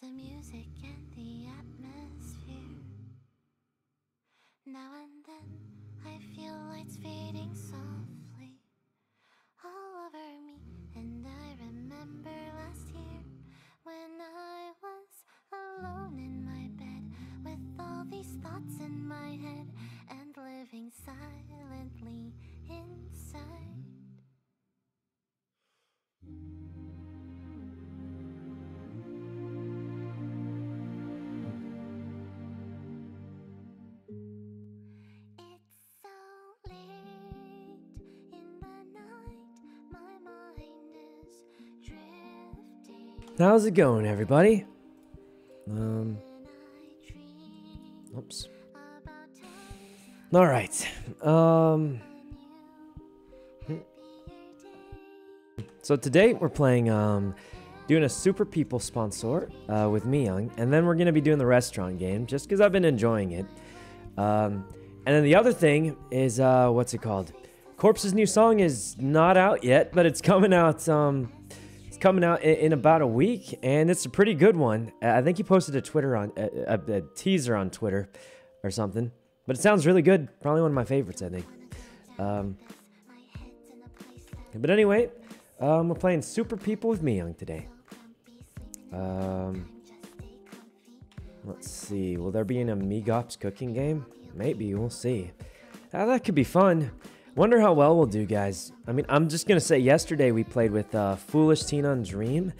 the music and How's it going, everybody? Um, oops. All right. Um, so today we're playing, um, doing a Super People sponsor uh, with Miyoung, and then we're gonna be doing the restaurant game just because I've been enjoying it. Um, and then the other thing is, uh, what's it called? Corpse's new song is not out yet, but it's coming out. Um, coming out in, in about a week, and it's a pretty good one. I think he posted a Twitter on a, a, a teaser on Twitter or something. But it sounds really good. Probably one of my favorites, I think. Um, but anyway, um, we're playing Super People with Miyoung today. Um, let's see. Will there be an Amigops cooking game? Maybe. We'll see. That could be fun. Wonder how well we'll do, guys. I mean, I'm just gonna say. Yesterday we played with uh, Foolish Teen on Dream,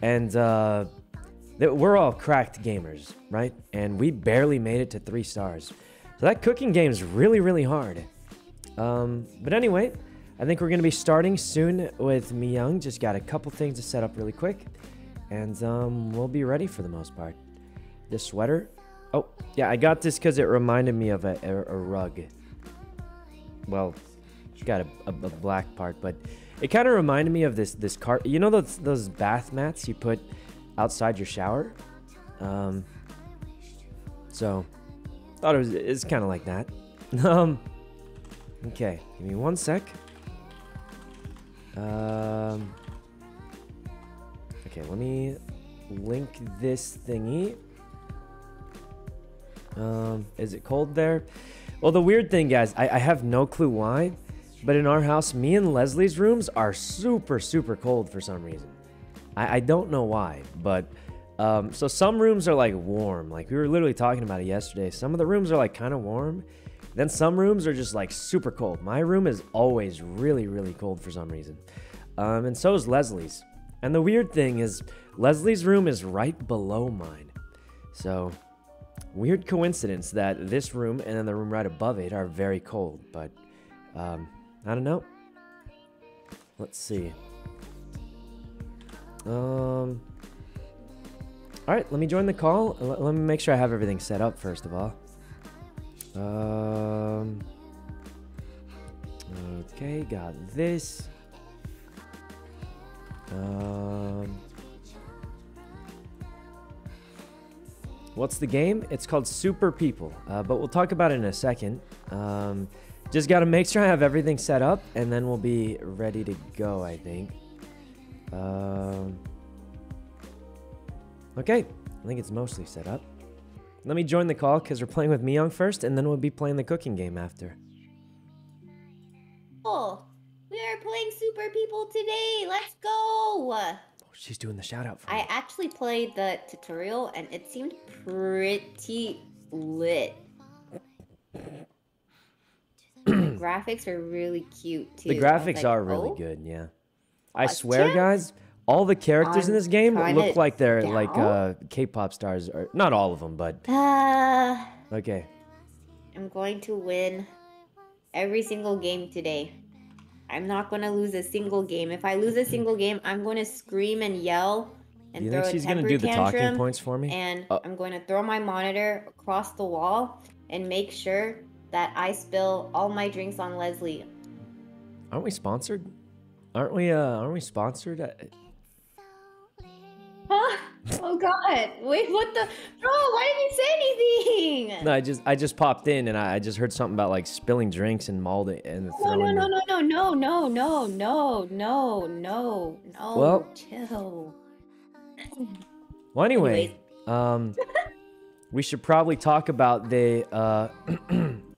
and uh, we're all cracked gamers, right? And we barely made it to three stars. So that cooking game's really, really hard. Um, but anyway, I think we're gonna be starting soon with Miyoung. Just got a couple things to set up really quick, and um, we'll be ready for the most part. This sweater. Oh, yeah, I got this because it reminded me of a, a, a rug. Well, got a, a, a black part, but it kind of reminded me of this this cart. You know those those bath mats you put outside your shower. Um, so thought it was it's kind of like that. um, okay, give me one sec. Um, okay, let me link this thingy. Um, is it cold there? Well, the weird thing, guys, I, I have no clue why, but in our house, me and Leslie's rooms are super, super cold for some reason. I, I don't know why, but um, so some rooms are like warm. Like we were literally talking about it yesterday. Some of the rooms are like kind of warm. Then some rooms are just like super cold. My room is always really, really cold for some reason. Um, and so is Leslie's. And the weird thing is, Leslie's room is right below mine. So, weird coincidence that this room and then the room right above it are very cold. But, um, I don't know. Let's see. Um. All right, let me join the call. Let, let me make sure I have everything set up first of all. Um. Okay, got this. Um. What's the game? It's called Super People, uh, but we'll talk about it in a second. Um, just got to make sure I have everything set up, and then we'll be ready to go, I think. Um, okay, I think it's mostly set up. Let me join the call because we're playing with Miyoung first, and then we'll be playing the cooking game after. Oh, we are playing Super People today. Let's go. Oh, she's doing the shout out for I me. actually played the tutorial and it seemed pretty lit. The graphics are really cute too. The graphics like, are really "Oh, good, yeah. I swear, guys, all the characters in I'm this game look like they're like uh, K-pop stars, or not all of them, but Uh, okay. I'm going to win every single game today. I'm not going to lose a single game. If I lose a single game, I'm going to scream and yell and you throw think she's gonna temper do the talking points for me? and Oh. I'm going to throw my monitor across the wall and make sure that I spill all my drinks on Leslie. Aren't we sponsored? Aren't we? Uh, aren't we sponsored? Uh, Huh? Oh God! Wait, what the? Bro, why didn't you say anything? No, I just I just popped in and I, I just heard something about like spilling drinks and molding and No, throwing. no, the- no, no, no, no, no, no, no, no, no. Well- chill. Well, anyway, Anyways, Um, we should probably talk about the uh,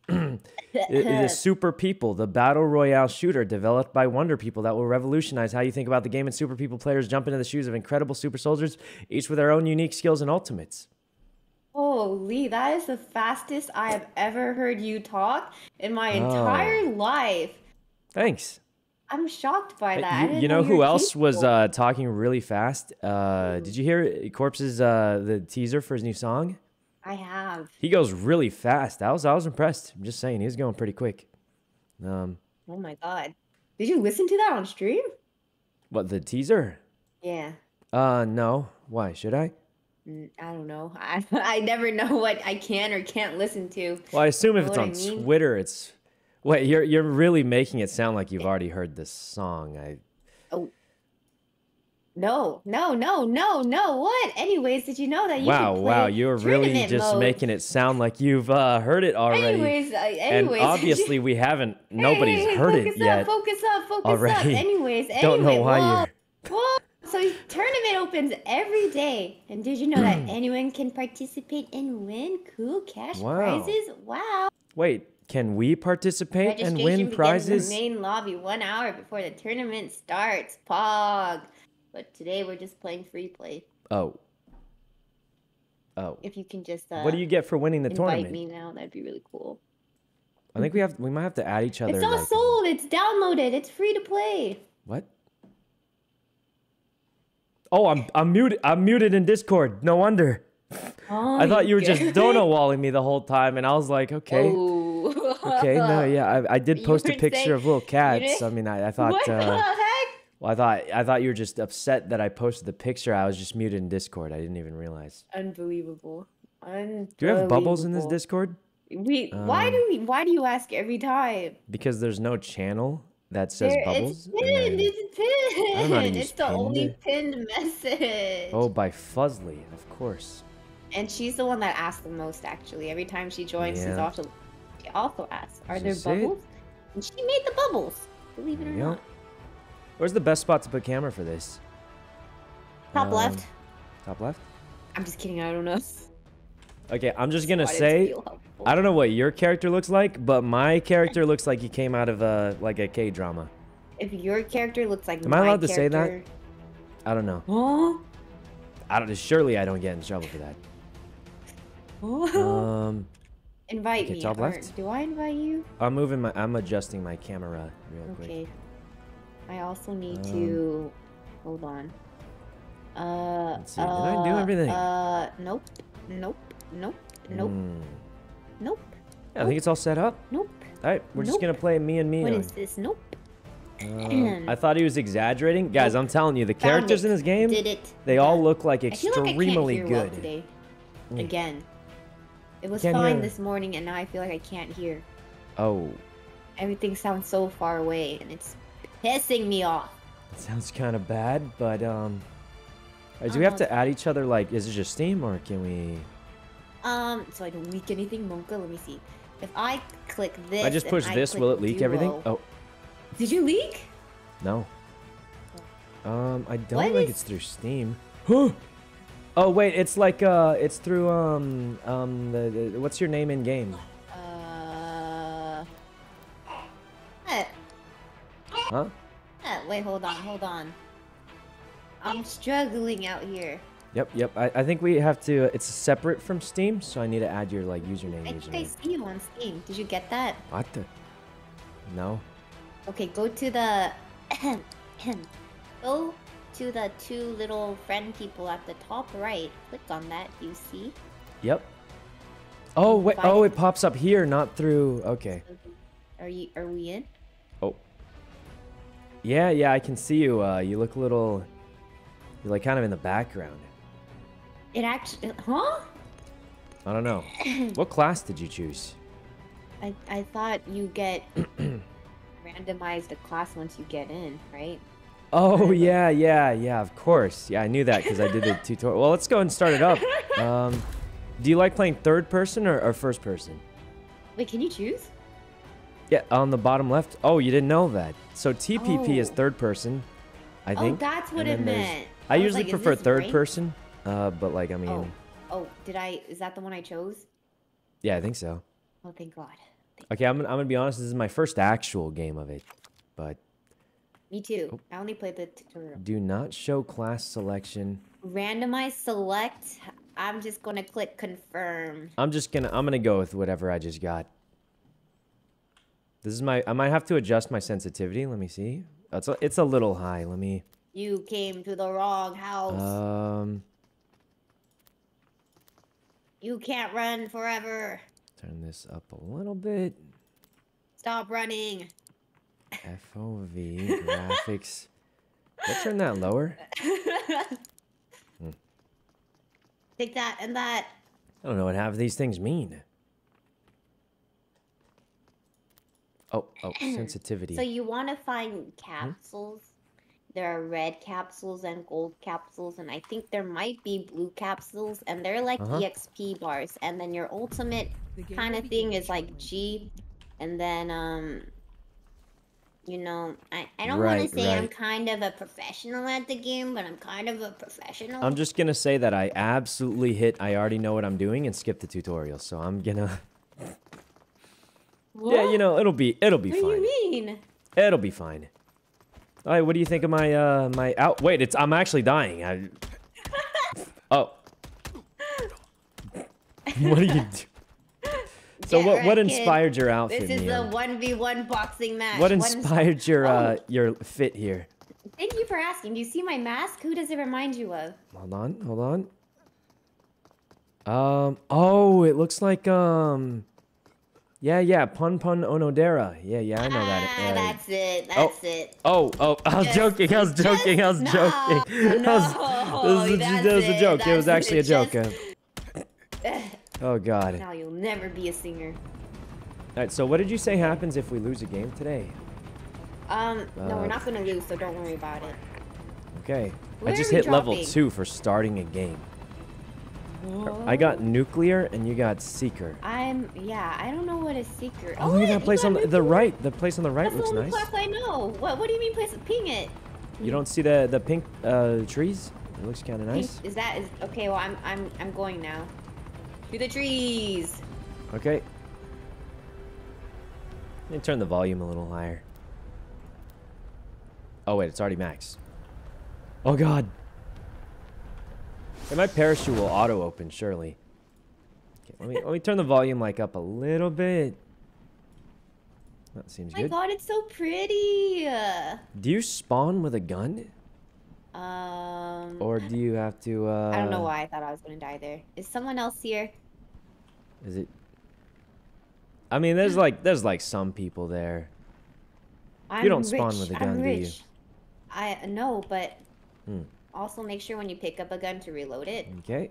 the, Super People, the battle royale shooter developed by Wonder People that will revolutionize how you think about the game. And Super People players jump into the shoes of incredible super soldiers, each with their own unique skills and ultimates. Holy, that is the fastest I have ever heard you talk in my Oh. entire life. Thanks. I'm shocked by that. You, you know you who else was uh, talking really fast? Uh, did you hear Corpse's uh, the teaser for his new song? I have. He goes really fast. I was I was impressed. I'm just saying, he was going pretty quick. Um, Oh my god. Did you listen to that on stream? what the teaser? Yeah. Uh, no. Why should I? I don't know. I I never know what I can or can't listen to. Well, I assume if Know it's what I on mean? Twitter, it's. Wait, you're you're really making it sound like you've already heard this song. I. No, no, no, no, no. What? Anyways, did you know that you wow can wow you're really just mode? making it sound like you've uh, heard it already. Anyways, uh, and obviously we haven't. Nobody's Hey, heard it up, yet. Focus up, focus already. up. Anyways, Don't know why whoa, you're. whoa. So tournament opens every day, and did you know that anyone can participate and win cool cash Wow. prizes? Wow! Wait, can we participate and win begins in the main lobby one hour before the tournament starts. Pog. But today we're just playing free play. Oh. Oh. If you can just uh, What do you get for winning the invite tournament? me now, that'd be really cool. I think we have we might have to add each other. It's not like- sold. It's downloaded. It's free to play. What? Oh, I'm I'm muted. I'm muted in Discord. No wonder. Oh, I thought you were just dono walling me the whole time, and I was like, okay, Oh. okay, no, yeah, I, I did post a picture saying- of little cats. I mean, I, I thought, what uh? Well, I thought I thought you were just upset that I posted the picture. I was just muted in Discord. I didn't even realize. Unbelievable. Unbelievable. Do you have bubbles in this Discord? We why Um, do we why do you ask every time? Because there's no channel that says There, bubbles. it's pinned. then- It's pinned. I don't know how to it's the only pinned. pinned message. oh, by Fuslie, of course. And she's the one that asks the most actually. Every time she joins, she's also she also asks, "Are there this it? bubbles?" And she made the bubbles. Believe it or go. not. Where's the best spot to put camera for this? Top Um, left. Top left. I'm just kidding. I don't know. Okay, I'm just gonna Why say? I don't know what your character looks like, but my character looks like he came out of a like a K drama. If your character looks like Am I my allowed to say that? I don't know. Huh? I don't. Surely I don't get in trouble for that. Um, invite okay, me. top left. Do I invite you? I'm moving my. I'm adjusting my camera real quick. Okay. I also need Um, to hold on. Uh, Let's see, did I uh, do everything? Uh, nope, nope, nope, nope, Hmm. nope, Yeah, I think it's all set up. nope. All right, we're just gonna play me and me. What is this? Nope. Um, I thought he was exaggerating, guys. Nope. I'm telling you, the Found characters it. in this game, Did it. they all look like I feel like I can't extremely well good. today. Mm. Again. It was Can't fine hear. this morning, and now I feel like I can't hear. Oh, Everything sounds so far away, and it's pissing me off. that sounds kind of bad, but um, do we have to add each other? Like, is it just Steam or can we? Um, so I don't leak anything, Monka. Let me see. If I click this, If I just push this, will it leak everything? Oh Did you leak? no. Um, I don't What think is- it's through Steam. Huh? Oh wait, it's like uh, it's through um um the, the what's your name in game? Uh. eh, Huh? eh, wait, hold on, hold on. I'm struggling out here. Yep, yep. I, I think we have to. It's separate from Steam, so I need to add your like username. I think I see you on Steam. Did you get that? What the? No. Okay, go to the. go to the two little friend people at the top right. Click on that. You see? Yep. Oh wait. Oh, it pops up here, not through. Okay. Are you? Are we in? Yeah, yeah. I can see you. Uh, you look a little. You're like kind of in the background. It actually. Huh? I don't know. what class did you choose? I I thought you get randomized a class once you get in, right? Oh yeah, yeah, yeah. Of course. Yeah, I knew that because I did the tutorial. Well, let's go and start it up. Um, do you like playing third person or, or first person? Wait, can you choose? Yeah, on the bottom left. Oh, you didn't know that. So TPP is Oh. third person, I think. Oh, that's what it meant. I was usually like, prefer third person, uh, but like I mean, Oh. Oh, did I? Is that the one I chose? Yeah, I think so. Oh, thank God. Okay, I'm, gonna- I'm gonna be honest. This is my first actual game of it, but Me too. I only played the tutorial. do not show class selection. Randomize select. I'm just gonna click confirm. I'm just gonna I'm gonna go with whatever I just got. This is my I might have to adjust my sensitivity. Let me see. It's a, it's a little high. Let me You came to the wrong house. um you can't run forever. turn this up a little bit. Stop running. FOV graphics. Let's turn that lower. Take that and that. I don't know what half of these things mean. Oh, oh, sensitivity. So you want to find capsules. There are red capsules and gold capsules, and I think there might be blue capsules, and they're like Uh-huh. EXP bars. And then your ultimate kind of thing is like G, and then um, you know, I I don't want to say I'm kind of a professional at the game, but I'm kind of a professional. I'm just gonna say that I absolutely hit I already know what I'm doing and skip the tutorial. So I'm gonna Yeah, you know, it'll be it'll be What do fine. you mean? It'll be fine. All right, what do you think of my uh my out? Wait, it's I'm actually dying. I. Oh. what are you? Do? So what what wrecked, kid. inspired your outfit, This is Mia? a one v one boxing match. What ins- inspired your Oh. uh your fit here? Thank you for asking. Do you see my mask? Who does it remind you of? Hold on, hold on. Um. Oh, it looks like um. Yeah, yeah. Pun Pun Onodera. Yeah, yeah. I know that. Ah, uh, that's it. oh. That's it. Oh, oh, I was Just- joking. I was joking. I was no, joking. no, was, that was, a, that's that was a joke. It was that's actually a joke. just- uh, oh God. Now you'll never be a singer. All right. So what did you say happens if we lose a game today? Um, no, Uh, we're not gonna lose, so don't worry about it. Okay. Where I just hit level two for starting a game. I got nuclear and you got seeker. I'm yeah. I don't know what a seeker. Oh, look at wait, that place on the, the right. The place on the right That's the only nice. class I know. What What do you mean place ping it? You don't see the the pink uh, trees? It looks kind of nice. Is that is okay? Well, I'm I'm I'm going now. To the trees. Okay. Let me turn the volume a little higher. Oh wait, it's already max. Oh god. Hey, my parachute will auto open, surely. Okay, let me let me turn the volume like up a little bit. That seems my good. God, it's so pretty. Uh, Do you spawn with a gun? Um. Or do you have to uh I don't know why I thought I was gonna die there. Is someone else here? Is it I mean there's like there's like some people there. I'm don't spawn rich. with a gun, do you? I know, but Hmm. Also make sure when you pick up a gun to reload it Okay.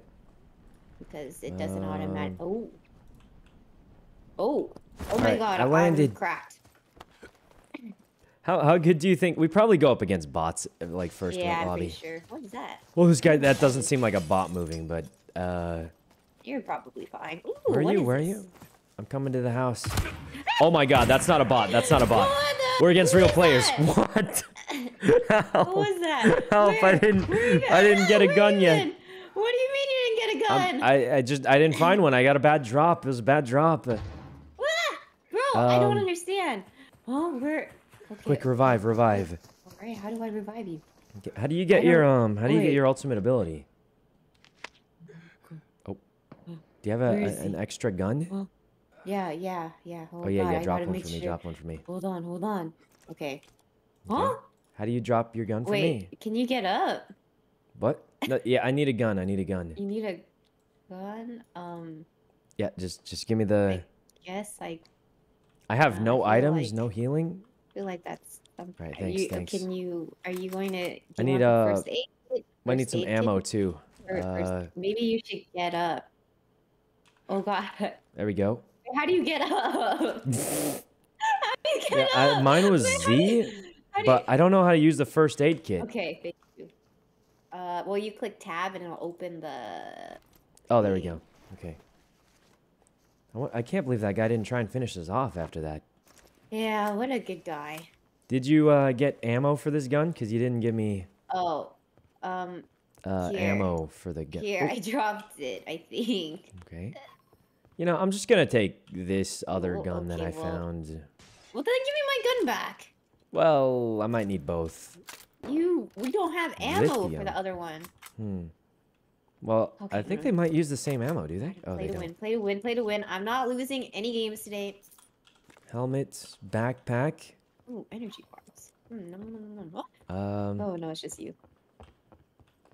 because it doesn't automatic. Um, Oh. Oh. Oh my Alright, God! I landed. cracked. How how good do you think we probably go up against bots like first yeah, I'm lobby? pretty sure. What is that? Well, this guy that doesn't seem like a bot moving, but uh, You're probably fine. Ooh, where are you? Where are you? I'm coming to the house. Oh my God, that's not a bot. That's not a bot. The- We're against real players. that? What? What was that? Help! I didn't. I didn't get a Where gun yet. What do you mean you didn't get a gun? I I just I didn't find one. I got a bad drop. It was a bad drop. Ah! Bro, I don't Um, understand. Oh, where? Okay. Quick revive, revive. Alright, how do I revive you? How do you get your um? How do you get your ultimate ability? Oh, do you have a, a- an extra gun? Well, Yeah, yeah, yeah. Oh, Oh yeah, God, yeah. Drop one for me. sure. Drop one for me. Hold on, hold on. Okay. Okay. Huh? How do you drop your gun for Wait, me? can you get up? What? No, yeah, I need a gun. I need a gun. You need a gun? Um, Yeah, just just give me the. yes, I I have uh, I no feel items, like- no healing. I feel like that's. Um, Right, thanks, you, thanks. Can you? Are you going to? I need, the uh, First aid kit? I need some aid kit? ammo too. Or Uh, maybe you should get up. Oh God! there we go. How do you get up? How do you get Yeah, I, up? mine was Man, how do you- Z, do but I don't know how to use the first aid kit. Okay, thank you. Uh, well, you click tab and it'll open the. Oh, there we go. Okay. I I can't believe that guy didn't try and finish us off after that. Yeah, what a good guy. Did you uh, get ammo for this gun? Because you didn't give me. Oh, um, uh, ammo for the gun. Here, I dropped it. I think. Okay. You know, I'm just gonna take this other gun that I well- found. Well, then give me my gun back. Well, I might need both. You, we don't have ammo for the other one. Hmm. Well, I think mm. they might use the same ammo, do they? Oh, play they to don't. win, play to win, play to win. I'm not losing any games today. Helmet, backpack. Ooh, energy bars. Hmm, no, no, no, no, no. Um. Oh no, it's just you.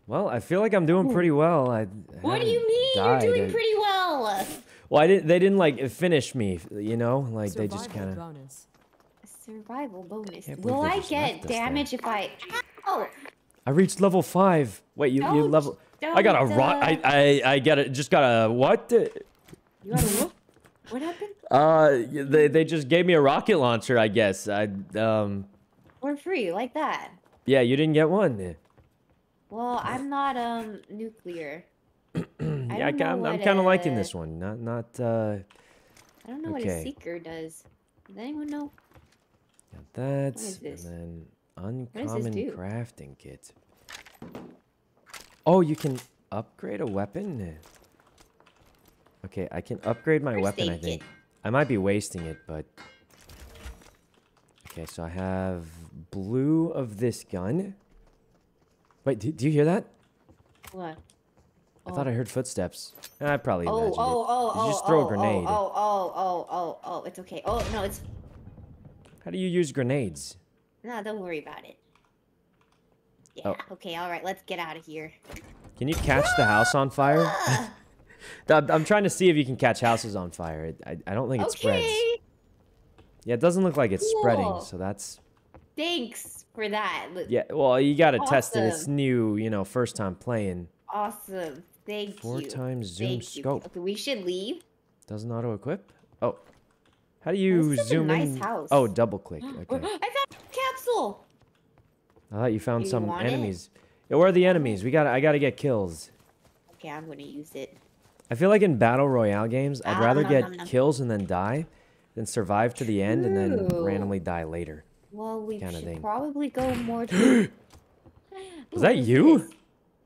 Well, I feel like I'm doing pretty well. I. What do you mean? died. You're doing I- pretty well. Well, I didn't. They didn't like finish me. You know, like they just kind of. Survival bonus. Will I get damage if I? Oh, I reached level five. Wait, you you Don't- level? I got a rock. I I I got a just got a what? you got a what? What happened? Uh, they they just gave me a rocket launcher. I guess. I um. For free, like that. Yeah, you didn't get one. Well, I'm not um nuclear. I yeah, I, don't ca- know I'm, I'm kind of liking this one. Not not uh. I don't know what a seeker does. Does anyone know? Got that, is this? and then uncommon crafting kit. Oh, you can upgrade a weapon. Okay, I can upgrade my First weapon. I think kit. I might be wasting it, but okay. So I have blue of this gun. Wait, do, do you hear that? What? I thought I heard footsteps. I probably Oh, imagined oh, it. oh, Did oh, you just oh, throw oh, a grenade? Oh, oh, oh, oh, oh, it's okay. Oh, no, it's... How do you use grenades? No, don't worry about it. Yeah, Oh. okay, alright, let's get out of here. Can you catch the house on fire? I'm trying to see if you can catch houses on fire. I, I don't think it spreads. okay, Yeah, it doesn't look like it's spreading, so that's thanks for that. Yeah. Well, you gotta test it. It's new, you know, first time playing. Awesome, thank Four you. times zoom Thank you. scope. Okay, we should leave. Doesn't auto equip. Oh, how do you this zoom nice in? house. Oh, double click. I found a capsule! I thought you found Do you some it? enemies. Yeah, where are the enemies? We got. I gotta get kills. Okay, I'm gonna use it. I feel like in battle royale games, I'd Ah, rather nom, get nom, nom. kills and then die, than survive to the end and then randomly die later. Well, we should thing. probably go more to... Was that you?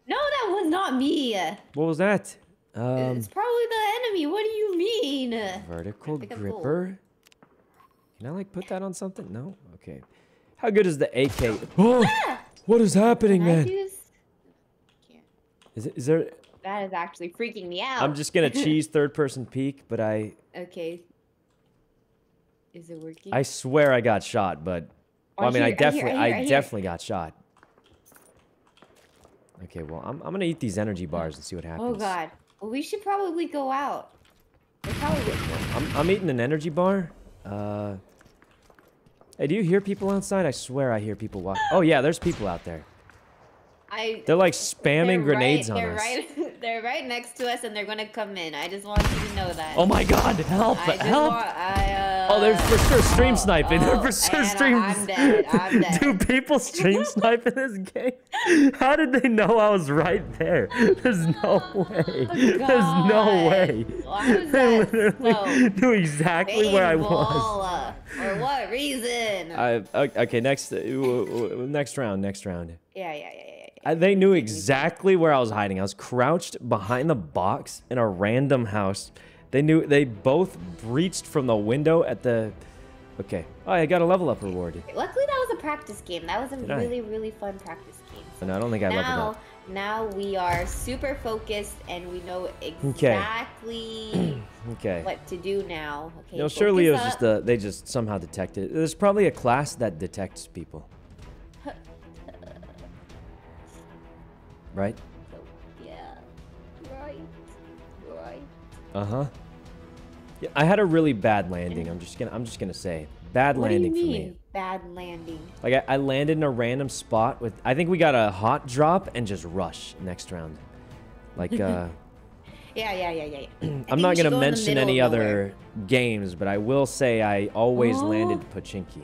No, that was not me. What was that? Um, it's probably the enemy. What do you mean? vertical pick up gold. gripper. Can I like put that on something? No. Okay. How good is the AK? Oh, what is happening, Can I man? use... Can't. Is it? Is there? That is actually freaking me out. I'm just gonna cheese third-person peek, but I, Okay. Is it working? I swear I got shot, but well, I mean, I hear- I definitely, I hear- I hear. definitely got shot. Okay, well, I'm, I'm gonna eat these energy bars and see what happens. Oh god. We should probably go out. Probably I'm, I'm eating an energy bar. Uh, hey, do you hear people outside? I swear I hear people walk. Oh yeah, there's people out there. I. They're like spamming they're grenades right, on they're us. Right, they're right next to us, and they're gonna come in. I just want you to know that. Oh my god, help, help! Want, I, uh, Oh, they're for sure stream oh, sniping. oh, they're for sure and stream. I'm dead. I'm dead. Do people stream snipe in this game? How did they know I was right there? There's no way. There's no Oh way. Why was They that literally so knew exactly where I was. Paintball, For what reason? I, okay, next, uh, next round, next round. yeah, yeah. yeah. I, they knew exactly where I was hiding. I was crouched behind the box in a random house. They knew. They both breached from the window at the. Okay. Oh, I got a level up reward. Luckily, that was a practice game. That was a Did I? really, really fun practice game. No, I don't think I leveled now, up. now we are super focused and we know exactly Okay. what to do now. Okay. No, surely it was focus just up. the they just somehow detected. it. There's probably a class that detects people. Right? Yeah. Right. Right. Uh huh. Yeah, I had a really bad landing. I'm just gonna I'm just gonna say bad What do you landing for mean me. bad landing? Like I, I landed in a random spot with I think we got a hot drop and just rush next round. Like uh Yeah, yeah, yeah, yeah. yeah. I think I'm not gonna go mention any other games, but I will say I always Oh. landed Pochinki.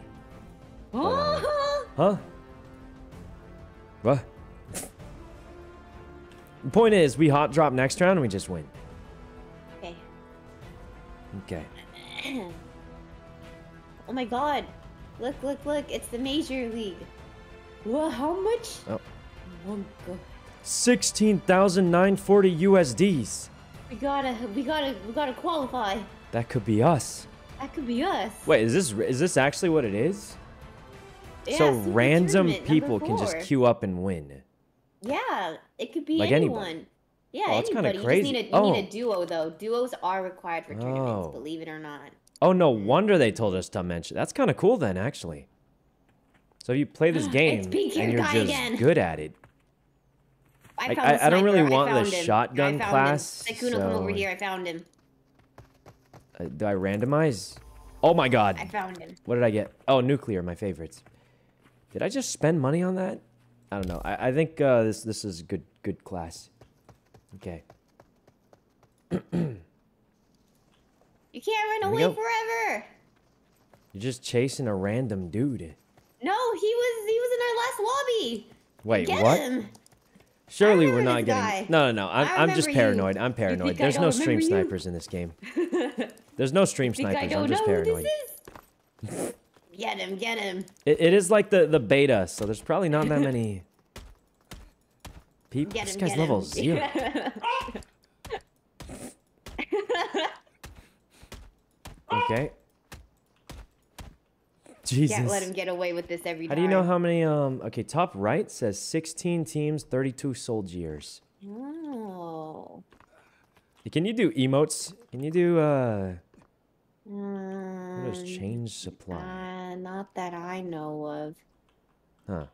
Oh, Huh? What? The point is, we hot drop next round and we just win. okay. Okay. Oh my god. Look, look, look. It's the Major League. Well, how much? Oh. Oh, 16,940 USDs. We gotta, we gotta, we gotta qualify. That could be us. That could be us. Wait, is this is this actually what it is? Yeah, so random people can just queue up and win. Yeah, it could be Like anyone. anybody. Yeah, Oh, that's kinda anybody. You just need a, you need Oh. a duo though. Duos are required for tournaments, Oh. believe it or not. Oh no wonder they told us to mention. That's kind of cool then, actually. So you play this game and you're just again. good at it. Found I- I don't really want the him. shotgun I found class, Him. Sykkuno, come over here. I found him. Uh, do I randomize? Oh my god. I found him. What did I get? Oh, nuclear, my favorites. Did I just spend money on that? I don't know. I, I think uh, this this is good good class. Okay. You can't run away forever. You're just chasing a random dude. No, he was he was in our last lobby. Wait, Get what? him. Surely we're not getting. guy. No, no, no. I'm, I'm just remember you. paranoid. I'm paranoid. There's no stream you? snipers in this game. There's no stream snipers. I'm just paranoid. who this is? Get him, get him. It, it is like the the beta, so there's probably not that many. People. Get This him, guy's level him. zero. Okay. Jesus. Can't let him get away with this every time. How do you know how many? Um. Okay, top right says 16 teams, 32 soldiers. Oh. Can you do emotes? Can you do uh? What is Um, change supply? Uh, not that I know of. Huh.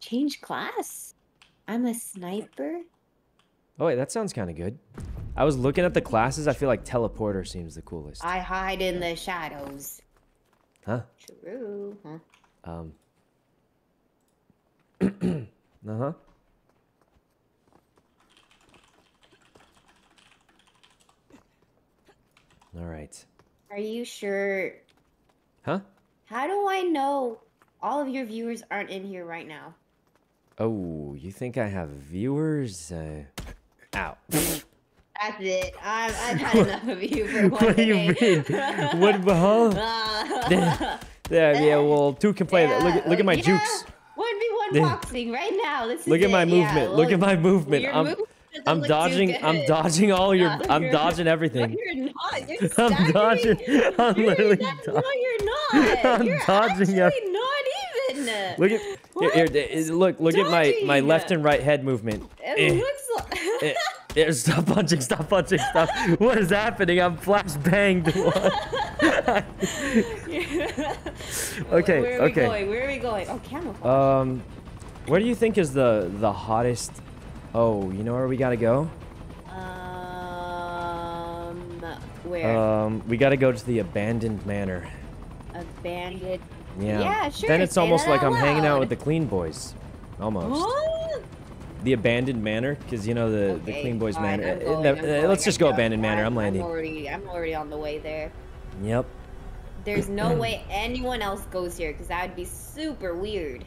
Change class? I'm a sniper? Oh wait, that sounds kind of good. I was looking at the classes. I feel like teleporter seems the coolest. I hide in the shadows. Huh? True. Huh? Um. uh huh. All right. Are you sure? Huh? How do I know all of your viewers aren't in here right now? Oh, you think I have viewers? Uh, ow. That's it. I've, I've had enough of you for one what do you mean? What? Huh? Uh, Yeah, yeah. Well, two can play that. Look at look at my yeah. jukes. One v one boxing right now. This is Look at my it. Yeah, movement. Look well, at my movement. I'm movement I'm dodging. I'm dodging all your. No, I'm dodging No, everything. you're not. You're I'm dodging. I'm You're literally not- dodging. No, you're not. I'm you're dodging actually ev- not even. Look at here, What here, look look at my my left and right head movement. It Eh, looks like. eh, eh, stop punching! Stop punching! Stop! What is happening? I'm flash banged. okay, Where are we okay. going? Where are we going? Oh, camouflage. Um, where do you think is the the hottest? Oh, you know where we gotta go? um, where? Um, we gotta go to the abandoned manor. Abandoned. Yeah. Yeah, sure, Then it's almost like I'm hanging out with the clean boys. Almost. What? The abandoned manor, because you know the the clean boys fine, manor. Uh, going, uh, going, let's just I'm go abandoned manor. I'm landing. I'm already, I'm already on the way there. Yep. There's no way anyone else goes here because that would be super weird.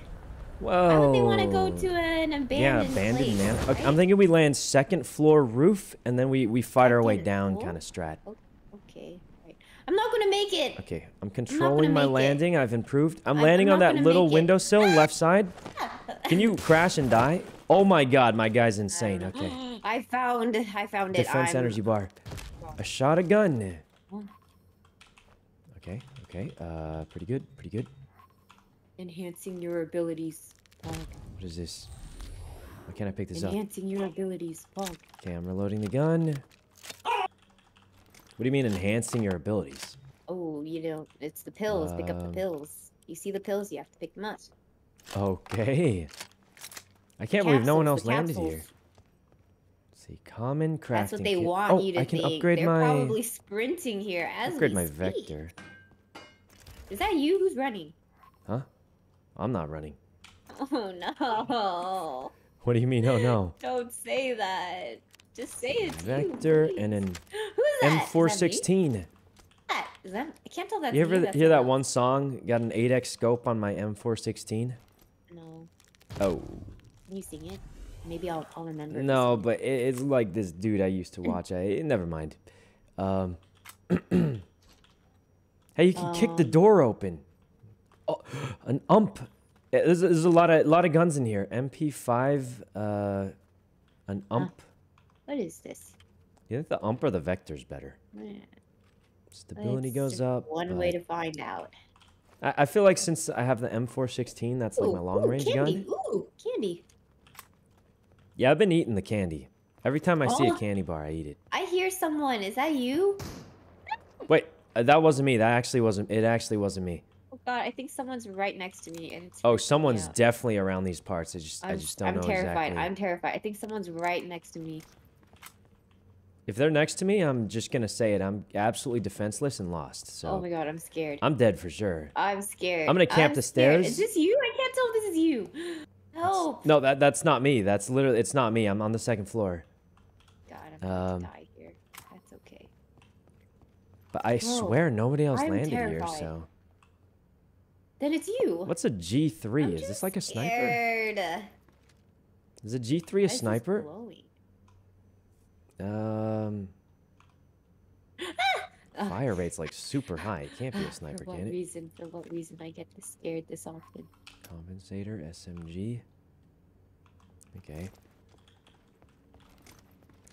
Whoa. Why would they want to go to an abandoned Yeah, abandoned place, manor. Okay, I'm thinking we land second floor roof, and then we we fight our way down, kind of strat. Okay, right. I'm not gonna make it. Okay, I'm controlling my make it. landing. I've improved. I'm I'm- landing I'm on that little windowsill left side. Can you crash and die? Oh my god, my guy's insane. Okay. I found, I found it. Defense energy bar. I shot a gun. Okay, okay. Uh, pretty good, pretty good. Enhancing your abilities. Pog. What is this? Why can't I pick this up? Enhancing your abilities. Pog. Okay, I'm reloading the gun. What do you mean enhancing your abilities? Oh, you know, it's the pills. Pick up the Um, pills. You see the pills, you have to pick them up. Okay. I can't believe no one else Capsules, landed here. Let's see, common crafting That's what they kit. want oh, you to I can think. upgrade They're my probably sprinting here as upgrade we my speak. vector. Is that you who's running? I'm not running. Oh no! What do you mean? Oh no. Don't say that. Just say it. Vector and an M416. Is that? Is that? I can't tell that. You ever hear that one song? Got an 8x scope on my M416? No. Oh. Can you sing it? Maybe I'll, I'll remember. No, but it, it's like this dude I used to watch. I never mind. Um, hey, you can kick the Um. door open. Oh, an ump. There's, there's a lot of lot of guns in here. MP5. Uh, An ump. What is this? You think the ump or the vector's better? Eh, Stability it's goes up. One way to find out. I, I feel like since I have the M416, that's like my long ooh, range candy. gun. Ooh, candy. Yeah, I've been eating the candy. Every time I see a Oh. candy bar, I eat it. I hear someone. Is that you? Wait, uh, that wasn't me. That actually wasn't. It actually wasn't me. God, I think someone's right next to me, and it's. Oh, someone's definitely around these parts. I just, I I'm, just don't I'm know terrified. exactly. I'm terrified. I think someone's right next to me. If they're next to me, I'm just gonna say it. I'm absolutely defenseless and lost. So oh my god, I'm scared. I'm dead for sure. I'm scared. I'm gonna camp the scared. stairs. Is this you? I can't tell if this is you. Help! No, that that's not me. That's literally it's not me. I'm on the second floor. God, I'm going Um, to die here. That's okay. But I Whoa, swear nobody else I'm landed here. So Then it's you. what's a G3? I'm Is this like a sniper? scared. Is a G3 a sniper? Um, ah! Ah! fire rate's like super high. It can't be a ah, sniper, For what can it? reason? For what reason I get this scared this often? Compensator, SMG. Okay.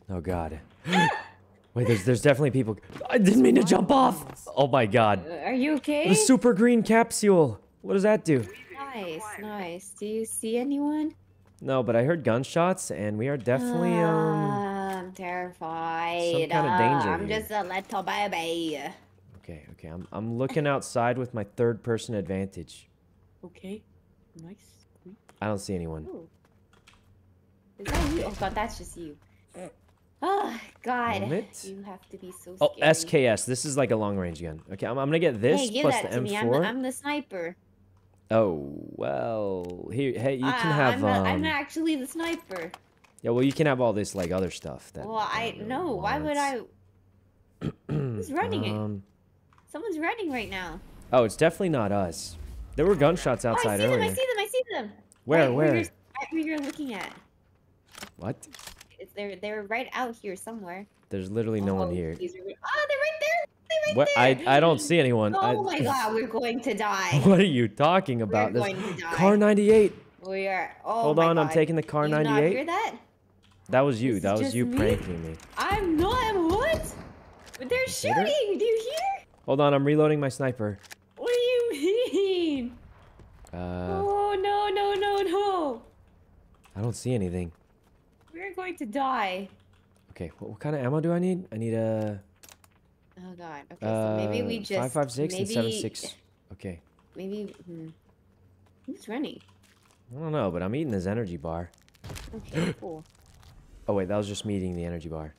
Oh god. Wait, there's there's definitely people. I didn't mean to jump off. Oh my god. Uh, are you okay? The super green capsule. What does that do? Nice, nice. Do you see anyone? No, but I heard gunshots, and we are definitely um. Ah, I'm terrified. Some kinda Ah, danger I'm here. just a little baby. Okay, okay. I'm I'm looking outside with my third person advantage. Okay. Nice. I don't see anyone. Ooh. Is that you? Oh god, that's just you. Oh god. Moment. You have to be so Oh. SKS. This is like a long range gun. Okay, I'm, I'm gonna get this Hey, give plus that the to M4. me. I'm the, I'm the sniper. Oh well, here, hey, you can Ah, have I'm, not, I'm um, actually the sniper. yeah, well, you can have all this like other stuff. That Well, I really no. Why would. I? Who's running it? um, Someone's running right now. Oh, it's definitely not us. There were gunshots Oh, I outside see them. earlier. I see them. I see them. Where, Right where? you're, where you're looking at. What? They're they're right out here somewhere. There's literally no one Oh, here. these Oh, they're right there. They're right What? there. I I don't see anyone. I- Oh my god, we're going to die. What are you talking about? We're This going to die. Kar98. We are. Oh Hold on, I'm taking the car You not 98. hear that? That was you. This That was you me? pranking me. I'm not. What? But they're shooting. Do you hear? Hold on, I'm reloading my sniper. What do you mean? Uh, oh no no no no! I don't see anything. We're going to die. Okay, what, what kind of ammo do I need? I need a Oh god. Okay, so maybe we uh, just five five six and maybe, seven six. Okay, Maybe. Hmm. Who's running? I don't know, but I'm eating this energy bar. Okay, cool. Oh wait, that was just me eating the energy bar.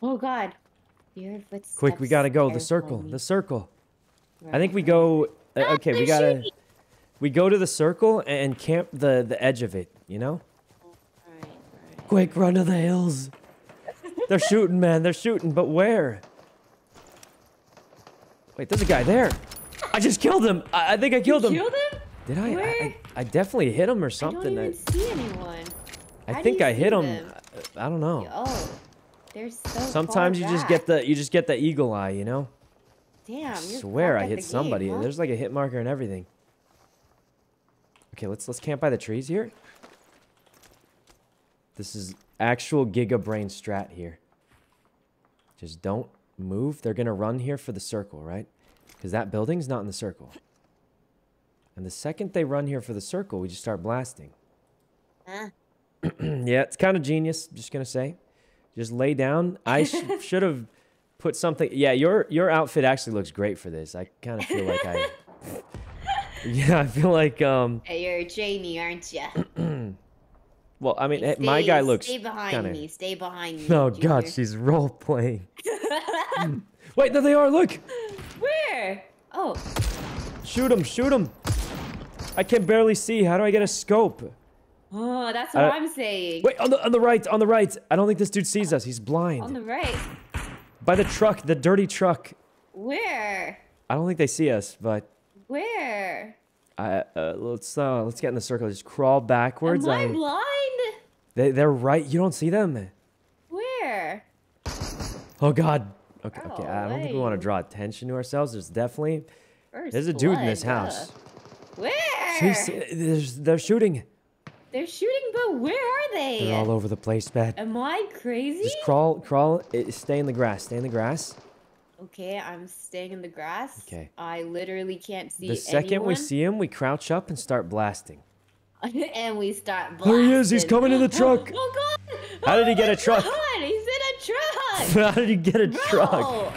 Oh god. Your footsteps. Quick, we gotta go. The circle. The circle. I think we go. Uh, Ah, okay, we gotta. shooting. We go to the circle and camp the the edge of it. You know. Right, right. Quick, run to the hills. They're shooting, man. They're shooting, but where? Wait, there's a guy there. I just killed him. I, I think I killed him. Killed him? Did I? I- I? I definitely hit him or I something. don't I, even see anyone. I How do think I hit him. them? I, I don't know. Oh, they're so. Sometimes far you just get the you just get the eagle eye, you know. Damn, I swear I hit the game, somebody. huh? There's like a hit marker and everything. Okay, let's let's camp by the trees here. This is actual Giga Brain strat here. Just don't move. They're gonna run here for the circle, right? Because that building's not in the circle. And the second they run here for the circle, we just start blasting. Huh? yeah, it's kind of genius. Just gonna say, just lay down. I sh- should have put something. Yeah, your your outfit actually looks great for this. I kind of feel like I. yeah, I feel like um. Hey, you're Jamie, aren't you? Well, I mean, eh, my guy looks. Stay behind kinda- me. Stay behind me. Oh God, she's role playing. Wait, there they are. Look, Where? Oh, shoot him, shoot him. I can barely see. How do I get a scope? oh, that's what Uh, I'm saying. Wait, on the on the right, on the right. I don't think this dude sees us. He's blind. On the right. By the truck, the dirty truck. Where? I don't think they see us, but Where? I uh, let's uh let's get in the circle. Just crawl backwards. Am I I- blind? they they're right. You don't see them. Where? Oh God. Okay, Oh, okay. I don't think we want to draw attention to ourselves. There's definitely First there's a dude in this house. uh, Where? See, there's, they're shooting. They're shooting, but where are they? They're all over the place, Beth. Am I crazy? Just crawl, crawl. eh, Stay in the grass. Stay in the grass. Okay, I'm staying in the grass. Okay. I literally can't see The second we see him, we crouch up and start blasting. and we start blasting. There he is, he's coming in the truck. Oh god! How did he Oh get a oh, truck? God, he's in a truck. How did you get a truck?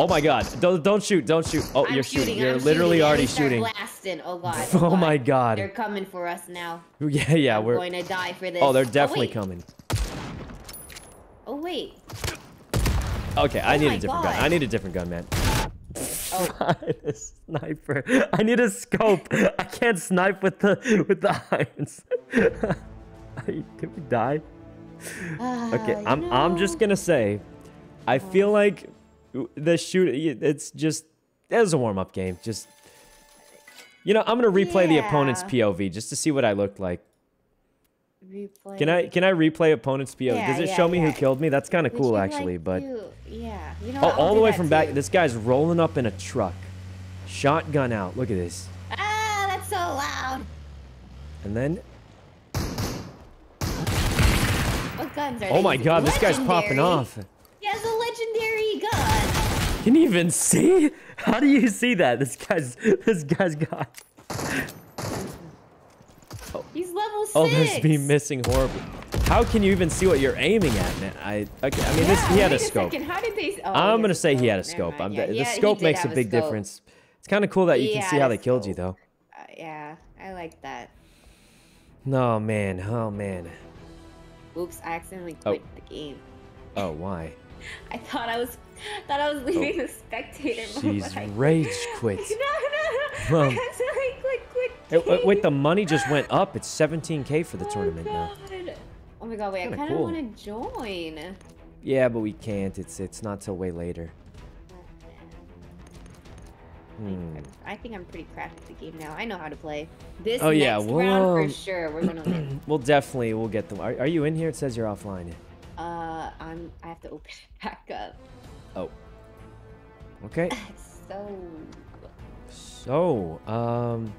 Oh my God! Don't don't shoot! Don't shoot! Oh, I'm you're shooting. I'm You're literally shooting, already shooting. Blasting. Oh god. Oh, oh my God. They're coming for us now. Yeah, yeah. I'm We're. going to die for oh, this. Oh, they're definitely wait. coming. Oh wait. Okay, I Oh need a different gun. I need a different gun, man. Oh. I need a sniper. I need a scope. I can't snipe with the with the irons. Can we die? Okay, Uh, I'm I'm just gonna say, I feel like the shoot. It's just it was a warm up game. Just you know, I'm gonna replay the opponent's POV just to see what I looked like. Replay. Can I can I replay opponent's POV? Yeah, Does it yeah, show me who killed me? That's kind of cool actually, like but. yeah, you know Oh, all the way from back. This guy's rolling up in a truck. Shotgun out. Look at this. Ah, that's so loud. And then, What guns are oh my god, this guy's popping off. He has a legendary gun. Can you even see? How do you see that? This guy's, this guy's got. He's level six. Oh, there's me missing horribly. How can you even see what you're aiming at, man? I, okay, I mean, this, he had a scope. second, How did they? Oh, I'm gonna say he had a scope. I'm, yeah, the yeah, scope makes a big difference. It's kind of cool that you can see how a they killed you, though. Uh, yeah, I like that. No, man. Oh, man. Oops, I accidentally Oh. quit the game. Oh, why? I thought I was, thought I was leaving the spectator mode. She's rage quit. No, no, no. Um, I accidentally quit, quit. Hey, wait, wait, the money just went up. It's 17k for the Oh, tournament now. God. Oh my god, wait, I Kinda kind of cool. want to join. Yeah, but we can't. It's it's not till way later. Hmm. I think I'm pretty cracked at the game now. I know how to play. This Oh, yeah, next we'll, round um, for sure, we're gonna win. We'll definitely we'll get them. Are, are you in here? It says you're offline. Uh, I'm. I have to open it back up. Oh. Okay. So, So, um,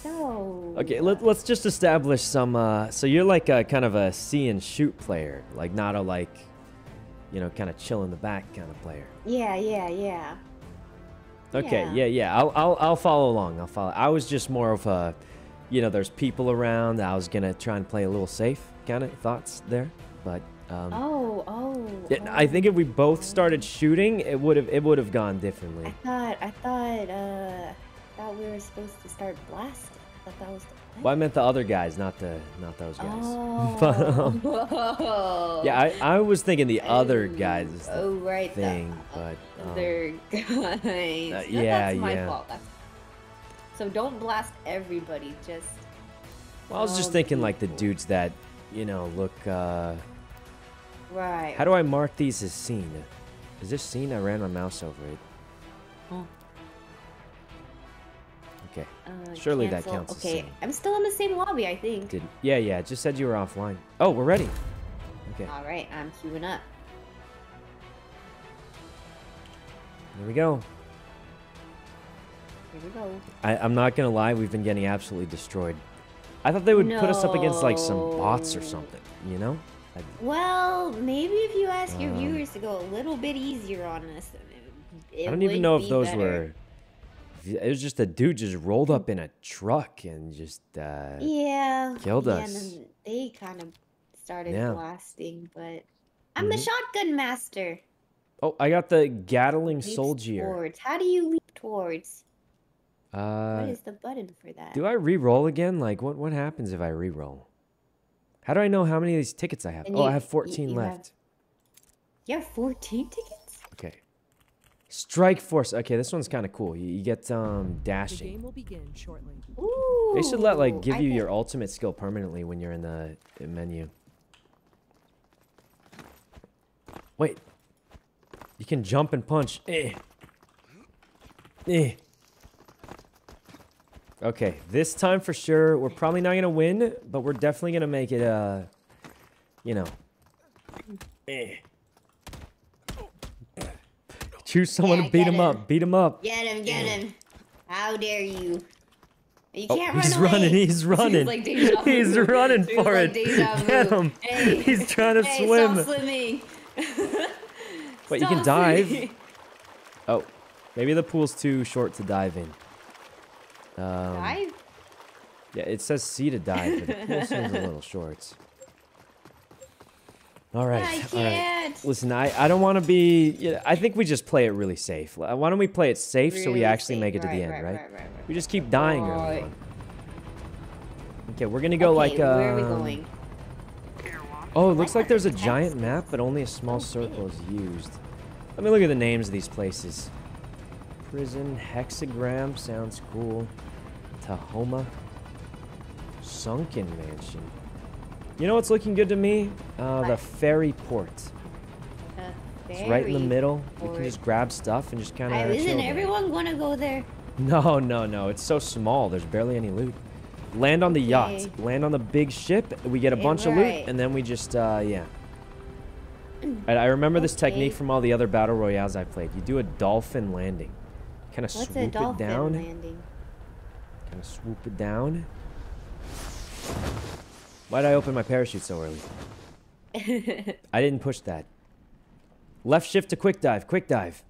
so. okay. Let, let's just establish some. Uh, so you're like a kind of a see and shoot player, like not a like, you know, kind of chill in the back kind of player. Yeah, yeah, yeah. Okay, Yeah. yeah, yeah. I'll, I'll, I'll follow along. I'll follow. I was just more of a, you know, there's people around. I was gonna try and play a little safe kind of thoughts there, but um, Oh, oh. yeah, I think if we both started shooting, it would have it would have gone differently. I thought. I thought. Uh, thought we were supposed to start blasting. I thought that was the. Well, I meant the other guys, not the not those guys. But, um, Oh. yeah, I, I was thinking the other guys is the Oh right. the thing, but um, other guys. uh, yeah, that's my yeah. fault. That's... So don't blast everybody. Just. well, I was just thinking like the dudes that, you know, look. uh Right. How do I mark these as seen? Is this seen? I ran my mouse over it. Oh. Okay. Uh, Surely that counts Okay. I'm still in the same lobby, I think. Did yeah, yeah. It just said you were offline. Oh, we're ready. Okay. All right, I'm queuing up. Here we go. Here we go. I, I'm not gonna lie. We've been getting absolutely destroyed. I thought they would put us up against like some bots or something. You know? I, Well, maybe if you ask your Um, viewers to go a little bit easier on us, it, it I don't even know if those better. were. It was just a dude just rolled up in a truck and just. uh Yeah. killed yeah, us. And then they kind of started Yeah. blasting, but I'm the Mhm. shotgun master. Oh, I got the Gatling Leaps Soldier. Towards. How do you leap towards? Uh, what is the button for that? Do I re-roll again? Like, what what happens if I re-roll? How do I know how many of these tickets I have? And oh, I have 14 you have- left. You have 14 tickets? Okay. Strike Force. Okay, this one's kind of cool. You, you get um dashing. The game will begin shortly. Ooh. They should let like give I you bet- your ultimate skill permanently when you're in the uh, menu. Wait. You can jump and punch. Eh. Eh. Okay, this time for sure. We're probably not gonna win, but we're definitely gonna make it. Uh, you know. Eh. Choose someone Yeah, to beat him him. up. Beat him up. Get him, get him. How dare you? You Oh, can't he's run away. running. He's running. like he's running for like it. Get him. Hey. He's trying to hey, swim. Stop. Wait, you can dive. Oh, maybe the pool's too short to dive in. Um, Dive? Yeah, it says C to dive, but the pool seems a little short. All right, I can't. Listen, I, I don't want to be. You know, I think we just play it really safe. Why don't we play it safe so we actually safe. make it to Right, the end, right, right? We just keep dying early on. Okay, we're gonna go Okay, like. where are we um, going? Oh, it looks like there's a giant map, but only a small Oh, circle is used. Let me look at the names of these places. Prison, Hexagram, sounds cool. Tahoma. Sunken Mansion. You know what's looking good to me? Uh, the ferry port. Uh, It's right in the ferry middle. We can just grab stuff and just kind of. Isn't everyone gonna go there? No, no, no. It's so small. There's barely any loot. Land on the yacht. Land on the big ship. We get a Okay, bunch of loot, and then we just, uh, yeah. I remember this technique from all the other battle royales I played. You do a dolphin landing. Kind of swoop a it down. landing? Of swoop it down. Why'd I open my parachute so early? I didn't push that. Left shift to quick dive. Quick dive.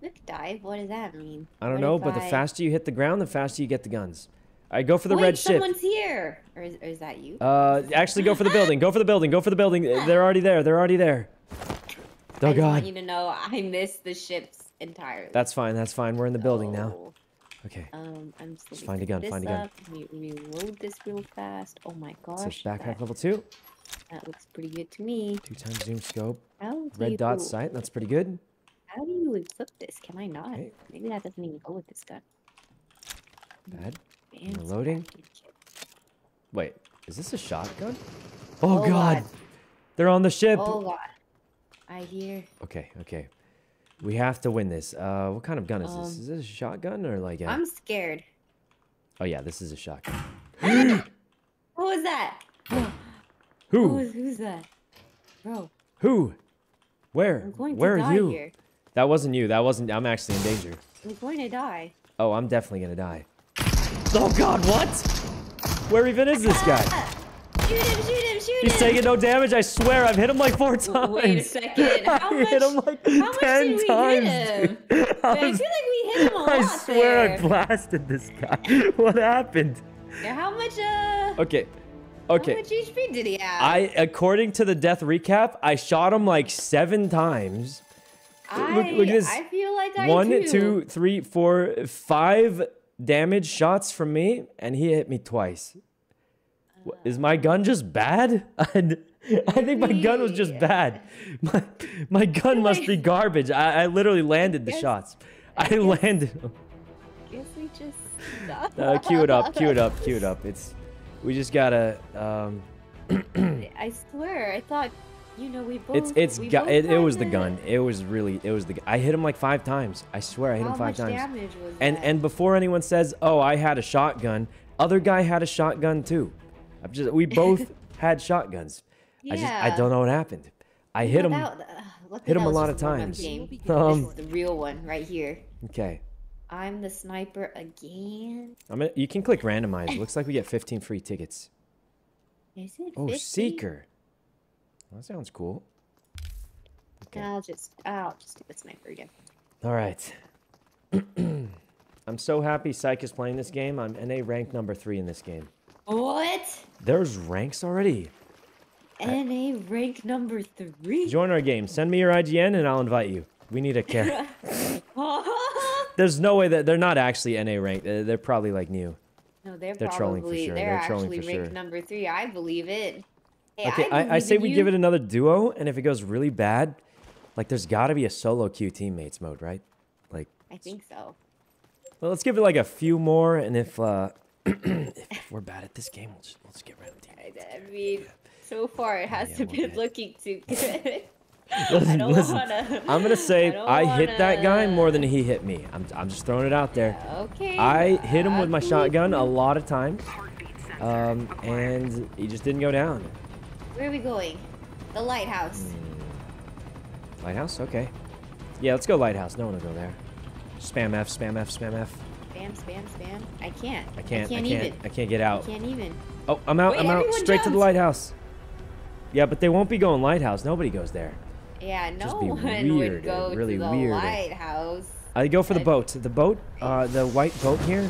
Quick dive? What does that mean? I don't What know, but the faster you hit the ground, the faster you get the guns. All right, go for the Wait, red ship. someone's here. Or is, or is that you? Uh, actually, go for the building. Go for the building. Go for the building. They're already there. They're already there. I Oh just want you to know I missed the ships entirely. That's fine. That's fine. We're in the building now. Okay. Um, I'm just, find a gun, find a gun. up. Let me reload this real fast. Oh my So gosh. backpack that, level two. that looks pretty good to me. Two times zoom scope. Red dot sight. That's pretty good. How do you equip this? Can I not? Okay. Maybe that doesn't even go with this gun. Bad. Advanced loading. Wait, is this a shotgun? Oh, Oh, God. God. They're on the ship. Oh god. I hear. Okay. Okay. We have to win this. Uh, what kind of gun is this? Um, Is this a shotgun or like a? I'm scared. Oh yeah, this is a shotgun. What was that? Who Who? is, who's that? Bro, Who? Where? I'm going to Where are you? here. That wasn't you. That wasn't. I'm actually in danger. I'm going to die. Oh, I'm definitely gonna die. Oh God, what? Where even is this guy? Shoot him, shoot him, shoot He's him! taking no damage. I swear, I've hit him like four times. Wait a second. How I much, hit him like how much ten did we times. hit him? I, Wait, I feel like we hit him a lot I swear there. I blasted this guy. What happened? Yeah, how much, uh... Okay, How much HP did he have? I, according to the death recap, I shot him like seven times. I, look- look at this. I feel like I One, do. two, three, four, five damage shots from me, and he hit me twice. Is my gun just bad? I, I think my gun was just bad. My, my gun must be garbage. I, I literally landed the shots. I, landed. them. Guess we just... Uh, cue it up, cue it up, cue it up. It's, we just gotta. Um, I swear, I thought, you know, we both... it's it's gu- it, it was the gun. It was really it was the. I hit him like five times. I swear I hit How him five much times. damage was And that? and before anyone says, "Oh, I had a shotgun," other guy had a shotgun too. I'm just we both had shotguns. I just I don't know what happened. I hit him. Without- uh, hit him a lot of times. game. Um, this is the real one right here. Okay. I'm the sniper again. I'm gonna, you can click randomize. Looks like we get 15 free tickets. Is it? Oh, 50? seeker. That sounds cool. Okay. I'll just, I'll just do the sniper again. All right. I'm so happy Psych is playing this game. I'm NA rank number three in this game. What? There's ranks already. NA rank number three. Join our game. Send me your IGN and I'll invite you. We need a care. There's no way that they're not actually NA ranked. They're probably like new. no, they're, They're probably trolling for sure. they're, They're trolling actually for ranked sure. number three. I believe it. Hey, Okay, I, I believe say we you. give it another duo, and if it goes really bad, like there's got to be a solo queue teammates mode, right? Like, I think so. well, let's give it like a few more, and if uh, if we're bad at this game, we'll just we'll just get random teammates. I, I mean, so far it hasn't we'll been looking too good. I Listen, don't listen. wanna. I'm gonna say I, hit that guy more than he hit me. I'm I'm just throwing it out there. Okay. I hit him with my shotgun a lot of times, um, and he just didn't go down. Where are we going? The lighthouse. Lighthouse, okay. Yeah, let's go lighthouse. No one will go there. Spam F, spam F, spam F. Spam, spam, spam. I can't. I can't. I can't, can't. even. I can't get out. I can't even. Oh, I'm out. Wait, I'm out. Straight to the lighthouse. Yeah, but they won't be going lighthouse. Nobody goes there. Yeah, no Just be one weird, would go really to the weird. lighthouse. I go for the boat. The boat, uh, the white boat here.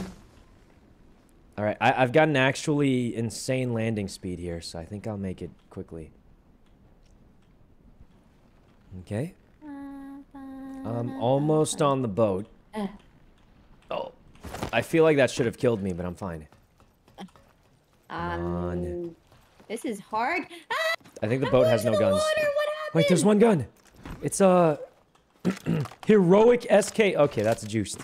All right, I, I've got an actually insane landing speed here, so I think I'll make it quickly. Okay, I'm almost on the boat. Oh, I feel like that should have killed me, but I'm fine. Um, on. this is hard. Ah, I think the I'm boat has no guns. Wait, there's one gun. It's a heroic SK. Okay, that's juiced.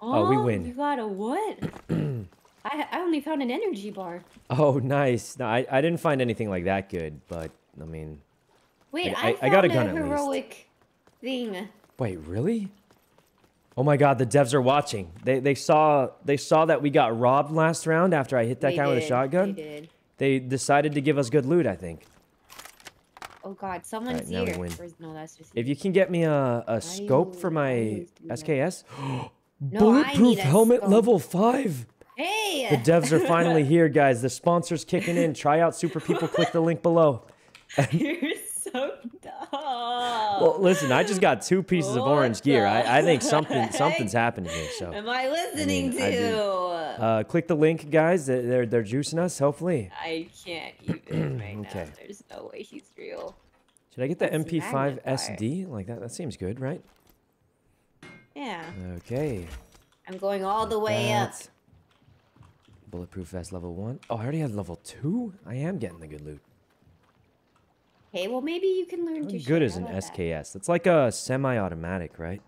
Oh, we win. You got a what? I I only found an energy bar. Oh, nice. No, I, I didn't find anything like that good, but I mean, Wait, I- I, I got a gun at least. heroic thing. wait, really? Oh my God, the devs are watching. They they saw they saw that we got robbed last round after I hit that They guy with a shotgun. They did. They decided to give us good loot, I think. Oh God, someone's we here. No, that's just. If you can get me a, a scope you for my always do that? SKS, No, bulletproof helmet scope. level five. Hey. The devs are finally here, guys. The sponsor's kicking in. Try out Super People. Click the link below. You're so. Well, listen, I just got two pieces of orange gear. I, I think something something's happening here. So, Am I listening I did- to? uh, click the link, guys. They're they're, juicing us. Hopefully, I can't even right Okay. now. There's no way he's real. should I get the That's MP5 magnifier. SD like that? That seems good, right? Yeah, Okay. I'm going all the way up. Bulletproof vest level one. Oh, I already had level two. I am getting the good loot. Hey, well maybe you can learn How to. good as an that? SKS? It's like a semi-automatic, right?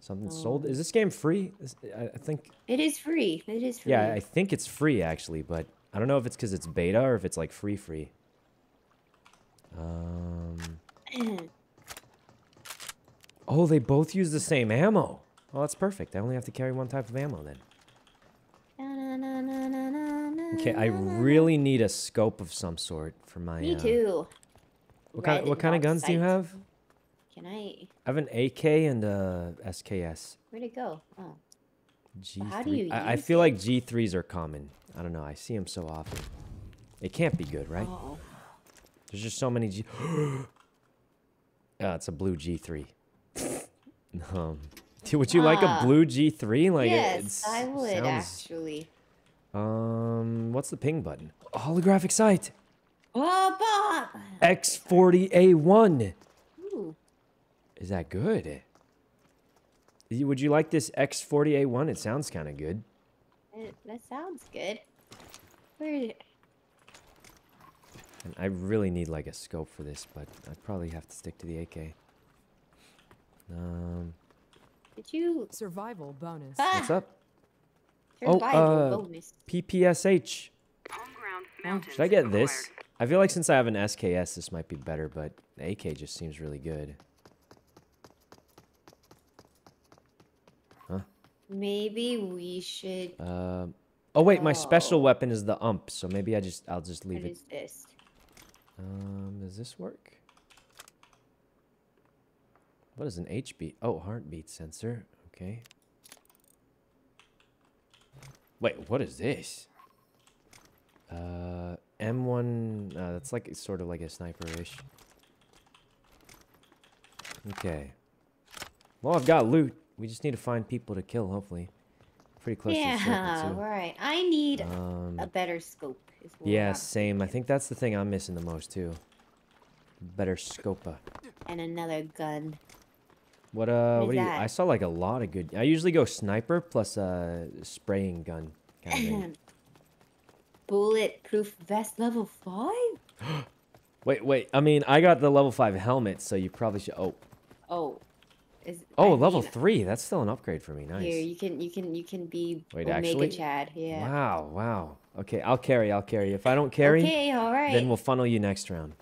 Something sold. Um, Is this game free? I think. It is free. It is free. Yeah, I think it's free actually, but I don't know if it's because it's beta or if it's like free free. Um. Oh, they both use the same ammo. Oh, that's perfect. I only have to carry one type of ammo then. Okay, I really need a scope of some sort for my. Me uh, too. What kind? What kind of guns do you have? Can I? I have an AK and a SKS. Where'd it go? Oh, G3. how do you I, I feel like G3s are common. I don't know. I see them so often. It can't be good, right? oh. There's just so many G. oh, it's a blue G3. um, would you like a Ah. blue G3? Like, it- yes, it's, I would sounds- actually. Um, what's the ping button? Holographic sight. Oh, Bob. X40A1. Ooh, Is that good? Would you like this X40A1? It sounds kind of good. that, that sounds good. Where? And I really need like a scope for this, but I'd probably have to stick to the AK. Um, Did you? Survival bonus. Ah, what's up? Survival uh. PPSH. Should I get this? I feel like since I have an SKS, this might be better, but the AK just seems really good. Huh? Maybe we should. Um, oh wait, my special Oh. weapon is the ump, so maybe I just I'll just leave What it. is this? Um, does this work? What is an HB? Oh, heartbeat sensor. Okay. Wait, what is this? Uh, M1. Uh, that's like sort of like a sniper-ish. Okay. Well, I've got loot. We just need to find people to kill. Hopefully, pretty close to the Yeah, circle too. right. I need Um, a better scope. Is what yeah, same. I think that's the thing I'm missing the most too. Better scopa. And another gun. What uh? What do you? I saw like a lot of good. I usually go sniper plus a uh, spraying gun kind of thing. Bulletproof vest level five. Wait, wait. I mean, I got the level five helmet, so you probably should. Oh, Oh, is oh, I level mean, three. That's still an upgrade for me. Nice. Here, you can you can you can be Wait, Omega actually? Chad. Yeah. Wow, wow. Okay, I'll carry. I'll carry. If I don't carry, Okay, all right. then we'll funnel you next round.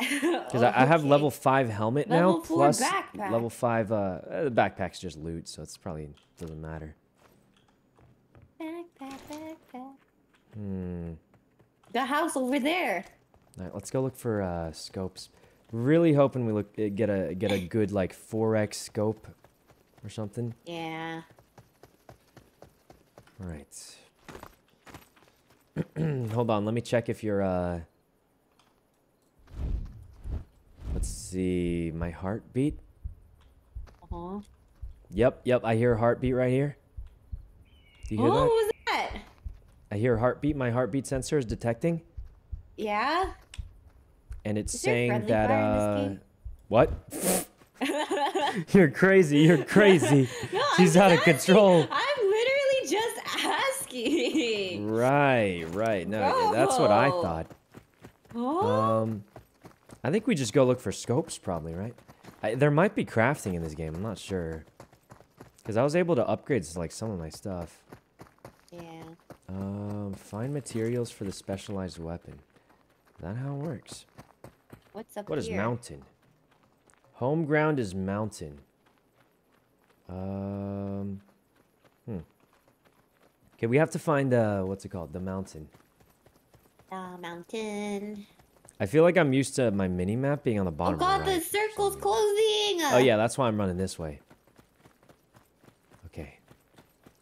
Because I, I have Okay. level five helmet now Level four plus backpack. level five. Uh, uh, the backpack's just loot, so it's probably doesn't matter. Backpack, backpack. Hmm. The house over there. All right, let's go look for uh, scopes. Really hoping we look uh, get a get a good like 4x scope or something. Yeah. All right. Hold on, let me check if you're uh Let's see, my heartbeat. Uh-huh. Yep, yep, I hear a heartbeat right here. Do you hear Oh, that? what was that? I hear a heartbeat. My heartbeat sensor is detecting, Yeah. and it's Is saying that fire in this uh what? You're crazy. You're crazy. No, I'm She's just out of asking. control. I'm literally just asking. Right, right. No, that's what I thought. Oh, Um, I think we just go look for scopes, probably, right? I, there might be crafting in this game. I'm not sure. Because I was able to upgrade like some of my stuff. yeah. Um, find materials for the specialized weapon. Is that how it works? What's up What is here? mountain? Home ground is mountain. Um, hmm. Okay, we have to find uh, what's it called? The mountain. The mountain. I feel like I'm used to my mini map being on the bottom. Oh bottom. god, right the circle's closing. Oh yeah, that's why I'm running this way. Okay.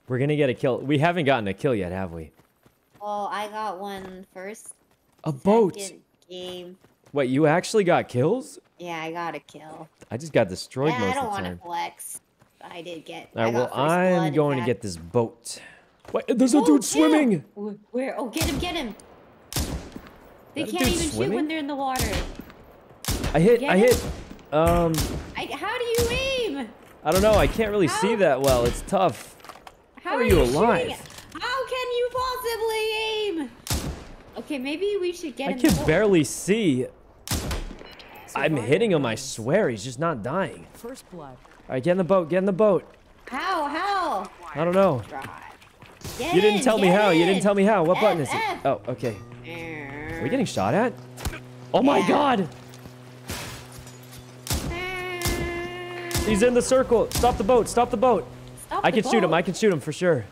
We're gonna get a kill. We haven't gotten a kill yet, have we? Oh, I got one first. A boat. second Game. Wait, you actually got kills? Yeah, I got a kill. I just got destroyed yeah, most I don't of the want time. to flex. I did get. All I right, well, got first blood, I'm going to get this boat. Wait, there's a Oh, dude kill! swimming. Wh- Where? Oh, get him! Get him! They That can't dude even shoot when they're in the water. I hit. Get I him? hit. Um, I, how do you aim? I don't know. I can't really see that well. It's tough. How, are you shooting alive? it? How can you possibly aim? Okay, maybe we should get I him. can more- barely see. I'm hitting him. I swear. He's just not dying. First blood. All right, get in the boat. Get in the boat. How? How? I don't know. Get You didn't in, tell me get how. You didn't tell me how. What button is F, it? F. Oh, okay. Are we getting shot at? Oh my god! He's in the circle. Stop the boat. Stop the boat. Stop I the can shoot him. I can shoot him for sure.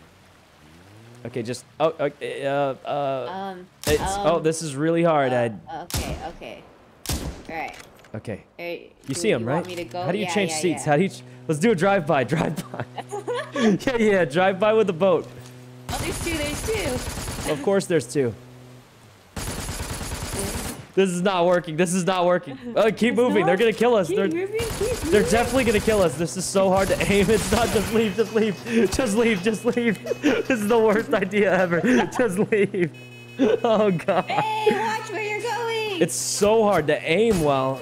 Okay, just oh, okay, uh, uh, Um. it's oh, um, this is really hard. uh, I Okay. Okay. All right. okay. Alright, You see him, you right? Want me to go? How do you Yeah, change yeah, seats? yeah. How do you? ch- Let's do a drive by. Drive by. yeah, yeah. Drive by with the boat. Oh, there's two. There's two. Of course, there's two. This is not working. This is not working. Oh, keep moving. They're gonna kill us. They're moving. They're definitely gonna kill us. This is so hard to aim. It's not. Just leave. Just leave. Just leave. Just leave. This is the worst idea ever. Just leave. Oh god. Hey, watch where you're going. It's so hard to aim while.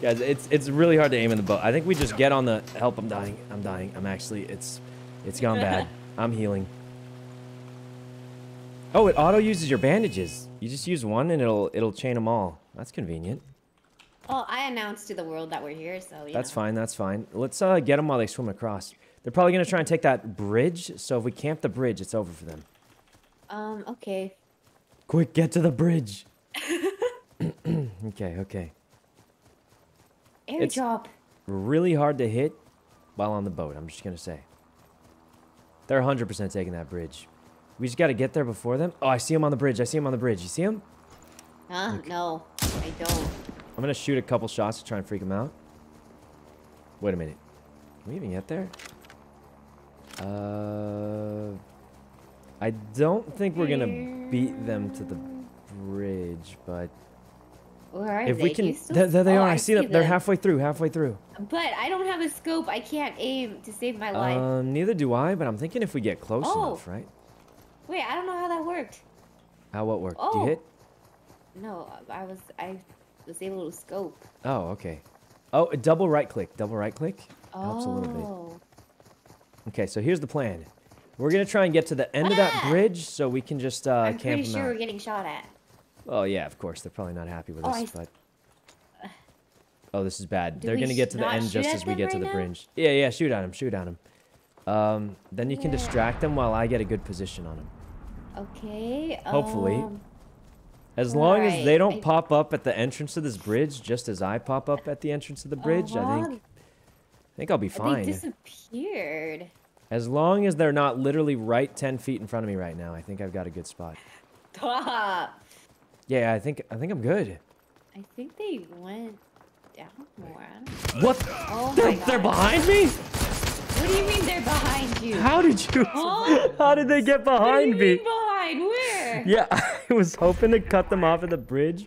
Guys, it's it's really hard to aim in the boat. I think we just get on the help. I'm dying. I'm dying. I'm actually. It's it's gone bad. I'm healing. Oh, it auto uses your bandages. You just use one and it'll it'll chain them all. That's convenient. Well, I announced to the world that we're here, so That's know. fine. That's fine. Let's uh, get them while they swim across. They're probably gonna try and take that bridge. So if we camp the bridge, it's over for them. Um. Okay. Quick, get to the bridge. okay, okay. It's- Airdrop. Really hard to hit while on the boat. I'm just gonna say. They're 100% taking that bridge. We just gotta get there before them. Oh, I see him on the bridge. I see him on the bridge. You see him? Huh? No, I don't. I'm gonna shoot a couple shots to try and freak him out. Wait a minute. Can we even get there? Uh, I don't think we're gonna beat them to the bridge, but Where are if they? we can, there, there they Oh, are. I see them. They're halfway through. Halfway through. But I don't have a scope. I can't aim to save my life. Um, neither do I. But I'm thinking if we get close Oh. enough, right? Wait, I don't know how that worked. How what worked? Oh. you hit? No, I was I was able to scope. Oh, okay. Oh, double right click. Double right click helps a little bit. Oh. Okay, so here's the plan. We're gonna try and get to the end of that Ah! bridge so we can just uh, I'm camp pretty sure out. we're getting shot at. Oh yeah, of course. They're probably not happy with Oh, us, I but. Oh, this is bad. Do They're gonna get to the end just as we get to the now? bridge. Yeah, yeah. Shoot at him. Shoot at him. Um, then you can Yeah. distract them while I get a good position on them. Okay. Hopefully. um, As long as they don't I- pop up at the entrance of this bridge, just as I pop up at the entrance of the bridge, I uh-huh, think I think I'll be fine. They disappeared. As long as they're not literally right ten feet in front of me right now, I think I've got a good spot. Stop. Yeah, I think I think I'm good. I think they went down more. What? Oh They're, they're behind me? What do you mean they're behind you? How did you? Oh. How did they get behind me? behind? Where? Yeah, I was hoping to cut them off at the bridge,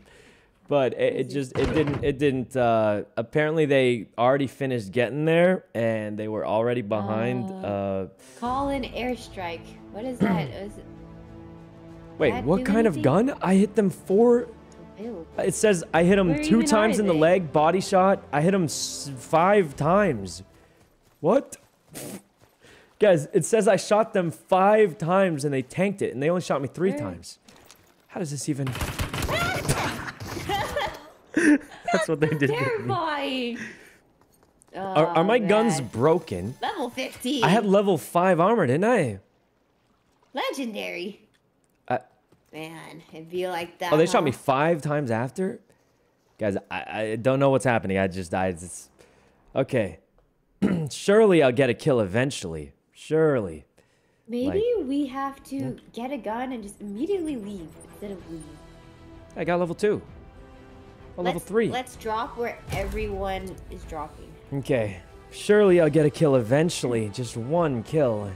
but it, it just it didn't it didn't. Uh, apparently, they already finished getting there, and they were already behind. Uh. Uh, Call an airstrike. What is that? Is it wait, that what kind of gun? I hit them four. Ew. It says I hit them Where two times in the leg, body shot. I hit them five times. What? Guys, it says I shot them five times and they tanked it, and they only shot me three Where? times. How does this even? That's what they did. Terrifying. Are, are Oh, my guns broken? level 15? I had level five armor, didn't I? legendary. I Man, it'd be like that. oh, they shot me five times after. Guys, I, I don't know what's happening. I just died. It's okay. Surely I'll get a kill eventually. Surely. Maybe we have to get a gun and just immediately leave instead of leave. I got level two. Oh, level three. Let's drop where everyone is dropping. Okay. Surely I'll get a kill eventually. Just one kill.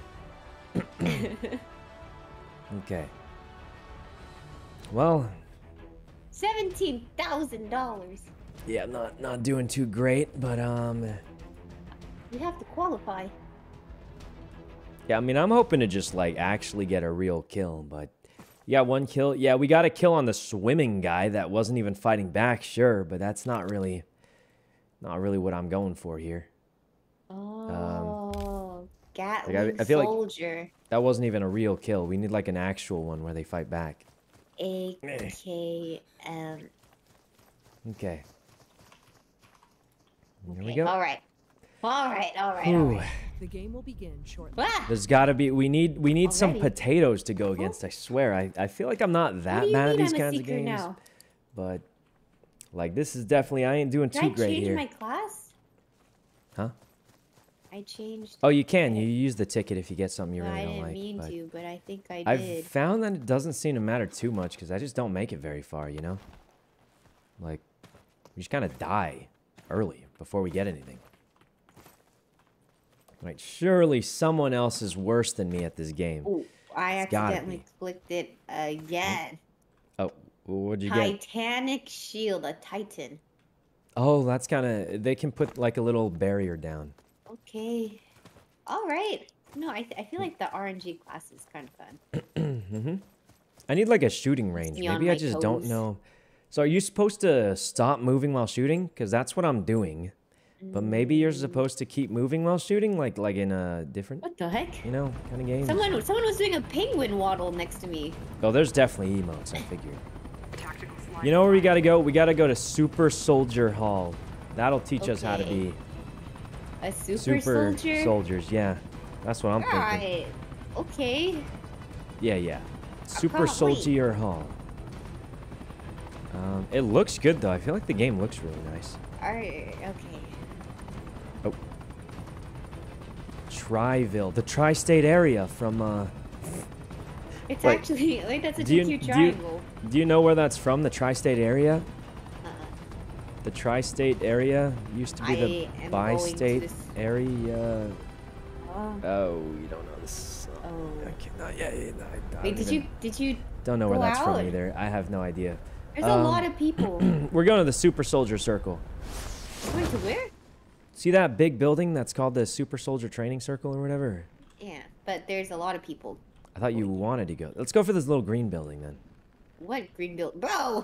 okay. Well, Seventeen thousand dollars. yeah, not not doing too great, but um We have to qualify. yeah, I mean, I'm hoping to just like actually get a real kill, but Yeah, one kill. Yeah, we got a kill on the swimming guy that wasn't even fighting back, sure, but that's not really not really what I'm going for here. Um, oh, Gatling I feel like- soldier. That wasn't even a real kill. We need like an actual one where they fight back. AKM. Okay. Here we Okay, go. All right. All right. All right. All Ooh. right. The game will begin shortly. Ah, There's gotta be. We need. We need some potatoes to go against. I swear. I. I feel like I'm not that do you bad at these I'm a kinds of games, now? but like this is definitely. I ain't doing Did too I great change here. my class? Huh? I changed. Oh, you can. You use the ticket if you get something you No, really don't like. I didn't like. mean but to, but I think I did. I've found that it doesn't seem to matter too much because I just don't make it very far. You know. Like, we just kind of die early before we get anything. Right. Surely someone else is worse than me at this game. Oh, I It's accidentally clicked it again. Oh, what'd you get? Titanic shield, a titan. Oh, that's kind of. They can put like a little barrier down. Okay. All right. No, I, I feel like the RNG class is kind of fun. mm-hmm. I need like a shooting range. Maybe I just don't know. So are you supposed to stop moving while shooting? Because that's what I'm doing. But maybe you're supposed to keep moving while shooting, like like in a different, What the heck? you know, kind of game. Someone someone was doing a penguin waddle next to me. Oh, there's definitely emotes. I figured. You know where we gotta go? We gotta go to Super Soldier Hall. That'll teach us how to be A super, super soldier. soldiers. Yeah, that's what I'm thinking. Alright. Okay. Yeah, yeah. Super can't wait. Soldier Hall. Um, it looks good though. I feel like the game looks really nice. Alright. Okay. Oh. Triville, the tri-state area from. Uh, It's Wait, actually like that's such do you- a cute do you- do you know where that's from? The tri-state area. Uh, The tri-state area used to be I the bi-state area. oh, Oh, you don't know this. oh. Okay, not yet. I, I Wait, don't did even- you did you? Don't know where go that's from either. I have no idea. There's Um, a lot of people. We're going to the Super Soldier Circle. Going to where? See that big building that's called the Super Soldier Training Circle or whatever? Yeah, but there's a lot of people. I thought you wanted to go. Let's go for this little green building then. What green build, bro?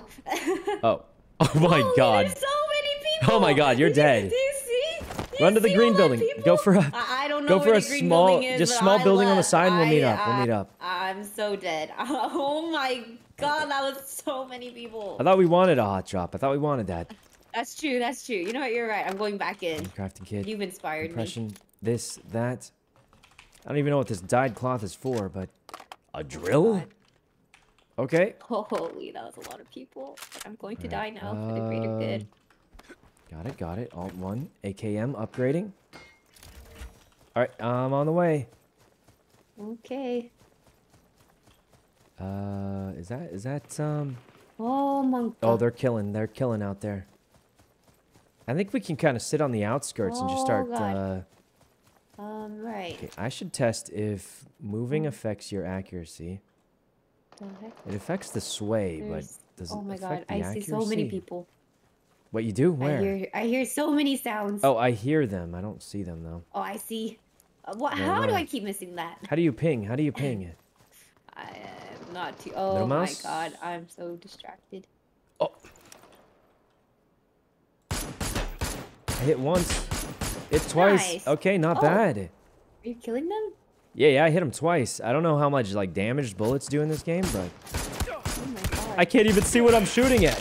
Oh. Oh my Holy, god. There's so many people. Oh my God, you're dead. Do you see? Do Run to the green building. people? Go for a- I, don't know go for a small- is, just small I building on the side and we'll meet I- up. We'll meet up. Uh, I'm so dead. Oh my god, that was so many people. I thought we wanted a hot drop. I thought we wanted that. That's true. That's true. You know what? You're right. I'm going back in. Crafting kit. You've inspired me. Impression. This, that. I don't even know what this dyed cloth is for, but a drill? Okay. Holy, that was a lot of people. I'm going to die now for the greater good. Um, Got it, got it. Alt 1. AKM upgrading. Alright, I'm on the way. Okay. Uh, is that, is that, um... Oh my god. Oh, they're killing. They're killing out there. I think we can kind of sit on the outskirts and just Oh, start God. uh, Um, right. Okay, I should test if moving Hmm. affects your accuracy. Heck? It affects the sway, There's- but does oh Oh my god, I accuracy? see so many people. What you do? Where? I hear I hear so many sounds. Oh, I hear them. I don't see them though. Oh, I see. Uh, what? How do? I keep missing that? How do you ping? How do you ping? It? I'm not too. Oh my mouse? god, I'm so distracted. Oh. I hit once. Hit twice. Nice. Okay, not Oh. bad. Are you killing them? Yeah, yeah, I hit him twice. I don't know how much like damage bullets do in this game, but Oh. I can't even see what I'm shooting at.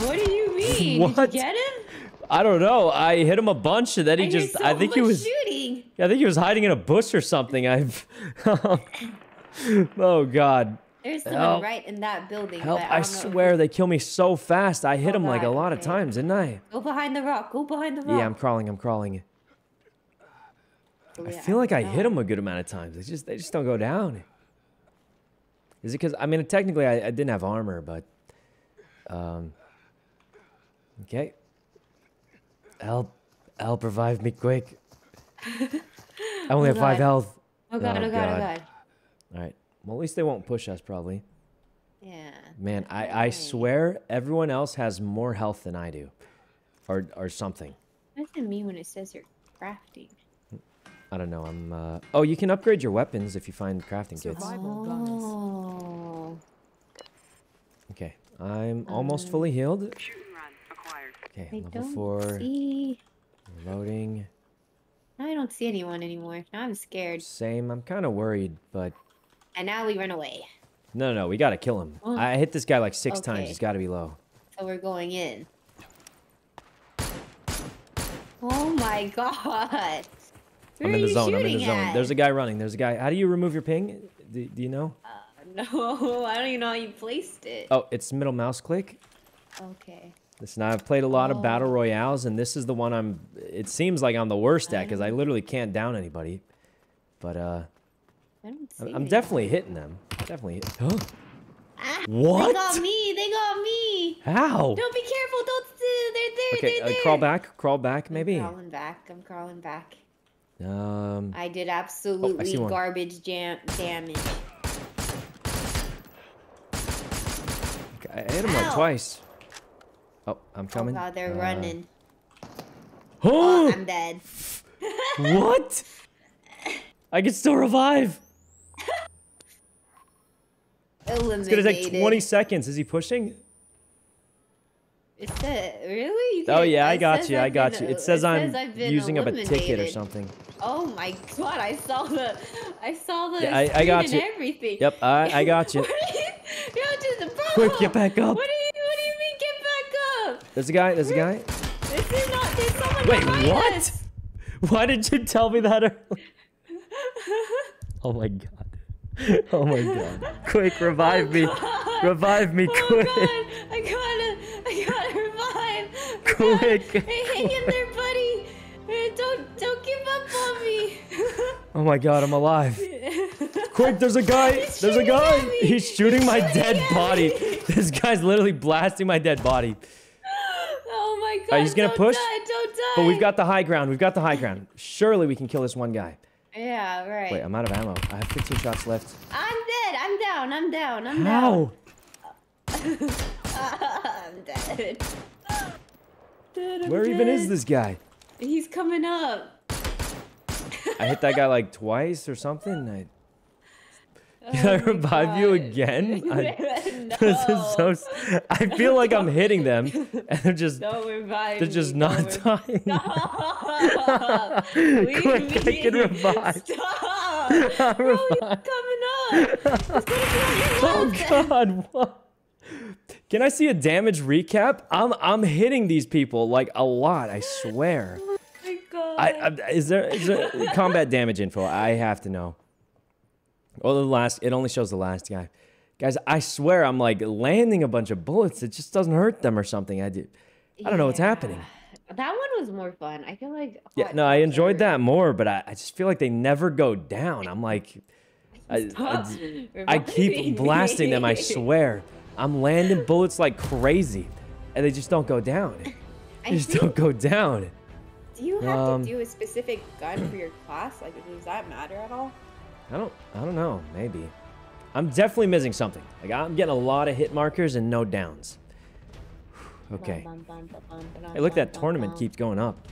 What do you mean? What? Did you get him? I don't know. I hit him a bunch and then he I just so I think he was shooting. I think he was hiding in a bush or something. I've Oh god. There's someone Help. right in that building. Help, but I swear they kill me so fast. I hit Oh, him like a God, lot of times, didn't I? Go behind the rock. Go behind the rock. Yeah, I'm crawling, I'm crawling. Oh, I yeah, feel like I don't hit them a good amount of times. They just they just don't go down. Is it because I mean technically I, I didn't have armor, but um okay. Help help revive me quick. I only Oh, have five health. Oh god, Oh, oh god, God. oh god. Alright. Well at least they won't push us probably. Yeah. Man, I, I definitely. swear everyone else has more health than I do. Or or something. What does it mean when it says you're crafting? I don't know. I'm uh Oh, you can upgrade your weapons if you find crafting kits. Survival bonus. Oh. Okay, I'm almost fully healed. Shoot and run acquired. Okay, I level don't four, see. loading. I don't see anyone anymore. Now I'm scared. Same. I'm kind of worried, but And now we run away. no, no, we gotta kill him. Oh. I hit this guy like six times. He's got to be low. So we're going in. Oh my god. Where I'm in the zone. I'm in the zone. at? There's a guy running. There's a guy. How do you remove your ping? Do, do you know? No, I don't even know how you placed it. Oh, it's middle mouse click. Okay. Listen, I've played a lot of battle Oh. royales, and this is the one I'm. It seems like I'm the worst at because I literally can't down anybody. But uh, I don't see I'm, definitely hitting them. Definitely. Hit- huh? Ah, What? They got me. They got me. How? Don't be careful. Don't. Uh, they're there. Okay, they're uh, there. crawl back. Crawl back, maybe. I'm crawling back. I'm crawling back. Um. I did absolutely one. garbage jam damage. I hit him like twice. Oh, I'm coming. Oh god, they're Uh, running. Oh, Oh, I'm dead. what? I can still revive. Eliminated. It's gonna take 20 seconds. Is he pushing? It said, really? You Oh yeah, I got you. I got been- you. It says I'm I've been using up a ticket or something. Oh my god, I saw the, I saw the Yeah, I- I got you. everything. Yep, I- I got you. You, you're just, bro, Quick, get back up. What do you, what do you mean get back up? There's a guy. There's a guy. This is not, there's someone Wait, what? us. Why did you tell me that? earlier? Oh my god. Oh my god. Quick, revive me. Revive me Oh quick. god, I gotta, I gotta revive. Quick. gotta- Hey, hang in there, buddy. Uh, Don't, don't give up on me. Oh my god, I'm alive. Quick, there's a guy. He's There's a guy. He's shooting my shooting dead body. me. This guy's literally blasting my dead body. Oh my god. Alright, he's gonna push, Die, don't die. But we've got the high ground. We've got the high ground. Surely we can kill this one guy. Yeah, right. Wait, I'm out of ammo. I have 15 shots left. I'm dead. I'm down. I'm down. I'm How? down. I'm dead. Dead, I'm Where even is this guy? He's coming up. I hit that guy like twice or something. I, Oh Can I revive you again? I- no. this is so. I feel like I'm hitting them, and they're just Don't revive they're me. just Don't not rev- dying. Stop. Quick, I me. can revive. Stop. Bro, coming up. It's gonna be on your Oh. God! What? Can I see a damage recap? I'm I'm hitting these people like a lot. I swear. Oh my god. I, I is there is there combat damage info? I have to know. Well, the last it only shows the last guy. Guys, I swear I'm like landing a bunch of bullets. It just doesn't hurt them or something. I do. I don't know what's happening. That one was more fun. I feel like. Yeah, no, I enjoyed that more, but I, I just feel like they never go down. I'm like, I, I, I keep blasting them. I swear, I'm landing bullets like crazy, and they just don't go down. I They just don't go down. Do you have Um, to do a specific gun for your class? Like, does that matter at all? I don't I don't know. Maybe. I'm definitely missing something. Like I'm getting a lot of hit markers and no downs. Okay. Hey, look, that tournament keeps going up.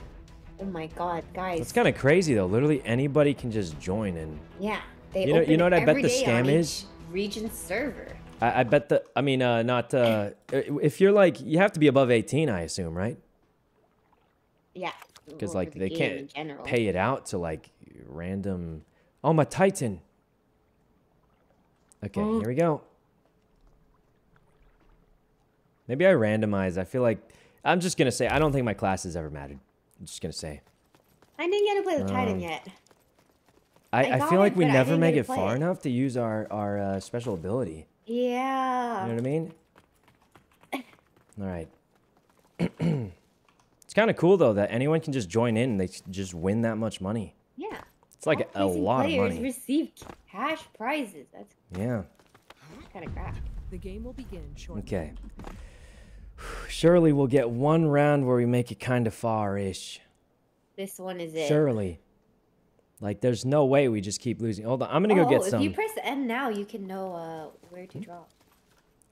Oh my god, guys. It's kind of crazy though. Literally anybody can just join and Yeah. They You know- you know what I bet the scam is? Region server. I, I bet the I mean uh not uh if you're like you have to be above 18 I assume, right? Yeah. Because like the they can't pay it out to like random Oh, my Titan. Okay, Oh. here we go. Maybe I randomize. I feel like I'm just gonna say I don't think my classes ever mattered. I'm just gonna say. I didn't get to play the Titan Um, yet. I, I I, feel like it, we never make it far it. enough to use our our uh, special ability. Yeah. You know what I mean? All right. it's kind of cool though that anyone can just join in and they just win that much money. Yeah. It's like a placing lot of players money. receive cash prizes. That's Yeah. kind of crap. The game will begin shortly. Okay. Surely we'll get one round where we make it kind of far-ish. This one is it. Surely. Like there's no way we just keep losing. Hold on, I'm gonna oh, go get if some. If you press M now, you can know uh, where Hmm? to drop.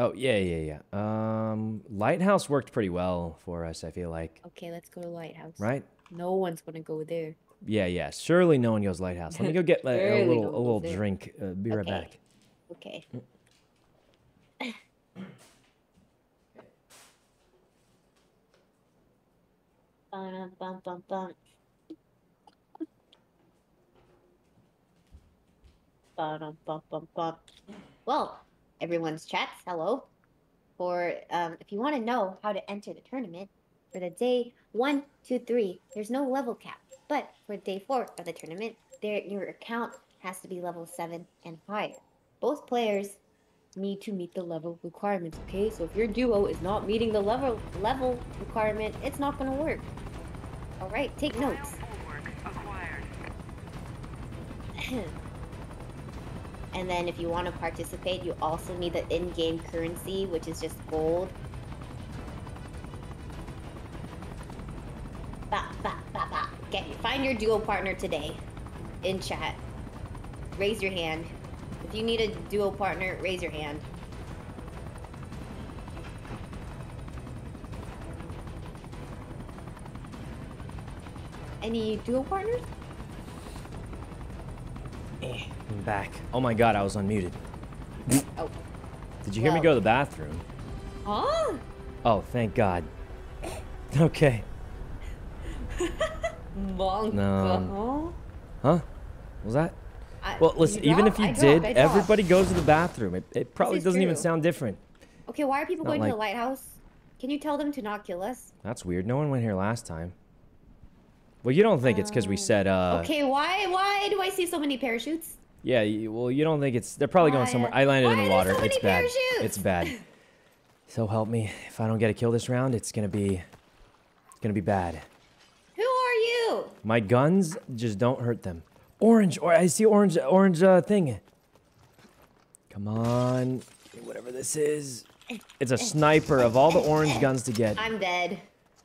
Oh yeah, yeah, yeah. Um, Lighthouse worked pretty well for us. I feel like, Okay, let's go to Lighthouse. right? No one's gonna go there. Yeah, yeah. Surely no one goes Lighthouse. Let me go get like, a little a little drink. Uh, be right back. Okay. Bum, bum, bum, bum. Bum, bum, bum, bum. Well, everyone's chats, hello. For um, if you want to know how to enter the tournament for the day one, two, three, there's no level cap. But for day four of the tournament, there your account has to be level seven and higher. Both players need to meet the level requirements. Okay, so if your duo is not meeting the level level requirement, it's not going to work. All right, take notes. and then if you want to participate, you also need the in-game currency, which is just gold. Find your duo partner today in chat. Raise your hand. If you need a duo partner, raise your hand. Any duo partners? Eh, I'm back. Oh my god, I was unmuted. Oh. Did you hear me go to the bathroom? Huh? Oh, thank God. Okay. No. Huh? What was that? I- Well, listen. Even if you I did, dropped, I dropped. everybody goes to the bathroom. It, it probably doesn't even sound different. Okay, why are people Not going to the lighthouse? Can you tell them to not kill us? That's weird. No one went here last time. Well, you don't think it's because we said, uh, okay, why why do I see so many parachutes? yeah. You, well, you don't think it's. They're probably going somewhere. I landed why in the water. so it's bad. parachutes? It's bad. So help me. If I don't get a kill this round, it's gonna be. It's gonna be bad. Who are you? My guns just don't hurt them. Orange, or I see orange, orange uh, thing. Come on, whatever this is. It's a sniper of all the orange guns to get. I'm dead.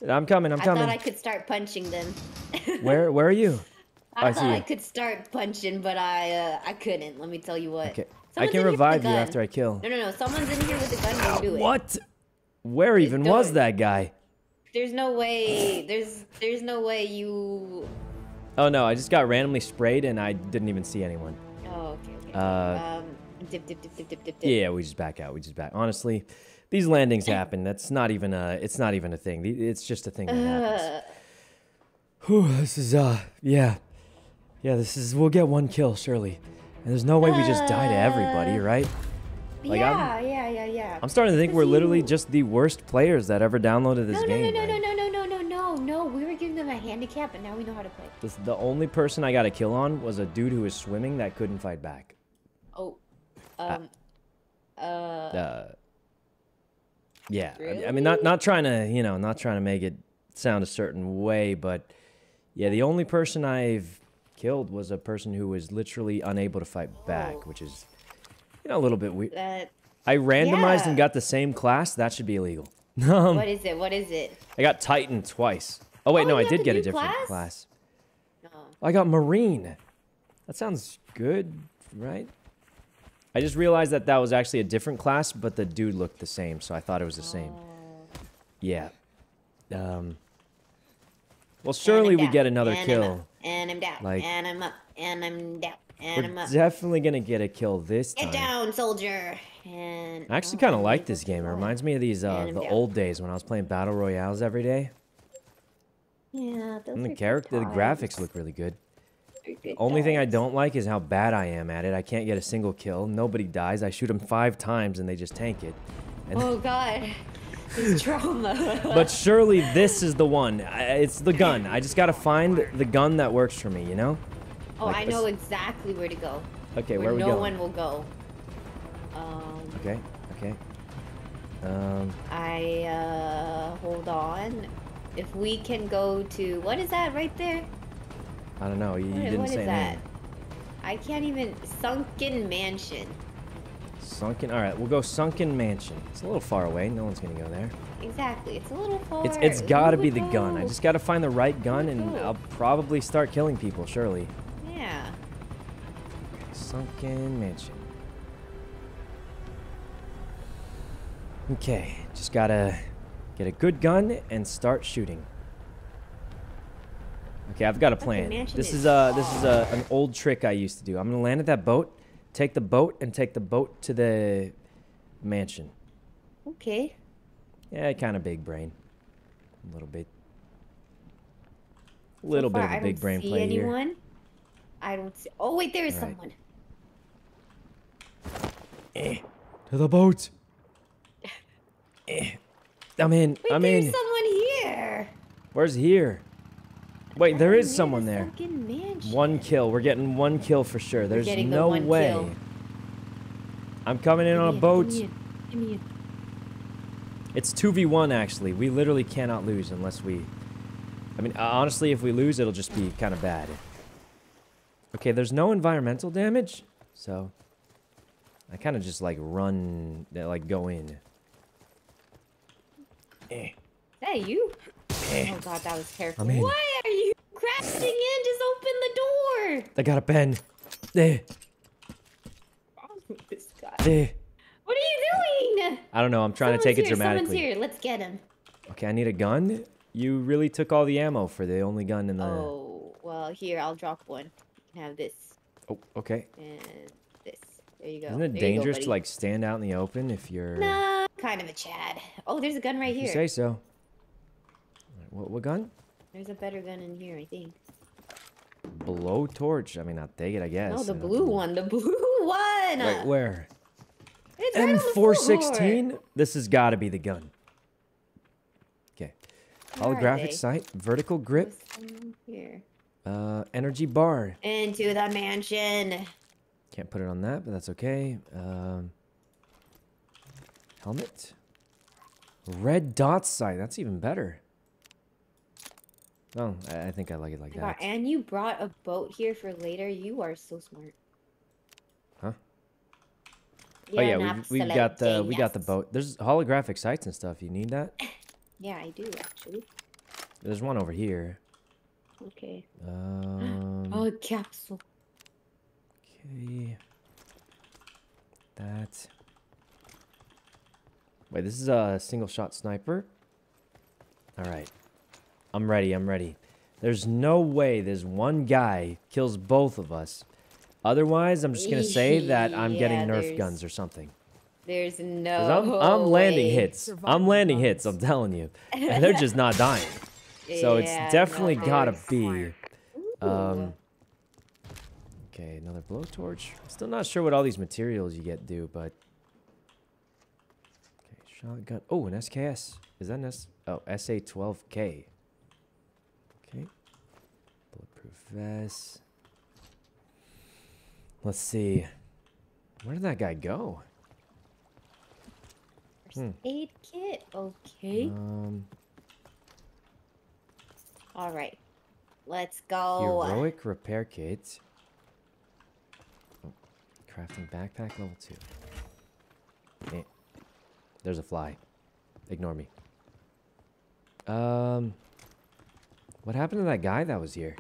I'm coming. I'm coming. I thought I could start punching them. Where, where are you? I, I thought I could start punching, but I uh, I couldn't. Let me tell you what. Okay, I can in here with a revive you after I kill. No, no, no. Someone's in here with a gun. Don't do it. What? Where even was it. that guy? There's no way. There's there's no way you. Oh no, I just got randomly sprayed and I didn't even see anyone. Oh, okay, okay. Uh, um, dip, dip, dip, dip, dip, dip, dip. Yeah, we just back out. We just back. Honestly, these landings happen. That's not even a. It's not even a thing. It's just a thing that happens. Uh, Whew, this is uh, yeah, yeah. This is. We'll get one kill surely, and there's no way we just die to everybody, Uh, right? Like, yeah, I'm- yeah, yeah, yeah. I'm starting to think we're Because literally you- just the worst players that ever downloaded this no, no, game. no, no, man. no, no, no, no, no, no, no. We were giving them a handicap, and now we know how to play. This, the only person I got a kill on was a dude who was swimming that couldn't fight back. Oh, um, uh, Uh, yeah, I- I mean, not not trying to, you know, not trying to make it sound a certain way, but yeah, the only person I've killed was a person who was literally unable to fight back, Oh. which is, you know, a little bit weird. I randomized and got the same class. That should be illegal. um, What is it? What is it? I got Titan twice. Oh wait, Oh, no, I did get a different class? class. No. I got Marine. That sounds good, right? I just realized that that was actually a different class, but the dude looked the same, so I thought it was the same. Oh. Yeah. Um. Well, surely we get another and I'm kill. up, and I'm down. Like- and I'm up. And I'm down. And We're definitely gonna get a kill this time. Get down, soldier. And I actually kind of like this game. It reminds me of these uh, the down. old days when I was playing battle royales every day. Yeah, those And the character, the graphics look really good. Good Only thing I don't like is how bad I am at it. I can't get a single kill. Nobody dies. I shoot them five times and they just tank it. And Oh God, it's trauma. but surely this is the one. It's the gun. I just gotta find the gun that works for me. You know? Oh, like I know exactly where to go. Okay, where where, we no going? one will go. Um, Okay, okay. Um, I uh, hold on. If we can go to what is that right there? I don't know. You, you didn't what say is that? name. I can't even sunken mansion. Sunken. All right, we'll go Sunken Mansion. It's a little far away. No one's gonna go there. Exactly, it's a little far. It's it's gotta be the gun. I just gotta find the right gun, and go? I'll probably start killing people. Surely. Yeah. Sunken Mansion. Okay, just gotta get a good gun and start shooting. Okay, I've got a plan. This is uh this is a, an old trick I used to do. I'm gonna land at that boat, take the boat, and take the boat to the mansion. Okay. Yeah, kind of big brain. A little bit. A So little bit far, of a I big brain play here. I don't see. Oh wait, there is Alright. someone. Eh, to the boat. Eh, I'm in. Wait, I'm there's in. someone here. Where's here? Wait, there I'm someone there. One kill. We're getting one kill for sure. There's the no one way. kill. I'm coming in Give on a boat. Give a, give a. It's 2v1 actually. We literally cannot lose unless we I mean, honestly, if we lose, it'll just be kind of bad. Okay, there's no environmental damage, so I kind of just like run, uh, like go in. Eh, Is you? eh. Oh god, that was terrible. Why are you crashing in? Just open the door. I got a pen. Eh, this guy. eh. What are you doing? I don't know. I'm trying to take it Someone's here, Someone's dramatically. here. Let's get him. Okay, I need a gun. You really took all the ammo for the only gun in the. Oh, well, here, I'll drop one. You have this Oh, okay. and this. There you go. Isn't it There you go, dangerous to like stand out in the open if you're? Nah, kind of a Chad. Oh, there's a gun right if you here. say so. What, what gun? There's a better gun in here, I think. Blowtorch. I mean, I'll take it, I guess. No, the blue one. The blue one. Wait, where? It's right on the floor. M416? This has got to be the gun. Okay. Holographic sight, vertical grip, Here. Uh, energy bar. Into the mansion. Can't put it on that, but that's okay. Um, helmet. Red dot sight. That's even better. Oh, I, I think I like it like God, that. and you brought a boat here for later. You are so smart. Huh? Yeah, oh yeah, we we got the we got the boat. There's holographic sights and stuff. You need that? Yeah, I do actually. There's one over here. Okay. Um, Oh, capsule. Okay. That. Wait, this is a single shot sniper. All right. I'm ready. I'm ready. There's no way this one guy kills both of us. Otherwise, I'm just going to say that I'm getting Nerf guns or something. There's no. I'm, I'm landing hits. I'm landing hits, I'm telling you. And they're just not dying. So Yeah, it's definitely gotta be. Um, okay, another blowtorch. Still not sure what all these materials you get do, but. Okay, shotgun. Oh, an SKS. Is that an S? Oh, SA12K. Okay. Bulletproof vest. Let's see. Where did that guy go? First aid kit. Okay. Um, All right. Let's go. heroic repair kit. Oh, crafting backpack level two. Eh. There's a fly. Ignore me. Um. What happened to that guy that was here?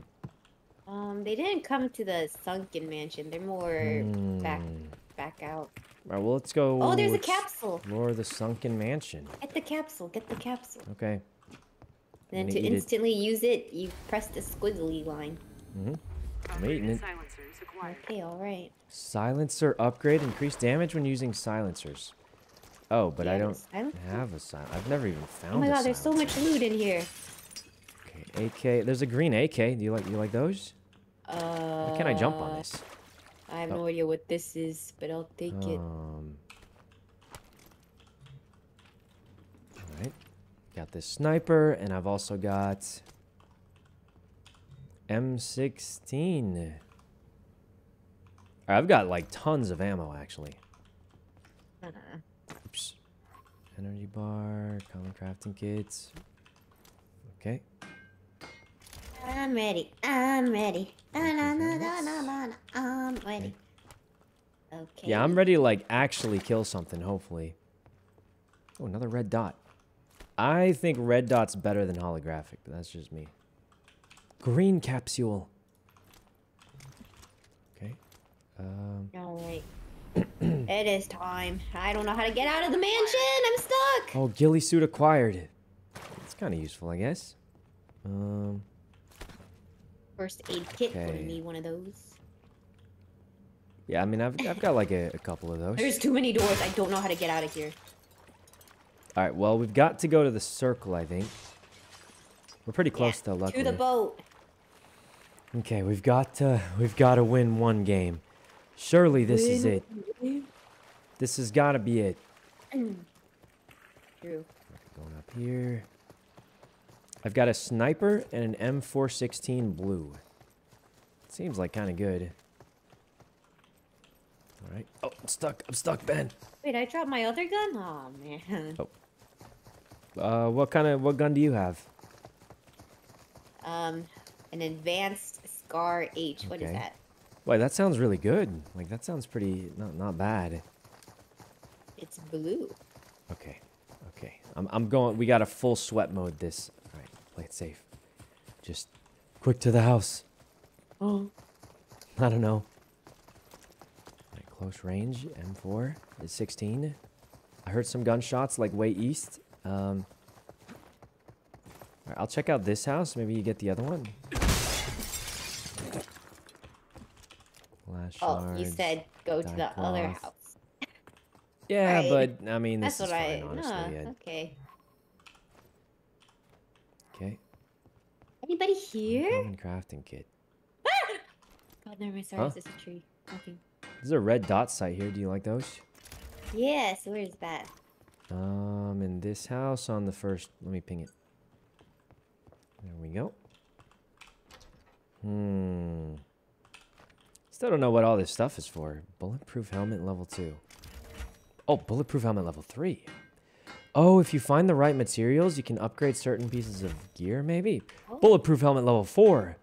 Um, they didn't come to the sunken mansion. They're more back Hmm. back out. All right, well, let's go. Oh, there's a capsule. Explore the sunken mansion. Get the capsule. Get the capsule. Okay. And then gonna to eat it. instantly use it, you press the squiggly line. I'm eating it. Silencers. Okay, all right. Silencer upgrade. Increase damage when using silencers. Oh, but I Yeah, don't have a silence. I've never even found Oh my god, there's so much loot in here. Okay, AK. There's a green AK. Do you like you like those? Uh, Why can't I jump on this? I have Oh. no idea what this is, but I'll take it. Um. Alright. Got this sniper, and I've also got M16. I've got like tons of ammo actually. Uh, Oops. Energy bar, common crafting kits. Okay. I'm ready. I'm ready. I'm ready. Okay. Yeah, I'm ready to like actually kill something, hopefully. Oh, another red dot. I think red dot's better than holographic, but that's just me. Green capsule. Okay. Um, All right. it is time. I don't know how to get out of the mansion. I'm stuck. oh, ghillie suit acquired. It's kind of useful, I guess. Um, First aid kit. Gonna Okay. need one of those. yeah, I mean, I've, I've got like a, a couple of those. There's too many doors. I don't know how to get out of here. All right, well, we've got to go to the circle, I think. We're pretty Yeah, close, though, luckily. To the boat. Okay, we've got to we've got to win one game. Surely this is Win it. This has got to be it. True. Going up here. I've got a sniper and an M416 blue. Seems like kind of good. All right. Oh, I'm stuck. I'm stuck, Ben. Wait, I dropped my other gun? Oh man. Uh, what kind of what gun do you have? Um, an advanced Scar H. What is Okay. that? Wait, that sounds really good. Like that sounds pretty not not bad. It's blue. Okay. Okay. I'm I'm going we got a full sweat mode this. All right. Play it safe. Just quick to the house. Oh. I don't know. Right, close range, M4 is 16. I heard some gunshots like way east. Um, right, I'll check out this house. Maybe you get the other one. Flash Oh, you said go to the other house. Yeah, Alright. but I mean, this That's is what fine, I. honestly. no, okay. Okay. Anybody here? Common crafting kit. God, never mind. Sorry, Huh? it's just a tree. Nothing. There's a red dot site here. Do you like those? Yes. Where's that? Um, in this house on the first. Let me ping it. There we go. Hmm. Still don't know what all this stuff is for. Bulletproof helmet level two. Oh, bulletproof helmet level three. Oh, if you find the right materials, you can upgrade certain pieces of gear, maybe. Oh. Bulletproof helmet level four.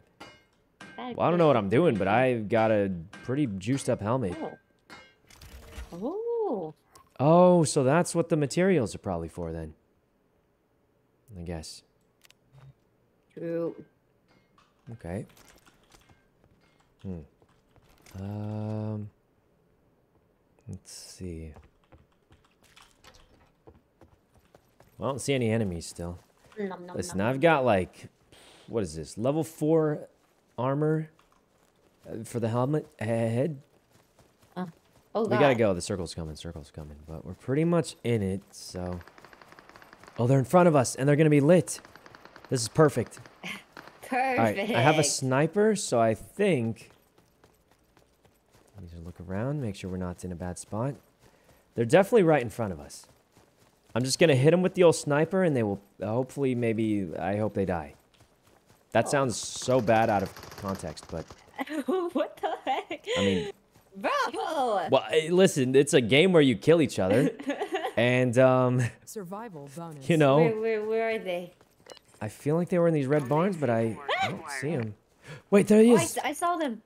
That'd Well, I don't know what I'm doing, but I've got a pretty juiced up helmet. Oh. Oh. Oh, so that's what the materials are probably for then. I guess. True. Okay. Hmm. Um. Let's see. Well, I don't see any enemies still. Nom, nom, Listen, nom. I've got like, what is this? Level four armor uh, for the helmet head. Oh We God. gotta go. The circle's coming. Circle's coming. But we're pretty much in it. So. Oh, they're in front of us, and they're gonna be lit. This is perfect. Perfect. Right, I have a sniper, so I think. Let me just look around, make sure we're not in a bad spot. They're definitely right in front of us. I'm just gonna hit them with the old sniper, and they will hopefully, maybe, I hope they die. That Oh. sounds so bad out of context, but what the heck? I mean, bro. well, eh, listen, it's a game where you kill each other, and um, Survival bonus. you know, Where, where, where are they? I feel like they were in these red barns, but I, I don't see them. Wait, there he Oh, I, is. s- I saw them.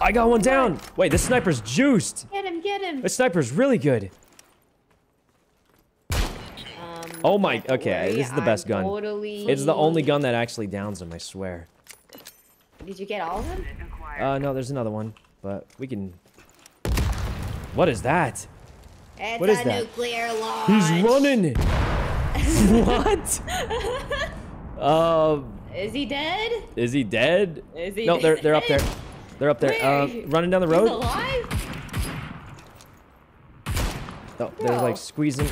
I got one down. Wait, this sniper's juiced. Get him, get him. This sniper's really good. Um, Oh my- okay, worry, this is the I'm best gun. Totally. It's the only gun that actually downs them, I swear. Did you get all of them? Uh, no, there's another one, but we can... What is that? It's What is a that? nuclear launch. He's running! what? Um, Is he dead? is he dead? Is he No, they're, they're up there. They're up there. Uh, running down the He's road. alive? Oh, they're like squeezing.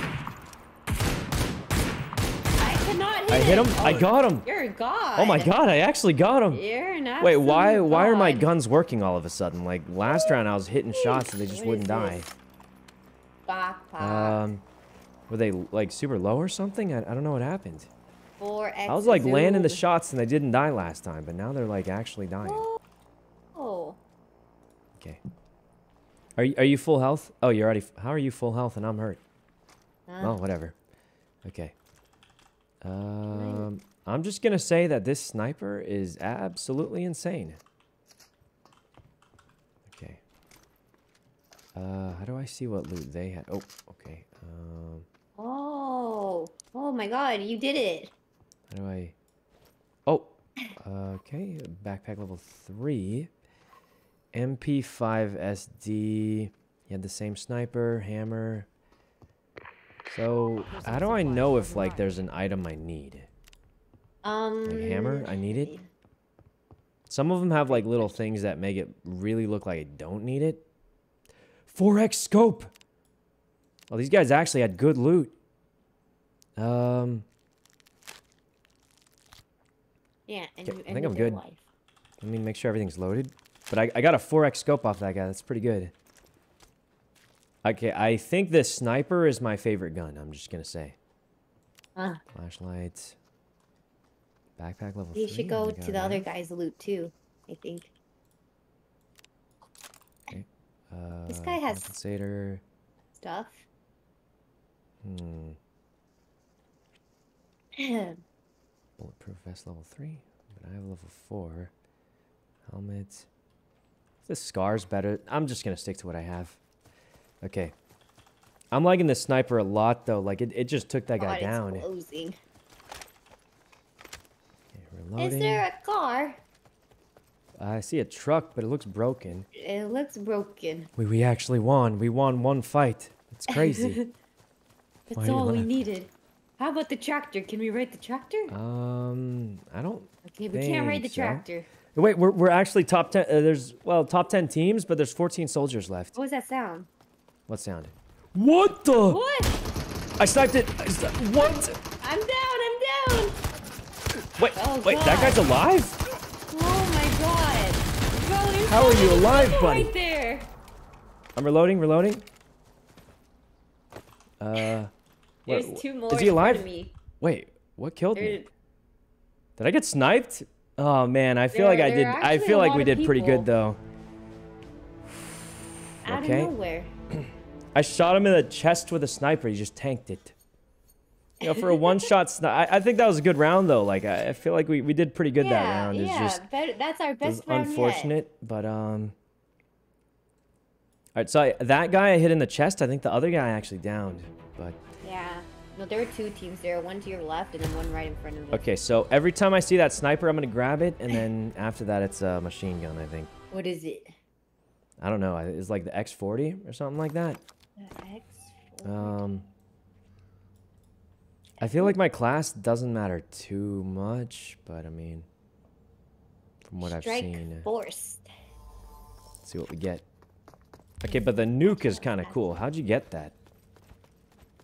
I cannot hit I hit him. I got him. You're a god. Oh my god, I actually got him. You're an Wait, why absolute why are my guns working all of a sudden? Like last round I was hitting shots and they just What wouldn't die. Um were they like super low or something? I, I don't know what happened. 4x I was like landing the shots and they didn't die last time, but now they're like actually dying. Oh. Okay. Are you, are you full health? Oh, you're already. How are you full health and I'm hurt? Huh? Oh, whatever. Okay. Um, I'm just gonna say that this sniper is absolutely insane. Okay. Uh, how do I see what loot they had? Oh, okay. Um, Oh. Oh my god, you did it. how do I? Oh, okay. Backpack level three. MP5 SD. You had the same sniper, hammer. So, how do I know if like there's an item I need? Um. Like hammer? I need it? Some of them have like little things that make it really look like I don't need it. 4x scope. Well, these guys actually had good loot. Um, Yeah, and Okay, you I think I'm good. life. let me make sure everything's loaded. But I, I got a 4x scope off that guy. That's pretty good. Okay, I think this sniper is my favorite gun. I'm just gonna say. Huh. Flashlights. Backpack level You three. should go to the other guy's loot too. I think Uh, This guy has- compensator. stuff. Hmm. Bulletproof vest level three, but I have level four. Helmet. The scars better. I'm just gonna stick to what I have. Okay. I'm liking the sniper a lot though. Like it, it just took that guy down. It's closing. Okay, reloading. Is there a car? I see a truck, but it looks broken. It looks broken. We we actually won. We won one fight. It's crazy. That's Why do you all we needed. How about the tractor? Can we ride the tractor? um, I don't. okay, we can't ride the so. tractor. Wait, we're we're actually top ten. Uh, there's well top ten teams, but there's 14 soldiers left. What was that sound? What sound? What the? What? I sniped it. I sni- what? I'm down. I'm down. Wait, Oh, wait, that guy's alive? Oh my god. Bro, How are you alive, buddy? Right there. I'm reloading, reloading. Uh, what- There's two more. Is he alive? of me. Wait, what killed There- me? Did I get sniped? Oh man, I feel There- like I did. I feel like we of did pretty good though. Out Okay. of nowhere. I shot him in the chest with a sniper. He just tanked it. You know, for a one-shot snipe, I, I think that was a good round though. Like I, I feel like we, we did pretty good that round. It's yeah. just that's our it was best round yet. unfortunate, but um. All right, so I, that guy I hit in the chest. I think the other guy actually downed, but Yeah. No, there were two teams there. One to your left and then one right in front of you. okay. So every time I see that sniper, I'm gonna grab it, and then after that, it's a machine gun. I think. What is it? I don't know. It's like the X40 or something like that. Um. I feel like my class doesn't matter too much, but I mean, from what Strike I've seen, uh, Force. let's see what we get. Okay, but the nuke is kind of cool. How'd you get that?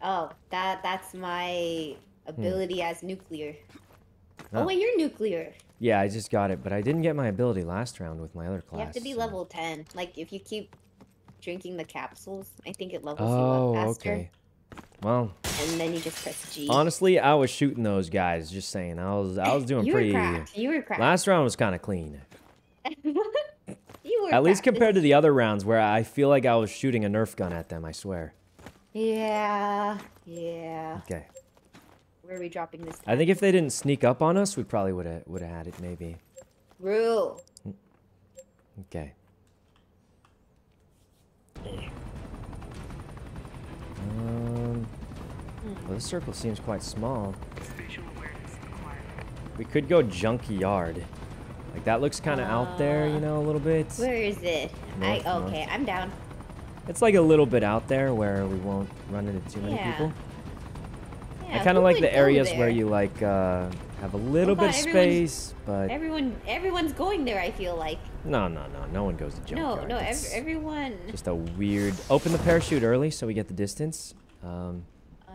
Oh, that that's my ability as nuclear. Oh. Oh wait, you're nuclear. Yeah, I just got it, but I didn't get my ability last round with my other class. You have to be so- level 10. Like if you keep drinking the capsules, I think it levels Oh, you up oh, faster. okay. Well, And then you just press G. honestly, I was shooting those guys. Just saying, I was I was doing you pretty. were cracked. You were cracked. Last round was kind of clean. you were At least compared to the other rounds where I feel like I was shooting a Nerf gun at them. I swear. Yeah. Yeah. Okay. Where are we dropping this? I think if they didn't sneak up on us, we probably would have would have had it maybe. Rule. Mm. Okay. Um, Well, this circle seems quite small. We could go junkyard. Like that looks kind of out there, you Uh, know, a little bit. Where is it? North, I north. okay, I'm down. It's like a little bit out there where we won't run into too many Yeah. people. Yeah, I kind of like the go areas where you like uh, have a little God, bit of space, but Everyone, everyone's going there. I feel like. No, no, no, no one goes to jump. No, no, ev- everyone. just a weird. Open the parachute early so we get the distance. Um, Um.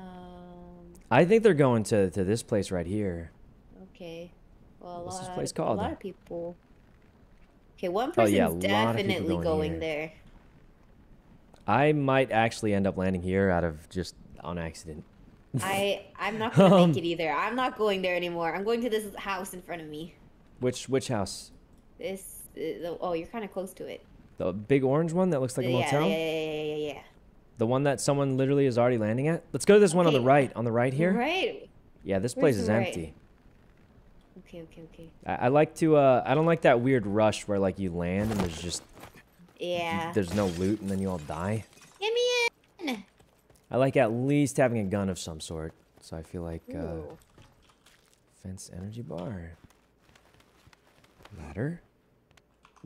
I think they're going to to this place right here. Okay. Well, a What's this lot, place a called? lot of people. Okay, one Oh, person's yeah, a of people definitely going going, there. I might actually end up landing here out of just on accident. I I'm not gonna Um, make it either. I'm not going there anymore. I'm going to this house in front of me. Which which house? This. Uh, oh, you're kind of close to it. The big orange one that looks like a yeah, motel? yeah, yeah, yeah, yeah, yeah. The one that someone literally is already landing at? Let's go to this one on the right. On the right here? Right. Yeah, this Where's place is right? empty. Okay, okay, okay. I, I like to uh I don't like that weird rush where like you land and there's just Yeah. there's no loot and then you all die. Get me in. I like at least having a gun of some sort. So I feel like uh fence energy bar. Ladder.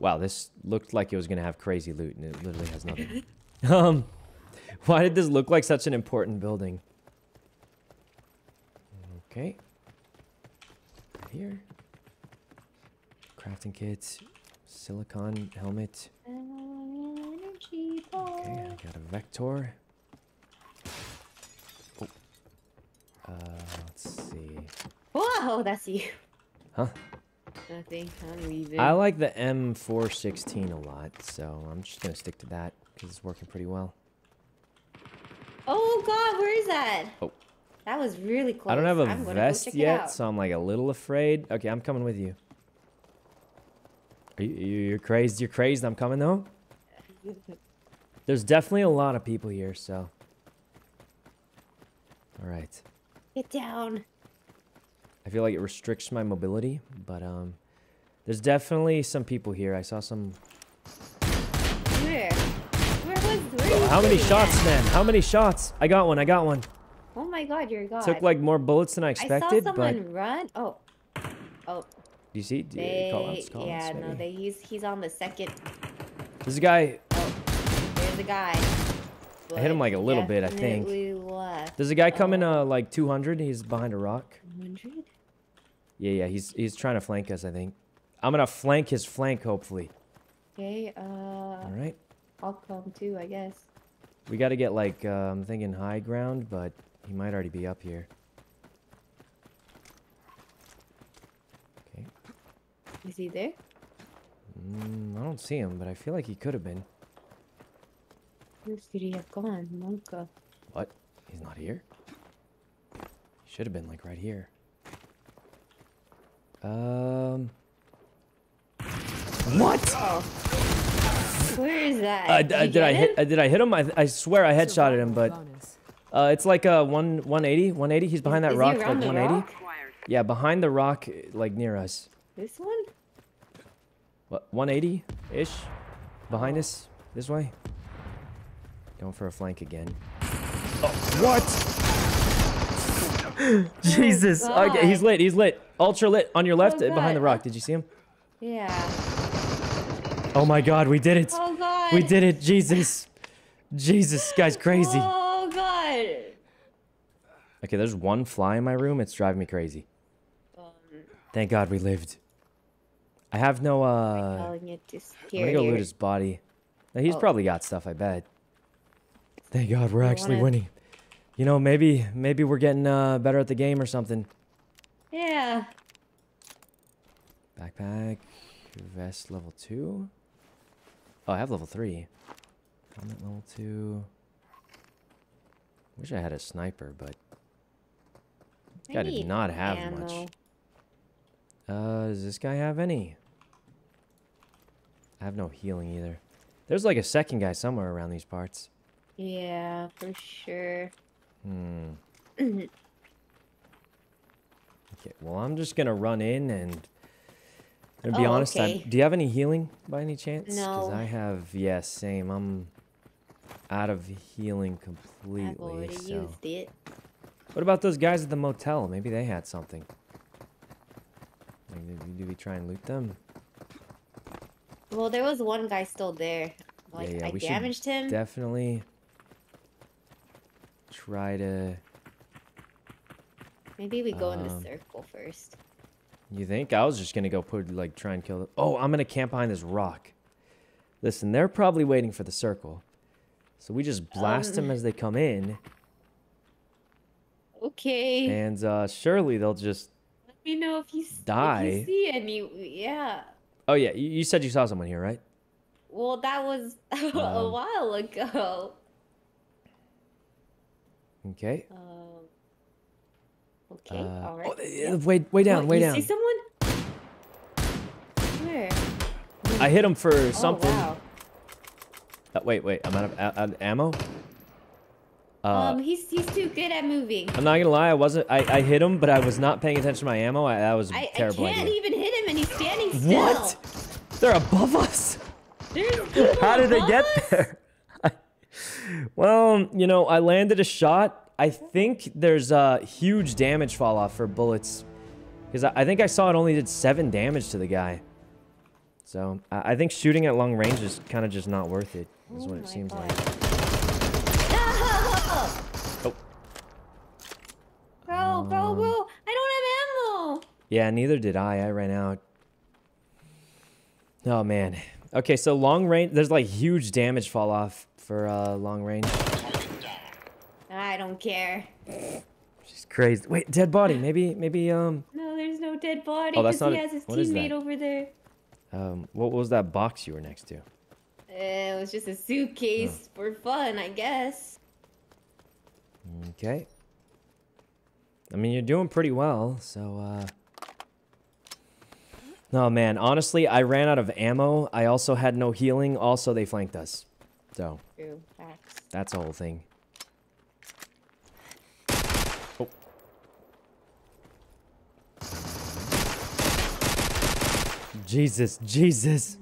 Wow, this looked like it was gonna have crazy loot and it literally has nothing. um why did this look like such an important building? Okay. Here. Crafting kit. Silicon helmet. Okay. I got a vector. Oh. Uh, let's see. Whoa, that's you. Huh? Nothing. I'm leaving. I like the M416 a lot, so I'm just gonna stick to that because it's working pretty well. Oh God, where is that? Oh. That was really close. I don't have a I'm vest yet, so I'm like a little afraid. Okay, I'm coming with you. Are you you- you're crazed? You're crazed. I'm coming though. There's definitely a lot of people here, so. All right. Get down. I feel like it restricts my mobility, but um, there's definitely some people here. I saw some. Where? Where was? Where How many shots, at? man? How many shots? I got one. I got one. Oh my God, you're God. Took like more bullets than I expected. I saw but someone run. Oh. Oh. do you see? Do you call outs, call yeah. outs, No. They. He's. He's on the second. There's a guy. Oh. There's a guy. I hit him, like, a little bit, I think. Left. There's a guy coming Oh. uh like 200. He's behind a rock. 100. Yeah, yeah. He's he's trying to flank us. I think. I'm gonna flank his flank. Hopefully. Okay. Uh. All right. I'll come too. I guess. We got to get like uh, I'm thinking high ground, but he might already be up here. Okay. Is he there? Mm, I don't see him, but I feel like he could have been. Where could he have gone? Monka. What? He's not here? He should have been like right here. Um. What? Oh. Where is that? Uh, Did d- uh, did I get him? hit? Uh, did I hit him? I, I swear I headshotted him, but uh, it's like uh one 180, 180. He's behind that Is rock, like 180. rock? Yeah, behind the rock, like near us. This one? What 180 ish? Behind us, this way. Going for a flank again. Oh, what? Jesus. Okay, he's lit. He's lit. Ultra lit on your left, Oh, behind the rock. Did you see him? Yeah. Oh my God, we did it. Oh god. We did it. Jesus. Jesus, this guy's crazy. Oh god. Okay, there's one fly in my room. It's driving me crazy. Um, Thank God we lived. I have no, uh... calling it I'm gonna go loot his body. Now, he's Oh. probably got stuff, I bet. Thank God we're actually wanna- winning. You know, maybe maybe we're getting uh, better at the game or something. Yeah. Backpack, vest level two. Oh, I have level three. Helmet level two. Wish I had a sniper, but I guy did not have ammo. much. uh, does this guy have any? I have no healing either. There's like a second guy somewhere around these parts. Yeah, for sure. Hmm. Okay, well, I'm just gonna run in and. To be Oh, honest, okay. do you have any healing by any chance? No. Because I have. Yes, same. I'm out of healing completely. I've already so used it. What about those guys at the motel? Maybe they had something. Like, did, we try and loot them? Well, there was one guy still there. Like yeah, I we damaged him. Definitely try to. Maybe we go in the Um, circle first. You think? I was just gonna go put like try and kill it. Oh, I'm gonna camp behind this rock. Listen, they're probably waiting for the circle, so we just blast Um, them as they come in, Okay. and uh, surely they'll just. Let me know if you Die? If you see any. Yeah. Oh yeah, you, you said you saw someone here, right? Well, that was a Um, while ago. Okay. Um. Okay. Uh, all right. oh, yeah. way way down, What, way you down. See someone? Where? I hit him for something. Oh, wow. Uh, wait, wait, I'm out of, out of ammo. Uh, um, he's he's too good at moving. I'm not gonna lie, I wasn't. I, I hit him, but I was not paying attention to my ammo. I, that was a I, I terrible I can't idea. even hit him, and he's standing still. What? They're above us. There's How did they get us? there? Well, you know, I landed a shot. I think there's a huge damage fall off for bullets, because I, I think I saw it only did seven damage to the guy. So I, I think shooting at long range is kind of just not worth it. Is Oh what it seems God. like. No! Oh. Bro, bro, Um, bro! I don't have ammo. Yeah, neither did I. I ran out. Oh man. Okay, so long range. There's like huge damage fall off for uh, long range. I don't care. She's crazy. Wait, dead body. Maybe, maybe. Um, No, there's no dead body Oh, that's because he not a- has his teammate over there. um, what was that box you were next to? It was just a suitcase for fun, I guess. Okay. I mean, you're doing pretty well. So, uh. No, man. Honestly, I ran out of ammo. I also had no healing. Also, they flanked us. So, True, facts. that's the whole thing. Oh. Jesus, Jesus.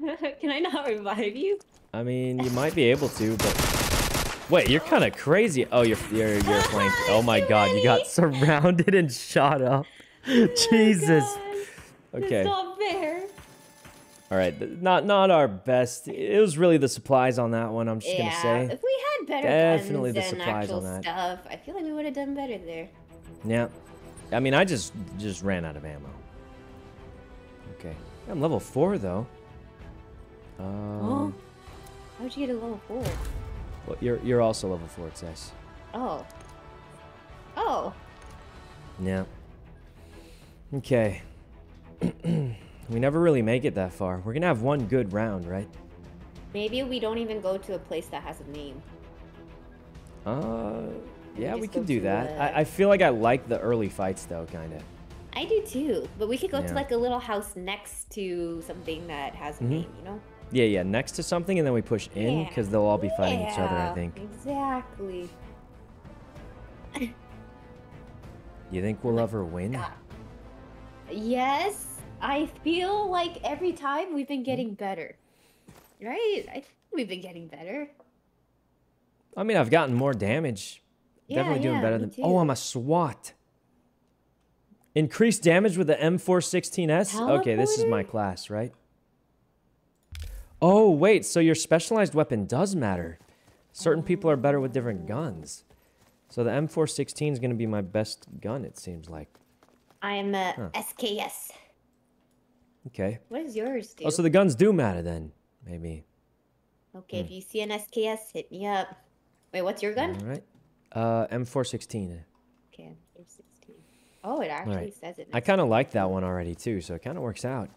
Can I not revive you? I mean, you might be able to, but wait, you're kind of crazy. Oh, you're you're you're flanked. Oh my God, you got surrounded and shot up. Oh Jesus. Oh, God. Okay. It's not fair. All right, not not our best. It was really the supplies on that one. I'm just yeah, gonna say. if we had better Definitely the supplies on that. stuff, I feel like we would have done better there. Yeah. I mean, I just just ran out of ammo. Okay. I'm level four though. Oh, Um, how'd you get a level four? well, you're you're also level four. It says. Oh. Oh. Yeah. Okay. we never really make it that far. We're gonna have one good round, right? Maybe we don't even go to a place that has a name. Uh, yeah, we just could do that. uh, I, I feel like I like the early fights though, kind of. I do too, but we could go Yeah. to like a little house next to something that has a Mhm. name, you know? Yeah, yeah, next to something, and then we push in Yeah. because they'll all be fighting each other. I think. Exactly. You think we'll ever win? God. Yes, I feel like every time we've been Hmm? getting better. Right? I think we've been getting better. I mean, I've gotten more damage. Yeah, Definitely doing yeah, better me than. Oh, I'm a SWAT. Increased damage with the M416S. Okay, this is my class, right? Oh wait, so your specialized weapon does matter. Certain people are better with different guns. So the M416 is gonna be my best gun. It seems like. I'm a Huh. SKS. Okay. What does yours do? Oh, so the guns do matter then, maybe. okay, Hmm. if you see an SKS, hit me up. Wait, what's your gun? All right. Uh, M416. Okay, I'm 16. Oh, it actually right. says it. I kind of like that one already too, so it kind of works out.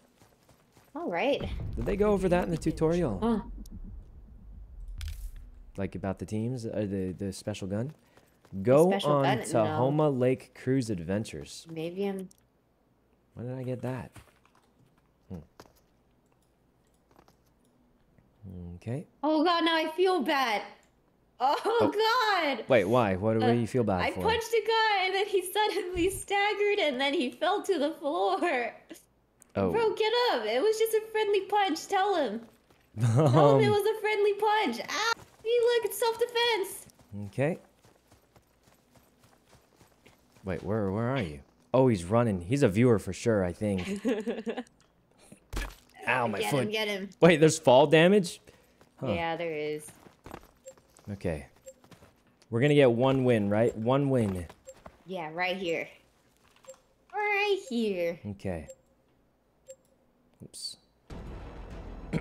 All right. Did they go over that in the tutorial? Oh, Like about the teams, uh, the the special gun? Go special on gun? No. Lake Cruise Adventures. maybe I'm. When did I get that? Hmm. Okay. Oh god, now I feel bad. Oh, god. Wait, why? What, what Uh, do you feel bad I for? punched a guy and then he suddenly staggered and then he fell to the floor. oh. Bro, get up. It was just a friendly punch. Tell him. Tell him it Um, was a friendly punch. Ah, see, look, it's self defense. okay. Wait, where where are you? Oh, he's running. He's a viewer for sure, I think. Ow, my get foot. him, get him. Wait, there's fall damage? Huh. Yeah, there is. Okay. We're gonna get one win, right? One win. Yeah, right here. Right here. Okay. Oops.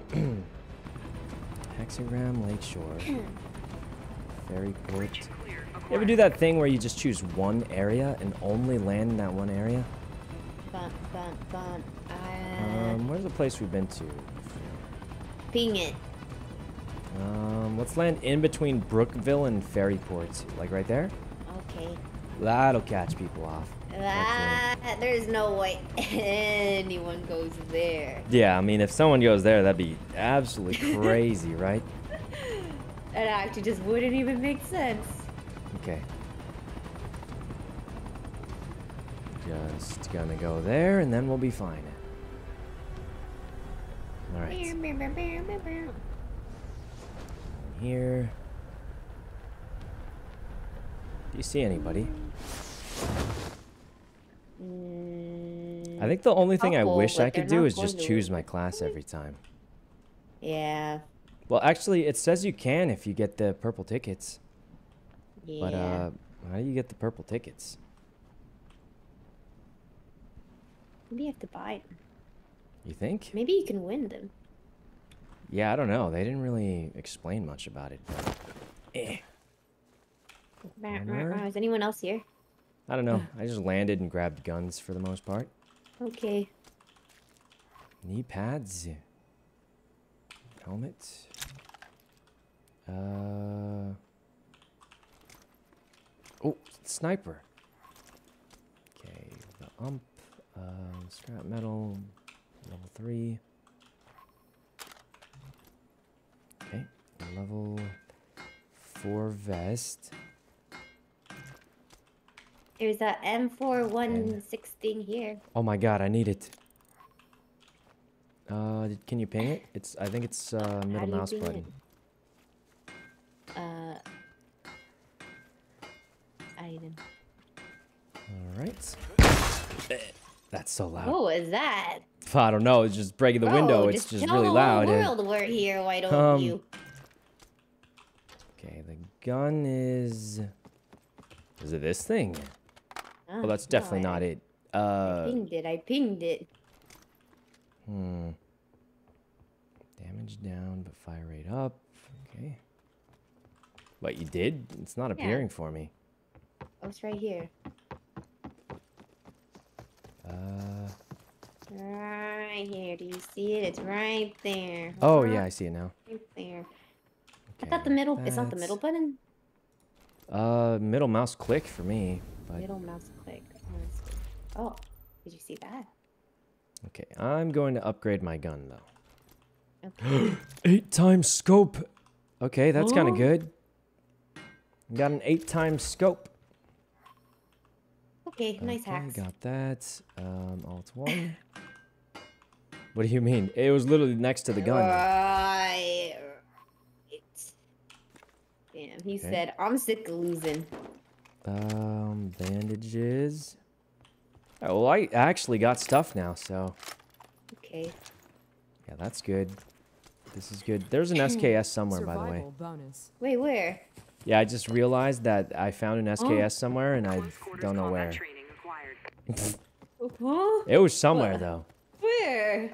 Hexagram Lakeshore. Ferry port. You ever do that thing where you just choose one area and only land in that one area? Bump, bump, bump. Um, where's the place we've been to? ping it. Um, let's land in between Brookville and Ferryport. Like right there? Okay. That'll catch people off. That, there's no way anyone goes there. Yeah, I mean, if someone goes there, that'd be absolutely crazy, right? That actually just wouldn't even make sense. Okay. Just gonna go there, and then we'll be fine. Alright, here. Do you see anybody? Mm, I think the only thing I wish I could do is just choose my class every time. yeah. Well, actually, it says you can if you get the purple tickets. Yeah. But, uh, how do you get the purple tickets? Maybe you have to buy them. You think? Maybe you can win them. Yeah, I don't know. They didn't really explain much about it. But eh. Is anyone else here? I don't know. I just landed and grabbed guns for the most part. Okay. Knee pads. Helmet. Uh. Oh, sniper. Okay, the ump. Uh, scrap metal. Level three. Okay, level four vest. There's a M416 here. Oh my god, I need it. Uh, can you ping it? It's. I think it's uh, middle mouse ping button. it? Uh. Item. All right. That's so loud. What was that? I don't know. It's just breaking the window. Oh, It's just tell really the loud. Whole and- world we're here. Why don't Um, you? Okay, the gun is. Is it this thing? Oh, Well, that's definitely not it. Uh, I pinged it. I pinged it. hmm. Damage down, but fire rate up. Okay. But you did? It's not Yeah. appearing for me. Oh, it's right here. Uh. Right here. Do you see it? It's right there. Oh Right yeah, I see it now. there. I thought the middle. It's not the middle button. Uh, middle mouse click for me. But Middle mouse click. Oh, did you see that? okay, I'm going to upgrade my gun though. Okay. Eight times scope. Okay, that's kind of good. Got an eight times scope. Okay, nice okay, hacks. Got that. Um, alt one. what do you mean? It was literally next to the gun. Right. Damn, he Okay. said, I'm sick of losing. Um, bandages. Oh, well, I actually got stuff now, so Okay. yeah, that's good. This is good. There's an SKS somewhere, by the way. Survival bonus. Wait, where? Yeah, I just realized that I found an SKS somewhere, and I don't know where. Huh? It was somewhere What? though. Where?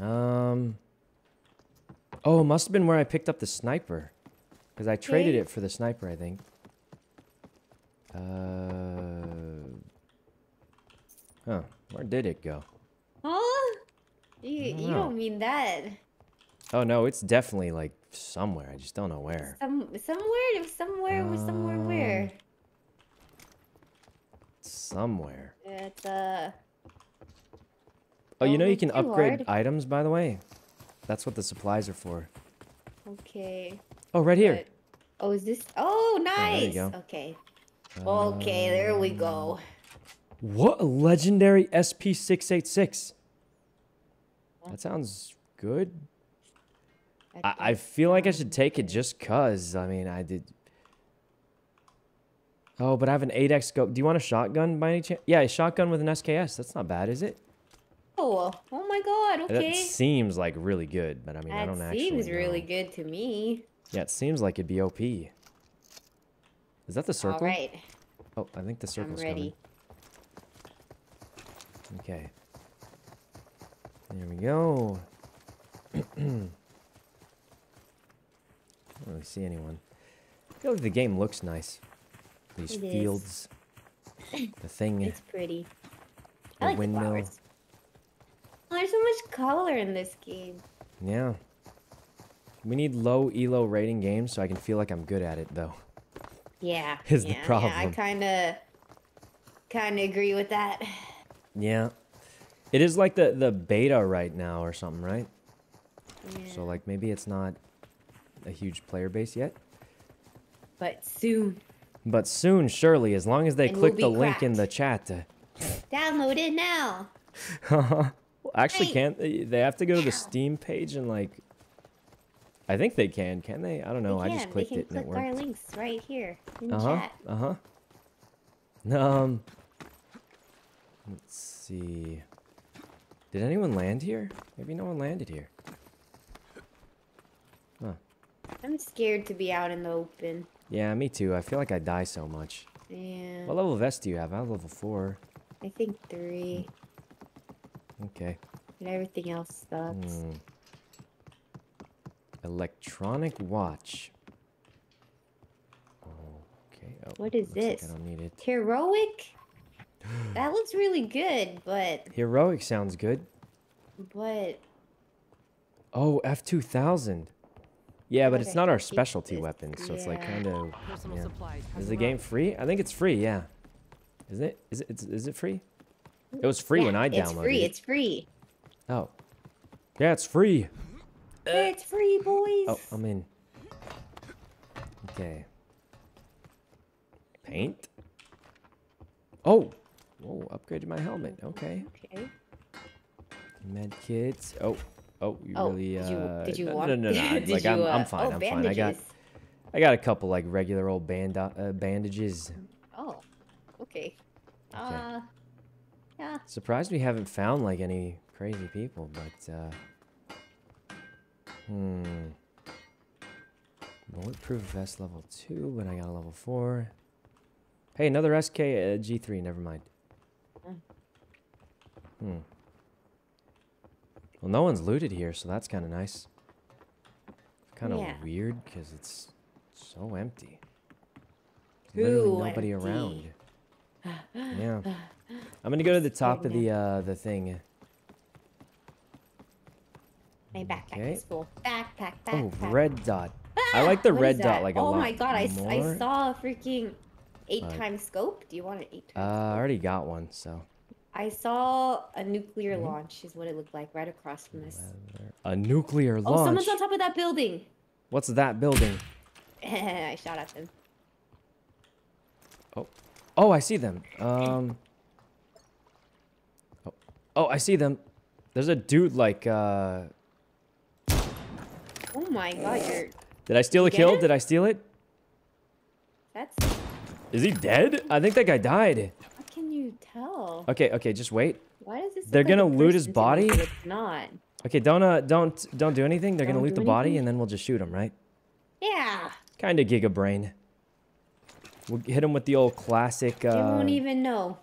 Um. Oh, it must have been where I picked up the sniper, because I traded Okay. it for the sniper. I think. Uh. Huh. Where did it go? Huh? You, don't you don't mean that. Oh no, it's definitely like somewhere. I just don't know where. Some somewhere? It was somewhere. It was somewhere where? Um, Somewhere. It's uh. Oh, you know you can upgrade hard. items, by the way. That's what the supplies are for. Okay. Oh, right here. but- Oh, is this? Oh, you nice. go. Okay. Okay, there we go. What a legendary SP686. That sounds good. I, I feel like I should take it just cuz. I mean, I did. Oh, but I have an 8x scope. Do you want a shotgun by any chance? Yeah, a shotgun with an SKS. That's not bad, is it? Oh, oh my god, okay. That seems like really good, but I mean, I don't actually seems really know. good to me. Yeah, it seems like it'd be OP. Is that the circle? All right, Oh, I think the circle's I'm ready. coming. Okay. There we go. I don't really see anyone. I feel like the game looks nice. These It is. fields. the thing. It's pretty. The I like windmill. the flowers. Oh, there's so much color in this game. Yeah. We need low elo rating games so I can feel like I'm good at it though. Yeah. Is the problem. Yeah, I kind of, kind of agree with that. Yeah. It is like the the beta right now or something, right? Yeah. So like maybe it's not a huge player base yet. but soon, But soon, surely, as long as they And we'll click the be link in the chat. uh, download it now. well, actually, can't they? They have to go to the Steam page and like. I think they can. Can they? I don't know. they I just clicked they can it click our links right here in Uh huh. chat. Uh huh. Um. Let's see. Did anyone land here? Maybe no one landed here. I'm scared to be out in the open. Yeah, me too. I feel like I die so much. Yeah. What level vest do you have? I have level four. I think three. Okay. And everything else sucks. Hmm. Electronic watch. Okay. Oh, What is looks like this? I don't need it. Heroic? that looks really good, but Heroic sounds good. but Oh, F2000. Yeah, but Like it's not our specialty this. weapon, so it's like kind of. Yeah. supplies. Is the game free? I think it's free. Yeah. Isn't it? Is it? Is, is it free? It was free when I downloaded It's free. it. It's free. Oh. Yeah, it's free. It's free, boys. Oh, I'm in. Okay. Paint. Oh. Whoa, upgraded my helmet. Okay. Okay. Med kits. Oh. Oh, you Oh, really uh did you, did you no, want? no, no, no. did like you, I'm, uh, I'm fine. Oh, I'm bandages. fine. I got I got a couple like regular old band uh, bandages. Oh, okay. Uh, yeah. Surprised we haven't found like any crazy people, but uh hmm. Bulletproof vest level two, but I got a level four. Hey, another SK uh, G3. Never mind. Hmm. Well, no one's looted here, so that's kind of nice. Kind of Yeah. weird because it's so empty. Literally nobody empty. around. Yeah. I'm gonna go to the top of the uh the thing. My backpack Okay. is full. Backpack, Oh, red dot. I like the red dot like a lot. oh my god, I, more. saw a freaking eight Uh, times scope. Do you want an eight Uh, times? I already got one, so. I saw a nuclear Mhm. launch, is what it looked like right across from us. A nuclear Oh, launch. someone's on top of that building. What's that building? I shot at them. Oh, oh, I see them. Um. Oh, oh, I see them. There's a dude like. uh Oh my god, you're. Did I steal a kill? it? Did I steal it? That's. Is he dead? I think that guy died. How can you tell? Okay, okay, just wait. Why does this? They're like gonna loot his body? It's not. Okay, don't uh, don't don't do anything. They're gonna loot the body and then we'll just shoot him, right? Yeah. Kind of giga brain. We'll hit him with the old classic. They Uh, won't even know.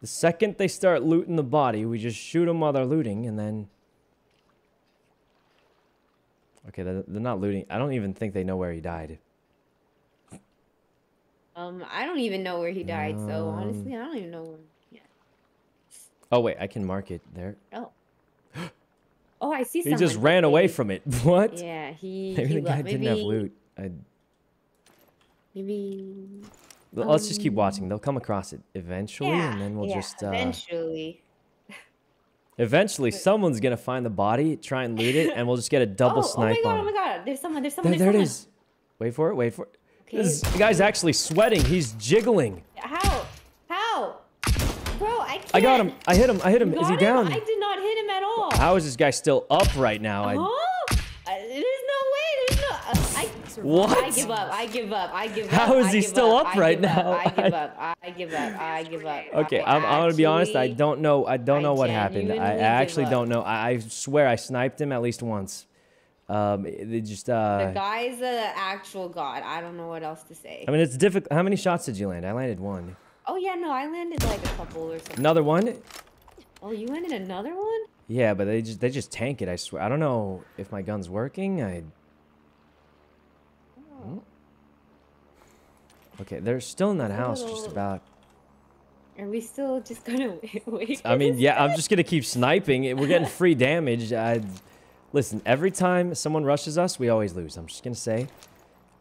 The second they start looting the body, we just shoot them while they're looting, and then. Okay, they're, they're not looting. I don't even think they know where he died. Um, I don't even know where he died. So Um, honestly, I don't even know where. Oh wait, I can mark it there. Oh. Oh, I see. Something. He just ran away from it. What? Yeah, he. Maybe he the guy didn't have loot. I, Maybe. let's just keep Um, watching. They'll come across it eventually, Yeah. and then we'll yeah, just. Uh, eventually. eventually, someone's gonna find the body, try and loot it, and we'll just get a double oh, snipe oh my god! Oh my god! There's someone. There's someone. There, there's there someone. is. Wait for it. Wait for it. Okay. This guy's actually sweating. He's jiggling. How? I. I got him. I hit him. I hit him. Is he him? down? I did not hit him at all. How is this guy still up right now? I, Huh? Uh, There's no way. There's no. Uh, I. What? I give up. I give up. I give up. How is I he still up I right up, now? I give up. I give up. I give up. Okay, I I'm, I'm gonna be honest. I don't know. I don't I know what happened. I, I actually don't know. I, I swear I sniped him at least once. Um, they just The uh. guy's an actual god. I don't know what else to say. I mean, it's difficult. How many shots did you land? I landed one. Oh yeah, no, I landed like a couple or something. Another one? Oh, you landed another one? Yeah, but they just they just tank it. I swear. I don't know if my gun's working. I. Hmm? Okay, they're still in that a house, just about. Are we still just gonna wait I mean, yeah, I'm just gonna keep sniping. We're getting free damage. I, listen, every time someone rushes us, we always lose. I'm just gonna say,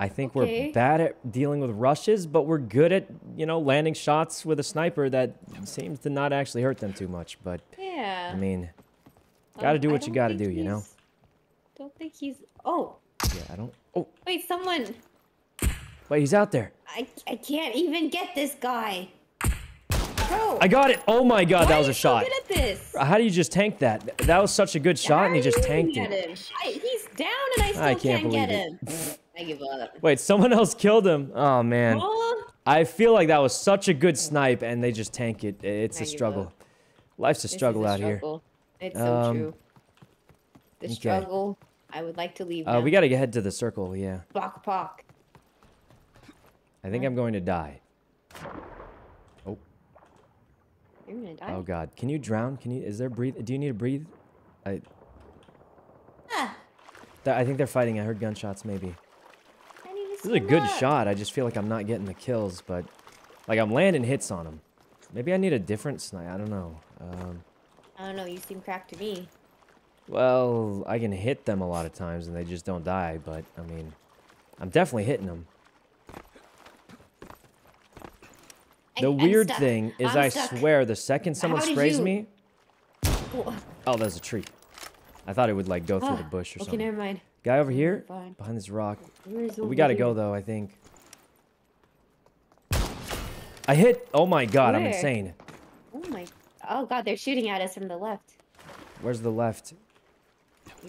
I think Okay. we're bad at dealing with rushes, but we're good at you know landing shots with a sniper that seems to not actually hurt them too much. But Yeah. I mean, Um, gotta do what you gotta do, you know. Don't think he's. Oh, yeah, I don't. Oh, wait, someone. wait, he's out there. I I can't even get this guy. Bro, I got it. Oh my god, that was a so shot. this. How do you just tank that? That was such a good shot, and he just tanked it. him? I, he's down, and I still I can't get believe it. I give up. Wait, someone else killed him. Oh man. I feel like that was such a good snipe, and they just tank it. It's I a struggle. up. Life's a this struggle a out here. struggle. It's so Um, true. The okay. struggle. I would like to leave. Uh, we gotta head to the circle. Yeah, Bok Bok. I think I'm going to die. Oh, You're gonna die. oh God! Can you drown? Can you? Is there breathe? Do you need to breathe? I. Ah, th- I think they're fighting. I heard gunshots. Maybe. I need to This is a good up. shot. I just feel like I'm not getting the kills, but like I'm landing hits on them. Maybe I need a different snipe. I don't know. Um, I don't know. You seem cracked to me. well, I can hit them a lot of times and they just don't die. But I mean, I'm definitely hitting them. I- The I'm weird thing is, I'm I stuck. swear, the second someone sprays you- me, Oh, there's a tree. I thought it would like go through the ah, bush or okay, something. never mind. Guy over here, Fine. behind this rock. We gotta go though, I think. I hit. Oh my god, I'm insane. Oh my. Oh god, they're shooting at us from the left. Where's the left?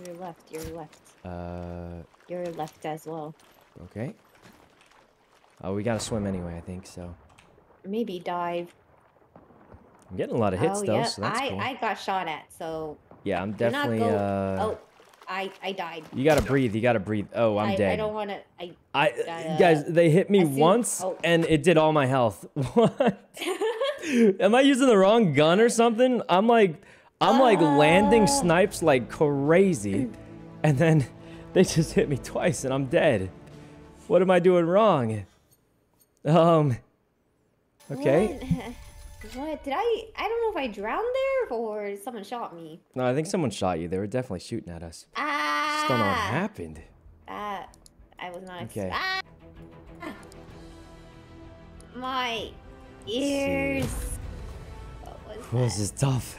Your left. Your left. Uh, Your left as well. okay. Oh, we gotta swim anyway, I think so. Maybe dive. I'm getting a lot of hits oh though, yeah, so that's I cool. I got shot at. So yeah, I'm definitely. go. Uh, oh, I I died. You gotta breathe. You gotta breathe. Oh, I'm I, dead. I don't want to. I. I I, guys, uh, they hit me once oh. and it did all my health. What? Am I using the wrong gun or something? I'm like, I'm like landing Uh. snipes like crazy, and then they just hit me twice and I'm dead. What am I doing wrong? Um. Okay. What? What did I? I don't know if I drowned there or someone shot me. No, I think someone shot you. They were definitely shooting at us. Ah. Just don't know what happened. Ah, I was not. Okay. Ah! My ears. What was Well, this is tough.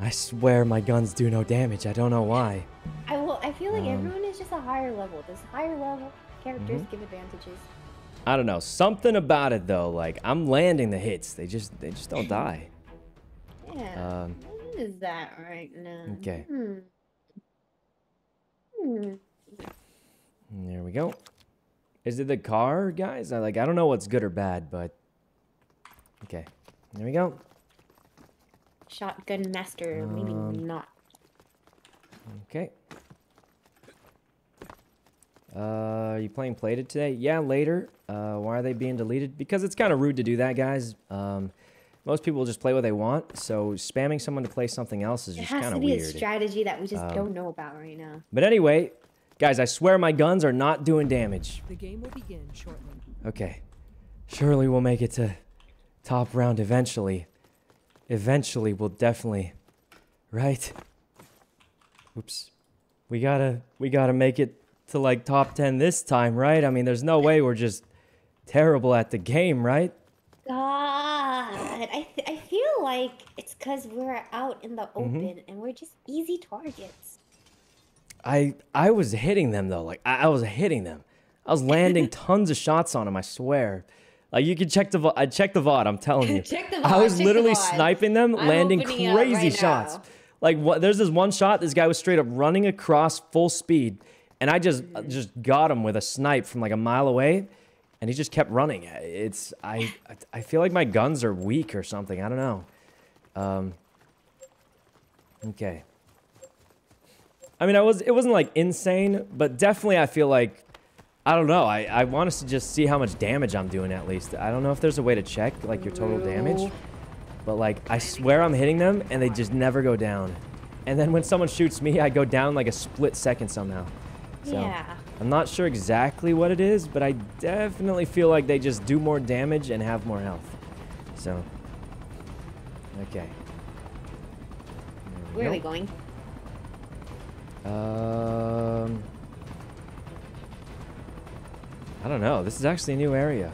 I swear my guns do no damage. I don't know why. I will. I feel like Um, everyone is just a higher level. This higher level characters Mm-hmm. give advantages. I don't know. Something about it though. Like I'm landing the hits. They just they just don't die. Yeah. Um, what is that right now? okay. Hmm. Hmm. there we go. Is it the car, guys? I like I don't know what's good or bad, but okay. There we go. Shotgun master. Maybe Um, not. Okay. Uh, are you playing plated today? Yeah, later. Uh, why are they being deleted? Because it's kind of rude to do that, guys. Um, most people just play what they want, so spamming someone to play something else is It just has kind to of be a strategy that we just Um, don't know about right now. But anyway, guys, I swear my guns are not doing damage. The game will begin shortly. Okay. Surely we'll make it to top round eventually. Eventually, we'll definitely. Right? Oops. We gotta we gotta make it to like top 10 this time, right? I mean, there's no way we're just terrible at the game, right? God, I, th- I feel like it's because we're out in the Mm-hmm. open and we're just easy targets. I I was hitting them though. Like I, I was hitting them. I was landing tons of shots on them, I swear. Like you can check the vo- I checked the VOD, I'm telling you. Check the I was the literally VOD. sniping them, I'm landing opening it up crazy right shots. now. Like what there's this one shot, this guy was straight up running across full speed, and I just uh, just got him with a snipe from like a mile away, and he just kept running. It's I I feel like my guns are weak or something. I don't know. Um. Okay. I mean, I was it wasn't like insane, but definitely I feel like I don't know. I I want us to just see how much damage I'm doing at least. I don't know if there's a way to check like your total damage, but like I swear I'm hitting them and they just never go down. And then when someone shoots me, I go down like a split second somehow. So Yeah. I'm not sure exactly what it is, but I definitely feel like they just do more damage and have more health. So, okay. Where are we going? Um, I don't know. This is actually a new area.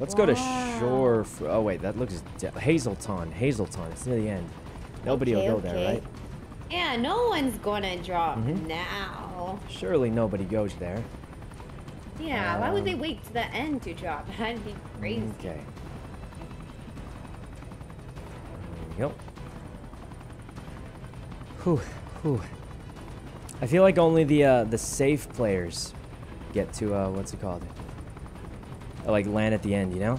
Let's go to Shore. f oh wait, that looks Hazelton. Hazelton. It's near the end. Nobody Okay, will go there, right? Yeah, no one's gonna drop Mhm. now. Surely nobody goes there. Yeah, why would they Um, wait to the end to drop? That'd be crazy. Okay. There we go. Whew, whew. I feel like only the uh, the safe players get to uh, what's it called? Uh, like land at the end, you know?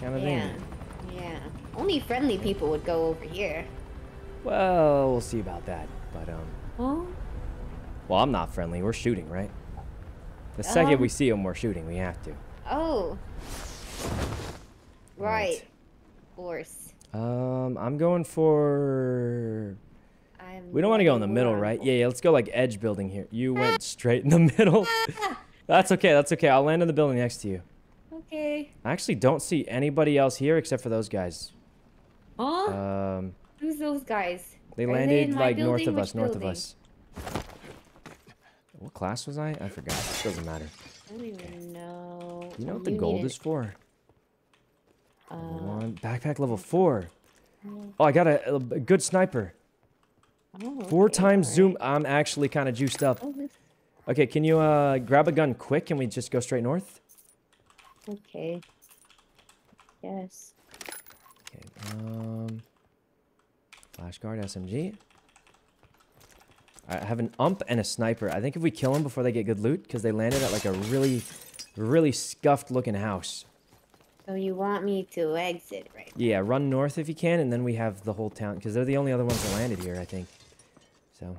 Kind of Yeah. thing. Yeah. Only friendly people would go over here. Well, we'll see about that. But um, Oh? well, I'm not friendly. We're shooting, right? The second Um, we see them, we're shooting. We have to. Oh. Right. Right. Of course. Um, I'm going for. I'm We don't want to go in the middle, right? Yeah, yeah, let's go like edge building here. You went straight in the middle. that's okay, that's okay. I'll land in the building next to you. Okay. I actually don't see anybody else here except for those guys. Huh? Um, Who's those guys? they Are they landed in like north of Which us, north building? of us. What class was I? I forgot. It Doesn't matter. I don't even know. You know Oh, what the gold is for? Uh, one. Backpack level four. Oh, I got a, a good sniper. oh, Four okay, times alright. zoom. I'm actually kind of juiced up. Oh, Okay, can you uh grab a gun quick? Can we just go straight north? okay. Yes. Okay. Um. Flash guard SMG. I have an ump and a sniper. I think if we kill them before they get good loot, because they landed at like a really, really scuffed looking house. So you want me to exit, right? Yeah, run north if you can, and then we have the whole town, because they're the only other ones that landed here, I think. So,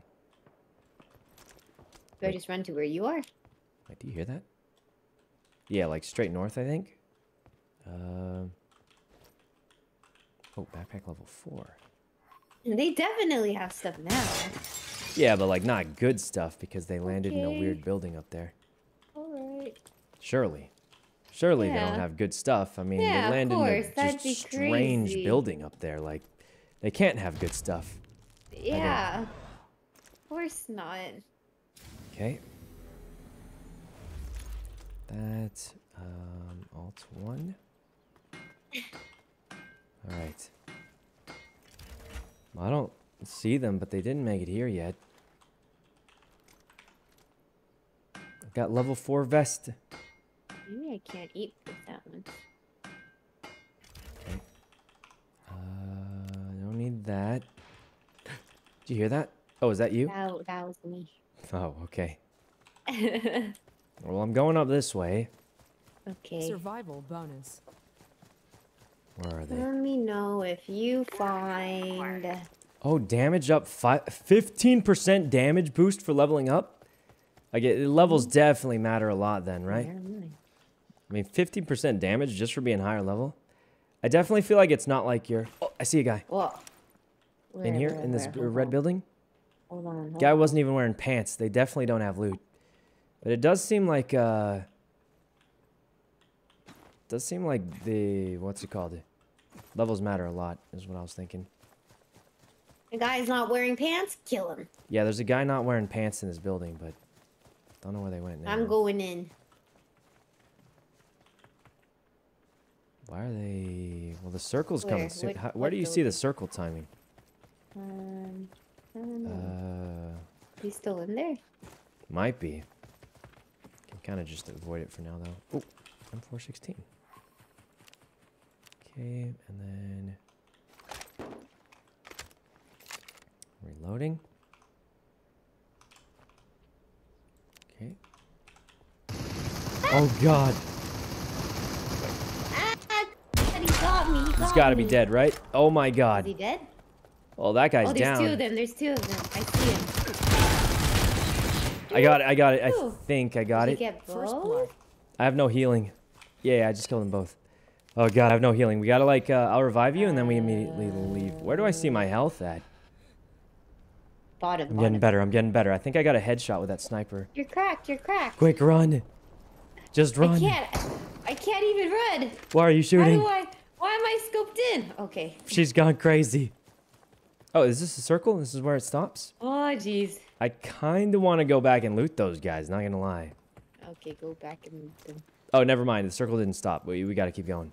Do I just run to where you are? wait, do you hear that? Yeah, like straight north, I think. Um. oh, backpack level four. They definitely have stuff now. Yeah, but like not good stuff because they landed in a weird building up there. Alright. Surely. Surely they don't have good stuff. I mean, Yeah, they landed in a just strange crazy. building up there. Like, they can't have good stuff. Yeah. Of course not. Okay. That's um, alt one. All right. I don't see them, but they didn't make it here yet. I've got level four vest. Maybe I can't eat with that one. Okay. Uh, don't need that. Did you hear that? Oh, is that you? That, that was me. Oh, okay. okay. Well, I'm going up this way. Okay. Survival bonus. Where are they? Let me know if you find. Oh, damage up fi 15% damage boost for leveling up? Like, it, levels definitely matter a lot then, right? I mean, 15% damage just for being higher level? I definitely feel like it's not like you're... Oh, I see a guy. I? Whoa. in here, where, in this where? red building. Hold on. Hold Guy on. wasn't even wearing pants. They definitely don't have loot. But it does seem like, uh... Does seem like the... What's it called? Levels matter a lot, is what I was thinking. The guy's not wearing pants. Kill him. Yeah, there's a guy not wearing pants in this building, but... Don't know where they went now. I'm going in. Why are they... Well, the circle's coming soon. What- How, where do you see the circle timing? Um, I don't know. Uh... He's still in there. Might be. Can kind of just avoid it for now, though. Oh, M416. Okay, and then reloading. Okay. Oh god. He's got to be dead, right? Oh my god. Is he dead? Oh, that guy's oh, there's down. There's two of them. There's two of them. I see him. I got it. I got it. I think I got Did it. Get both? I have no healing. Yeah, I just killed them both. Oh god, I have no healing. We gotta like, uh, I'll revive you and then we immediately leave. Where do I see my health at? Bottom. I'm getting bottom. better. I'm getting better. I think I got a headshot with that sniper. You're cracked. You're cracked. Quick, run. Just run. I can't. I can't even run. Why are you How shooting? do I? Why am I scoped in? Okay. She's gone crazy. Oh, is this a circle? This is where it stops? Oh, jeez. I kind of want to go back and loot those guys, not gonna lie. Okay, go back and. loot them. Oh, never mind. The circle didn't stop. We, we gotta keep going.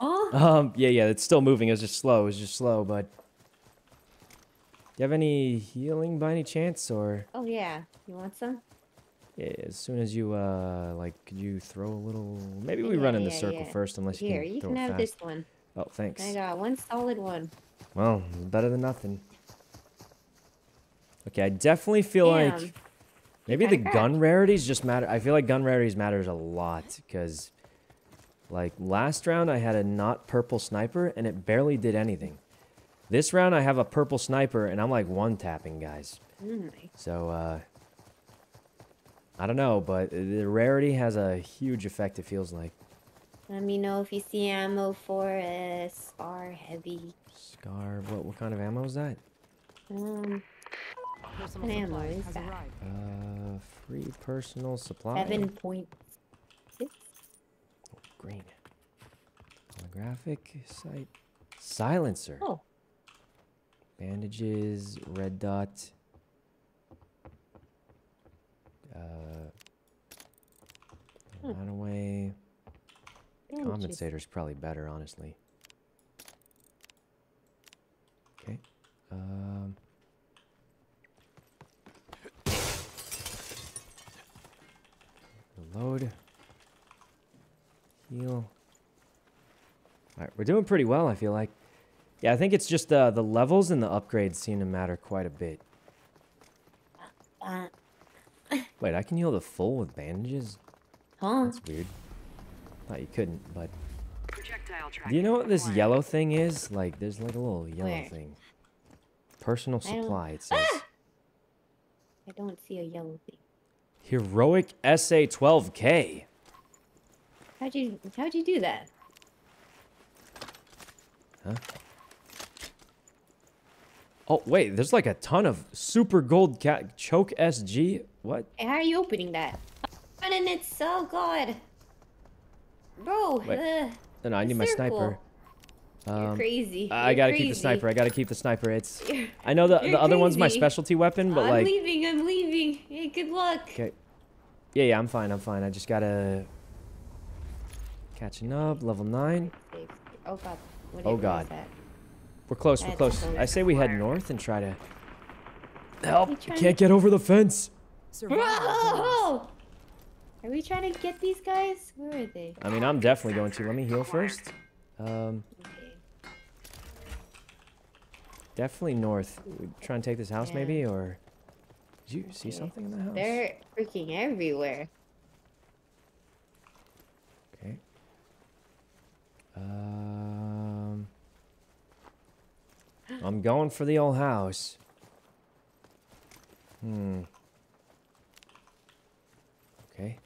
Oh. Um, yeah, yeah, it's still moving. It was just slow. It was just slow, but... Do you have any healing by any chance, or... Oh yeah. You want some? Yeah, as soon as you, uh, like, could you throw a little... Maybe we Yeah, run in the circle yeah. first, unless you Here, can you can have fast. this one. Oh, thanks. I got one solid one. Well, better than nothing. Okay, I definitely feel like maybe the gun rarities just matter. I feel like gun rarities matters a lot because, like last round, I had a not purple sniper and it barely did anything. This round, I have a purple sniper and I'm like one tapping guys. Mm, So, uh, I don't know, but the rarity has a huge effect. It feels like Let me know if you see ammo for a SR heavy. scar. What what kind of ammo is that? Um, Personal ammo is has that? Uh, free personal supply. seven point six. Green. Holographic sight. Silencer. Oh, Bandages. Red dot. Uh. Hmm. Runaway. bandages. Compensator's probably better, honestly. Okay. Um. Reload. Heal. Alright, we're doing pretty well, I feel like. Yeah, I think it's just uh, the levels and the upgrades seem to matter quite a bit. Uh, Wait, I can heal the full with bandages? huh? That's weird. Thought you couldn't, but do you know what this yellow thing is? Like, there's like a little yellow Where? thing. Personal supply, it says. I don't see a yellow thing. Heroic SA 12K. How'd you How'd you do that? Huh? Oh, wait, there's like a ton of super gold cat choke SG. What? Hey, how are you opening that? And it's so good, bro. Wait, uh, No, no, I need my sniper. You're Um, crazy. I You're gotta keep the sniper. I gotta keep the sniper. It's. You're- I know the You're the other one's my specialty weapon, but like I'm leaving. I'm leaving. Hey, good luck. Okay. Yeah, yeah, I'm fine. I'm fine. I just gotta. Catching up. Level nine. Oh god. What Oh, God. that? We're close. We're close. I say we head north and try to. Help! You You can't to- get over the fence. Whoa! Are we trying to get these guys? Where are they? I mean, I'm definitely going to. Let me heal first. Um, Okay. definitely north. We try and take this house, Yeah. maybe, or did you see something in the house? They're freaking everywhere. Um, I'm going for the old house. Hmm. Okay.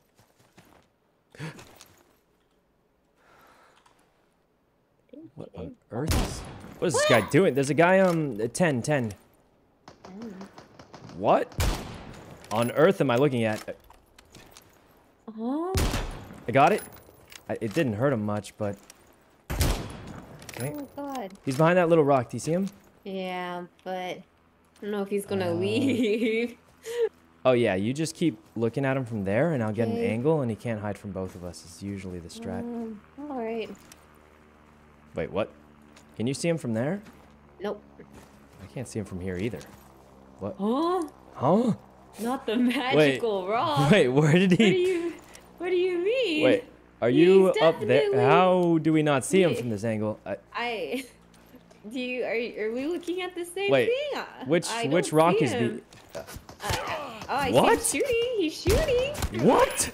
What on earth is... What is this guy doing? There's a guy, um, uh, 10, 10. What on earth am I looking at? Oh, I got it. I, it didn't hurt him much, but... Okay. oh god. He's behind that little rock. Do you see him? Yeah, but I don't know if he's gonna Uh, leave. Oh, yeah. You just keep looking at him from there, and I'll get an angle, and he can't hide from both of us. It's usually the strat. Um, all right. Wait, what? Can you see him from there? Nope. I can't see him from here either. What? Huh? Huh? Not the magical rock. Wait, where did he? What do you? What do you mean? Wait, are you He's up there? How do we not see him from this angle? I, I. Do you are are we looking at the same Wait, thing? Which which rock is the... Uh, oh, I What? see shooting. He's shooting. What?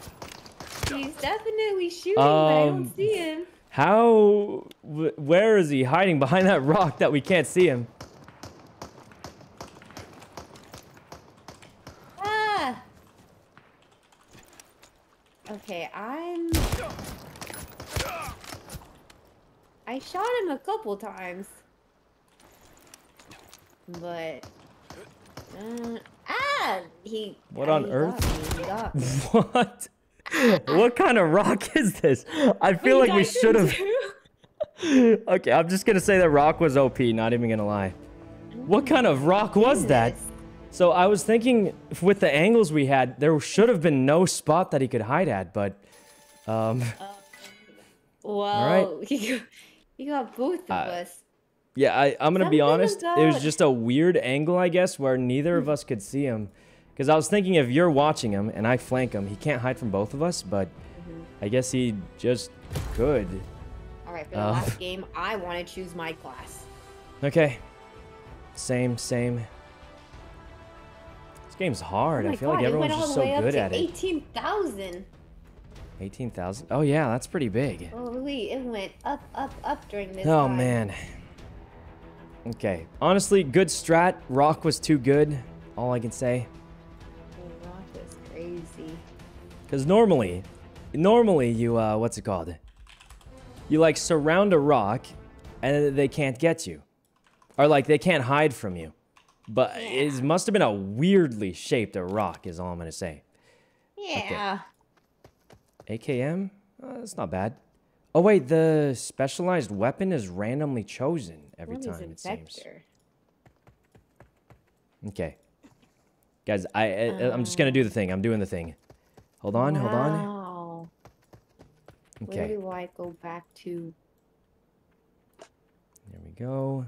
He's definitely shooting, but I Um, don't see him. How? Where is he hiding behind that rock that we can't see him? Ah. Okay, I'm. I shot him a couple times, but. Uh, ah! He. What on he earth? Got me. Got. What? what kind of rock is this? I feel He like we should have. Okay, I'm just gonna say that rock was OP. Not even gonna lie. What kind of rock was that? So I was thinking, with the angles we had, there should have been no spot that he could hide at, but um, Well, you, you got both of Uh, us. yeah, I, I'm gonna be honest. It was just a weird angle, I guess, where neither of us could see him. Because I was thinking, if you're watching him and I flank him, he can't hide from both of us. But I guess he just could. All right, for the uh, last game, I want to choose my class. Okay. Same, same. This game's hard. oh I feel God, like everyone's it went all just so good at it. 18,000. 18,000? Oh, yeah, that's pretty big. Holy, it went up, up, up during this Oh, time. man. Okay. Honestly, good strat. Rock was too good. All I can say. The rock was crazy. Because normally, normally you, uh, what's it called? You, like, surround a rock and they can't get you. Or, like, they can't hide from you. But it must have been a weirdly shaped a rock, is all I'm going to say. Yeah. AKM? Uh, that's not bad. Oh, wait, the specialized weapon is randomly chosen every One time, it seems. Okay. Guys, I, I I'm just gonna do the thing. I'm doing the thing. Hold on, hold on. Wow. Where do I go back to? there we go.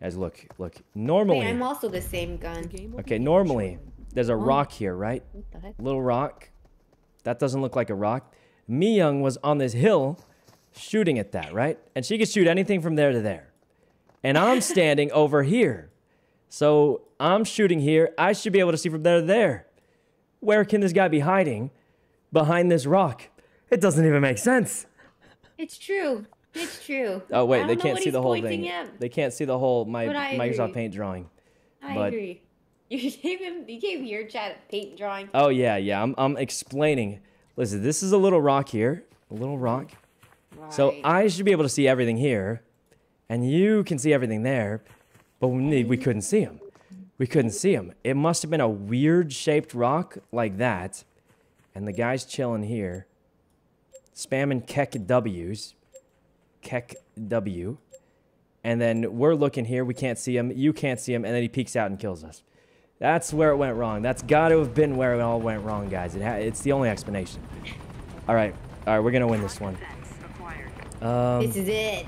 Guys, look, look. Normally, Wait, I'm also the same gun. Game okay, normally shortly. there's a rock here, right? What the heck? Little rock. That doesn't look like a rock. Miyoung was on this hill shooting at that, right? And she could shoot anything from there to there. And I'm standing over here. So I'm shooting here. I should be able to see from there to there. Where can this guy be hiding behind this rock? It doesn't even make sense. It's true. It's true. Oh wait, they can't see the whole thing. at. They can't see the whole my Microsoft agree. Paint drawing. I but- agree. You gave him. You gave your chat a paint drawing. Oh yeah, yeah. I'm I'm explaining. Listen, this is a little rock here, a little rock. So I should be able to see everything here, and you can see everything there, but we, we couldn't see him. We couldn't see him. It must have been a weird shaped rock like that, and the guy's chilling here, spamming Keck W's, Keck W, and then we're looking here. We can't see him. You can't see him, and then he peeks out and kills us. That's where it went wrong. That's got to have been where it all went wrong, guys. It ha- it's the only explanation. All right, all right, we're gonna win this one. Um, this is it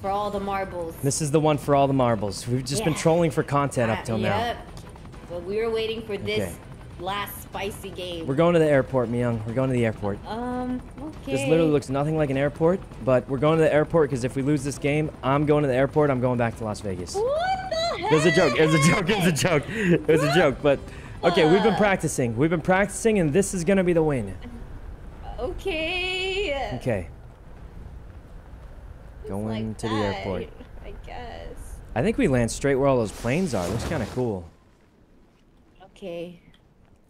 for all the marbles. this is the one for all the marbles. We've just been trolling for content up Uh, till now. Yep. But we were waiting for this Okay. last spicy game. We're going to the airport, Miyoung. We're going to the airport. um. Okay. This literally looks nothing like an airport, but we're going to the airport because if we lose this game, I'm going to the airport. I'm going back to Las Vegas. What the heck? It was a joke. It was a joke. It was a joke. It was a joke. But okay, we've been practicing. We've been practicing, and this is gonna be the win. Okay. Okay. Just Going like to the airport. I guess. I think we land straight where all those planes are. Looks kind of cool. Okay.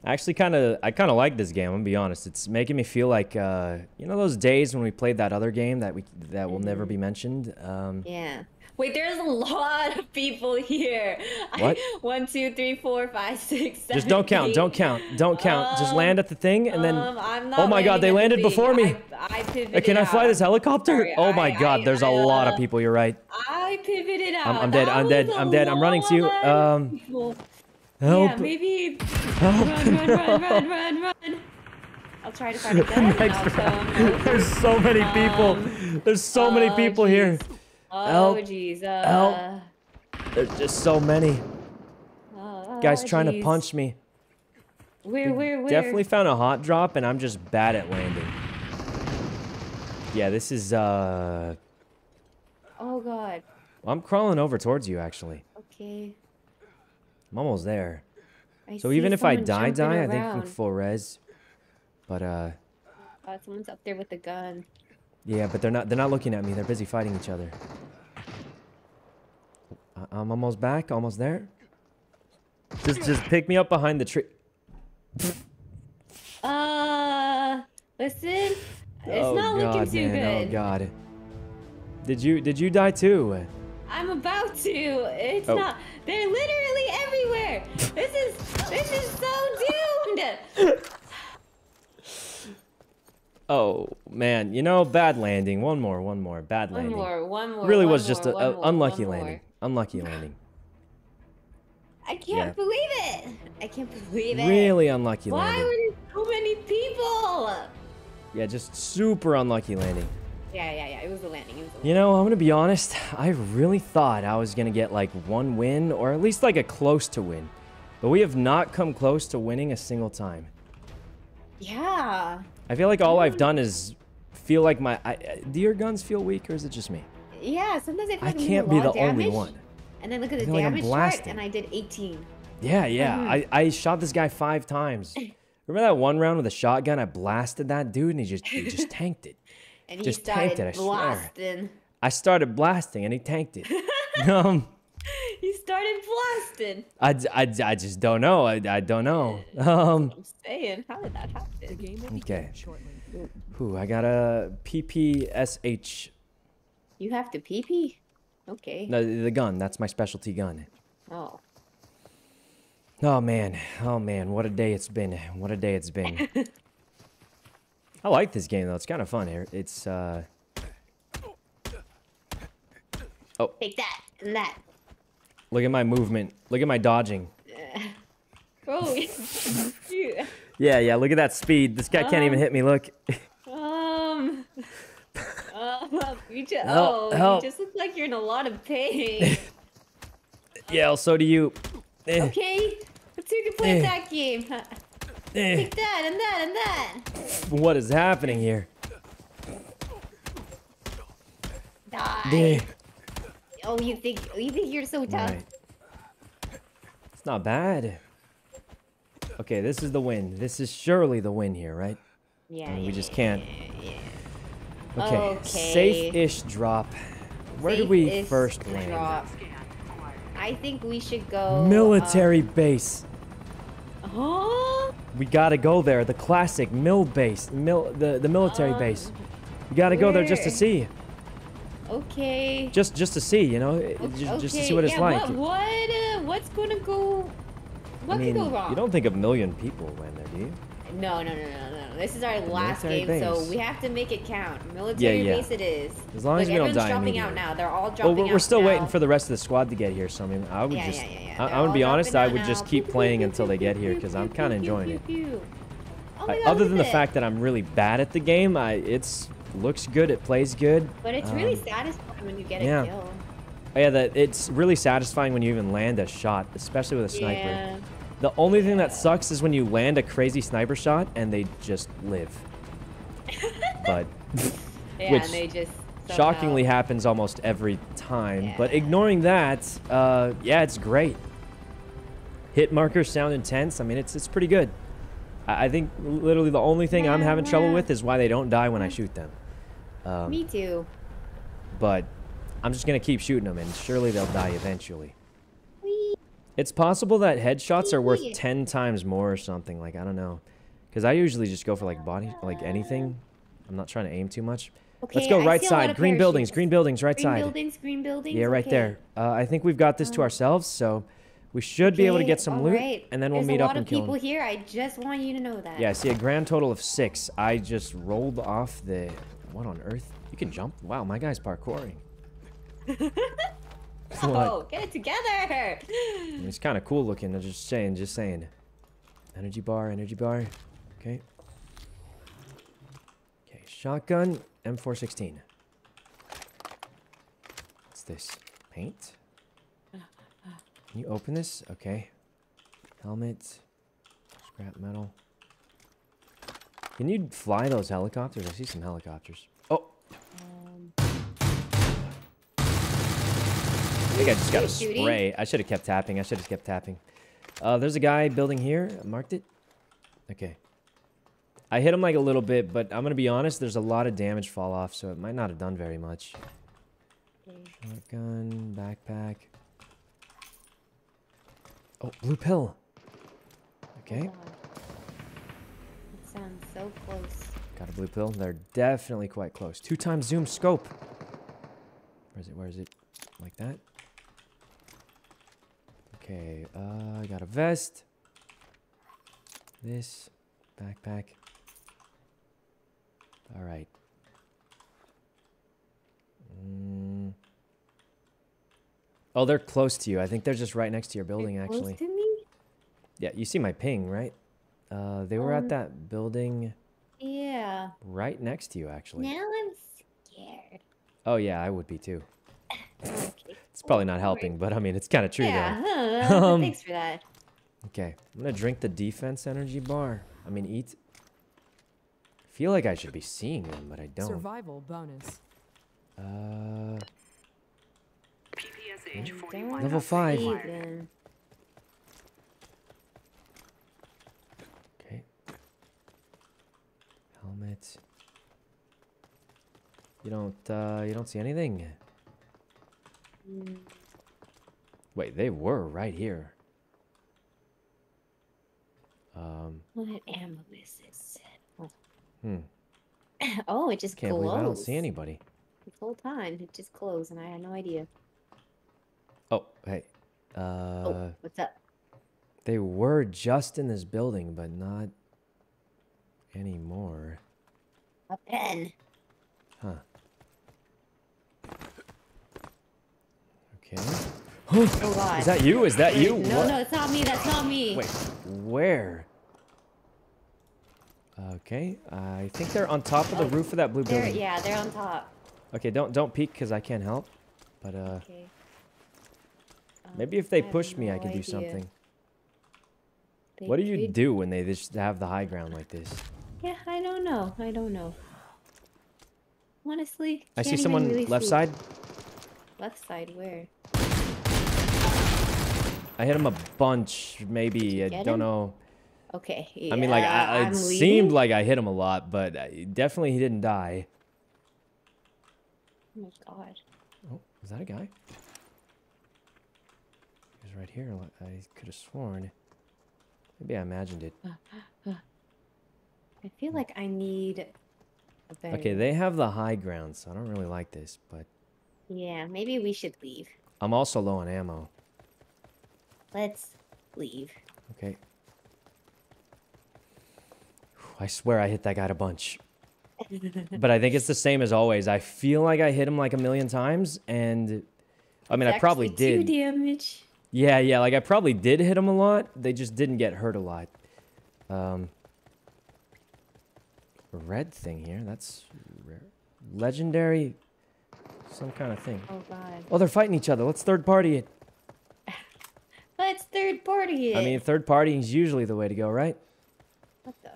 I actually kind of, I kind of like this game. I'm gonna be honest. It's making me feel like, uh, you know, those days when we played that other game that we that will never be mentioned. Um, Yeah. Wait, there's a lot of people here. I- One, two, three, four, five, six, seven. just don't count. Don't count. Don't count. Just Um, land at the thing and then. Um, I'm not oh my God! They landed before me. I, I pivoted Uh, Can I fly out. this helicopter? Sorry, oh my God! There's a I, lot uh, of people. You're right. I pivoted out. I'm- I'm dead, I'm dead, I'm dead, I'm running to you. Um, people. Help! Yeah, maybe. Help! Run, run, run, run, run, run. I'll try to find a and I'll. There's so many people. Um, There's so many oh, people here. Oh, Help. jeez. Uh, Help. There's just so many oh, guys trying to punch me. Where, where, where? Definitely found a hot drop, and I'm just bad at landing. Yeah, this is. uh... Oh, God. I'm crawling over towards you, actually. Okay. I'm almost there. I So even if I someone die, jumping die, I think I'm full res. But uh, God, someone's up there with a gun. Yeah, but they're not. They're not looking at me. They're busy fighting each other. I- I'm almost back. Almost there. Just, just pick me up behind the tree. Uh, listen, it's oh not God, looking too man. good. Oh God. Did you did you die too? I'm about to. It's Oh. not. They're literally everywhere. This is this is so doomed. Oh man, you know, bad landing. One more, one more. Bad One landing. One more, one more. really one was just more, a, one a more, unlucky landing. Unlucky landing. I can't Yeah. believe it. I can't believe it. Really unlucky Why landing. Why were there so many people? Yeah, just super unlucky landing. Yeah, yeah, yeah. It was the landing. It was the landing. You know, I'm gonna be honest. I really thought I was gonna get like one win, or at least like a close to win, but we have not come close to winning a single time. Yeah. I feel like all I've done is feel like my. I, I- do your guns feel weak, or is it just me? Yeah. Sometimes I feel like I'm can't be the of only one. And then look at the feel like damage chart, and I did 18. Yeah, yeah. Mhm. I, I shot this guy five times. Remember that one round with a shotgun? I blasted that dude, and he just he just tanked it. And he Just started tanked it, I swear. blasting. I started blasting, and he tanked it. um, He started blasting. I, I, I just don't know. I, I don't know. Um, I'm saying, how did that The happen? game will Okay. begin shortly. whew, I got a PPSH. You have to pee pee? Okay. No, the gun. That's my specialty gun. Oh. Oh man, oh man, what a day it's been. What a day it's been. I like this game though. It's kind of fun here. It's uh Oh. Take that and that. Look at my movement. Look at my dodging. Oh. Yeah, yeah, look at that speed. This guy can't even Um, hit me. Look. Um. Uh, you just, Help, oh, help. you just look like you're in a lot of pain. yeah, well, so do you. Eh, Okay, let's see who can play Eh. that game. Eh. Take that and that and that. What is happening here? Die. Oh, you think you think you're so tough? Right. It's not bad. Okay, this is the win. This is surely the win here, right? Yeah. Mean, we just can't. yeah, yeah. Okay, Okay. safe-ish drop. Where did we first land? drop. I think we should go. Military base. Uh, huh? We gotta go there. The classic mill base, mill the the military Um, base. We gotta go there just to where? see, Okay. just just to see, you know, Okay, just, just to see what it's yeah, like. What? What? Uh, what's gonna go? What I mean, could go wrong? you don't think a million people went there, do you? No, no, no, no, no. This is our last military game, so we have to make it count. Military yeah. base it is. As long Look, as we don't everyone's die dropping out now. They're all Well, dropping we're, we're still waiting for the rest of the squad to get here, so I mean, I would Yeah, just, yeah, yeah, yeah. I, They're I'm gonna be honest, I would just keep playing until they get here, because I'm kind of enjoying it. Oh my I- other than the fact that I'm really bad at the game, I it's looks good, it plays good. But it's really um, satisfying when you get yeah. a kill. Oh, yeah, that it's really satisfying when you even land a shot, especially with a sniper. Yeah. The only thing that sucks is when you land a crazy sniper shot and they just live. but Yeah, Which and they just shockingly somehow- happens almost every time. Yeah. But ignoring that, uh, yeah, it's great. Hit markers sound intense. I mean, it's it's pretty good. I, I think literally the only thing I'm having trouble with is why they don't die when I shoot them. Um, Me too. but I'm just gonna keep shooting them, and surely they'll die eventually. Whee! It's possible that headshots are worth 10 times more or something. Like, I don't know. Because I usually just go for, like, body, like anything. I'm not trying to aim too much. Okay, Let's go right a lot side. Green buildings, green buildings, right Green side. Green buildings, green buildings. Yeah, right okay. there. Uh, I think we've got this to Um, ourselves, so we should be able to get some loot, alright. and then we'll There's meet a up lot and of people here. I just want you to know that. Yeah, see a grand total of six. I just rolled off the... What on earth? You can jump? Wow, my guy's parkouring. Oh, get it together. It's kind of cool looking. I'm just saying, just saying. Energy bar, energy bar. Okay. Okay, shotgun, M416. What's this? Paint? Can you open this? Okay. Helmet. Scrap metal. Can you fly those helicopters? I see some helicopters. Oh, Um, I think I just got a Who's shooting? spray. I should have kept tapping. I should have kept tapping. Uh, there's a guy building here. I marked it. Okay. I hit him like a little bit, but I'm gonna be honest. There's a lot of damage fall off, so it might not have done very much. Okay. Shotgun, backpack. Oh, blue pill. Okay, Hold on. It sounds so close. got a blue pill. They're definitely quite close. Two times zoom scope. Where is it? Where is it? Like that. Okay, uh, I got a vest. This backpack. All right. Mm. Oh, they're close to you. I think they're just right next to your building, They're actually. Close to me? Yeah, you see my ping, right? Uh, they were Um, at that building Yeah. right next to you, actually. Now I'm scared. Oh yeah, I would be too. Okay. It's probably not helping, but I mean, it's kind of true yeah. though. huh, Um, Thanks for that. Okay, I'm gonna drink the defense energy bar. I mean, eat. Feel like I should be seeing them, but I don't. Survival bonus. Uh, PPSH 41. Level five. Even. Helmet. You don't. Uh, you don't see anything. Mm, Wait, they were right here. Um. What ammo is this? Oh. Hmm. oh, it just Can't closed. believe I don't see anybody. This whole time, it just closed, and I had no idea. Oh, hey. Uh. oh, what's up? They were just in this building, but not anymore. A pen. Huh. Okay. Oh God. Is that you? Is that you? No, What? no, it's not me. That's not me. Wait, where? Okay, I think they're on top of the Oh, roof of that blue building. yeah, they're on top. Okay, don't don't peek because I can't help. But uh, Okay. Um, maybe if they push me, I no could do idea. something. They What do you do when they just have the high ground like this? Yeah, I don't know. I don't know. Honestly, I see someone really left see. side. Left side, where? I hit him a bunch, maybe. I don't him? know. Okay. I mean, like, I, it seemed like I hit him a lot, but I, definitely he didn't die. Oh my god. Oh, is that a guy? He was right here. I could have sworn. Maybe I imagined it. I feel like I need a better. Okay, they have the high ground, so I don't really like this, but Yeah, maybe we should leave. I'm also low on ammo. Let's leave. Okay. I swear I hit that guy a bunch. but I think it's the same as always. I feel like I hit him like a million times, and I mean, I probably did. Two damage. Yeah, yeah, like I probably did hit him a lot. They just didn't get hurt a lot. Um, red thing here. That's rare. legendary, some kind of thing. Oh god. Oh, they're fighting each other. Let's third party it. Let's third party it. I mean, third party is usually the way to go, right? what the?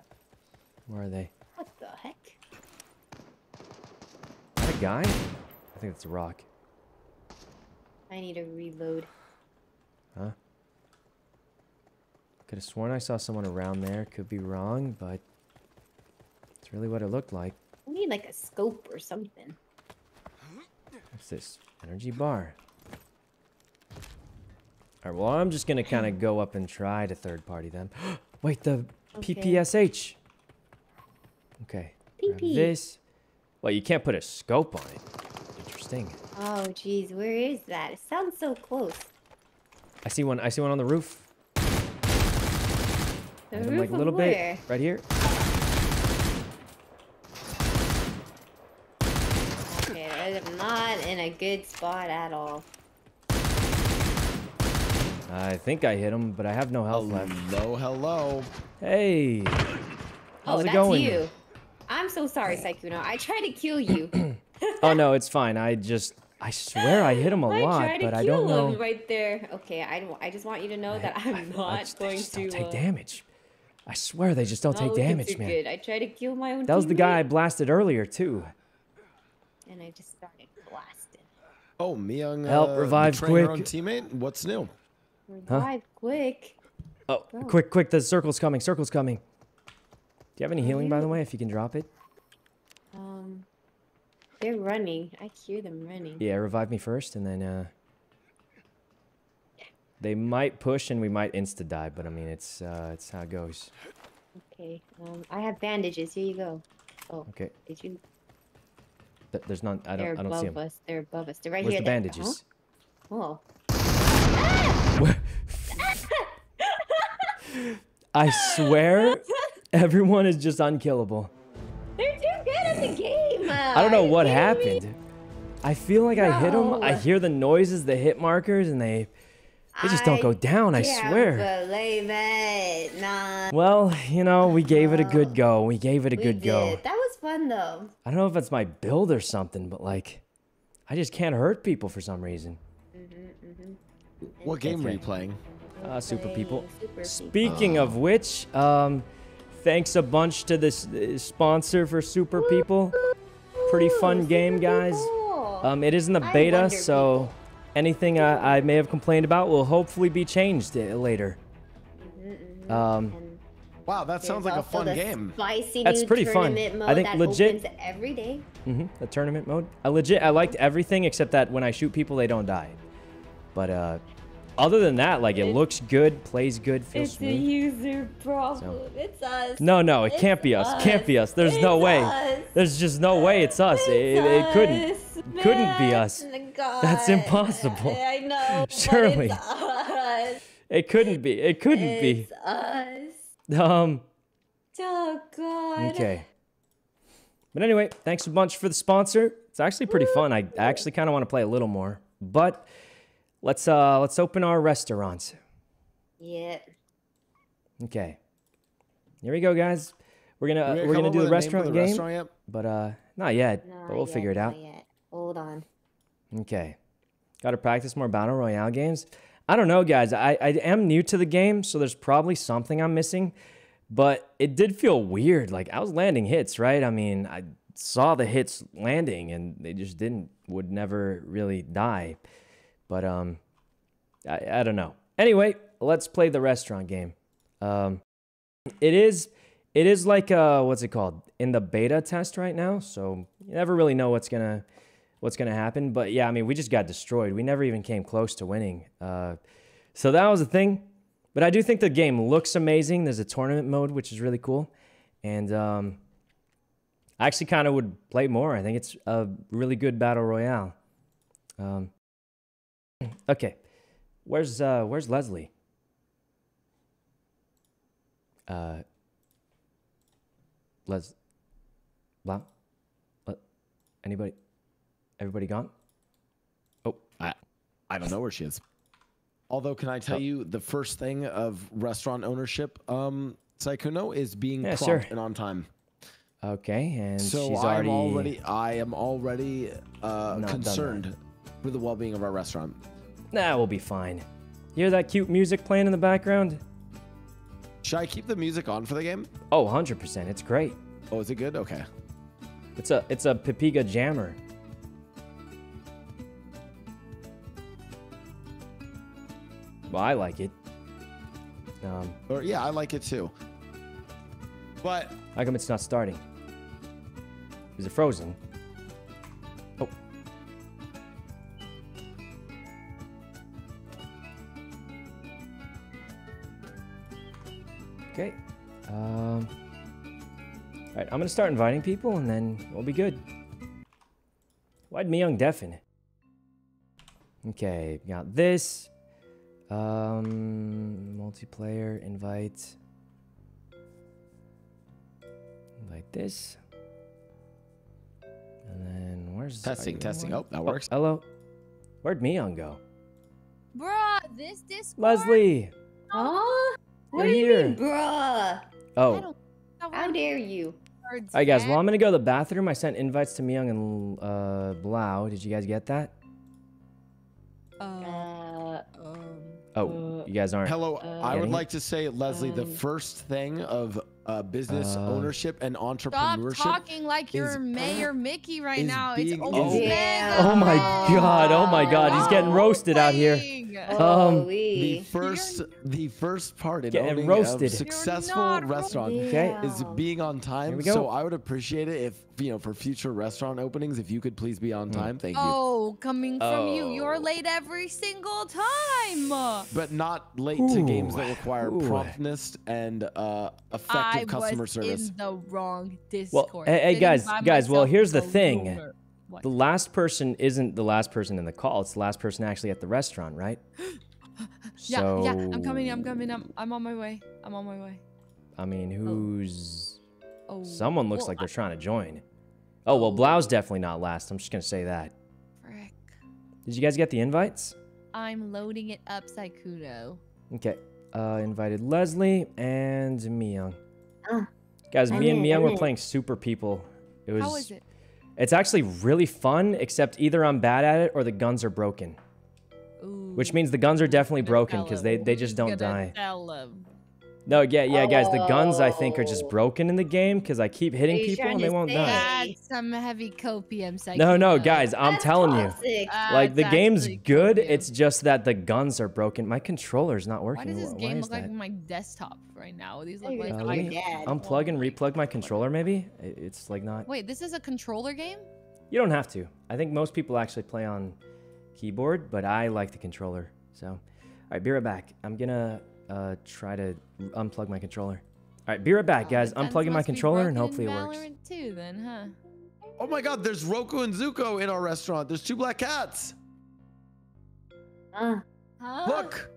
Where are they? What the heck? Is that a guy? I think it's a rock. I need to reload. Huh? Could have sworn I saw someone around there. Could be wrong, but really what it looked like. I need like a scope or something. What's this? Energy bar. Alright, well, I'm just gonna kind of go up and try to third party then. Wait, the Okay. PPSH. Okay. PP. this. Well, you can't put a scope on it. Interesting. Oh jeez, where is that? It sounds so close. I see one. I see one on the roof. The him roof like a little where? bit right here. Okay, I'm not in a good spot at all. I think I hit him, but I have no health left. Hello, hello. Hey, how's oh, it that's going? you. I'm so sorry, Sykkuno. I tried to kill you. Oh no, it's fine. I just, I swear I hit him a I lot, tried to but I don't know. him right there. Okay, I. I just want you to know that I'm I- not I just- they going just to. don't take uh, damage. I swear they just don't not take looking damage, too man. Good. I tried to kill my own. That was the guy I blasted earlier too. And I just started blasting. Oh, Miyoung. Help, uh, revive betraying her own quick. teammate. What's new? Revive quick. Oh, Bro. quick, quick! The circle's coming. Circle's coming. Do you have any healing, by the way, if you can drop it? Um, they're running. I hear them running. Yeah, revive me first, and then uh, they might push, and we might insta die. But I mean, it's uh, it's how it goes. Okay. Um, I have bandages. Here you go. Oh, Okay, did you? Th- there's none. I They're don't. I don't see them. us. They're above us. They're right Where's here. the bandages? Huh? Oh. I swear, everyone is just unkillable. They're too good at the game. I uh, don't know what kidding me? happened. I feel like I hit them. I hear the noises, the hit markers, and they they just don't go down. I Can't swear. believe it. Nah. Well, you know, we gave it a good go. We gave it a we good go. That fun though. I don't know if it's my build or something, but like, I just can't hurt people for some reason. What game were you playing? Uh, super people. Playing Super People. Speaking of which, um, thanks a bunch to this uh, sponsor for Super People. Pretty fun Ooh, game, guys. People. Um, it is in the I beta, so people. anything I, I may have complained about will hopefully be changed uh, later. Um, And Wow, that there's sounds like a fun game. Spicy That's new pretty fun. tournament I think that legit- opens every day. hmm the tournament mode. I legit, I liked everything except that when I shoot people, they don't die. But uh, other than that, like it looks good, plays good, feels good. It's a user problem. It's us. No, no, it can't be us. Can't be us. There's no way. us. There's just no way it's us. It, It's it, it couldn't. us, couldn't be us. God. That's impossible. I know. but Surely. It's us. It couldn't be. It couldn't be. It's us. Um. Oh God. Okay. But anyway, thanks a bunch for the sponsor. It's actually pretty fun. I actually kind of want to play a little more. But let's uh let's open our restaurants. Yeah. Okay. Here we go, guys. We're gonna You we're gonna do the a restaurant the game, restaurant yet? but uh not yet. Not but we'll yet, figure it out. not yet. Hold on. Okay. Got to practice more battle royale games. I don't know, guys. I, I am new to the game, so there's probably something I'm missing. But it did feel weird. Like I was landing hits, right? I mean, I saw the hits landing, and they just didn't would never really die. But um, I, I don't know. Anyway, let's play the restaurant game. Um, it is it is like uh what's it called in the beta test right now, so you never really know what's gonna what's gonna happen. But yeah, I mean we just got destroyed. We never even came close to winning. Uh, so that was the thing. But I do think the game looks amazing. There's a tournament mode which is really cool, and um, I actually kind of would play more. I think it's a really good battle royale. Um, okay, where's uh, where's Leslie? Uh, Les, Blau, Le- anybody, everybody gone? Oh, I, I don't know where she is. Although, can I tell Oh. you the first thing of restaurant ownership, um, Sykkuno, is being Yeah, prompt sure. and on time. okay, and so she's I'm already. already, I am already uh, Not done that. concerned with the well-being of our restaurant. Nah, we'll be fine. You hear that cute music playing in the background? Should I keep the music on for the game? Oh, 100%. It's great. Oh, is it good? Okay. It's a it's a Pepiga jammer. Well, I like it. Um, Or yeah, I like it too. But how come it's not starting? Is it frozen? Oh. Okay. Um. All right, I'm gonna start inviting people, and then we'll be good. Why'd Miyoung deafen? Okay, got this. Um, multiplayer invite. Invite this. And then where's testing, testing. on? Oh, that works. Hello. Where'd Miyoung go? Bruh, this Discord. Leslie. Oh, what You're do you here. mean, bruh? Oh. I don't know How dare you? All right, guys. Well. I'm gonna go to the bathroom. I sent invites to Miyoung and uh, Blau. Did you guys get that? Uh, Oh, Uh, you guys aren't. Hello, I would like to say, Leslie, the Um, first thing of uh, business Uh, ownership and entrepreneurship. stop entrepreneurship. talking like you're is- Mayor Mickey right now. It's being- old Oh. Yeah. Oh my god! Oh my god! He's getting roasted out here. Playing. Um, The Holy. first, the first part in Getting owning roasted. a successful restaurant Okay. is being on time. Here we go. So I would appreciate it if you know for future restaurant openings, if you could please be on Mm. time. Thank you. Oh, coming from you. You're Oh. late every single time. But not late to games that require Ooh. promptness and uh, effective I customer was service. in the wrong Discord. hey, hey, sitting guys, guys, well, here's the thing. ruler. What? The last person isn't the last person in the call. It's the last person actually at the restaurant, right? Yeah, yeah, I'm coming. I'm coming. I'm, I'm on my way. I'm on my way. I mean, who's? Oh, Someone looks well, like they're trying to join. Oh well, Blau's definitely not last. I'm just gonna say that. frick. Did you guys get the invites? I'm loading it up, Sykkuno. Okay. Uh, invited Leslie and Miyoung. Ah, Guys, I'm me and in, Miyoung were playing Super People. It was. How is it? It's actually really fun, except either I'm bad at it or the guns are broken. Ooh, Which means the guns are definitely broken because they, they just don't die. Tell him? No, yeah, yeah, guys, the guns I think are just Oh. broken in the game because I keep hitting people and they won't say- die. That's some heavy copium, No, no, guys, I'm That's telling you. toxic. Like the game's good, copium. it's just that the guns are broken. My controller's not working. Why working. does this Wh- game is look like my desktop right now? These look like Uh, so let I- me dead. unplug and replug my controller, maybe? It's like not. Wait, this is a controller game? You don't have to. I think most people actually play on keyboard, but I like the controller. So, all right, be right back. I'm gonna uh, try to unplug my controller. All right, be right back, Oh, guys. the guns Unplugging my controller and hopefully it works. Too, then, huh? Oh my God! There's Roku and Zuko in our restaurant. There's two black cats. Uh, Huh? Look.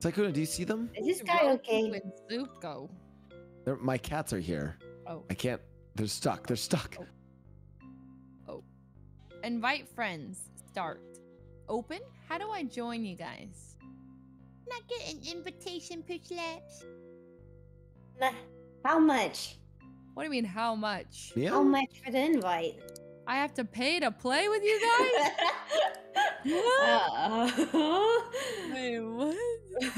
Sykkuno, do you see them? is this guy okay? With Zuko. They're, my cats are here. Oh. I can't. They're stuck. They're stuck. Oh. Invite friends. Start. Open? How do I join you guys? Not get an invitation, pitch laps. Nah, How much? What do you mean, how much? Yeah. How much for the invite? I have to pay to play with you guys? Uh, Wait, what?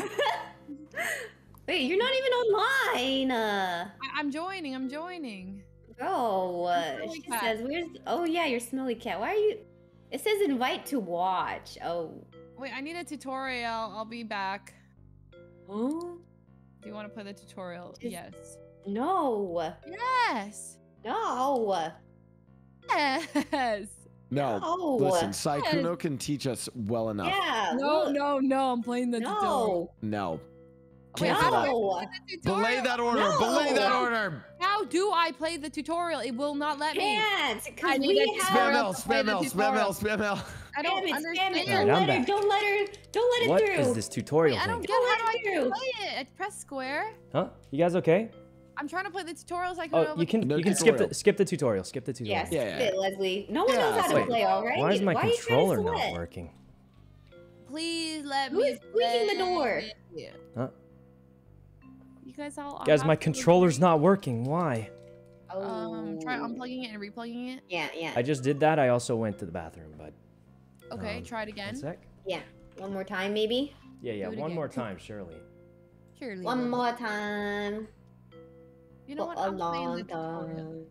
Wait, you're not even online. Uh, I- I'm joining, I'm joining. bro, uh, she cat. says, "Where's? Oh yeah, your smelly cat. Why are you? It says invite to watch. Oh, Wait, I need a tutorial. I'll be back. huh? Do you want to play the tutorial? Just- Yes. No, Yes. no, Yes. No. no. Listen, Sykkuno can teach us well enough. Yeah. No, no, no. I'm playing the tutorial. No. No. Wait, Cancel how that. do I No. play the tutorial? Belay that order. Belay that order. How do I play the tutorial? It will not let me. Can't. I Cause need we have. Spam tutorial L. Spam the L. Spam tutorial. L. Spam L. I Damn don't it, understand. spam it. Alright, Don't I'm let her. Don't let her. Don't let it What through. is this tutorial Wait, I don't get how do Don't let I through. play it. I press square. Huh? You guys okay? I'm trying to play the tutorials. I can Oh, you can No you can skip the skip the tutorial. Skip the tutorial. Yes, Yeah, yeah, yeah, Leslie. No one Yeah, knows how to Wait, play, all right? Why is my are you trying to controller not working? Please let Who me. is squeaking the door? play. Huh? You guys all. Guys, my controller's not working. Why? Um, try Oh. unplugging it and replugging it. Yeah, yeah. I just did that. I also went to the bathroom, but Okay, Um, try it again. one again. sec. Yeah. One more time, maybe. Yeah, yeah, one again. more time, surely. Surely. One more time. You know for what? a I'm playing long the tutorial. time.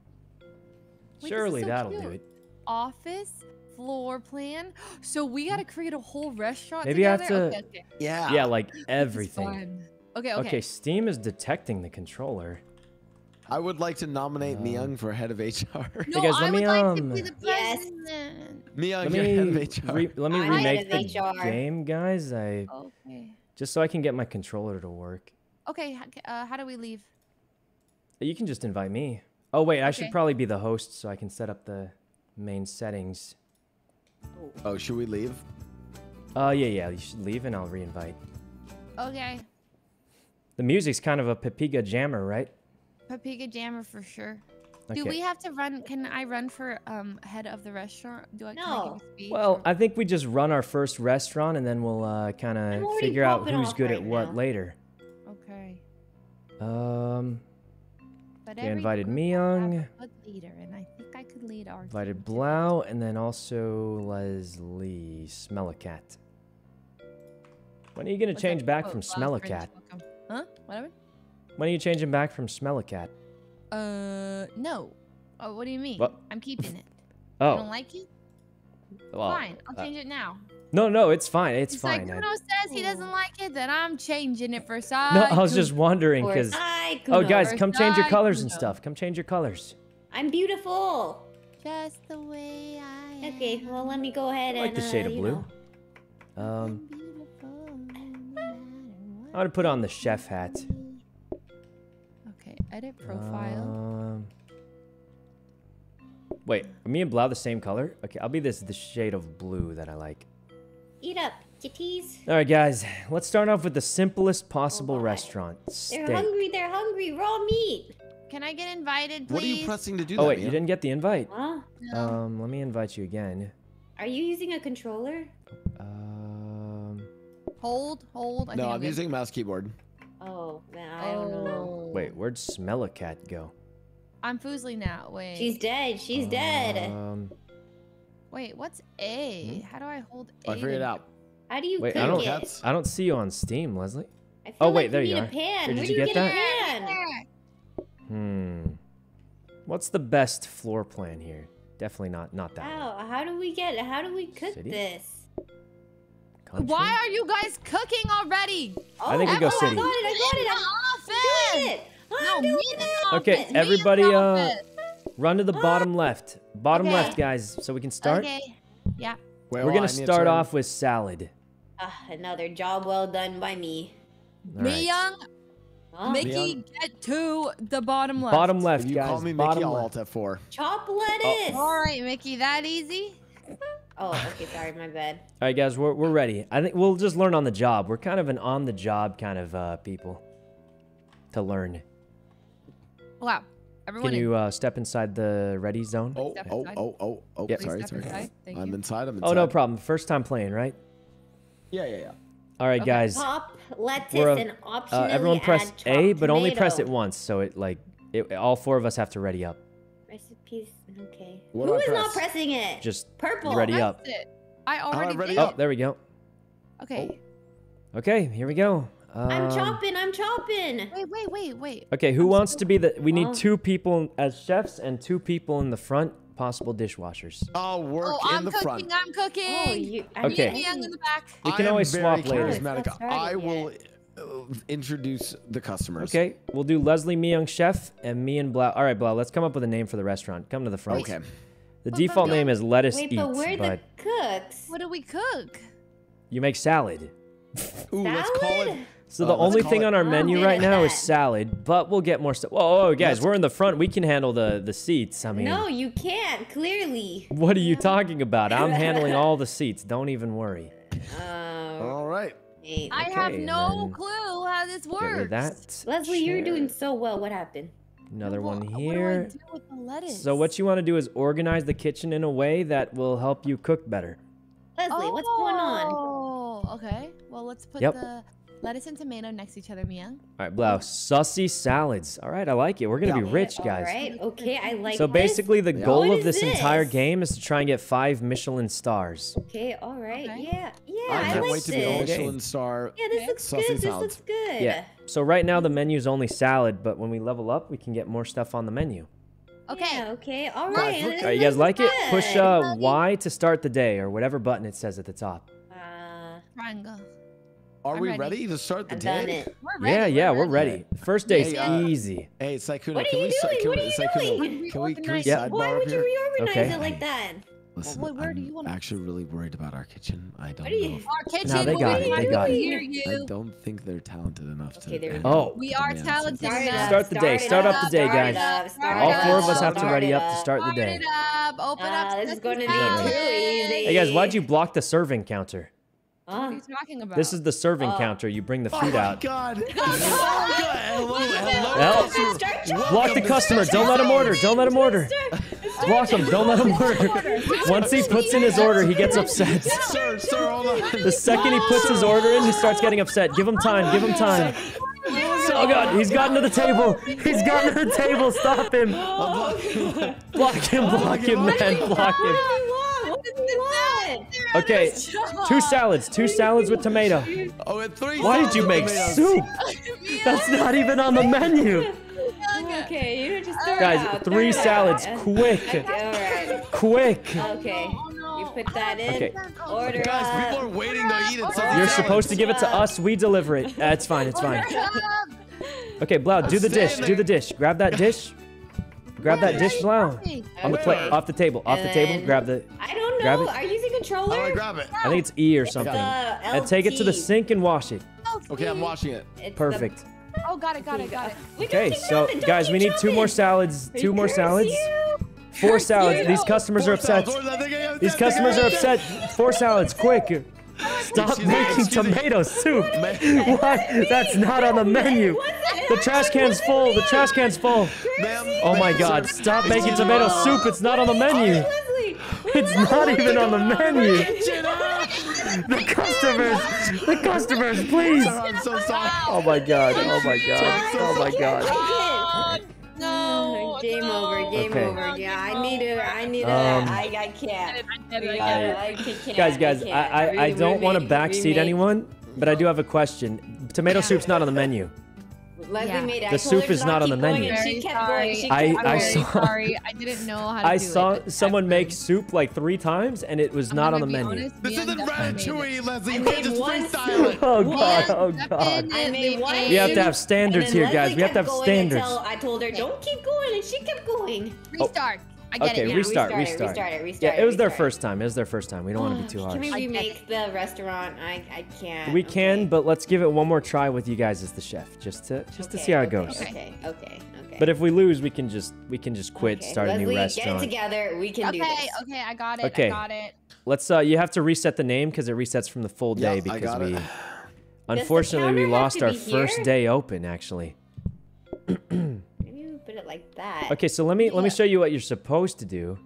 Wait, surely so that'll do it. Office floor plan. So we gotta create a whole restaurant. Maybe I have to- Okay, okay. Yeah. Yeah, like everything. Okay, okay. Okay, Steam is detecting the controller. I would like to nominate Um, Miyoung for head of HR. No, guys, I let would me, like to um, be the Yes. president. Miyoung, Let you're head of me HR. re- let me I'm remake of the HR. game, guys. I Okay. just so I can get my controller to work. Okay. Uh, how do we leave? You can just invite me. Oh wait, I should probably be the host so I can set up the main settings. oh, should we leave? Uh, yeah, yeah. You should leave and I'll reinvite. Okay. The music's kind of a Pepiga jammer, right? Papiga Jammer for sure. Okay. Do we have to run? Can I run for um head of the restaurant? Do I? can I give a speech Well, or- I think we just run our first restaurant and then we'll uh, kind of figure out who's good right at what now. later. okay. Um, But Okay, every invited group Miyoung. leader, and I think I could lead our. invited team too. Blau and then also Leslie Smellacat. When are you gonna What's change back from Blau's friends, Smellacat? welcome. Huh? Whatever. When are you changing back from Smellacat? Uh, no. Oh, what do you mean? What? I'm keeping it. oh. You don't Oh, like it? well, Fine. I'll uh, change it now. No, no, it's fine. It's If fine. I, Kuno says he doesn't like it, then I'm changing it for no. I was just wondering because. Oh, guys, come change your Side colors and stuff. Come change your colors. I'm beautiful. just the way I am. Okay, well let me go ahead I like and the shade uh, of blue. know. Um, Beautiful, no matter I'm gonna put on the chef hat. Okay, edit profile. Um, wait, are me and Blau the same color? Okay, I'll be this the shade of blue that I like. Eat up, kitties. All right, guys, let's start off with the simplest possible Oh, boy. restaurant. They're hungry. They're hungry. Raw meat. Can I get invited, please? What are you pressing to do? Oh that, wait, you didn't get the invite. Huh? No. Um, let me invite you again. Are you using a controller? Um, hold, hold. I No, think I'm good. using mouse keyboard. Oh, man, I don't know. Oh. wait, where'd Smell a Cat go? I'm Fuslie now. Wait. She's dead. She's dead. Um, Wait, what's A? How do I hold A? I figured it out. How do you wait, cook I don't- it? I don't see you on Steam, Leslie. I feel Oh, like wait, there you need are. a pan. Did Where you you get get, that? pan? Hmm. What's the best floor plan here? Definitely not not that. one. How? How do we get? How do we cook City? this? Country? Why are you guys cooking already? I think we oh, go oh, city. I got it. I got it. I'm doing it. I'm me doing it. Okay, everybody, uh. Run to the bottom left. Bottom Okay. left, guys, so we can start. Okay. Yeah. Wait, We're gonna on, I need to start off with salad. Ah, another job well done by me. All Me right. young, Huh? Mickey, get to the bottom left. Bottom left, If you guys. call me Mickey, bottom I'll left. alt F4. Chop lettuce. All right, Mickey, that easy? Oh, okay. Sorry, my bad. All right, guys, we're, we're ready. I think we'll just learn on the job. We're kind of an on the job kind of uh, people to learn. Wow. Everyone Can you uh, step inside the ready zone? Oh, Step oh, inside. oh, oh, oh. Yep. Please Sorry, step sorry. inside. Thank I'm you. inside. I'm inside. Oh, no problem. First time playing, right? Yeah, yeah, yeah. All right, Okay. guys. Chop lettuce We're a- and Uh, everyone press add A, chopped but only press it tomato. once, so it like it, all four of us have to ready up. Recipes. Okay. What Who do I is not pressing it? Just Purple. ready up. it. I already ready did. Oh, there we go. Okay. Okay, here we go. I'm Um, chopping. I'm chopping. Wait, wait, wait, wait. Okay, who wants to be the? We need Oh. two people as chefs and two people in the front, possible dishwashers. I'll work Oh, in I'm the cooking. front. I'm cooking. Oh, you. I'm Okay. Miyoung in the back. We can always swap later. charismatic. Let's I will introduce the customers. Okay, we'll do Leslie Miyoung chef and me and Blau. All right, Blau, let's come up with a name for the restaurant. Come to the front. Okay. The But- default but- name is Lettuce Wait, Eats, but we're but the cooks. What do we cook? you make salad. Ooh, let's call it. Salad? So Uh, the only thing it- on our menu good right now is salad, but we'll get more stuff. Whoa, whoa, guys, Let's- we're in the front. We can handle the the seats. I mean, No, you can't. Clearly. what are you talking about? I'm handling all the seats. Don't even worry. Uh, All right. Wait. I have no then clue how this works. Get rid of that. Leslie, you're doing so well. What happened? Another Well, one What do I here. do with the lettuce? So what you want to do is organize the kitchen in a way that will help you cook better. Leslie, what's going on? Oh, okay. Well, let's put Yep. the lettuce and tomato next to each other, Mia. All right, Blau, sussy salads. All right, I like it. We're gonna be rich, guys. right. Okay, I like So this. basically, the Yeah. goal What of is this, entire game is to try and get five Michelin stars. Okay, all right. Okay. Yeah, yeah, I I, can't like wait to this. be a Michelin star. Yeah, this Okay. looks Saucy good. This looks good. Yeah. So right now the menu's only salad, but when we level up, we can get more stuff on the menu. Okay. Yeah, okay. All Guys, look- All right, you guys looks like it? Push uh, Y to start the day, or whatever button it says at the top. Uh, Triangle. Are I'm we ready. ready to start the I've day? done it. We're Yeah, ready. yeah, we're ready. First day's Hey, uh, easy. Hey, Sykkuno, What are can you we si- doing? can What we, are you doing? Can we, can we Yeah. Why up would you reorganize Okay. it like that? Listen, Well, where I'm you wanna- actually really worried about our kitchen. I don't you- know. If, Our kitchen. Nah, they got be it, they fine got to it. I don't think they're talented enough Okay, to. there we Oh. We are demands of talented this. Start it enough. up, Start the day, start up the day, guys. All four of us have to ready it up to start the Open day. it up. Open Ah, up. this is the gonna be salad. too easy. Hey guys, why'd you block the serving counter? What are you ah. talking about? This is the serving Oh. counter. You bring the Oh food my out. god! oh god! Hello, hello, Help. customer. Block the customer. Don't let him order. Don't let him order. Block him. Don't let him order. Once he puts in his order, he gets upset. Sir, sir, hold on. The second he puts his order in, he starts getting upset. Give him time. Give him time. Oh god, he's gotten to the table. He's gotten to the table. Stop him. Block him. Block him, man. Block him. What do you want? Okay, two salads. Two salads with tomato. Oh, and three. Why did you make soup? That's not even on the menu. Okay, you just throw it Guys, out, three throw it out. salads, Okay, quick, quick. Okay. Oh no. You're put that in. Okay. Order Guys, up. people are waiting to eat it. so You're they supposed to give it to us. We deliver it. That's fine. It's fine. Okay, Blau, do the dish. Do the dish. Grab that dish. Grab that dish, Blau. Hey, On the plate, Okay. off the table, off the table. Grab the. I don't Grab know. it. Are you using controller? How do I grab it? I think it's E or something. And take it to the sink and wash it. Okay, I'm washing it. Perfect. Oh, got it, got it, got it. Okay, so guys, we need two more salads. Two more salads. Four salads. These customers are upset. salads, four salads. These customers are upset. Four salads, quick. Stop Excuse making excuse me. tomato soup. Ma'am, What? That's not on the menu. The trash can's full. The trash can's full. Oh my god, stop making tomato soup. It's not on the menu. It's not even on the menu. The customers. The customers, please. I'm so sorry. Oh my god. Oh my god. Oh my god. No. Game over. Game Okay. over. Yeah, I need to. I need to. Um, I, I can't. I I, I did it. I can't. Guys, guys, I, can't. I, I don't want to backseat anyone, but I do have a question. Tomato soup's not on the menu. Leslie Yeah. made. I The soup is not on the menu. and She kept sorry. going. She I- kept I'm I saw- sorry. I didn't know how to I do saw it. someone make soup like three times, and it was I'm not on the menu. honest, This isn't Stefan made it. ratatouille, Leslie. I You can't just one freestyle it. Oh One oh, god, oh god. I made one. We have to have standards here, guys. We have to have standards. Until I told her, don't keep going, and she kept going. Restart. I get Okay, it now. restart, restart restart. restart it, restart Yeah, it was their first time. It was their first time. We don't want to be too Can we I remake the restaurant? I I can't. We can, but let's give it one more try with you guys as the chef, just to just to see how it goes. Okay, okay, okay. But if we lose, we can just we can just quit, Okay, start a new Leslie, restaurant. Get it together. We can Okay, do this. okay, I got it. Okay. I got it. Let's uh you have to reset the name because it resets from the full Yeah, day I because got we it. unfortunately we lost our be first day open actually. Put it like that. Okay, so let me let me show you what you're supposed to do.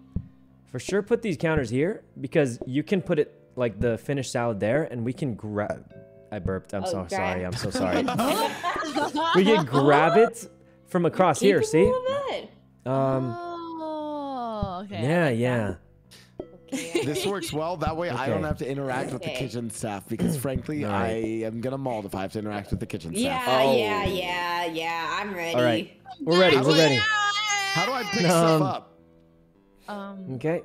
For sure put these counters here because you can put it like the finished salad there and we can grab I burped. I'm Oh, so grab. sorry. I'm so sorry. we can grab it from across here, see? Um oh, okay. Yeah, like yeah. This works well. That way, I don't have to interact with the kitchen staff because, frankly, All I am gonna maul if I have to interact with the kitchen staff. Yeah, Oh. yeah, yeah, yeah. I'm ready. All right. We're ready. We're ready. How do I pick Um, stuff up? Um, Okay.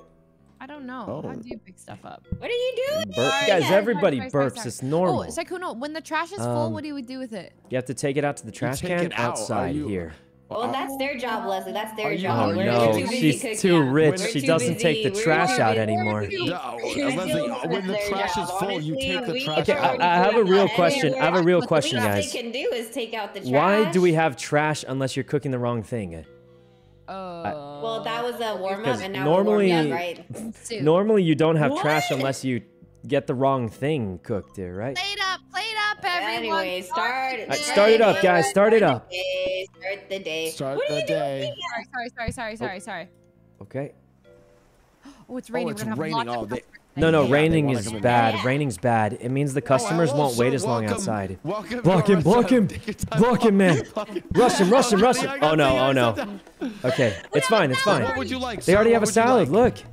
I don't know. How Oh. do you pick stuff up? What are you doing? Burp. Sorry, Guys, sorry, everybody sorry, sorry, burps. sorry. It's normal. Oh, Sykkuno, when the trash is full, Um, what do we do with it? You have to take it out to the trash take can it out. Are outside you- here. Well, that's their job, Leslie. That's their Are you- job. Oh We're no, too she's cooking. too rich. We're She too doesn't take the We're trash out anymore. No, Leslie, when the trash job. is full, you take the trash Okay, are I- I have a real question. I have a real question, least guys. they can do is take out the trash. Why do we have trash unless you're cooking the wrong thing? Uh, Well, that was a warm up, and now normally- we're warming up, right? soup. Normally you don't have trash unless you get the wrong thing cooked there, right? Plate up, plate up, everyone. Anyway, start. Alright, start it up, guys. Start it up. Start the day. Start what are the you doing? day. Sorry, sorry, sorry, oh. sorry, sorry. Okay. Oh, it's oh, raining. it's We're gonna have raining. lots of Oh, customers No, no. Yeah, raining is bad. Yeah. Raining's bad. It means the oh, customers Oh, won't wait sir. as long outside. Welcome Block him, block him. restaurant. Take your time. Block him, man. Rush him, rush him, Oh, rush him. Oh no, oh no. Okay, it's fine, it's What fine. would you like? They already have a would you salad. like? Look.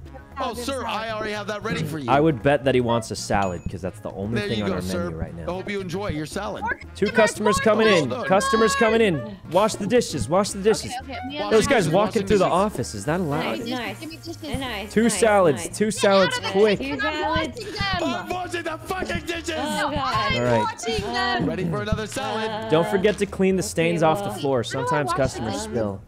Oh, sir, I already have that ready for you. I would bet that he wants a salad because that's the only There thing on go, our sir. menu right now. I hope you enjoy your salad. Two customers coming in. Customers coming in. Wash the dishes. Wash the dishes. Okay, okay. me Wash and Those the guys walking wash the through the office. Is that allowed? Nice, nice. Give me dishes. Nice, Two nice, salads. nice. Two salads, Get quick. Two I'm salads. I'm washing the fucking dishes. Oh god. All right. Watching them. Ready for another salad? Don't forget to clean the stains off the floor. Sometimes customers spill.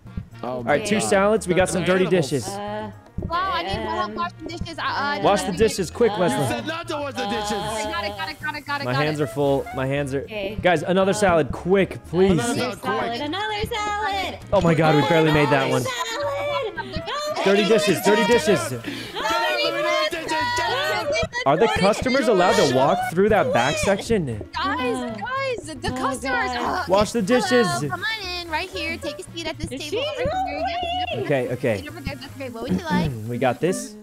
Oh, All right, two Okay. salads. We got some dirty dishes. Uh, Wow, I need to help Um, washing dishes. Uh, uh, Wash the dishes quick, Uh, You said not to wash the dishes. I got it, got it, got it, got it, My hands it. are full. My hands are. Okay. Guys, another Um, salad, quick, please. Another Another salad, quick. Another salad. Oh my God, we barely made that one. Salad. Dirty dishes, dirty dishes. Get out, let me know the dishes. Get out. Are the customers allowed to walk through that back section? Guys, guys, the Oh, customers. God. uh, Wash the dishes. Hello, come on in, right here. Take a seat at this Is table over here. Okay, okay. seat over there. That's great. What would you like? We got this.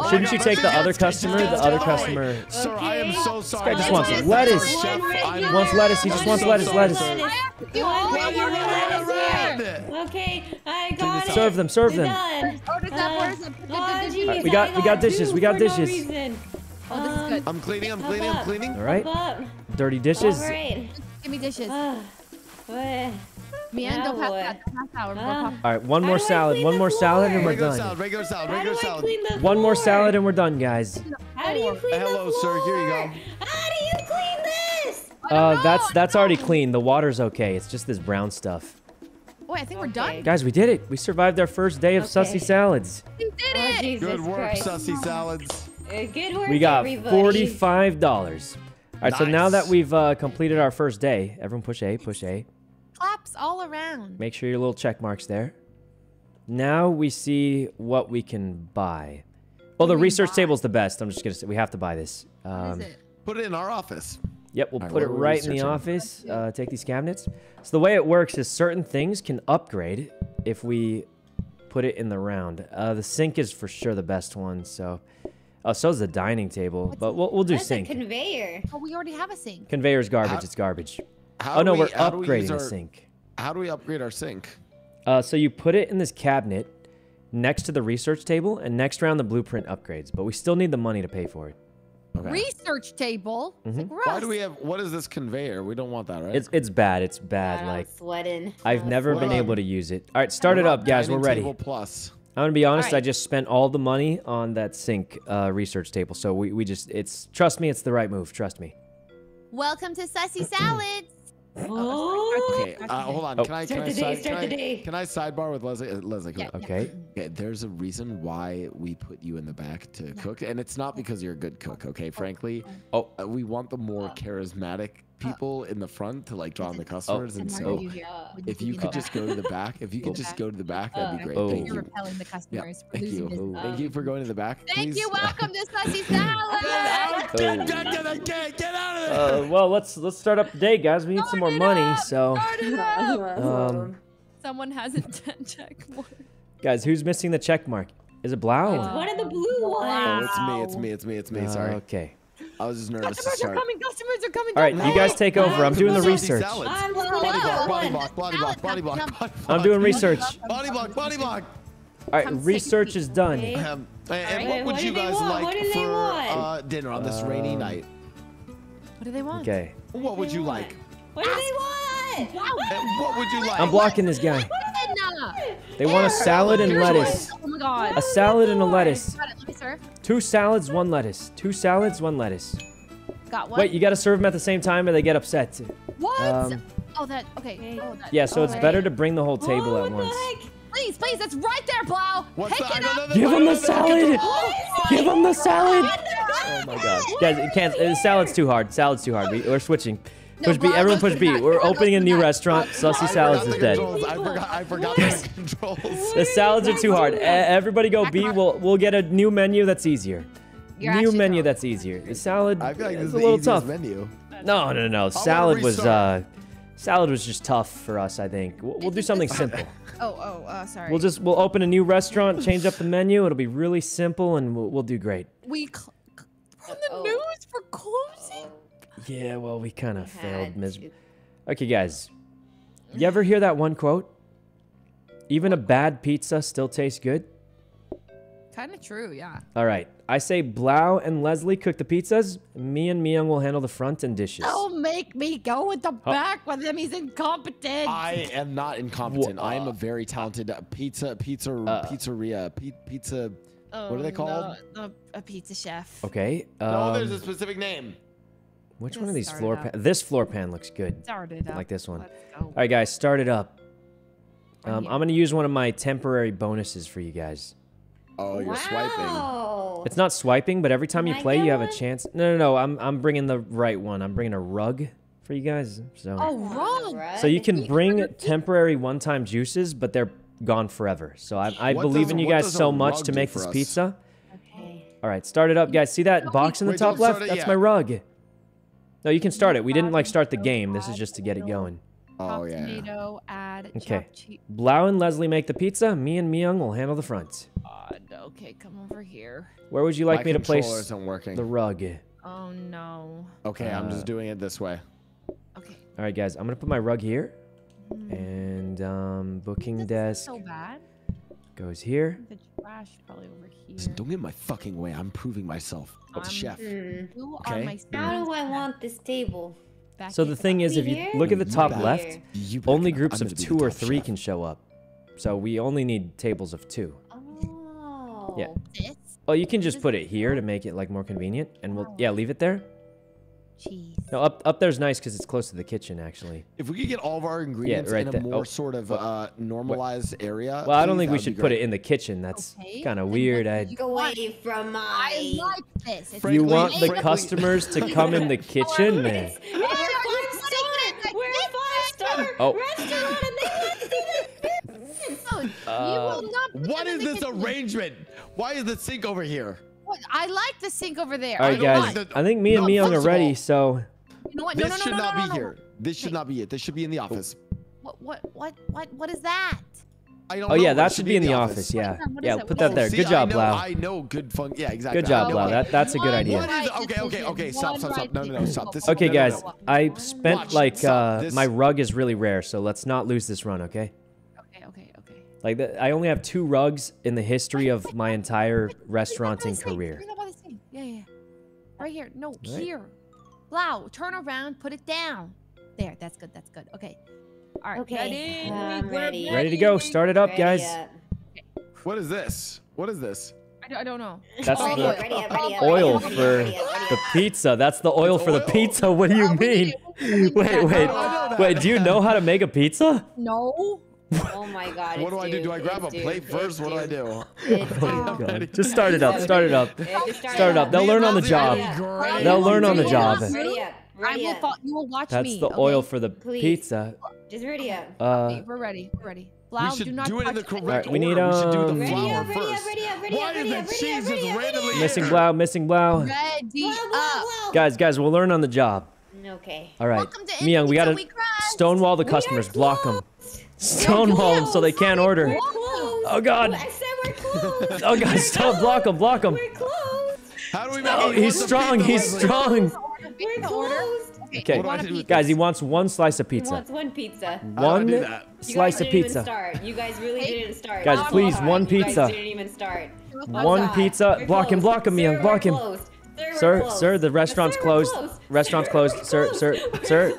Oh, Shouldn't you take the other customer? The other customer. Sir, I am so sorry. guy just wants Sir, lettuce. Chef, I'm- Wants lettuce, he just wants lettuce, lettuce. I sir. have to do all One of regular your lettuce lettuce here. here. Okay, I got it. Serve them, serve You're them. done. Oh, does that Uh, we got- we got dishes, we got dishes. Oh, this is Um, good. I'm cleaning, I'm cleaning, I'm cleaning. All right. Up, up. Dirty dishes. All right. Give me dishes. What? Mian, Now go past that. Go past Ah. All right, one more salad. One the more salad, and we're Regular done. salad, regular salad, How do regular I salad. clean the One more salad, and we're done, guys. How do you clean the Hello, floor? sir, here you go. How do you clean this? Uh, that's that's already clean. The water's okay. It's just this brown stuff. Wait, I think we're Okay. done. Guys, we did it. We survived our first day of sussy salads. We did Oh, it. Jesus Good work, Christ. sussy salads. Uh, good work, We got everybody. forty-five dollars. All right, so now that we've uh, completed our first day, everyone push A, push A. Claps all around. Make sure your little check marks there. Now we see what we can buy. Well, the research buy? table's the best. I'm just gonna say we have to buy this. Um, is it? Put it in our office. Yep, we'll Alright, put it what are we right in the office. Uh, take these cabinets. So the way it works is certain things can upgrade if we put it in the round. Uh, the sink is for sure the best one. So, oh, so is the dining table. What's But we'll, we'll do That's a sink. conveyor. Oh, we already have a sink. Conveyor's garbage. How- it's garbage. How oh no, do we're we, we upgrading use the sink. How do we upgrade our sink? Uh, so you put it in this cabinet next to the research table, and next round the blueprint upgrades. But we still need the money to pay for it. Okay. Research table. It's like, Mhm. gross. Why do we have? What is this conveyor? We don't want that, right? It's it's bad. It's bad. I'm Like sweating. I've I'm never been sweating. able to use it. All right, start it up, guys. We're ready. table Plus. I'm gonna be honest. I just spent all the money on that sink uh, research table, so we, we just it's trust me, it's the right move. Trust me. Welcome to Sussy Salads. Oh. Okay, uh, hold on. Oh. Can I Start can I the side, can, I, day. can I sidebar with Leslie? Uh, Leslie, come Yeah, on. yeah. Okay. Okay, there's a reason why we put you in the back to cook, and it's not because you're a good cook. Okay, frankly, Oh. uh, we want the more charismatic people in the front to like draw in the customers, and And so are you here? Uh, Would you if you could just go to the back, if you could just go to the back, that'd be Uh, great. Oh. Thank You're you. repelling the customers. We're Thank you. business. Thank you for going to the back. Thank you. Welcome to Sussy Salad. Get, get, get, get, get out of there! Uh, well, let's let's start up the day, guys. We need some more money. So, Start it up. um, Someone hasn't done check mark. guys, who's missing the check mark? Is it Blau? It's one of the blue ones. Oh, ones. it's me, it's me, it's me, it's me. Sorry, Okay. I was just nervous to Customers are coming. Customers are coming. All right, Don't you guys take over. I'm doing the research. I'm Body block, body block, body block, body block, I'm doing research. Body block, body block. All right, Come take a research is done. Um, and and what would you guys like What do they for uh, dinner on this rainy Um, night? What do they want? Okay. What would you like? What do they want? And what would you like? I'm blocking this guy. Edna. They want a salad and Your lettuce. choice. Oh my god. A salad and a lettuce. Got it. Let me serve. Two salads, one lettuce. Two salads, one lettuce. Got one. Wait, you got to serve them at the same time or they get upset. What? Um, oh, that. Okay. Oh, that. Yeah, so it's Alright. better to bring the whole table oh, at what once. The heck? Please, please. That's right there, Blau. What's Pick that? it up. no, no, Give no, him the salad. Give him the salad. Oh my god. Guys, it can't. The salad's too hard. Salad's too hard. We, we're switching. No, Push B. Everyone push B. the back. We're opening a new the back. restaurant. I Sussy forgot Salads is dead. controls. I forgot. I forgot the controls. The salads are too hard. Everybody go B. We'll we'll get a new menu that's easier. You're new menu wrong. that's easier. The salad I feel like this is is a little tough. menu. No, no, no. Salad was uh, salad was just tough for us. I think we'll, we'll do something simple. Oh, oh, uh, sorry. We'll just we'll open a new restaurant, change up the menu. It'll be really simple, and we'll, we'll do great. we cl- cl- on the Oh. news for closing. Yeah, well, we kind of failed Had miserably. Okay, guys, you ever hear that one quote? Even a bad pizza still tastes good. Kind of true, yeah. All right, I say Blau and Leslie cook the pizzas. Me and Myung will handle the front and dishes. Don't make me go with the back with him. He's incompetent. I am not incompetent. I am a very talented uh, pizza, pizza, Uh, pizzeria, pizza. oh, what are they called? No, a pizza chef. Okay. no, there's a Um, specific name. Which Just one of these floor it pan? This floor pan looks good. Started up. Like this one. All right, guys, start it up. Um. I'm gonna use one of my temporary bonuses for you guys. Oh, you're swiping. Wow. It's not swiping, but every time you Can I play, you have a chance. No, no, no. I'm I'm bringing the right one. I'm bringing a rug for you guys. So Oh, wrong. so you can bring temporary one-time juices, but they're gone forever. So I, I What believe does- in you guys so much to make this us? pizza. Okay. All right, start it up, guys. See that box in the top left? it That's my rug. No, you can start it. We didn't like start the game. This is just to get it going. Oh yeah. tomato, add Okay. Blau and Leslie make the pizza. Me and Myung will handle the front. God, okay, come over here. Where would you like My me to place isn't working. the rug? Oh no. Okay, I'm Uh, just doing it this way. Okay. All right, guys. I'm gonna put my rug here, and um, booking This desk so bad. goes here. The trash probably over here. Listen, don't get in my fucking way. I'm proving myself. I'm, chef. Okay? How do I want this table? Back so the thing is, if you here? look at the top back left, only groups of two or three chef. can show up. So we only need tables of two. Oh. Yeah. This? You can just put it here to make it like more convenient, and we'll yeah leave it there. Cheese. No, up up there's nice because it's close to the kitchen, actually. If we could get all of our ingredients yeah, right in a more oh. sort of uh, normalized what? area. Well, I don't think we should put it in the kitchen. That's okay. kind of weird. I away from my. I like this. Frankly, you want the customers to come in the kitchen, man? Oh. Uh, what is this arrangement? Why is the sink over here? I like the sink over there. All right, guys. I think me and no, are ready, so. You know what? No, this no, should not be here. This should not be it. This should be in the oh. office. What? What? What? What? What is that? I don't oh yeah, that should be in the office. office. Yeah, yeah, that? put that there. See, good job, I Lau. I know, good fun. Yeah, exactly. Good job, Lau. That that's a good idea. Okay, okay, okay. Stop, stop, stop. No, no, no, stop. This. Okay, guys, I spent like uh, my rug is really rare, so let's not lose this run. Okay. Like the, I only have two rugs in the history of my entire restauranting career. Yeah, yeah. Right here. No, right. here. Blau, turn around, put it down. There, that's good, that's good. Okay. All right. Okay. Ready, ready. ready to go. Start it up, ready guys. What is this? What is this? I don't, I don't know. That's oh, the ready ready oil for the pizza. That's the oil for oil. the pizza. What do you mean? wait, wait. Wait, do you know how to make a pizza? No. Oh my god. what do I do? Do I grab a due. plate first? What do I do? Oh Just start it up. Start it up. Start it up. They'll learn on the job. They'll learn on the job. Ready. Ready I will fall. You will watch That's me. That's the oil for the Please. pizza. Just ready up. Uh, we're ready. We're ready. Flour, we should do, not do it in the correct right, order. We need um, we should do the um, flour ready first. Ready up, ready up, ready up, Why is that cheese just randomly missing? Blau, missing Blau. Ready blow, blow, blow. Guys, guys, we'll learn on the job. Okay. All right, Myung, we gotta stonewall the customers, block them. Stonewall them so they can't order. We're. Oh god. I said we're oh god, stop. Block him. Block him. We're. How do we make he's strong. He's strong. We're closed. Okay, guys, he wants one slice of pizza. He wants one pizza. One slice of pizza. Start. You guys really didn't start. Guys, please, one pizza. didn't even start. One pizza. Block him. Block him, young. Block him. Sir, sir, the restaurant's closed. Restaurant's closed. Sir, sir, sir,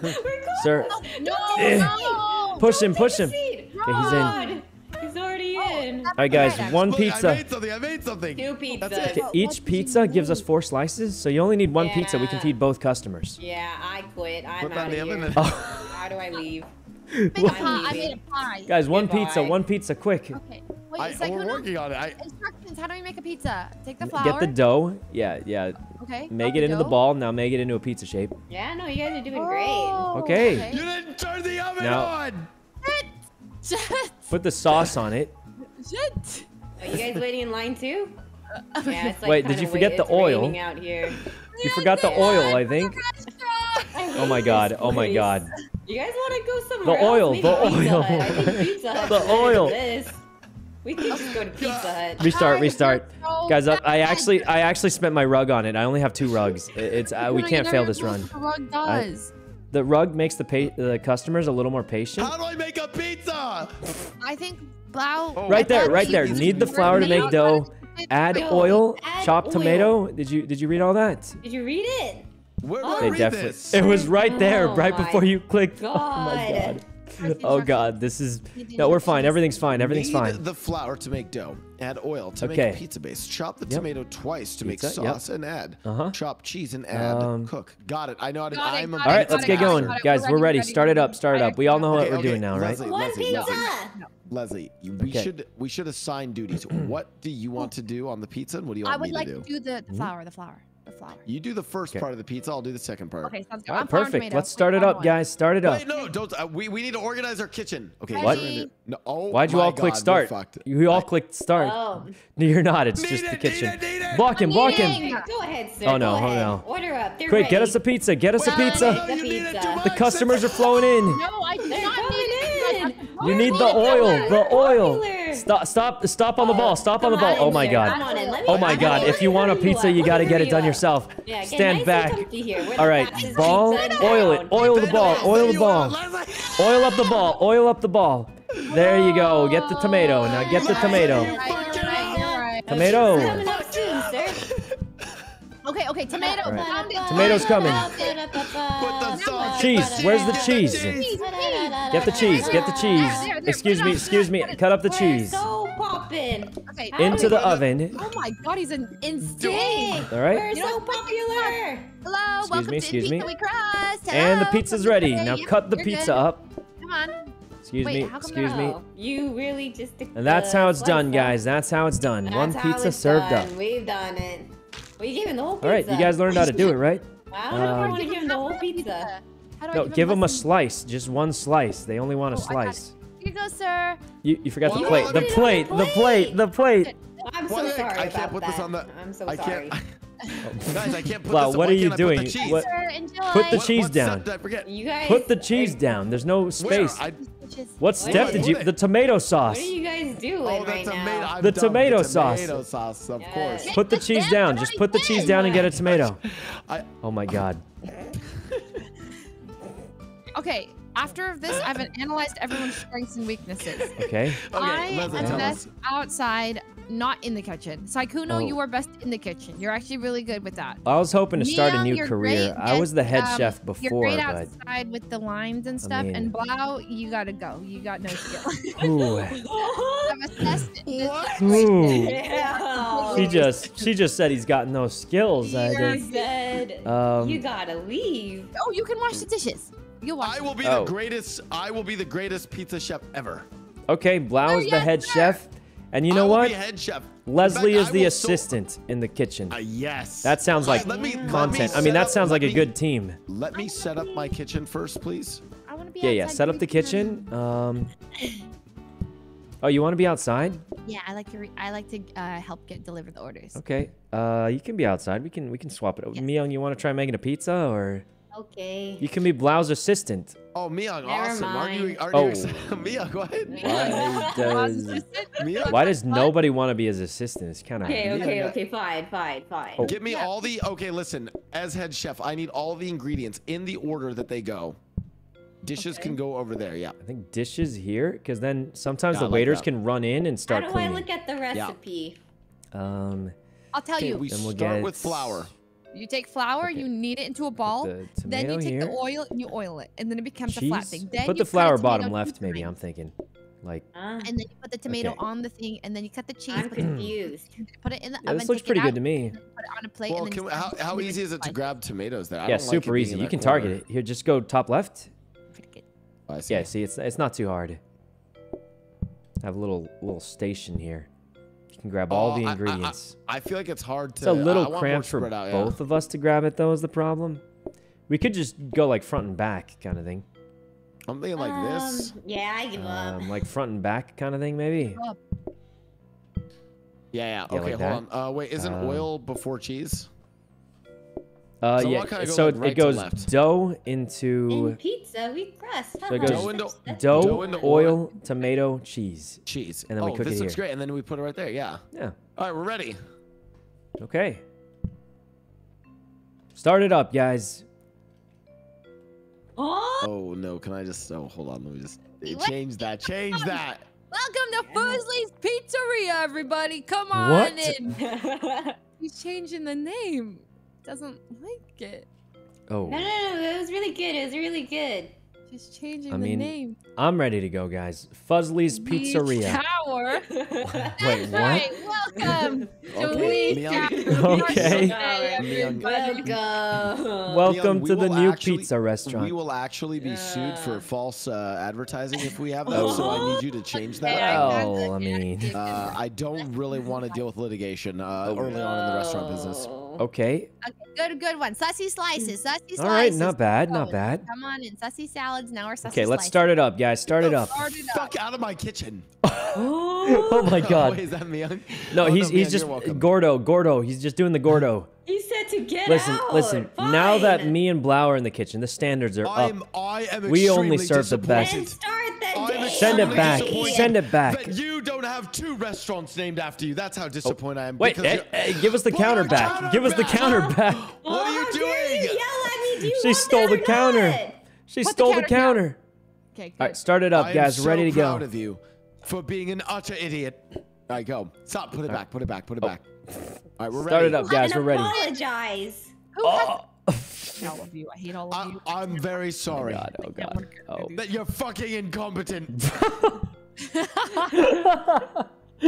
sir. No, no. Eh. Push him, push him. Okay, he's in. He's already in. All right, guys, one pizza. I made something. I made something. Two pizzas. Okay, each pizza gives us four slices, so you only need one yeah. pizza. We can feed both customers. Yeah, I quit. I'm out of here. Oh. How do I leave? Make a pie. I made a pie. Guys, one Goodbye. pizza, one pizza, quick. Okay. Wait, I, like, we're working on it. I... Instructions. How do we make a pizza? Take the flour. Get the dough. Yeah, yeah. Okay. Make it into dough. the ball. Now make it into a pizza shape. Yeah, no, you guys are doing oh, great. Okay. okay. You didn't turn the oven now, on. Put the sauce on it. Shit. Are you guys waiting in line too? Yeah, it's like Wait, did you forget the oil? Out here. You yeah, forgot the oil, I think. Oh Oh my god. Oh my god. You guys want to go somewhere The oil. The oil. the oil. This. We can just go to Pizza Hut. Restart, restart, so guys. Bad. I, actually, I actually spent my rug on it. I only have two rugs. It's uh, we can't fail this run. The rug does. I, the rug makes the the customers a little more patient. How do I make a pizza? I think Blau. Oh, right there, right there. Need the flour to make dough. Add oil, add oil. tomato. Did you did you read all that? Did you read it? Where did oh, they definitely, this? It was right there, oh right before you clicked. God. Oh my god. Oh god, this is no. We're fine. Everything's fine. Everything's fine. The flour to make dough. Add oil to okay. make pizza base. Chop the yep. tomato twice to pizza, make sauce yep. and add. Uh-huh. Chop cheese and add. Um, Cook. Got it. I know. It, I'm it, all right. Let's it, get going, guys. We're, we're ready. ready. Start it up. Start it up. We all know okay, what we're doing now, right? Leslie, One Leslie, pizza. Leslie, Leslie we should we should assign duties. what do you want to do on the pizza? And what do you want I would like to do? Do the hmm? flour. The flour the flour. You do the first okay. part of the pizza. I'll do the second part. Okay, sounds good. Right, perfect. Let's start it up, one. guys. Start it up. Wait, no, don't. Uh, we, we need to organize our kitchen. Okay. What? No, oh Why'd you all God, click start? You all clicked start. Oh. No, you're not. It's need just it, the kitchen. Need it, need it. Block him. Block him. Go ahead, sir. Oh no. Oh no. Order up. They're Quick, ready. get us a pizza. Get us Wait, a pizza. No, pizza. The customers are flowing in. No, I do not need it. You need the oil. The oil. Stop! Stop! Stop on the ball! Stop on the ball! Oh my god! Oh my god! If you want a pizza, you gotta get it done yourself. Stand back. All right, ball. Oil it. Oil the ball. Oil the ball. Oil up the ball. Oil up the ball. There you go. Get the tomato. Now get the tomato. Tomato cheese. Where's the There, there, Excuse put it me. on, Excuse put me. it- Cut up the We're cheese so poppin'. Okay. How into the oven. Oh my god, he's an insane. All right. We're so popular. Hello, Excuse welcome me, to excuse Pizza me. We Crust. And the pizza's ready. Now cut the you're pizza good. up. Come on. Excuse Wait, me. how come Excuse me. You really just. And that's how it's done, guys. That's how it's done. One That's how pizza it's served up. We've done it. We gave him the whole pizza. All right, you guys learned how to do it, right? Wow, Uh, I don't want to give him the whole pizza. How do I No, give, give them a slice. Just one slice. They only want a Oh, I got it. slice. Here you go, sir. You, you forgot the plate. The I do plate. The plate. The plate. I'm so sorry I can't put that. this on the. I'm so I sorry. can't. Guys, I can't put Wow, this. what are you can't put doing? the cheese? What- Put the cheese what down. step I forget. You guys. Put the cheese down. There's no Where? space. I, What What step are did you- you? The tomato sauce. What sauce. are you guys doing oh, right the tomato. now? I'm The dumb. tomato sauce. Tomato sauce, of Yes. course. Put the cheese down. Just put the cheese down and get a tomato. I, Oh my god. Okay, after this, I've analyzed everyone's strengths and weaknesses. Okay. okay I Leslie, am best outside, not in the kitchen. Sykkuno, Oh. you are best in the kitchen. You're actually really good with that. I was hoping to start a new career. great I was the head with, um, chef You're great but outside with the lines and stuff. mean- and Blau, you gotta go. You got no skill. Ooh. I've assessed What? Ooh. Yeah. She just she just said he's got no skills. I You did. said Um, you gotta leave. Oh, you can wash the dishes. You wash. I will be Oh. the greatest. I will be the greatest pizza chef ever. Okay, Blau's the yes, head sir. chef, and you I know what? Head chef. Leslie fact, is I the will so- assistant in the kitchen. Uh, yes. That sounds like Let me- let me content. I mean, that sounds let like a me- good team. Let me set up my kitchen first, please. I want to be Yeah, yeah. Set up the kitchen. Um. Oh, you want to be outside? Yeah, I like to. Re- I like to uh, help get deliver the orders. Okay. Uh, you can be outside. We can we can swap it. Yes. Myung, you want to try making a pizza, or Okay. you can be Blau's assistant. Oh, Miyoung, Never awesome. Aren't you? mind. Aren't Oh. you excited? Miyoung, go ahead. Why does Miyoung, Why does nobody want to be his assistant? It's kind of Okay, okay, Yeah. okay, fine, fine, fine. Oh. Give me Yeah. all the. Okay, listen. As head chef, I need all the ingredients in the order that they go. Dishes Okay. can go over there. Yeah. I think dishes here, because then sometimes Yeah, the waiters that. can run in and How start do I look at the recipe? Um, I'll tell Okay, you. we Then we'll start get with flour. You take flour, Okay. you knead it into a ball, the then you take here. the oil and you oil it, and then it becomes a flat thing. Then Put you the flour bottom two left, maybe. I'm thinking, like, Huh? And then you put the tomato Okay. on the thing, and then you cut the cheese, I'm put, it, confused. put it in the yeah, oven. this looks pretty it good out, to me. and then Put it on a plate. Well, and then we- how, how easy is it to grab tomatoes there? I Yeah, don't like super easy. You can target it. Here, just go top left. Pretty good. Oh, I see. Yeah, see, it's it's not too hard. I have a little little station here. You can grab all Oh, the I- I- I- ingredients. I feel like it's hard to. It's a little I want cramped for spread out, yeah. both of us to grab it, though, is the problem. We could just go like front and back kind of thing. I'm thinking like this. Um, yeah, I give up. Um, like front and back kind of thing, maybe. Yeah, yeah. Yeah, Okay, like hold on. Uh, wait, isn't Um, oil before cheese? Uh, So yeah. kinda go, so like, it- right it goes dough into And pizza, we crust. So it goes Dough into- dough, Dough into oil, tomato, cheese. Cheese. And then we oh, cook this it looks here. great. And then we put it right there. Yeah. Yeah. All right, we're ready. Okay. Start it up, guys. Oh, Oh no, can I just? Oh, hold on. Let me just What? change that. Change that. Welcome to Fuslie's Pizzeria, everybody. Come on What? in. He's changing the name. Doesn't like it. Oh, no, no, no, it was really good. It was really good. Just changing I the mean, name. I'm ready to go, guys. Fuslie's Lee's Pizzeria. Tower. Wait, what? Right, welcome to Okay, Lee's Tower. Okay. Meow. Welcome. Welcome to the will new actually- pizza restaurant. We will actually be sued for false uh, advertising if we have that. So I need you to change that. Yeah, I Well, got I mean, Uh, I don't really want to deal with litigation uh, early on in the restaurant business. Oh. okay. Okay, good, good one. Sussy slices. Sussy slices. All right, not bad, not bad. Come on in. Sussy salads. Now we're sussy Okay, let's slices. start it up, guys. Start it up. Start it up. Fuck out of my kitchen. Oh my god. Wait, god. is that me? No, Oh, he's Miyoung, he's just. Gordo, Gordo. He's just doing the Gordo. He said to get Listen, out. listen. listen. Now that me and Blau are in the kitchen, the standards are up. I'm, I am We only serve the best. Then start the I'm day. Send it back. Send it back. That you don't have two restaurants named after you. That's how disappointed I am. Wait, because eh, you're- eh, give us the counter back. counter Give us the counter back. What are you doing? You yell at me. Do you She want stole that the or counter. not? She Put stole the counter down. counter. Okay, good. All right, start it up, I am guys. so Ready to proud go. of you for being an utter idiot. All right, go. Stop. Put it back. Put it back. Put it back. All right, we're Start ready. it up, guys. We're ready. Apologize. Who Oh, I hate all of you? I hate all of I, you. I'm very sorry God. Oh, God. Oh. that you're fucking incompetent.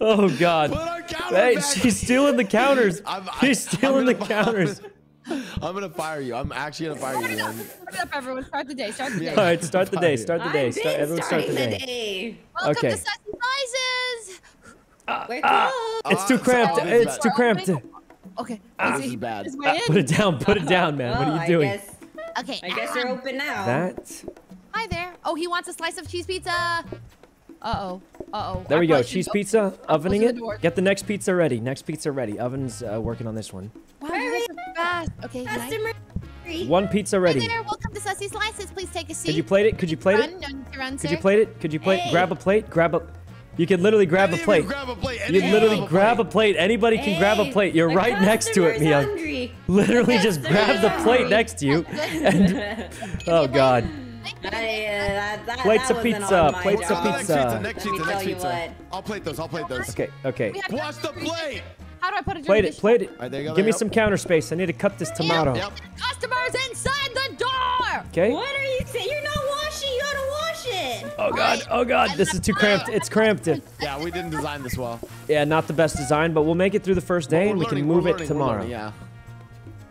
oh, Put God. our Hey, back. she's stealing the counters. I'm, I- She's I'm stealing the counters. I'm gonna fire you. I'm actually gonna fire you. man. Start it up, everyone. Start the day. Start the day. All right, start the day. Start the day. I've Start, been everyone start the starting day. Welcome Okay. to Sassy Slices. We're Ah. It's too Uh, cramped. so- It's too cramped. Okay. Ah, is this he- is bad. is Ah, Put it down. Put it down, man. What are you doing? I guess, Okay. I guess you're open now. That. Hi there. Oh, he wants a slice of cheese pizza. Uh oh. Uh oh. There we go. Cheese pizza. Ovening the it. door. Get the next pizza ready. Next pizza ready. Oven's uh, working on this one. Wow, you guys are fast. Okay. Customer. free. One pizza Hi ready. there. Welcome to Sassy Slices. Please take a seat. Could you plate it? Could you plate run. it? No need to run, Could you plate it? Could you plate? Hey. Grab a plate. Grab a. You can literally grab a plate. You grab a plate. You Any literally grab a grab a plate. plate. Anybody can grab a plate. You're right next to it, Mia. hungry. Literally just grab the plate next to you. And oh god. I, uh, that, that, Plates that of pizza, plates of pizza. pizza. Next Let me pizza. Next tell you pizza. what. I'll plate those. I'll plate those. Okay. Okay. We have Wash the plate. How do I put it? Plate it. Plate it. Alright, there you go, Give me there you some counter space. I need to cut this tomato. Yep. Customers inside the door. Okay. What are you saying? You're not washing. You gotta wash it. Oh god. Oh god. This is too cramped. It's cramped. Yeah, we didn't design this well. Yeah, not the best design, but we'll make it through the first day We're and we can learning, we're move it learning, we're tomorrow. learning, Yeah.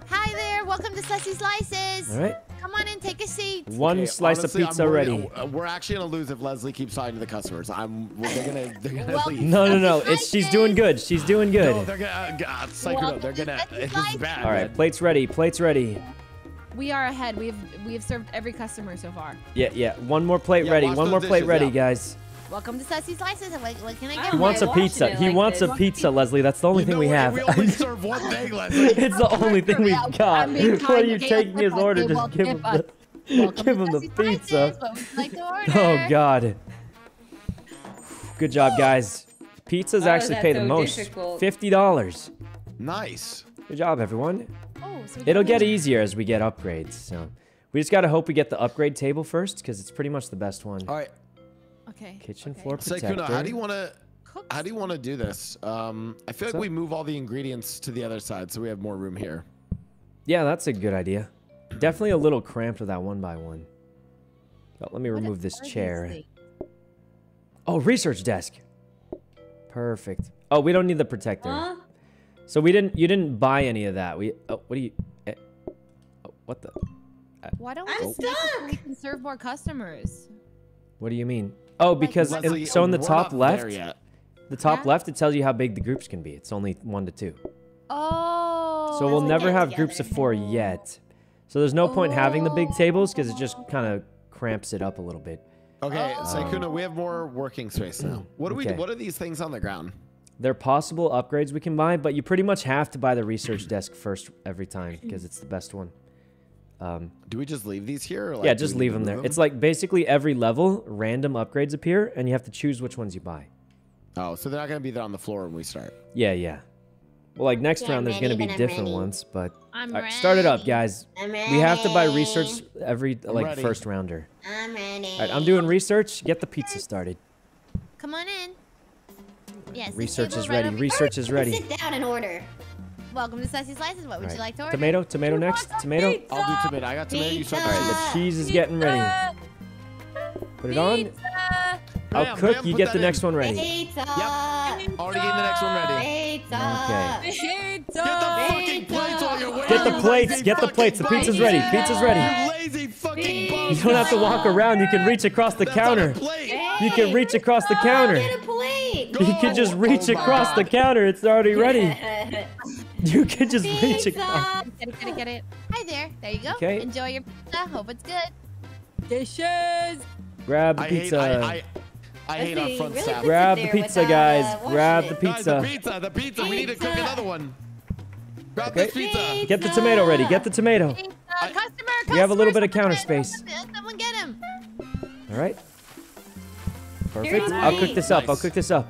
Hi there. Welcome to Sassy Slices. All right. Come on in. Take a seat. One Okay, slice honestly, of pizza worried- ready. uh, We're actually gonna lose if Leslie keeps talking to the customers. I'm. Well, they're gonna. They're gonna Well, leave. No, no, no. It's she's doing good. She's doing No, good. they're gonna. Uh, God, psych her. They're gonna. It's bad. All right, plates ready. Plates ready. We are ahead. We have we have served every customer so far. Yeah, yeah. One more plate Yeah, ready. One more those plate dishes, ready, yeah. guys. Welcome to Sassy Slices. What, what can I I get? Ah. He wants a pizza. He like wants a pizza, Leslie. That's the only You thing know we have. We only serve one thing, Leslie. it's the only thing we Yeah, got. I'm What are you Okay, taking his order? Just give him tip the, Welcome give him the pizza. Slices. What would you like? Oh God. Good job, guys. Pizzas Oh, actually that's pay the most. difficult. Fifty dollars. Nice. Good job, everyone. Oh, so It'll get easier as we get upgrades. So we just gotta hope we get the upgrade table first, because it's pretty much the best one. All right, Okay. Kitchen okay. floor protector. Sykkuno, how do you want to? How do you want to do this? Um, I feel like So- we move all the ingredients to the other side, so we have more room here. Yeah, that's a good idea. Definitely a little cramped with that one by one. But let me What- remove this what are these chair. Oh, research desk. Perfect. Oh, we don't need the protector. Huh? So we didn't. You didn't buy any of that. We. Oh, what do you? Eh, oh, what the? Why don't we I'm just make so stuck. we can serve more customers? What do you mean? Oh, because in- Leslie, so in the we're top not left, there yet. the top Yeah? left, it tells you how big the groups can be. It's only one to two. Oh. So we'll we never get have groups of together. four yet. So there's no point having the big tables because it just kind of cramps it up a little bit. Okay, Oh. Sykkuno, we have more working space now. What do we? Okay. What are these things on the ground? They're possible upgrades we can buy, but you pretty much have to buy the research desk first every time because it's the best one. Um, Do we just leave these here? Or like, yeah, just leave them move there. It's like basically every level, random upgrades appear, and you have to choose which ones you buy. Oh, so they're not gonna be there on the floor when we start. Yeah, yeah. Well, like next Yeah, round, there's gonna be I'm different ready. ones, but I'm All right, start it up, guys. I'm We have to buy research every like ready. first rounder. I'm ready. All right, I'm doing research. Get the pizza started. Come on in. Yes. Research is right ready. over- Research is ready. Sit down and order. Welcome to Sassy Slices. What would All you like to order? Tomato, tomato next. Tomato. I'll do tomato. I got tomato. You start All right, the the cheese is getting ready. Put it on. Pizza. I'll Bam, cook. bam, You get the in. next one ready. Pizza. Yep. Already getting the next one ready. Pizza. Okay. Pizza. Get the fucking plates while you're waiting. Get the plates, get the plates, the pizza's ready, pizza's ready. You lazy fucking bum. You don't have to walk around. You can reach across the That's on a counter. plate. You can reach across the counter. Get a plate. You can just Oh, reach across the counter. It's already ready. You can just reach across. Pizza. Get it, get it, get it. Hi there. There you go. Okay. Enjoy your pizza. Hope it's good. Dishes. Grab the I hate. pizza. I, I, I hate our front really staff. Grab the pizza, without, guys. uh, washing Grab the it. Guys, the pizza. pizza, the pizza. We need to cook another one. Grab Okay. this pizza. Get the tomato ready. Get the tomato. Pizza. I- customer. We have a little customer, bit of counter someone space. get him, Someone get him. All right. Perfect. I'll cook this up. I'll cook this up.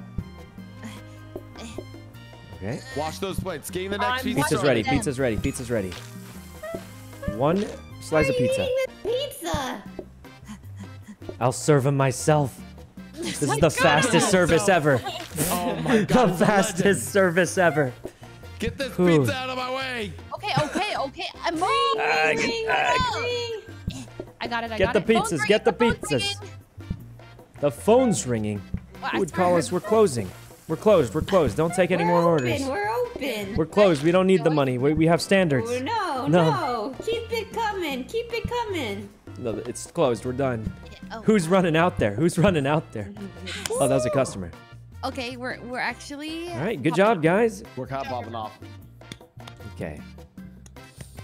Okay. Wash those plates. Getting the next I'm pizza. Pizza's ready. them. Pizza's ready. Pizza's ready. One slice of pizza. Pizza. I'll serve him myself. This is the fastest service ever. Oh my the God, it's a fastest legend. service ever. Get this Whew. pizza out of my way. Okay, okay, okay. I'm moving. Moving, ah. moving. I got it. I Get got the it. Phone's pizzas, get the ringing, pizzas. ringing. The phone's ringing. Well, Who would call us? We're closing. We're closed. We're closed. Don't take any we're more open, orders. We're open. We're closed. We don't need the money. We, we have standards. Oh, no, No. no, Keep it coming. Keep it coming. No, it's closed. We're done. Oh. Who's running out there? Who's running out there? Oh, that was a customer. Okay, we're we're actually. All right, good job, guys. We're kind of popping off. Okay.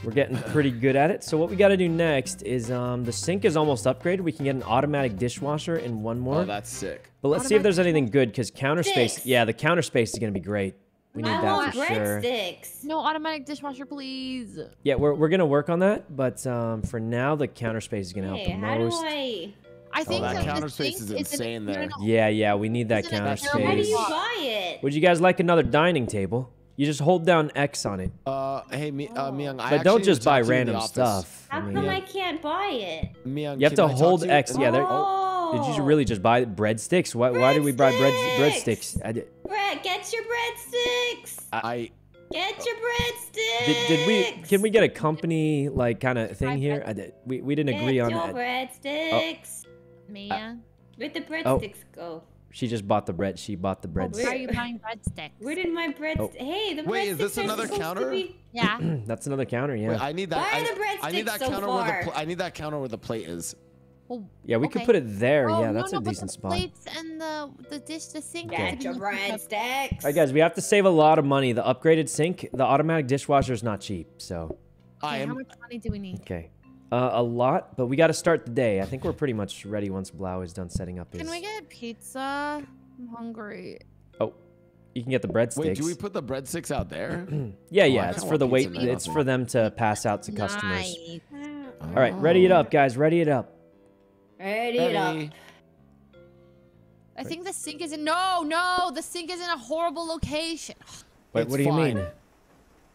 We're getting pretty good at it. So what we got to do next is um, the sink is almost upgraded. We can get an automatic dishwasher in one more. Oh, that's sick. but let's see if there's anything good because counter space. Sticks. Yeah, the counter space is going to be great. We need I that want for sure. breadsticks. No automatic dishwasher, please. Yeah, we're, we're going to work on that. But um, for now, the counter space is going to help Hey, the how do most. I? I think that the counter space is insane there. Yeah, yeah, we need that Isn't it counter terrible? How do space. you buy it? Would you guys like another dining table? You just hold down X on it. Uh, hey, Mi- uh, Myung, I But don't actually just buy talk to you in the random office. stuff. I How mean, come I can't buy it? Myung, You have can to I talk hold you- X. Yeah, there. Oh. Did you really just buy breadsticks? Why, why did we buy bread Breadsticks! breadsticks? I did, Brett, get your breadsticks. I Get your breadsticks. did, did we? Can we get a company like kind of thing here? I did, we we didn't Get agree on your that. breadsticks. Man, Where'd the Oh. breadsticks go? She just bought the bread. She bought the bread. Where are you buying breadsticks? Where did my breadsticks? Oh. Hey, the breadsticks Wait, is this are another counter? be- Yeah. That's another counter. Yeah. wait, I need that. Why I, are the I need that so counter where the pl- I need that counter where the plate is. Well, yeah, we could put it there. Oh, yeah, that's no, a but decent the spot. Plates and the the dish, the sink. Okay. Get your breadsticks. All right, guys, we have to save a lot of money. The upgraded sink, the automatic dishwasher is not cheap. So, I Okay, how much money do we need? okay, uh, a lot, but we got to start the day. I think we're pretty much ready once Blau is done setting up his. Can we get pizza? I'm hungry. Oh, you can get the breadsticks. Wait, do we put the breadsticks out there? Yeah, Oh, yeah, it's for the want wait. pizza now. It's for them to pass out to customers. Nice. All right, ready it Oh. up, guys. Ready it up. Ready it up. I think the sink is in. No, no, the sink is in a horrible location. Wait, It's what do you fine. mean?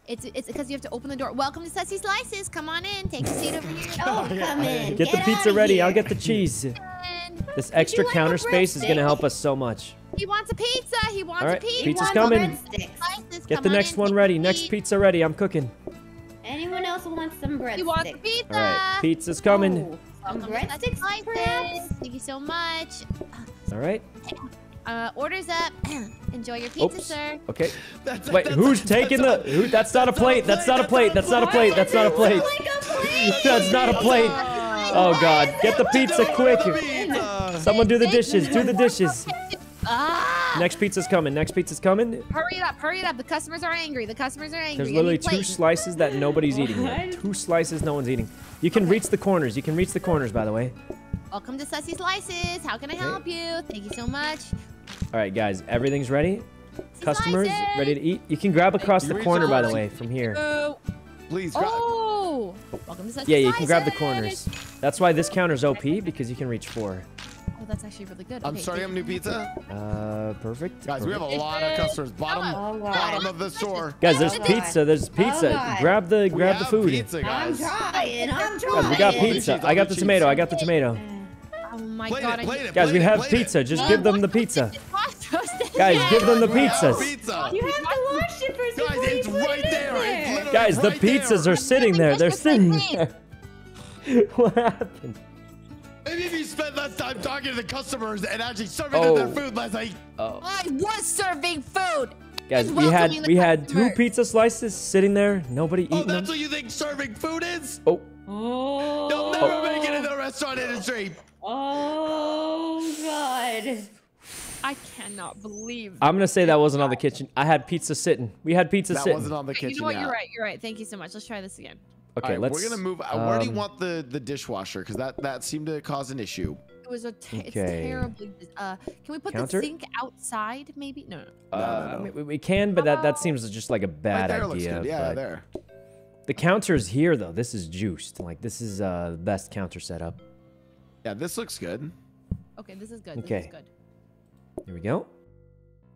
It's it's because you have to open the door. Welcome to Sussy Slices. Come on in. Take a seat over here. Oh, come in. Get the pizza outta ready. I'll get the cheese. This extra like counter space is gonna help us so much. he wants a pizza. He wants All right, a pizza. pizza's coming. Slices. Get Come the next in, one ready. Next pizza ready. I'm cooking. Anyone else wants some breadsticks? He wants a pizza. All right, pizza's coming. Oh, some Welcome to Sussy breadsticks, Slices. Thank you so much. All right. Uh, orders up. Enjoy your pizza, Oops. sir. Okay. That's- Wait, that's- who's that's- taking the? that's- Who? That's not a plate. That's not a plate. That's not a plate. That's not a plate. Like a plate. That's not a plate. Oh God! Get the pizza quick. Someone do the dishes. Do the dishes. Ah! Next pizza's coming. Next pizza's coming. Hurry it up, hurry it up. The customers are angry. The customers are angry. There's literally two slices that nobody's eating yet. Two slices no one's eating. You can reach the corners. You can reach the corners, by the way. Welcome to Sussy Slices. How can I help you? Thank you so much. All right, guys. Everything's ready. Customers ready to eat. You can grab across the corner, by the way, from here. Oh, Please. grab- oh. welcome to Sussy Yeah, you can grab the corners. That's why this counter's OP because you can reach four. Oh, that's actually really good. I'm Okay, starting up thank new pizza. Uh, perfect. Guys, we have a lot of customers. Bottom, Oh, God. bottom of the store. Guys, there's Oh, pizza. There's pizza. God. grab the We grab the have food. Pizza, I'm guys. trying. I'm trying. Guys, we got pizza. I got the the tomato. I got the tomato. Oh my Plate god. it, plate it, Guys, we plate it, have it. pizza. Just give them the pizza. it? Wash roasted. Guys, Yeah. give them the pizzas. Pizza. You have to wash it first Guys, you it's put right it in there. It's there. literally Guys, the pizzas there. are sitting there. They're sitting there. what happened? Maybe if you spent less time talking to the customers and actually serving Oh. them their oh. food last night. Oh, I was serving food. guys, we had welcoming the we had two pizza slices sitting there. Nobody oh, eating them. Oh, that's what you think serving food is? Oh, Oh. You'll never make it in the restaurant industry. Oh God. I cannot believe. I'm gonna say that wasn't on the kitchen. I had pizza sitting. We had pizza That sitting. That wasn't on the kitchen You know what? You're right. You're right. Thank you so much. Let's try this again. Okay, All right, let's. we're gonna move. Uh, where do you um, want the the dishwasher? Because that that seemed to cause an issue. It was a. Te- It's Okay. terribly. Uh, can we put Counter? the sink outside? Maybe. No. no. Uh, no, no. I mean, we- we can, but that that seems just like a bad right there looks idea. good. Yeah, but there. The counter's here though. This is juiced. Like this is uh the best counter setup. Yeah, this looks good. Okay, this is good. This Okay. is good. Here we go.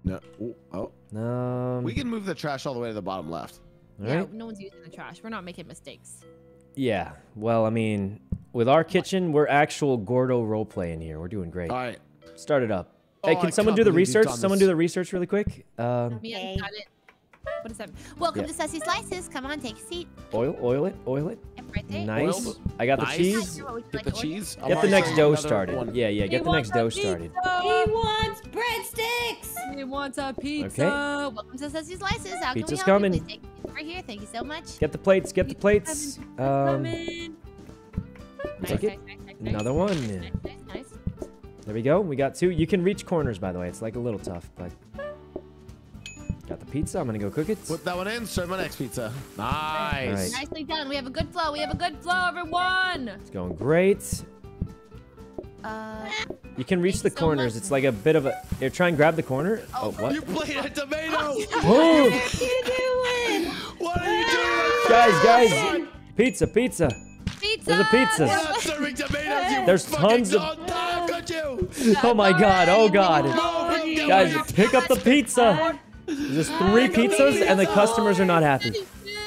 No. ooh, Oh, Um. we can move the trash all the way to the bottom left. all yeah, right. no one's using the trash. We're not making mistakes. Yeah. Well, I mean, with our kitchen, we're actual Gordo role playing here. We're doing great. All right. Start it up. Hey, Oh, I can someone do the research? Someone this. do the research really quick. Um, Me Okay. and got it. What does that? Welcome Yeah. to Sassy Slices. Come on, take a seat. oil, oil it, oil it. Yep, right. Nice. Oiled. I got the Nice. cheese. What would you Get like the to order? cheese. I'm Get the next dough started. one. Yeah, yeah. Get the next dough wants a started. He wants breadsticks. He wants a pizza. Okay. Welcome to Sassy Slices. How Pizza's can we help coming. you? Please over here. Thank you so much. Get the plates. Get the plates. Um. Nice, take it. nice, nice, nice, nice. another one. Nice, nice, nice. There we go. We got two. You can reach corners, by the way. It's like a little tough, but got the pizza. I'm gonna go cook it. Put that one in. Serve my next pizza. Nice. Right. Nicely done. We have a good flow. We have a good flow, everyone. It's going great. Uh, You can reach the so corners. much. It's like a bit of a. Here, try and grab the corner. Oh, what? You played a tomato. Oh, What are you doing? what are you doing? guys, guys! Pizza, pizza. pizza. There's a pizza. We're not serving tomatoes. You There's tons of- don't talk, could you? Oh my God! Oh God! Move Guys, pick up the pizza. There's three pizzas, and the customers are not happy.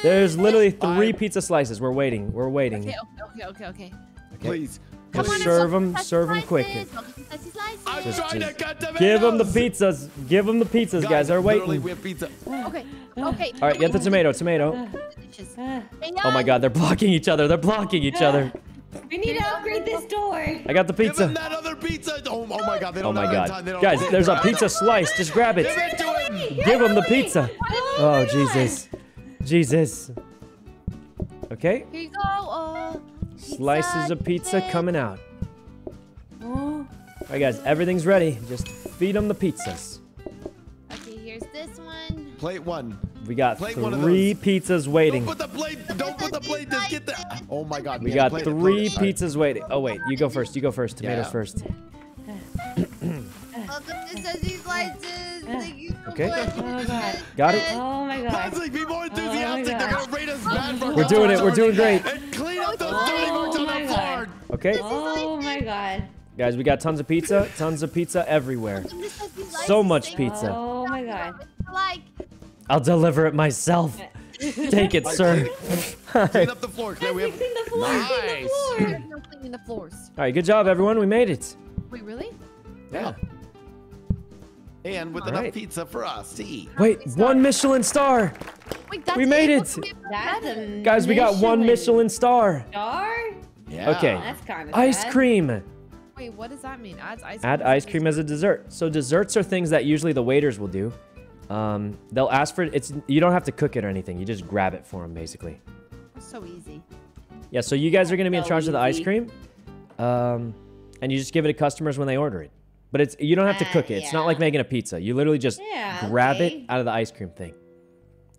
There's literally three pizza slices. We're waiting. We're waiting. Okay, okay, okay, okay. Please. Come Just on, and serve them to Sassy quick. Slices. Welcome to Sassy Slices. I'm Just- trying just to cut tomatoes. Give them the pizzas. Give them the pizzas, guys. They're waiting. we have pizza. Okay, okay. All right, get the tomato. Tomato. Uh, Oh my. God! They're blocking each other. They're blocking each other. We need to upgrade this door. I got the pizza. Give him pizza. that other pizza. Oh, oh my god, they Oh don't my God, time. They don't guys! There's a pizza slice. Just grab it. Give it. it to him. Give him the pizza. Oh Jesus, Jesus. Okay, Here you go. Uh, slices of pizza chicken. coming out. Oh, All right, guys, everything's ready. Just feed them the pizzas. Okay, here's this one. Plate one. We got Plate one of three pizzas waiting. Don't put the plate. Don't put the plate. Just get the. Oh my god. We yeah, got three it. pizzas waiting. Oh wait, you go first. You go first. Tomatoes Yeah. first. Welcome to Sassy Thank you so Okay. oh. oh got it. Oh my god. Honestly, be more oh, enthusiastic. They're gonna rate us bad for We're doing it. We're doing great. And clean up those Oh dirty marks on the floor. Okay, Oh my god. guys, we got tons of pizza. Tons of pizza everywhere. Welcome to Sassy Slices. So much pizza. Oh my god. Like, I'll deliver it myself. Take it, sir. Clean up the floor, Claire. We have. Fixing the floor. Clean the Nice. floor. no cleaning the floors. All right, good job, everyone. We made it. Wait, really? Yeah. And with All enough right. pizza for us to eat. Wait, one Michelin star. Wait, that's We made it. What's the- That's a Guys, we got one Michelin star. star. Yeah. Okay. That's kind of Ice cream. Wait, what does that mean? Adds ice Add cream ice cream as a dessert. So desserts are things that usually the waiters will do. Um, they'll ask for it. It's you don't have to cook it or anything. You just grab it for them, basically. So easy. Yeah. So you guys are gonna be in So charge of the ice cream, um, and you just give it to customers when they order it. But it's you don't have to Uh, cook it. It's not like making a pizza. You literally just Yeah, grab okay. it out of the ice cream thing.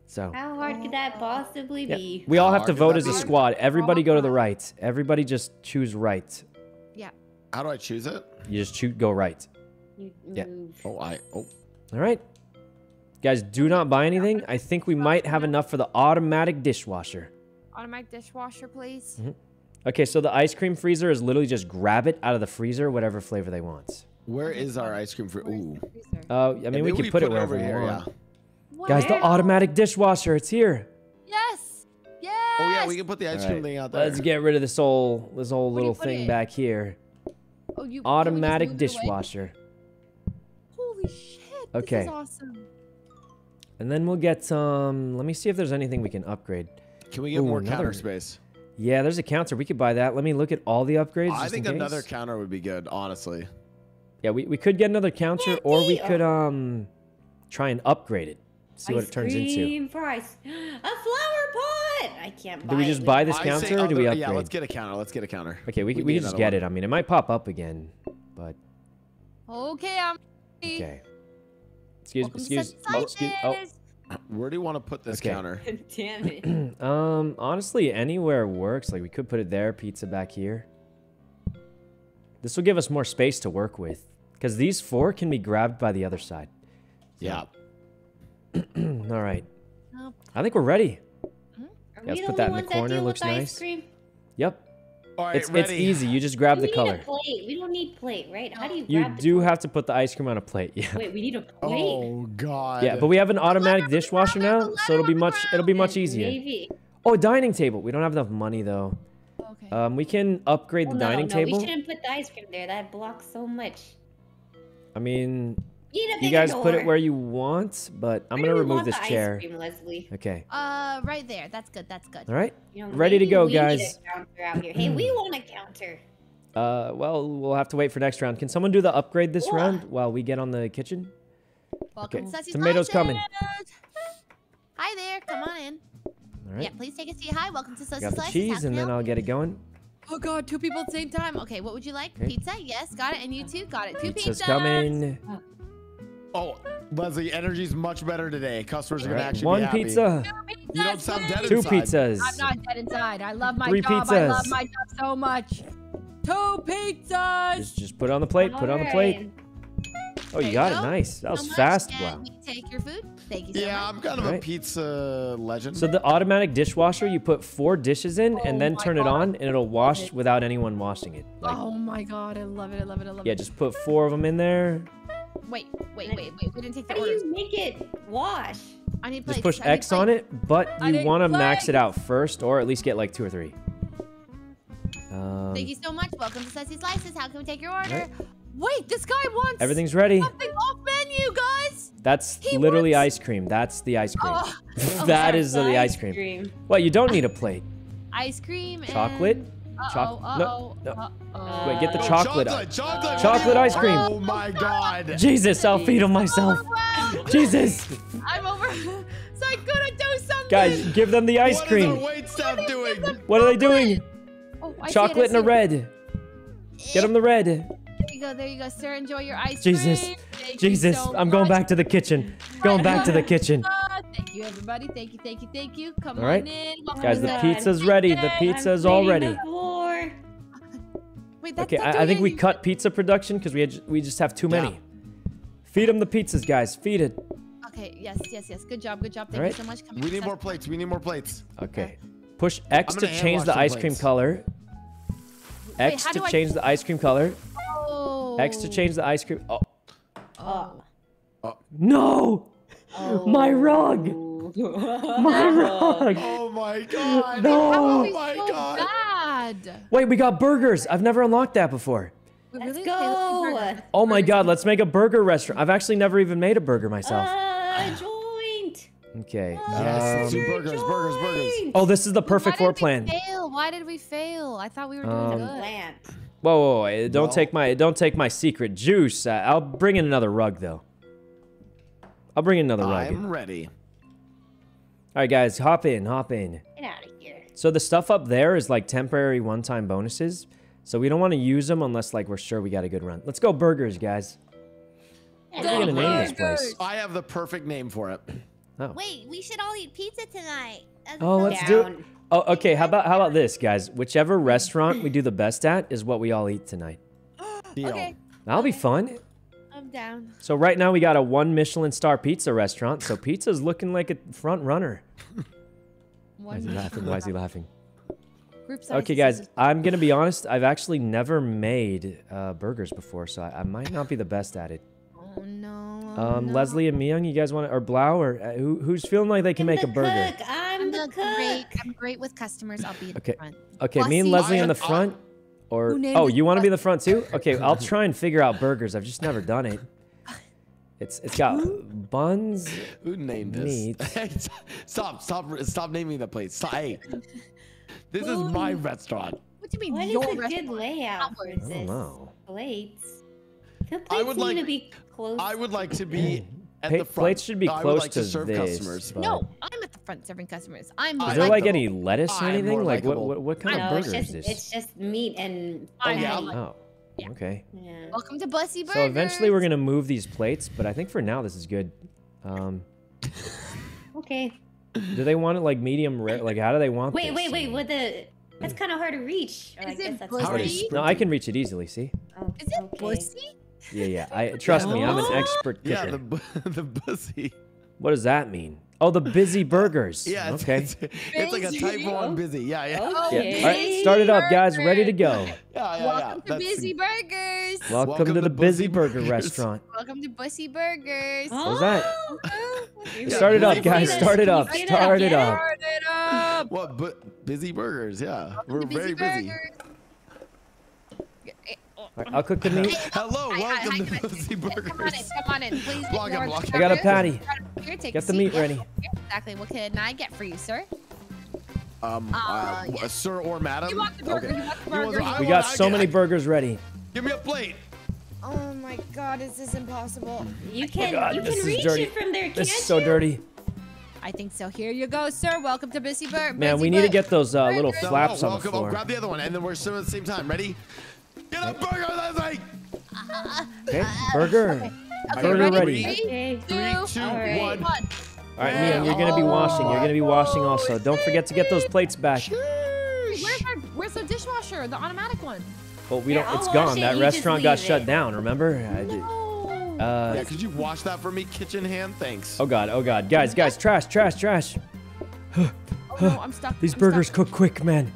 So How hard could that possibly yeah. be? we all How have to vote as a squad. Everybody go to the right. Everybody just choose right. Yeah. How do I choose it? You just choose go right. You Yeah. move. Oh, I. Oh. All right. Guys, do not buy anything. I think we might have enough for the automatic dishwasher. Automatic dishwasher, please. Mm-hmm. Okay, so the ice cream freezer is literally just grab it out of the freezer, whatever flavor they want. Where is our ice cream? For Where's ooh. the freezer? Uh, I mean, we maybe can put, it wherever over we here. want. Yeah. Guys, the automatic dishwasher, it's here. Yes. Yes. Oh yeah, we can put the ice All cream thing out there. Let's get rid of this old, this old Where little thing it? back here. Oh, you. can we just Automatic move it away? dishwasher. Holy shit. Okay. This is awesome. And then we'll get some... Let me see if there's anything we can upgrade. Can we get Ooh, more another- counter space? Yeah, there's a counter. We could buy that. Let me look at all the upgrades. I think another counter would be good, honestly. Yeah, we, we could get another counter, or we could um try and upgrade it. See what Ice it turns into. cream for ice. A flower pot. I can't buy. Do we it. just buy this I counter, say or do we upgrade? Yeah, let's get a counter. Let's get a counter. okay, we, We we can just get one. it. I mean, it might pop up again, but Okay, I'm. okay. Excuse me. excuse Sassy oh, excuse oh. Where do you want to put this Okay. counter? Damn it. Um, honestly, anywhere works. Like we could put it there, pizza back here. This will give us more space to work with, because these four can be grabbed by the other side. Yeah. All right, Nope. I think we're ready. Are Let's we put that in the ones that corner, looks nice. Cream? Yep, All right, it's it's easy. You just grab we the need color. a plate. We don't need plate, right? How do you You grab the do color? have to put the ice cream on a plate. Yeah. Wait, we need a plate. Oh God. Yeah, but we have an automatic dishwasher now, so it'll be ladder on the much it'll be much easier. Maybe. Oh, dining table. We don't have enough money though. Okay. Um, we can upgrade Oh, the no, dining no, table. We shouldn't put the ice cream there. That blocks so much. I mean, Need a you bigger guys put it where you want, but I'm gonna remove this chair. cream, Leslie? Okay. Uh, right there. That's good. That's good. All right. You know, Ready to go, we need a guys. counter out here. Hey, we want a counter. Uh, well, we'll have to wait for next round. Can someone do the upgrade this Yeah. round while we get on the kitchen? Welcome Okay, to tomatoes coming. Hi there. Come on in. All right. Yeah, please take a seat. Hi. Welcome to Sussy's Got the Slices. Cheese, can and I then help I'll get it going. Oh god, two people at the same time. Okay, what would you like? Okay. Pizza? Yes, got it. And you too? Got it. Two Pizza's pizzas. coming. Oh, Oh, Leslie, energy's much better today. Customers are All gonna right, actually one be happy. pizza, You don't sound dead two inside. pizzas. I'm not dead inside. I love my Three job. I love my job so much. Two pizzas. Just, just put it on the plate. Put it on the plate. Oh, you you got it. Nice. That So was much, fast. and Wow. we take your food. Thank you so Yeah, much. I'm kind of a pizza legend. So the automatic dishwasher, you put four dishes in and Oh then my turn it on, and it'll wash without anyone washing it. Like, oh my god, I love it. I love it. I love yeah, it. Yeah, just put four of them in there. Wait, wait, wait, wait. We didn't take the How do orders. you make it wash? I need plates. Just push I need X on it, but you want to max it out first, or at least get like two or three. Um, Thank you so much. Welcome to Sussy Slices. How can we take your order? Alright. Wait, this guy wants everything's ready. something off menu, guys. That's He literally wants- ice cream. That's the ice cream. Oh, that sorry. is the ice cream. Well, you don't need a plate. ice cream. Chocolate. And... Choc- Uh-oh, no, uh-oh, no. uh-oh. Wait, get the Oh, chocolate. chocolate, chocolate, Chocolate ice cream. Oh my god. Jesus, I'll feed him myself. Overwhelmed. Jesus, I'm over. so I couldn't do something. guys, give them the ice What is cream. our wait staff doing? What are they doing? Oh, I see it, I Chocolate and a red. Get them the red. There you go. There you go, sir. Enjoy your ice Jesus. cream. Thank you Jesus, so I'm going back to the kitchen. Going back to the kitchen. Oh, Thank you, everybody. Thank you, thank you, thank you. Come All right. on in. Welcome Guys, to the God. pizza's ready. The I'm pizza's all ready. The. Wait, that's Okay, not I, I think we anything. cut pizza production because we had, we just have too many. Yeah. Feed them the pizzas, guys. Feed it. Okay, yes, yes, yes. Good job, good job. Thank All right. you so much. Come We need more plates. We need more plates. Okay. Push X I'm to change the some ice cream plates. color. X how to do I- change the ice cream color. Oh. X to oh. change the ice cream. Oh. Oh Oh. no! My rug. My rug. Oh my god. No. How are we Oh my so god. bad? Wait, we got burgers. I've never unlocked that before. Let's really- let's go. Oh my god, let's make a burger restaurant. I've actually never even made a burger myself. Uh, joint. Okay. Yes, um, do burgers, burgers, burgers. Oh, this is the perfect did floor plan. Fail? Why did we fail? I thought we were doing Um, good. Plant. Whoa, whoa, whoa, don't No. take my don't take my secret juice. Uh, I'll bring in another rug though. I'll bring another rug. I'm ready. All right, guys, hop in, hop in. Get out of here. So the stuff up there is like temporary one-time bonuses. So we don't want to use them unless like we're sure we got a good run. Let's go burgers, guys. What are we gonna name this place? I have the perfect name for it. Oh. Wait, we should all eat pizza tonight. That's Oh, let's do it. Oh, okay. How about how about this, guys? Whichever restaurant we do the best at is what we all eat tonight. Deal. Okay, That'll be fun. I'm down. So right now we got a one Michelin star pizza restaurant. So pizza's looking like a front runner. Why is he laughing? Why is he laughing? Okay, guys, I'm gonna be honest. I've actually never made uh, burgers before, so I, I might not be the best at it. Oh no. oh, Um, no. Leslie and Miyoung, you guys want to, or Blau, or uh, who, who's feeling like they can I'm make a the burger? Cook. I'm, I'm the the cook. great. I'm great with customers. I'll be in Okay. the front. Okay, me and Leslie in the I- I- front, or oh, you want to be Bossy? the front too? Okay, I'll try and figure out burgers. I've just never done it. It's it's got buns. Who named this? Meat. Hey, stop, stop, stop naming the place. Stop. Hey, this is my restaurant. What do you mean What is your a good layout for I this? don't know. Plates. The plates I would need like- to be close. I would like to be at Pa- the front. plates should be I would close like to to serve this, customers. but- No, I'm at the front serving customers. I'm. I Is there like like any lettuce or anything? Like what, what what kind no, of it's burger just is this? it's just meat and Oh, yeah. Oh, Yeah. okay. Yeah. Welcome to Bussy Burgers. So eventually we're gonna move these plates, but I think for now this is good. Um, Okay. do they want it like medium rare? Like how do they want? Wait, this? wait, wait. With the that's kind of hard to reach. Or I Is guess it that's bussy? How Bussy? No, I can reach it easily. See? Oh, Is it okay. Bussy? Yeah, yeah. I trust me. I'm an Oh. expert cooker. Yeah, the bu- the pussy. What does that mean? Oh, the busy burgers. Yeah, it's, Okay. it's, it's like a Busy. type one busy. Yeah, yeah, yeah, Okay. Yeah. All right, start it up, guys. Ready to go. yeah. yeah, Welcome to That's- Busy Burgers. Welcome, Welcome to to the Busy Busy Burger Burgers. Restaurant. Welcome to Bussy Burgers. Huh? What was that? Oh, you Start it up, Can you guys. say Start it up. Can you say Start that it again? up. Start it up. What? Bu- busy burgers. Yeah, we're To very busy. Burgers. Yeah, eh, oh, All right, I'll cook the meat. Hello, Hi, hi, welcome hi, to guys. Pussy Come on in, Burgers. come on in, please. Block it, block it. I got a patty. Here, take Get the meat ready. Exactly. What can I get for you, sir? Um, uh, Uh, w- sir or madam? You want the burger? Okay. You want the You want the- We got so many burgers ready. Give me a plate. Oh my God, is this impossible? You can God, you can reach dirty. it from there, can't This is so you? dirty. I think so. Here you go, sir. Welcome to Busy Bird. Man, we need to get those uh, little Burgers. No, flaps no, on the welcome. Oh, grab the other one, and then we're still at the same time. Ready? Get a burger, Leslie. Okay, burger. Okay, Burger ready? ready. Three, Okay. two, Three, two, Alright. one. one. All right, Miyoung, you're gonna be washing. You're gonna be washing Oh, also. Don't forget to get those plates back. Where's our, where's the dishwasher? The automatic one. Well, we Here, don't. I'll It's wash gone. it, That restaurant got leave shut down. Remember? I did- No. Uh, Yeah, could you wash that for me, kitchen hand? Thanks. oh god. Oh god. Guys, guys, trash, trash, trash. Oh no, I'm stuck. These I'm burgers stuck. cook quick, man.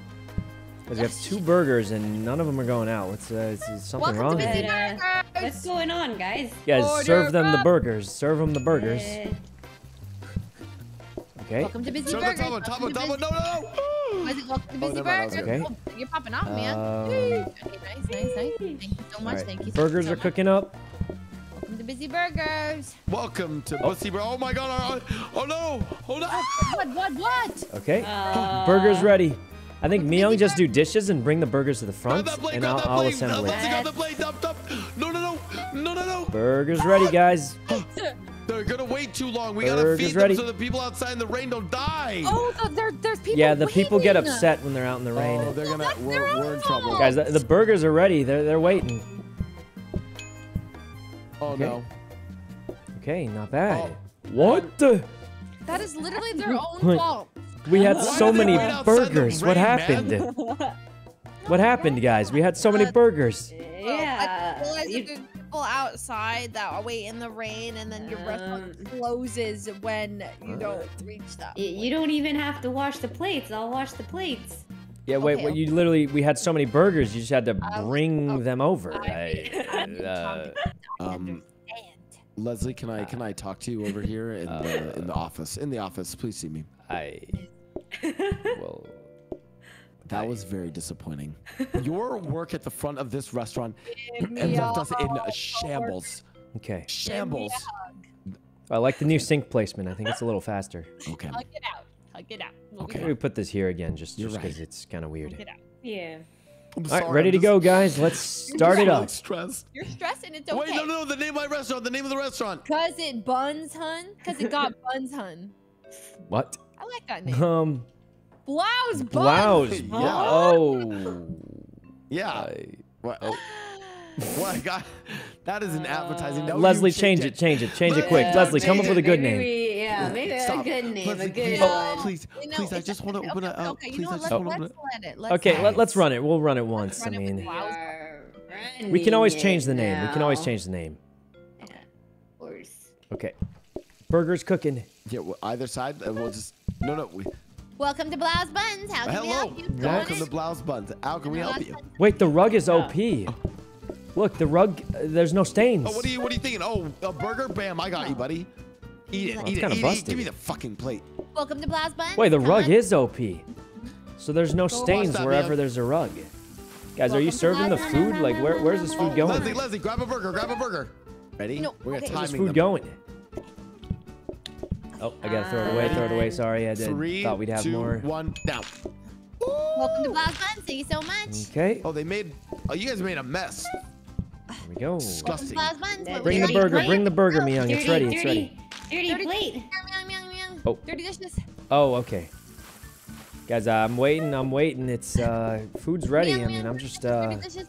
Cause we have two burgers and none of them are going out. What's uh, is, is something Welcome wrong to Busy here? Uh, Burgers. What's going on, guys? Guys, Order serve them the burgers. Serve them the burgers. Uh, Okay. Welcome to Busy Turn the Burgers. top on, top on, Welcome to top on. No, no, no. Busy- Welcome to Oh, Busy never mind, Burgers. okay. Oh, you're popping off, man. Um, okay, nice, nice, nice. Thank you so much. right. Thank you. so Burgers so are much. cooking up. Welcome to Busy Burgers. Welcome to Pussy Burger. Oh my God! Oh, oh no! Hold on! What? What? What? Okay. Uh, burgers ready. I think Miyoung just do dishes and bring the burgers to the front, plate! and I'll, I'll assemble it. Leslie, grab the plate! Dump, dump! No, no, no! No, no, no! Burgers ready, guys. They're gonna wait too long. We gotta Burgers feed ready. so the people outside in the rain don't die. Oh, the, there, there's people. Yeah, the people get upset when they're out in the rain. Oh, they're gonna. that's We're, we're in trouble. fault. Guys, the, the burgers are ready. They're they're waiting. Oh Okay. no! Okay, not bad. Oh. What? That is literally their own fault. We had so many wait outside the burgers. What happened? man? What happened, guys? We had so many Uh, burgers. yeah. I realize you- that people outside that wait in the rain, and then your restaurant Um, closes when you don't reach that. y- you don't even have to wash the plates. I'll wash the plates. Yeah, wait, okay, what? You literally, we had so many burgers. You just had to bring them over. I- I- I'm uh, Um. Leslie, can I can I talk to you over here in the in the office? In the office, please see me. I. Well. That was very disappointing. Your work at the front of this restaurant Give me ends up us in a shambles. Okay. Shambles. I like the new sink placement. I think it's a little faster. Okay. Hug it out. Hug it out. We'll Okay. Maybe we put this here again, just just because right. it's kind of weird. Hug it out. Yeah. I'm All right, sorry, ready I'm to just go, guys. Let's start it so up. Stressed. You're stressing. It's okay. Wait, no, no, the name of my restaurant. The name of the restaurant. Cause it buns, hun. Cause it got buns, hun. What? I like that name. Um, Blouse buns. blouse. Yeah. Oh. Yeah. I- What? Oh. what? I got. That is an advertising. No, Leslie, changed change it, change it, change it quick. Yeah, Leslie, come up with a good name. we- yeah, maybe Stop. a good name. Leslie, a good please, one. please, You know, please. I just want to okay, open it okay, out. You Please, know I just Let's, want to open it. let it. Let's Okay, let let, it. let's run it. We'll run it once. I run it with mean, blouse. We can always change the it name. We can always change the name. Yeah, of course. Okay. Burgers cooking. Yeah, well, either side. uh, We'll just. No, no. We, Welcome to Blouse Buns. How can we help you? Go Welcome on to in. Blouse Buns. How can we help you? Wait, the rug is OP. Look, the rug. Uh, there's no stains. Oh, what are you? What are you thinking? Oh, a burger? Bam! I got you, buddy. Eat it. Well, Eat it's it. kinda Eat it. busted. Give me the fucking plate. Welcome to Blouse Buns. Wait, the Come rug on. is OP. So there's no watch stains that, wherever man. there's a rug. Guys, are you serving the food? Like, where, where's this food Oh, going? Leslie, Leslie, grab a burger. Grab a burger. Ready? No, We're gonna okay. Where's timing food them. going? Oh, I gotta throw it away. Throw it away. Sorry, I did. Three, Thought we'd have two, more. one, now. Welcome to Blouse Buns. Thank you so much. Okay, Oh, they made. Oh, you guys made a mess. here we go. Disgusting. Blouse Buns. Bring the you like? burger. Bring the burger, Miyoung. It's Dirty, ready. It's ready. Dirty Dirty- plate. Oh. Dirty dishes. Oh, okay. Guys, I'm waiting. I'm waiting. It's uh, food's ready. Meow, I mean, meow, I'm just uh, Dirty dishes.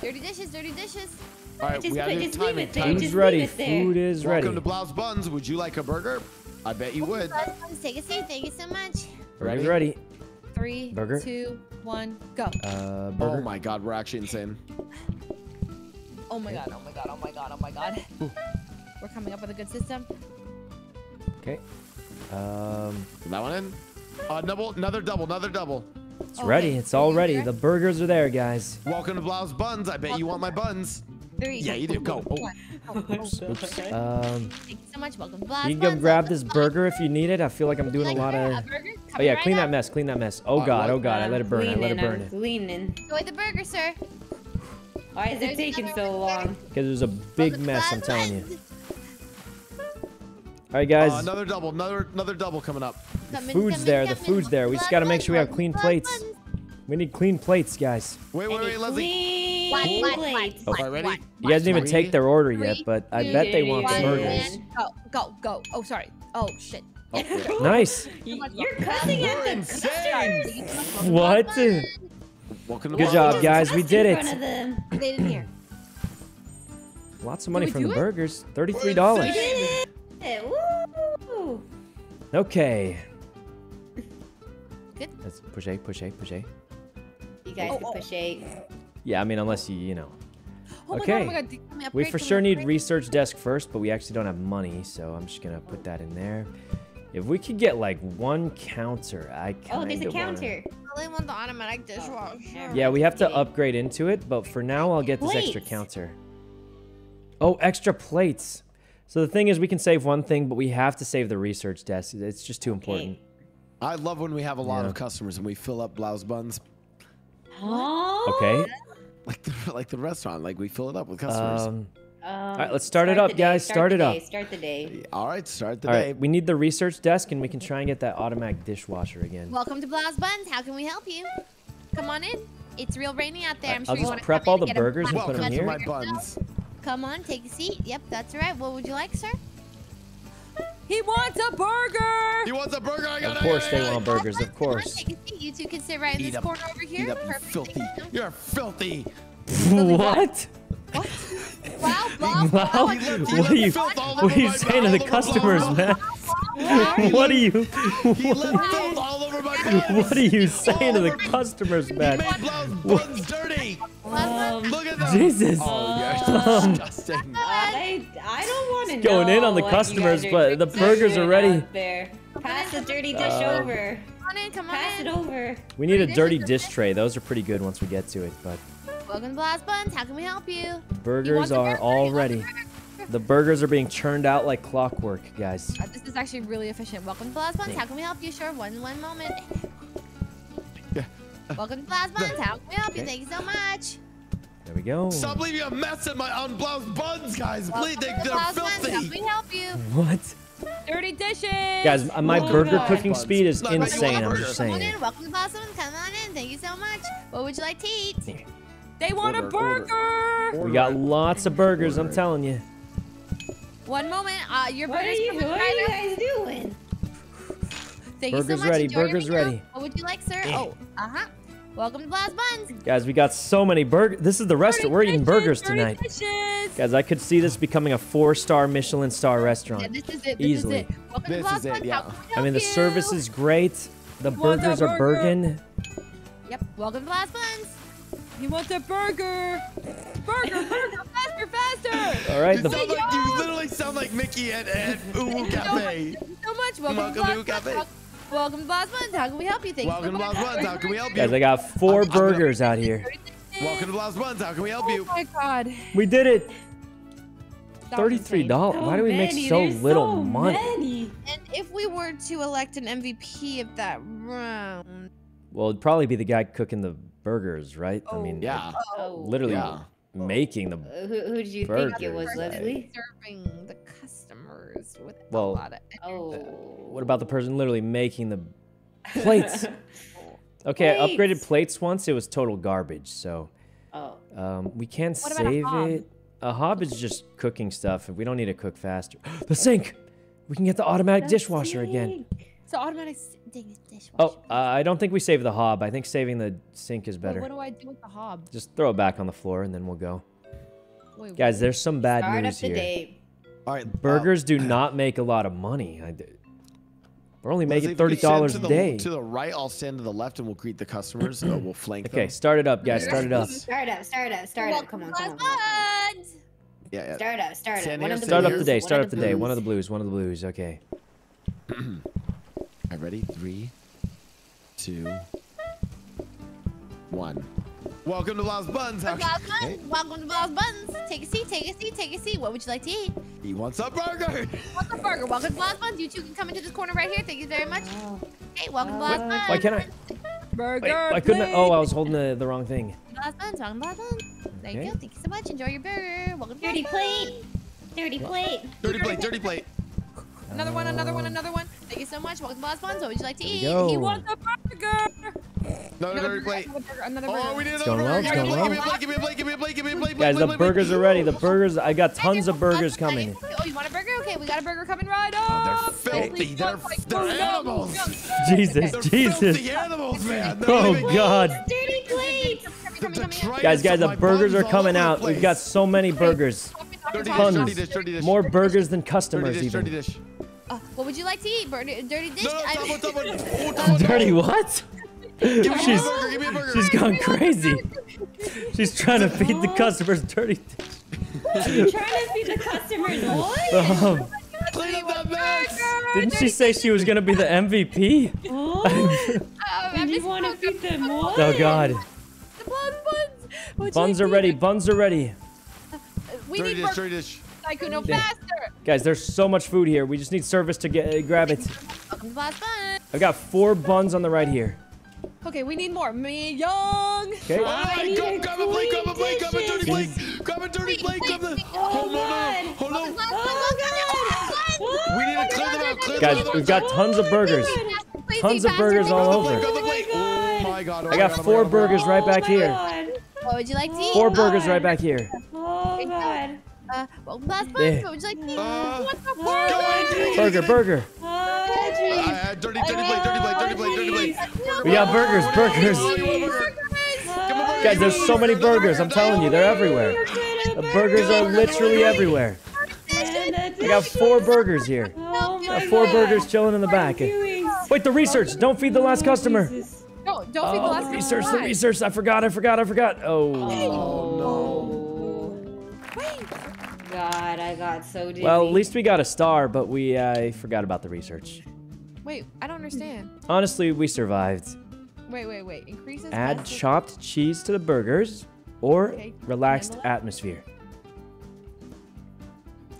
Dirty dishes. Dirty dishes. All right, Just we gotta put- leave timing. it there. food's just ready. leave it there. Food is ready. Welcome to Blouse Buns. Would you like a burger? I bet you would. Blouse Buns. Take a seat. Thank you so much. Burger's Ready? ready. Three, Burger. two, one, go. Uh, burger. Oh my God, we're actually insane. Oh my god, oh my god, oh my god, oh my god. We're coming up with a good system. Okay. Um, That one in. Uh, double, another double, another double. it's Okay, ready. It's all ready. The burgers are there, guys. Welcome to Blouse Buns. I bet you want my buns. Three. Yeah, you do. Go. Oh. one. Oh. Oops. Um, Thank you so much. Welcome to Blouse you can come grab this burger if you need it. I feel like I'm doing a lot of. a? Oh Coming yeah, right clean up. that mess. Clean that mess. Oh god. Oh god. I let it burn. I let it burn. I'm Leaning. Enjoy the burger, sir. Why is it taking so long? Because it was a big Welcome mess, I'm telling you. All right, guys. Uh, another double, another another double coming up. The food's coming, there, the food's there. We just gotta make sure we have clean to Blast plates. Buns. We need clean plates, guys. Wait, wait, wait, Leslie. Clean Black, black, black, plates. black, All right, ready? black, You guys didn't even Three, take their order yet, but I two, bet they want the one, burgers. and Go, go, go. Oh, sorry. Oh, shit. Oh, nice. You're cussing at You're the insane. What? Welcome to Good job, guys. We did it. front of them. They didn't hear. Lots of money from the it? burgers. $33. did it. Woo! Okay. Good. Let's push A, push A, push A. You guys Oh, can oh. push eight. Yeah, I mean, unless you, you know. Oh my Okay. god, oh my god. We for sure need research desk first, but we actually don't have money, so I'm just gonna put that in there. If we could get like one counter, I kind of. Oh, there's a counter. I really want the automatic oh, dishwasher. never Yeah, we have to upgrade into it, but for now I'll get this extra counter. Oh, extra plates. So the thing is, we can save one thing, but we have to save the research desk. It's just too important. I love when we have a lot Yeah. of customers and we fill up blouse buns Oh. Okay. like the like the restaurant. Like we fill it up with customers. Um, Um, right, let's start it up, day, guys. Start the it day, up. Start the day. all right, start the all day. right, we need the research desk, and we can try and get that automatic dishwasher again. Welcome to Blast Buns. How can we help you? Come on in. It's real rainy out there. I'm sure I'll you just want to prep come all in the and get a burgers and black put 'em bun here. my buns. Come on, take a seat. Yep, that's right. What would you like, sir? He wants a burger. He wants a burger. I got Of course they want burgers, of course. take a seat. You two can sit right in Eat this up. corner over here. Eat up, you Perfect. filthy. You're filthy. what? Wow, Bob. Wow. Wow. What are you, filth what are you saying to the customers, man? What are you, He left filth all over my buns. what are you saying to the customers, man? made blouse buns dirty. Um, Look at that. Jesus. Oh, Um, you're disgusting. I I don't want to know. going in on the customers, but the burgers are ready. There. Pass the dirty dish Uh, over. Come on in. Come on Pass in. it over. We need a dirty dish tray. Those are pretty good once we get to it, but Welcome to Blast Buns. How can we help you? burgers a are burger? All ready. The burgers are being churned out like clockwork, guys. Uh, This is actually really efficient. Welcome to Blast Buns. How can we help you? Sure. One one moment. Yeah. Welcome to Blast Buns. How can we help you? Thank you so much. There we go. Stop leaving a mess in my unbloused buns, guys. Please, they, they're Blast Buns. How can we filthy. help you? What? Dirty dishes. Guys, my Welcome burger to cooking Buns. speed is Not like you insane. want a I'm burger. just Come on saying. in. Welcome to Blast Buns. Come on in. Thank you so much. What would you like to eat? They want Order, a order. burger. We got lots of burgers, I'm telling you. One moment. Uh, your What are burger's you? coming What are right you up. guys doing? Thank you so Burgers much. ready, Enjoy burgers ready. What would you like, sir? Oh, uh huh. Welcome to Blast Buns. Guys, we got so many burgers. This is the restaurant. We're eating burgers tonight. Dishes. Guys, I could see this becoming a four-star Michelin star Yeah, restaurant. this is it. This Easily. is it. Welcome This to Blast is it, Buns. yeah. How can we I mean, the you? service is great. The want a burgers are burger? burgin. Yep. Welcome to Blast Buns. You want a burger? Burger, burger, faster, faster. All right, You, the sound like, you literally sound like Mickey at, at UwU Cafe. Thank you so much. Welcome, Welcome to to Cafe. Buns. Welcome to Blast Buns. How can we help you? Thank Welcome to you so Blast. Buns. How can we help you? guys, I got 4 I'm- I'm burgers out here. Welcome to Blast Buns. How can we help oh you? Oh my god. We did it. That Thirty-three insane. dollars. Why do we make many, so there's little so money? Many. And if we were to elect an MVP of that round, Well, it'd probably be the guy cooking the burgers, right? I mean, Yeah. Oh. literally Yeah. making the. Uh, Who, who did you think it was, Burgers. Leslie? serving the customers with Well, a lot of Oh. What about the person literally making the plates? Okay, I upgraded Plates. plates once. It was total garbage. So Oh. um, we can What about a save it. A hob is just cooking stuff. We don't need to cook faster. the sink. We can get the automatic That's dishwasher again. Sick. So automatic s- ding- dishwasher. Oh, uh, I don't think we save the hob. I think saving the sink is Well, better. what do I do with the hob? Just throw it back on the floor and then we'll go. Wait, Guys, what? there's some bad Start up news the here. day. All right. Burgers do not make a lot of money. I d- we're only making thirty dollars to a the- day. To the right, I'll stand to the left and we'll greet the customers. uh, we'll flank Okay, them. start it up, guys. Start it up. Start it up, start up, start it up. Come on, to come on. Come on. Yeah, yeah. Start up, start up. One here, of the stand Start up the day. Start up the day. One of the blues. blues. One of the blues. Okay. All right, ready? Three, two, one. Welcome to Blast Buns. How Blast can- Buns. Welcome to Blast Buns. Take a seat. Take a seat. Take a seat. What would you like to eat? He wants a burger. What's a burger? Welcome to Blast Buns. You two can come into this corner right here. Thank you very much. Hey, welcome to Blast What? Buns. Why can't I? Burger. Wait, I couldn't. I, Oh, I was holding the, the wrong thing. Blast Buns. Welcome to Blast Buns. There you go. Thank you so much. Enjoy your burger. Welcome to Dirty plate. Dirty plate. Dirty plate, dirty plate. Buns. Another one, another one, another one. Thank you so much. Welcome to Blast Buns. What would you like to eat? go. He wants a burger. Another Another dirty burger, plate. Another burger. Another Oh, we need It's another going well, burger. it's Give me a going plate, give me a plate, give me a plate, give me a plate, give me a plate, Guys, the plate, plate, burgers plate. are ready. The oh. burgers, I got tons of burgers coming. Oh, you want a burger? Okay, we got a burger coming right up. Oh, they're filthy. They're, they're animals. Jesus, They're Jesus. filthy animals, man. They're Oh leaving- God. Dirty plate. The Coming, coming, coming. Guys, guys, the burgers are coming out. We've got so many burgers. Dirty dish, Tons. dirty dish, dirty dish. More burgers than Dirty customers dish, dirty even. dish. Uh, what would you like to eat? Bur- dirty dish? No, no, I- top one, top one. Oh, top one, Dirty what? Give me She's a burger, give me a burger. she's gone crazy. She's trying to feed the customers dirty. Trying to feed the customers. What? Um, Clean up that mess. didn't she say she was gonna be the MVP? Oh, Uh, I'm you want to feed them what? Oh God. the buns, buns. Would Buns are ready. Buns are ready. We Dirty need dish, burgers. dirty dish. Tycoon, no Yeah. faster. Guys, there's so much food here. We just need service to get uh, grab it. Welcome to Blast Bun. I've got four buns on the right here. Okay, we need more. Miyoung. Okay. All right, need grab, a plate, grab a plate, grab a dirty plate. Grab a dirty plate, grab the. Oh, Oh, no, God. no, oh, no. Oh, We need to clear them out, clear them Guys, we've got tons of burgers. Tons of burgers all over. Grab the Oh, my God. Oh, my God. oh, I got God, oh, four my God, oh, burgers right back here. What would you like to eat? Four burgers right back here. Oh God. Uh, well, Blast Yeah. What would you like to eat? Uh, What's the Go burger? ahead, get it, get it, Burger, burger. Oh, Uh, dirty, dirty plate, dirty plate, dirty plate, dirty plate. We got burgers, burgers. You want a burger? Give him a burger, Guys, there's so many burgers. I'm telling you, they're everywhere. The burgers are literally everywhere. I got four burgers here. Oh my Got four burgers chilling in the back. Wait, the research. Don't feed the last customer. Jesus. No, don't feed the Oh, last the one. research, the research. I forgot, I forgot, I forgot. Oh. Oh Wait. God, I got so dizzy. Well, at least we got a star, but we uh, forgot about the research. Wait, I don't understand. Honestly, we survived. Wait, wait, wait. Increases. Add chopped cheese to the burgers or Okay, relaxed handle atmosphere.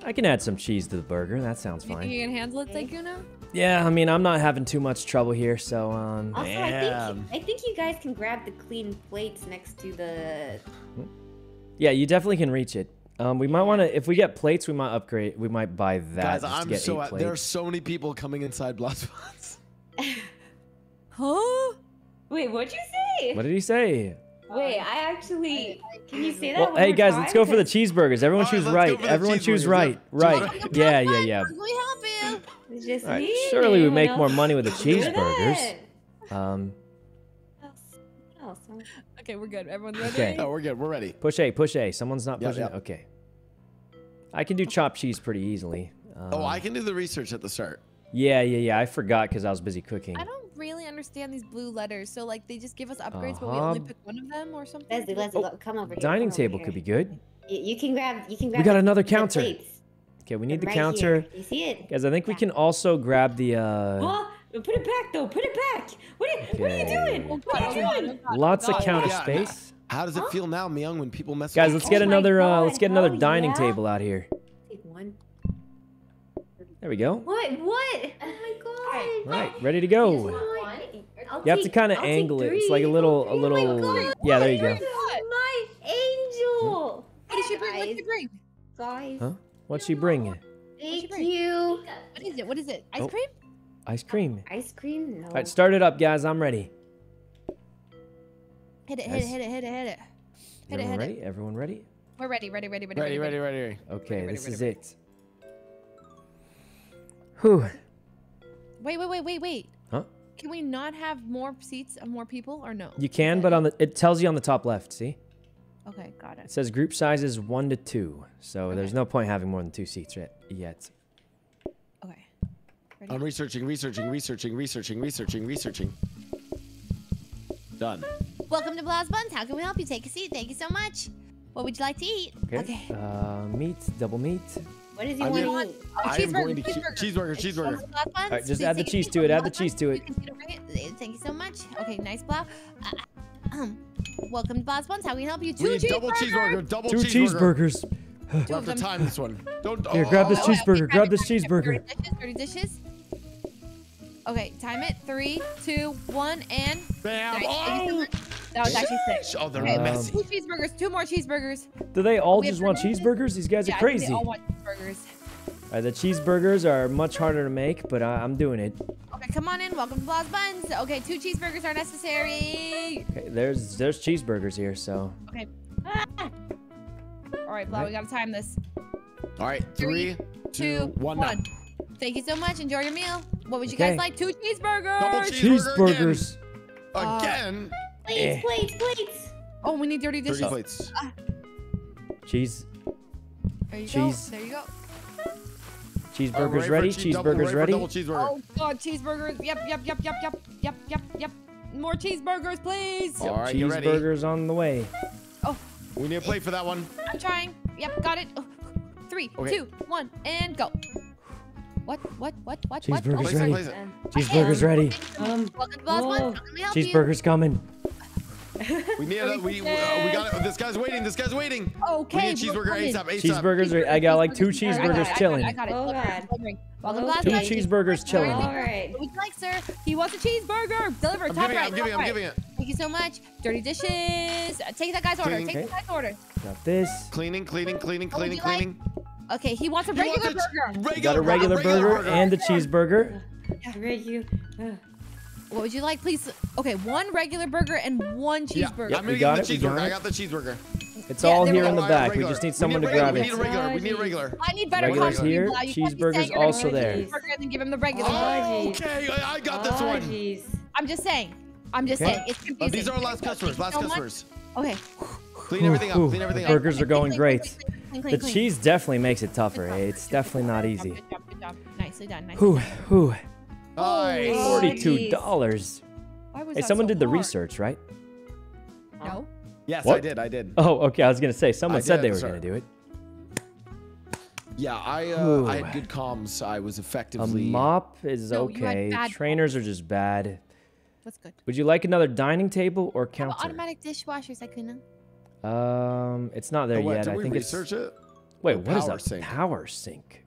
I can add some cheese to the burger. That sounds You think fine. you can handle it, Tycoon? Yeah, I mean, I'm not having too much trouble here, so um Also, I Damn. think I think you guys can grab the clean plates next to the. yeah, you definitely can reach it. Um, we might want to, if we get plates, we might upgrade. We might buy that Guys, just I'm get so. eight There are so many people coming inside Blast Spots. Huh? Wait, what'd you say? What did he say? Wait, I actually. Can you say that? Well, one hey more guys, time? let's go for the cheeseburgers. Everyone All right, choose right. Everyone choose right. Right. Cheeseburgers. Yeah, yeah, yeah. Can we help you? It's just All right, me. surely we make else? more money with the cheeseburgers. Um, Okay, we're good. Everyone's ready. Okay. Oh, we're good. We're ready. push A, push A. Someone's not pushing. yep. Okay. I can do chopped cheese pretty easily. Um, Oh, I can do the research at the start. Yeah, yeah, yeah. I forgot because I was busy cooking. I don't really understand these blue letters. So like they just give us upgrades, but we Uh-huh. only pick one of them or something. Leslie, Leslie, look, come over here. Dining come over table here. could be good. You, you can grab. You can grab. We got another counter. plates. Okay, we need the Right counter. here. You see it? Guys, I think we can also grab the uh, Oh, put it back though. Put it back. What are, what are you doing? Oh, What are oh, you doing? oh, lots oh, of counter Yeah. space. How does it feel now, Miyoung, when people mess Guys, let's Oh get my another uh, let's get another hell dining yeah. table out here. Take one. There we go. What? What? Oh my god. All right, ready to go. I'll You have to kind of I'll angle it. It's like a little, a Oh my little. God. Yeah, there you go. My angel. What did she bring? What did she Guys, bring? Guys. Huh? What'd she bring? she Thank bring? you. What is it? What is it? Ice Oh. cream? Ice cream. Uh, ice cream? No. All right, start it up, guys. I'm ready. Hit it, hit it, hit it, hit it, hit it. Hit it, Everyone hit it. ready? Everyone ready? We're ready, ready, ready, ready, Ready, ready, ready, ready. Okay, ready, this ready, is ready. it. Whew. Wait, wait, wait, wait, wait. Huh? Can we not have more seats of more people or no? You can, but on the it tells you on the top left. See, Okay, got it it. says group size is one to two, so there's no point having more than two seats yet. yet. Okay. Ready? I'm researching, researching, researching, researching, researching, researching. Done. Welcome to Blast Buns. How can we help you? Take a seat. Thank you so much. What would you like to eat? Okay. Uh, meat, double meat. What does he I'm want gonna- to? Oh, I am cheeseburger, going to keep- cheeseburger. cheeseburger, cheeseburger. Welcome to Blast Buns. right, just Please add the cheese to it, add the cheese to it. You can sit over here. Thank you so much. Okay, nice blow. Uh, um, welcome to Blast Buns. How can we help you? Two We need cheeseburgers. double cheeseburger, double Two cheeseburger. cheeseburgers. Two We of have to time this one. Don't. Here, grab this oh, cheeseburger, okay, grab this cheeseburger. Dirty dishes, dirty dishes. Okay, time it. Three, two, one, and. Bam. Nice, thank you so Oh! That was actually sick. Oh, they're Okay, Um, messy. two cheeseburgers, two more cheeseburgers. Do they all We just want cheeseburgers? These guys Yeah, are I think crazy. They all want cheeseburgers. All right, the cheeseburgers are much harder to make, but I, I'm doing it. Okay, come on in. Welcome to Blau's Buns. Okay, two cheeseburgers are necessary. Okay, there's there's cheeseburgers here, so Okay. All right, Blah, we gotta time this. All right, Three, three, Two, two, one. now. one. Thank you so much. Enjoy your meal. What would you Okay. guys like? Two cheeseburgers. Double cheese- cheeseburgers. Uh, Again. Plates, Eh. plates, plates. Oh, we need dirty 30 dishes. plates. Cheese There you Cheese. go. There you go. Cheeseburgers right for ready. cheeseburgers ready. Cheeseburger. Oh God, cheeseburgers. Yep, yep, yep, yep, yep, yep, yep, yep. More cheeseburgers, please. All right, cheeseburgers on the way. Oh. We need a plate for that one. I'm trying. Yep, got it. Oh, Three, Okay. two, one, and go. What? What? What? What? what? Cheeseburgers Oh, ready. place it. Um, Cheeseburgers ready. um, Welcome to Blau's Buns. Can we help you? Cheeseburgers coming. We need a, we, we, uh, we got it. This guy's waiting. This guy's waiting. Okay. We need a we're cheeseburger. ASAP. ASAP. Cheeseburgers are. I got like two Cheeseburgers. I got it, cheeseburgers I got it, chilling. I got it. Oh, Delivering, God. delivering. Welcome to Two Okay. Cheeseburgers chilling. all right. Would you like, sir? He wants a cheeseburger. Deliver. I'm top giving it. right. I'm giving it. top I'm giving it. Thank you so much. Dirty dishes. Uh, Take that guy's order. Cleaning. Take the guy's order. Got this. Cleaning, cleaning, cleaning, What would cleaning, like? cleaning. Okay, he wants a He regular wants a burger. Regular, Got a regular burger and a cheeseburger. Yeah. Regular. What would you like, please? Okay, one regular burger and one cheeseburger. Yeah, cheeseburger. I'm gonna got get the it, got cheeseburger. I got the cheeseburger. It's Yeah, all here in the back. We just need We someone to regular. grab We need a regular. We need a regular. I need better Regulars coffee. here, Blau. You can't be saying cheeseburgers also there. cheeseburger and then give him the regular. Oh, okay. I, I got this oh, one. jeez. I'm just saying. I'm just Okay. saying. It's Uh, confusing. these are our last customers. Last So much- customers. Okay. Clean everything up. Ooh, Clean everything up. burgers are going great. Clean, clean, The clean. cheese definitely makes it tougher. It's definitely not easy. Good job, good job. Nicely done. Nicely Whew, done. whew. Nice. Forty-two dollars. Why was Hey, someone so did the hard? research, right? No. Yes, What? I did. I did. Oh, okay. I was gonna say someone I said did, they were sir. gonna do it. Yeah, I uh, I had good comms. I was effectively. A effectively. mop is No, okay. bad Trainers are just bad. That's good. Would you like another dining table or How about counter? automatic dishwashers, I couldn't. Um, it's not there Oh, what, yet. did I we think it's. it? Wait, Oh, what is power a sink. power sink?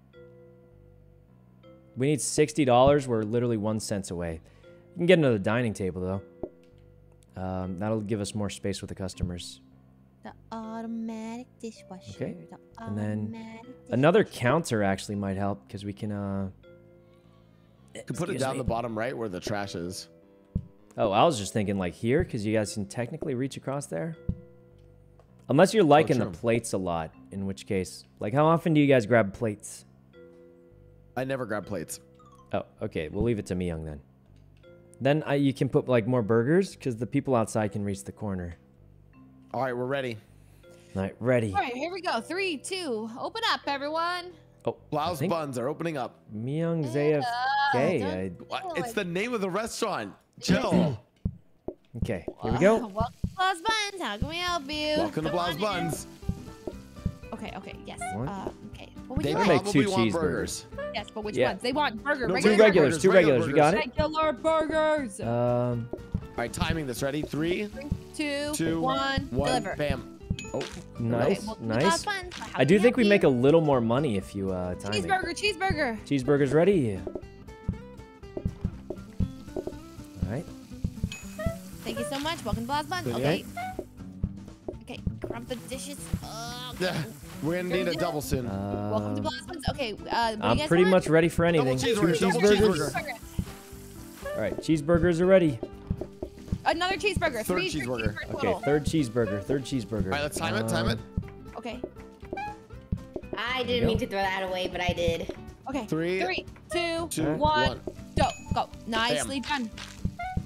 We need sixty dollars. We're literally one cents away. You can get another dining table though. Um, that'll give us more space with the customers. The automatic dishwasher. Okay, the and then automatic Another counter actually might help because we can. uh Could put it down me. the bottom right where the trash is. Oh, I was just thinking like here because you guys can technically reach across there. Unless you're liking the plates a lot, in which case, like how often do you guys grab plates? I never grab plates. Oh, okay. We'll leave it to Young then. Then I, you can put like more burgers because the people outside can reach the corner. All right, we're ready. All right, ready. All right, here we go. Three, two, open up, everyone. Oh, I Blau's buns are opening up. Miyoung's Yeah, AFK. don't- I, It's the name of the restaurant. Chill. okay, here we go. Welcome to Blau's Buns. How can we help you? Welcome to Come Blau's on in. buns. Okay, okay, yes. What? Uh, okay. Would They you make two want cheeseburgers. burgers. Yes, but which Yeah. ones? They want burger. No, Two regular regulars, burgers, two regular regulars. You got it? Regular burgers. Um, All right, timing this. Ready? Three, two, two, one, one, deliver. bam. Oh, nice, welcome to Blau's nice. Buns. How I do think we help make a little more money if you uh time it. cheeseburger. Cheeseburger. Cheeseburgers ready? All right. Thank you so much. Welcome to Blau's Buns. Good Okay. Okay, grab the dishes. Yeah. We're gonna need a double soon. Welcome to Um, Blau's Okay, uh, what I'm guys pretty want? much ready for anything. Two cheeseburger, double cheeseburgers. cheeseburger. All right, cheeseburgers are ready. Another cheeseburger. Third Three cheeseburger. cheeseburgers Okay, third cheeseburger. Third cheeseburger. All right, let's time it. Time it. Um, Okay. I didn't mean to throw that away, but I did. Okay. Three, Three, two, two, one, one. go, go. Nicely done.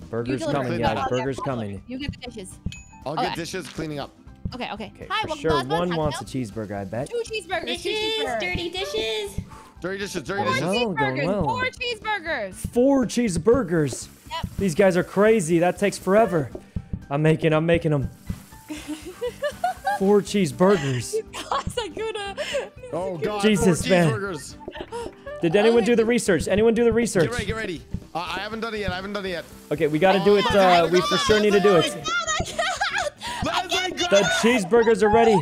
Burgers coming, guys. Burgers coming. You get the dishes. I'll Okay. get dishes cleaning up. Okay, okay. Okay, Hi, welcome sure. to One How can I wants a cheeseburger, I bet. Two cheeseburgers. Two Dishes, cheeseburgers. dirty dishes. Dirty dishes. Dirty Four dishes. Oh, going cheeseburgers. well. Four cheeseburgers. Four cheeseburgers. Yep. These guys are crazy. That takes forever. I'm making. I'm making them. Four cheeseburgers. Guys, I coulda. Oh God. Jesus, four man. Did anyone do the research? Anyone do the research? Get ready. Get ready. Uh, I haven't done it yet. I haven't done it yet. Okay, we got to do it. Oh, Uh, my we for sure need to do it. Leslie, go! The cheeseburgers are ready.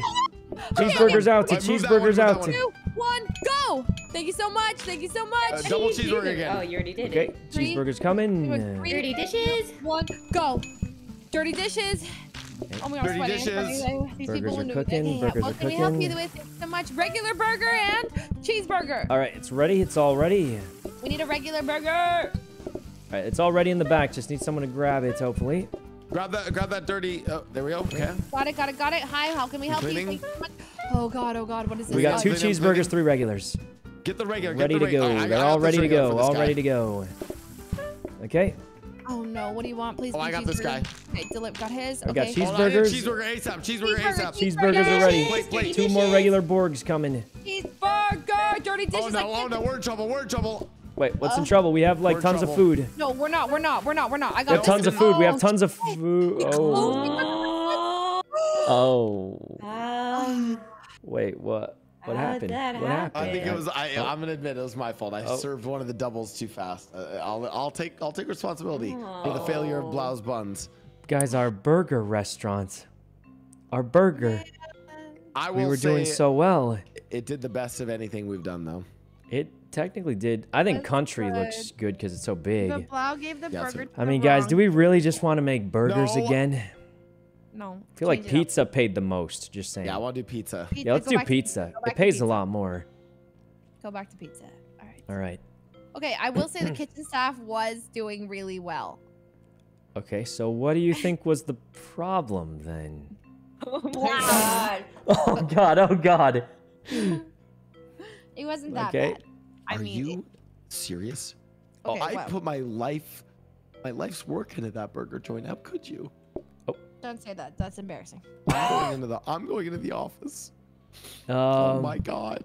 Cheeseburgers out. The Alright, move that one, cheeseburgers out. one. Two, one, go. Thank you so much. Thank you so much. Uh, double cheeseburger again. Oh, you already did Okay, it. Three, cheeseburgers coming. Three, Dirty dishes. One, go. Dirty dishes. Oh my god, Dirty sweating, dishes. These Burgers people are in the- cooking, Yeah, burgers are what can we help you with? Thank you so much. Regular burger and cheeseburger. All right, it's ready. It's all ready. We need a regular burger. All right, it's all ready in the back. Just need someone to grab it, hopefully. Grab that. Grab that dirty. Oh, there we go. Okay. Got it, got it, got it. Hi, how can we help you? cleaning? You. Oh god, oh god, what is this? We got Oh, two Clean 'em, clean 'em. cheeseburgers, three regulars. Get the regular. Ready get to go. reg- I- I They're got all ready to go. All guy. ready to go. Okay. Oh no, what do you want? Please. Oh, I got this guy. Okay, deli- got his. I got okay. cheese- Hold Cheeseburgers. Cheeseburger ASAP. Cheeseburger Cheeseburger, ASAP. Cheeseburgers are ready. Plate, plate. Two more regular Borgs coming. Cheeseburger, dirty oh, dishes. Oh I no! Oh no! We're in trouble. We're in trouble. Wait, what's in Oh. trouble? We have like We're in tons of food. No, we're not. We're not. We're not. We're not. I We got have tons of food. We have Oh, tons of food. Oh. Oh. Um, Wait, what? What How'd happened? that What I think it was. I, Oh. I'm gonna admit it was my fault. I Oh. served one of the doubles too fast. Uh, I'll, I'll take. I'll take responsibility for the failure of Blau's buns. Guys, our burger restaurant. Our burger. I will We were doing say so well. It did the best of anything we've done, though. It technically did. I think That's country looks good because it's so big. The big. plow gave the Yeah, burger. to I mean, guys, do we really just want to make burgers No. again? No. I feel like change it up. pizza paid the most. Just saying. Yeah, I want to do pizza. Yeah, let's do back pizza. It back to pays a lot more. Go back to pizza. All right. All right. Okay, I will say the kitchen staff was doing really well. Okay, so what do you think was the problem then? oh my god. Oh god, oh god. It wasn't that Okay. bad. I Are mean, you serious? Okay, oh, I what? put my life, my life's work into that burger joint. How could you? Oh. don't say that. That's embarrassing. I'm going into the. I'm going into the office. Um, oh my god.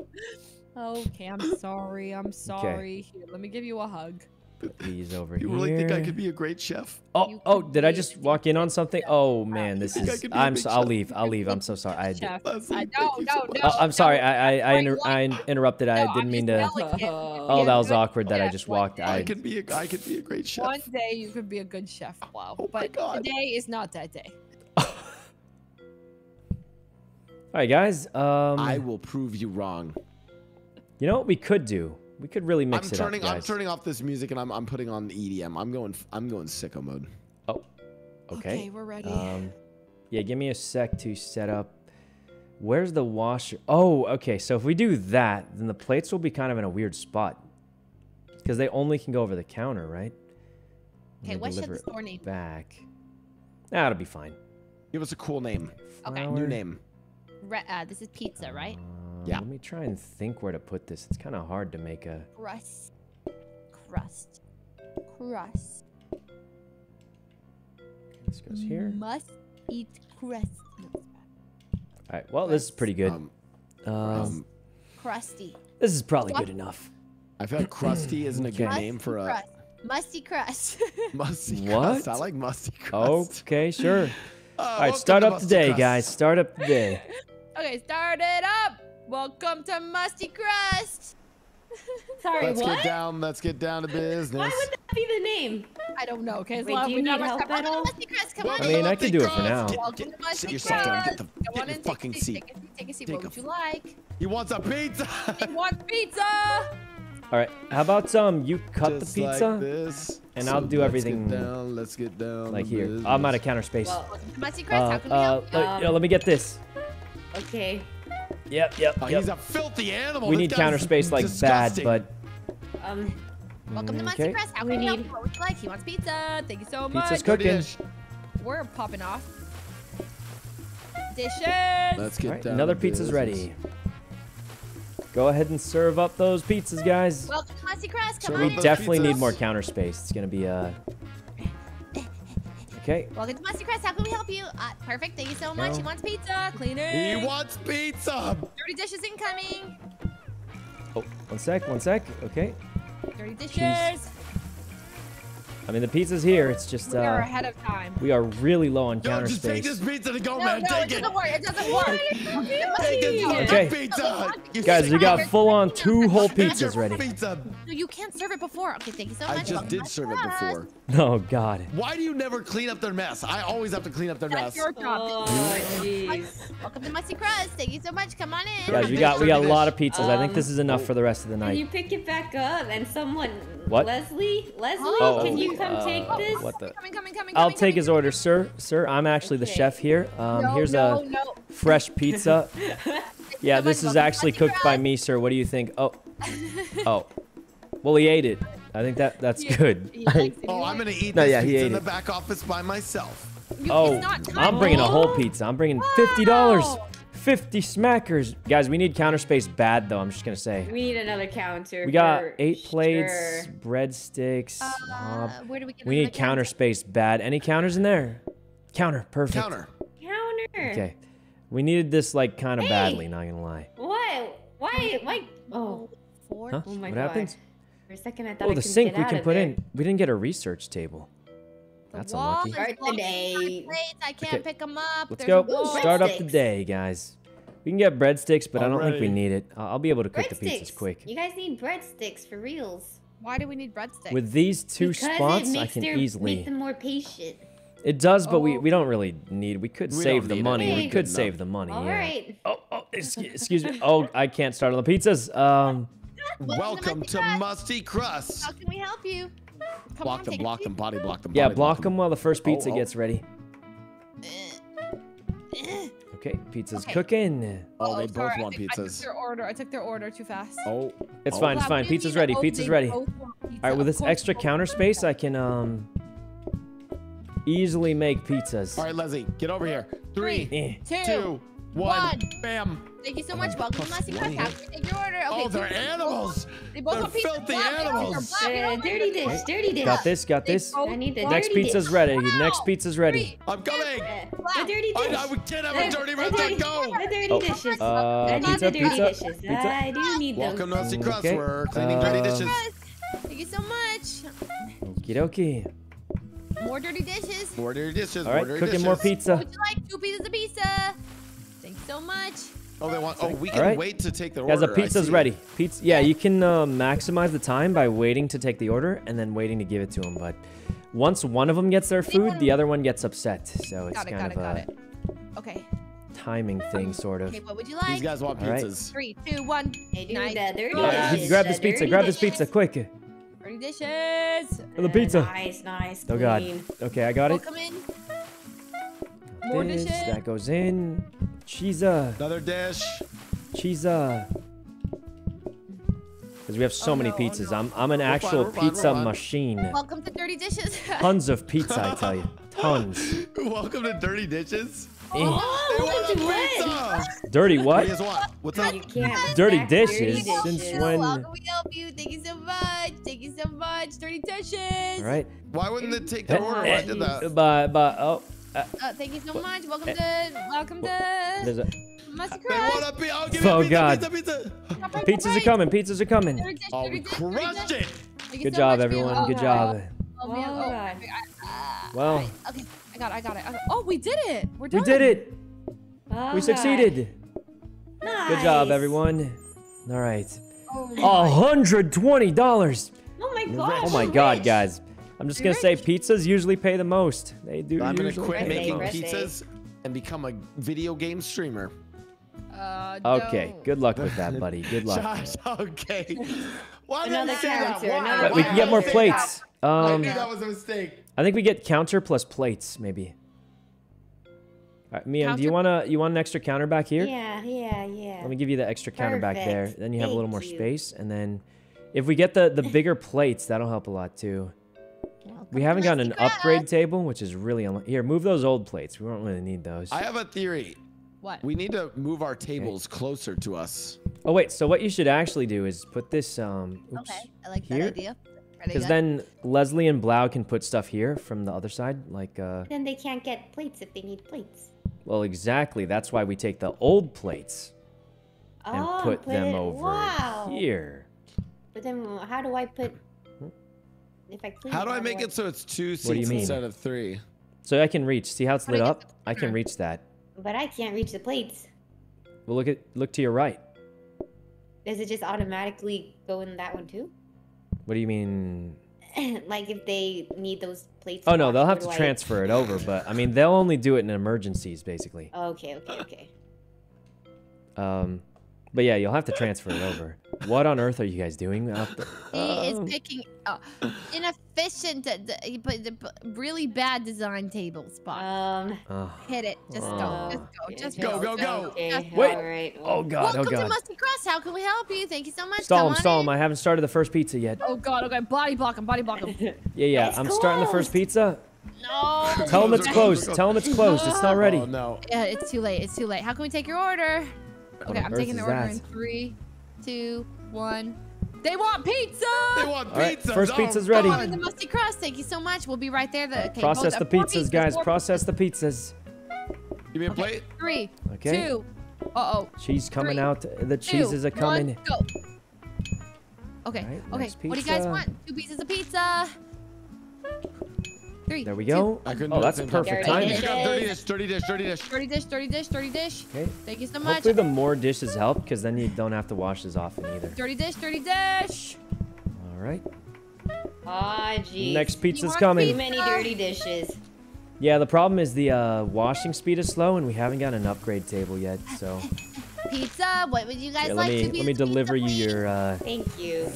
Okay, I'm sorry. I'm sorry. Here, let me give you a hug. These over You here. really think I could be a great chef? Oh, oh, did I just walk in on something? Oh man, this think I is. could be a I'm. So, I'll leave. I'll leave. I'm so sorry. I. did- Chef. Leslie, I thank no, you no, so no. much. I'm sorry. I I, I, inter- I interrupted. I didn't mean to. Oh, that was awkward that I just walked. day. I I. could be a. I could be a great chef. One day you could be a good chef, wow. Oh my but God. today is not that day. All right, guys. Um, I will prove you wrong. you know what we could do? We could really mix I'm it turning. up, I'm turning off this music and I'm. I'm putting on the EDM. I'm going. I'm going sicko mode. Oh, okay. Okay, we're ready. Um, yeah, give me a sec to set up. Where's the washer? Oh, okay. So if we do that, then the plates will be kind of in a weird spot because they only can go over the counter, right? Okay, they what should the it store name? Back. That'll be fine. Give us a cool name. Okay. Flour. New name. Re- uh, this is pizza, right? Uh, Yeah. Let me try and think where to put this. It's kind of hard to make a. Crust. Crust. Crust. This goes here. Must eat crust. No. All right. Well, this is pretty good. Um, Um, um, Crusty. this is probably what? good enough. I feel like crusty isn't a good Okay. name for a Crust. Musty crust. musty What? crust. I like musty crust. Okay, sure. Uh, All right, start up today, Crust. guys. Start up today. okay, start it up. Welcome to Musty Crust. Sorry, Let's what? get down. Let's get down to business. Why would that be the name? I don't know. Okay, as Wait, long do you we need help stuff. at all? Musty Crust. Come on I mean, I Musty could do it for now. Get- Welcome get- to sit yourself down. Get the, get on your fucking take, seat. Take, a seat. Take a seat. Take what a would you like? He wants a pizza. He wants pizza. All right. How about um, you cut Just the like pizza, this. and So I'll do let's everything Get down. Let's get down. like here. business. I'm out of counter space. Well, Musty Crust. Uh, How can we uh, help you? uh, let me get this. okay. Yep, yep, Oh, yep. He's a filthy animal. We This need counter space like disgusting. bad, but Um, Welcome to Musty okay. Crust. How We can we help need- you? What would you like? He wants pizza. Thank you so much. Pizza's cooking. dish. We're popping off. Dishes. Let's get All right, down. another pizza's business. ready. Go ahead and serve up those pizzas, guys. Welcome to Musty Crust. Come So on we in. definitely need more counter space. It's gonna be uh. Okay. Welcome to Musty Crust. How can we help you? Uh, perfect. Thank you so much. No. He wants pizza. Cleaning. He wants pizza. Dirty dishes incoming. Oh, one sec, one sec. Okay. Dirty dishes. Jeez. I mean, the pizza's here. It's just We are uh, ahead of time. we are really low on Yo, counter just take space. this pizza to go, No, man. no, it take it. doesn't work. It doesn't work. Take it. Okay. Okay. Pizza. You Guys, we got full on two whole pizzas ready. Pizza. No, you can't serve it before. Okay, thank you so much. I just Welcome did Musty serve it before. Oh God. Why do you never clean up their mess? I always have to clean up their That's mess. your job. oh, jeez. Welcome to Musty Crust. Thank you so much. Come on in. Guys, we got we got a lot of pizzas. I think Um, this is enough for the rest of the night. Can you pick it back up? And someone, What? Leslie, Leslie, Oh. can you come take Uh, this? What the? Coming, coming, coming. I'll coming, take coming. his order, sir. Sir, I'm actually the chef here. Um, No, here's no, a no. fresh pizza. Yeah, so this is actually cooked by me, sir. What do you think? Oh, oh. Well, he ate it. I think that that's Yeah, good. he likes it. Oh, I'm gonna eat No, this yeah, he pizza ate in the back office by myself. You- Oh, not I'm bringing a whole pizza. I'm bringing fifty dollars. Wow. Fifty smackers, guys. We need counter space bad though. I'm just gonna say. We need another counter. We got for eight plates, breadsticks. Uh, where do we get we need counter space bad. Any counters in there? Counter, perfect. Counter. Counter. Okay. We needed this like kind of Hey. badly. Not gonna lie. What? Why? Why? Oh. Four. Huh? Oh my what god. happened? For a second, I thought Oh, I the couldn't sink get we out can put there. in. We didn't get a research table. The That's wall unlucky. is Start the day. plates. I can't Okay. pick them up. Let's There's go. a. Start up the day, guys. We can get breadsticks, but I don't think we need it. I'll I'll be able to cook the pizzas quick. You guys need breadsticks for reals. Why do we need breadsticks? With these two because spots, I can their, easily. make them more patient. It does, but we, Oh. we don't really need. We could We save the need it. money. We could Good save enough. the money. All yeah. right. Oh, oh, excuse, excuse me. Oh, I can't start on the pizzas. Um, Welcome to Musty Crust. How can we help you? Come Block on, them, block them, body block them. yeah, body block them while the first Oh, pizza oh. gets ready. Okay, pizza's Okay. cooking. Oh, they Oh, both sorry, I want took- I took pizzas. their order. I took their order too fast. Oh, It's Oh. fine. It's fine. Pizza's ready. oh, Pizza's ready. pizza. All right, with this extra counter space. I can um easily make pizzas. all right, Leslie, get over here. Three, Eh. Two. two, one, one. bam. Thank you so much. Welcome to plus Musty Crust. one. How can we take your order? Okay, Oh, two they're pizzas. animals. They both They're want pizza. filthy Black, they're animals. black, they Uh, don't dirty dish, pizza. dirty dish. Got this. Got this. I need the want Next pizza's dish. ready. Wow. Next pizza's ready. Three. I'm coming. The dirty dish. I, we can't have a dirty the restaurant. dirty- Go. The dirty Oh, dishes. uh, I need pizza, the dirty pizza, dishes. pizza. I do need those. Welcome to Musty Crust. Okay, We're cleaning dirty um, dishes. Thank you so much. Okie dokie. More dirty dishes. More dirty dishes. All right, more dirty cooking dishes. more pizza. would you like? Two pizzas of pizza. Thank you so much. Oh, they want. Oh, we can right. wait to take the Guys, order. the pizza's ready. Pizza. Yeah, you can uh, maximize the time by waiting to take the order and then waiting to give it to them. But once one of them gets their food, the other one gets upset. So it's Got it, kind got it, of got a it. Okay. timing thing, sort of. Okay, what would you like? These like? guys want All right. pizzas. Three, two, one. I do Nice. the dirty All right, dishes. you grab this pizza. Grab this pizza, quick. Dirty dishes. For the pizza. Nice, nice. Oh God. Okay, I got it. Welcome in. More This, dishes. that goes in. Cheesa, Another dish. cheesa. Because we have so Oh, many no, oh, pizzas. no. I'm I'm an We're actual fine, pizza fine. machine. Welcome to Dirty Dishes. Tons of pizza, I tell you. Tons. Welcome to Dirty Dishes. Eh. They Oh, want look a what? pizza. Dirty What what? do you guys want? What's up? You can't Dirty respect dishes? dirty Since dishes. when- How can we help you? Thank you so much. Thank you so much. Dirty Dishes. All right. Why wouldn't it take the order? Why did that? But but oh, uh, Uh, thank you so much. Welcome to welcome to there's a, Musty They want Crust. a. I'll give Oh, pizza, God. pizza, pizza. Top pizzas top are coming. Pizzas are coming. Dirty dish, Oh, we dish, crushed dish. it. Thank Good so job, everyone. man. Good Oh, job. Oh, man. Oh, Oh, God. Well, okay, I got it. I got it. Oh, we did it. We're we did it. Oh, We God. succeeded. Good job, everyone. All right. Oh, A hundred twenty dollars. Oh my god. Oh my we're God, rich. guys. I'm just gonna say pizzas usually pay the most. They do. I'm gonna quit making pizzas and become a video game streamer. Uh, Okay. no. Good luck with that, buddy. Good luck. Josh, okay. Why did Another I say that? counter, Why? another Right, we can get more counter. plates. I Um, knew that was a mistake. I think we get counter plus plates, maybe. All right, Mia, do you wanna you want an extra counter back here? Yeah, yeah, yeah. Let me give you the extra counter back there. Then you have a little more you. space, and then if we get the the bigger plates, that'll help a lot too. Welcome We haven't gotten an Musty Crust. upgrade table, which is really here. Move those old plates. We don't really need those. I have a theory. What? We need to move our tables closer to us. Oh wait, so what you should actually do is put this um. Oops. Okay, I like Here? that idea. Because then Leslie and Blau can put stuff here from the other side, like uh. Then they can't get plates if they need plates. Well, exactly. That's why we take the old plates and oh, put them it- over wow. here. But then how do I put? If I clean How do I make it so it's two seats mean? instead of three? So I can reach. See how it's How lit up? I can reach that. But I can't reach the plates. Well, look at look to your right. Does it just automatically go in that one too? What do you mean? like if they need those plates. Oh no, they'll have to I- transfer it over, but I mean they'll only do it in emergencies, basically. Okay, okay, okay. Um, but yeah, you'll have to transfer it over. What on earth are you guys doing out there? He is Um, picking uh, inefficient, uh, d- but d- really bad design table spot. Um. oh, Hit it. Just go. Oh. Just go. Just Go, go. go, go. Okay. Just- Wait. All right. oh god, oh Welcome to. Musty Crust. How can we help you? Thank you so much. Stall Come him, stall him. I haven't started the first pizza yet. Oh god. Okay. Body block him. Body block him. Yeah, yeah. It's I'm starting the first pizza. No. Tell him it's closed. Tell him it's closed. It's not ready. Oh no. Yeah, it's too late. It's too late. How can we take your order? Okay, on I'm taking the order that? in three, two, one. They want pizza. They want All right, pizza. first pizza's ready. Oh, and the musty crust. Thank you so much. We'll be right there. The, okay, Process both- the pizzas, pizzas, guys. Process the pizzas. Give me a Okay. plate. Three, Okay. two. Uh oh. Cheese coming Three, out. The Two, cheeses are coming. one, go. Okay. Alright, okay. next What do you guys want? Two pieces of pizza. Three. There we two, go. I couldn't Oh, that's at the same time. perfect Dirty timing. Dirty dish, dirty dish, dirty dish. Dirty dish, dirty dish, dirty dish. Okay. Thank you so much. Hopefully the more dishes help, because then you don't have to wash as often either. Dirty dish, dirty dish. All right. Ah, geez. Next pizza's want Too coming. many dirty dishes. Yeah, the problem is the uh, washing speed is slow, and we haven't got an upgrade table yet. So Pizza. What would you guys Here, like? let me Two let me pieces of deliver you please? your. Uh, Thank you.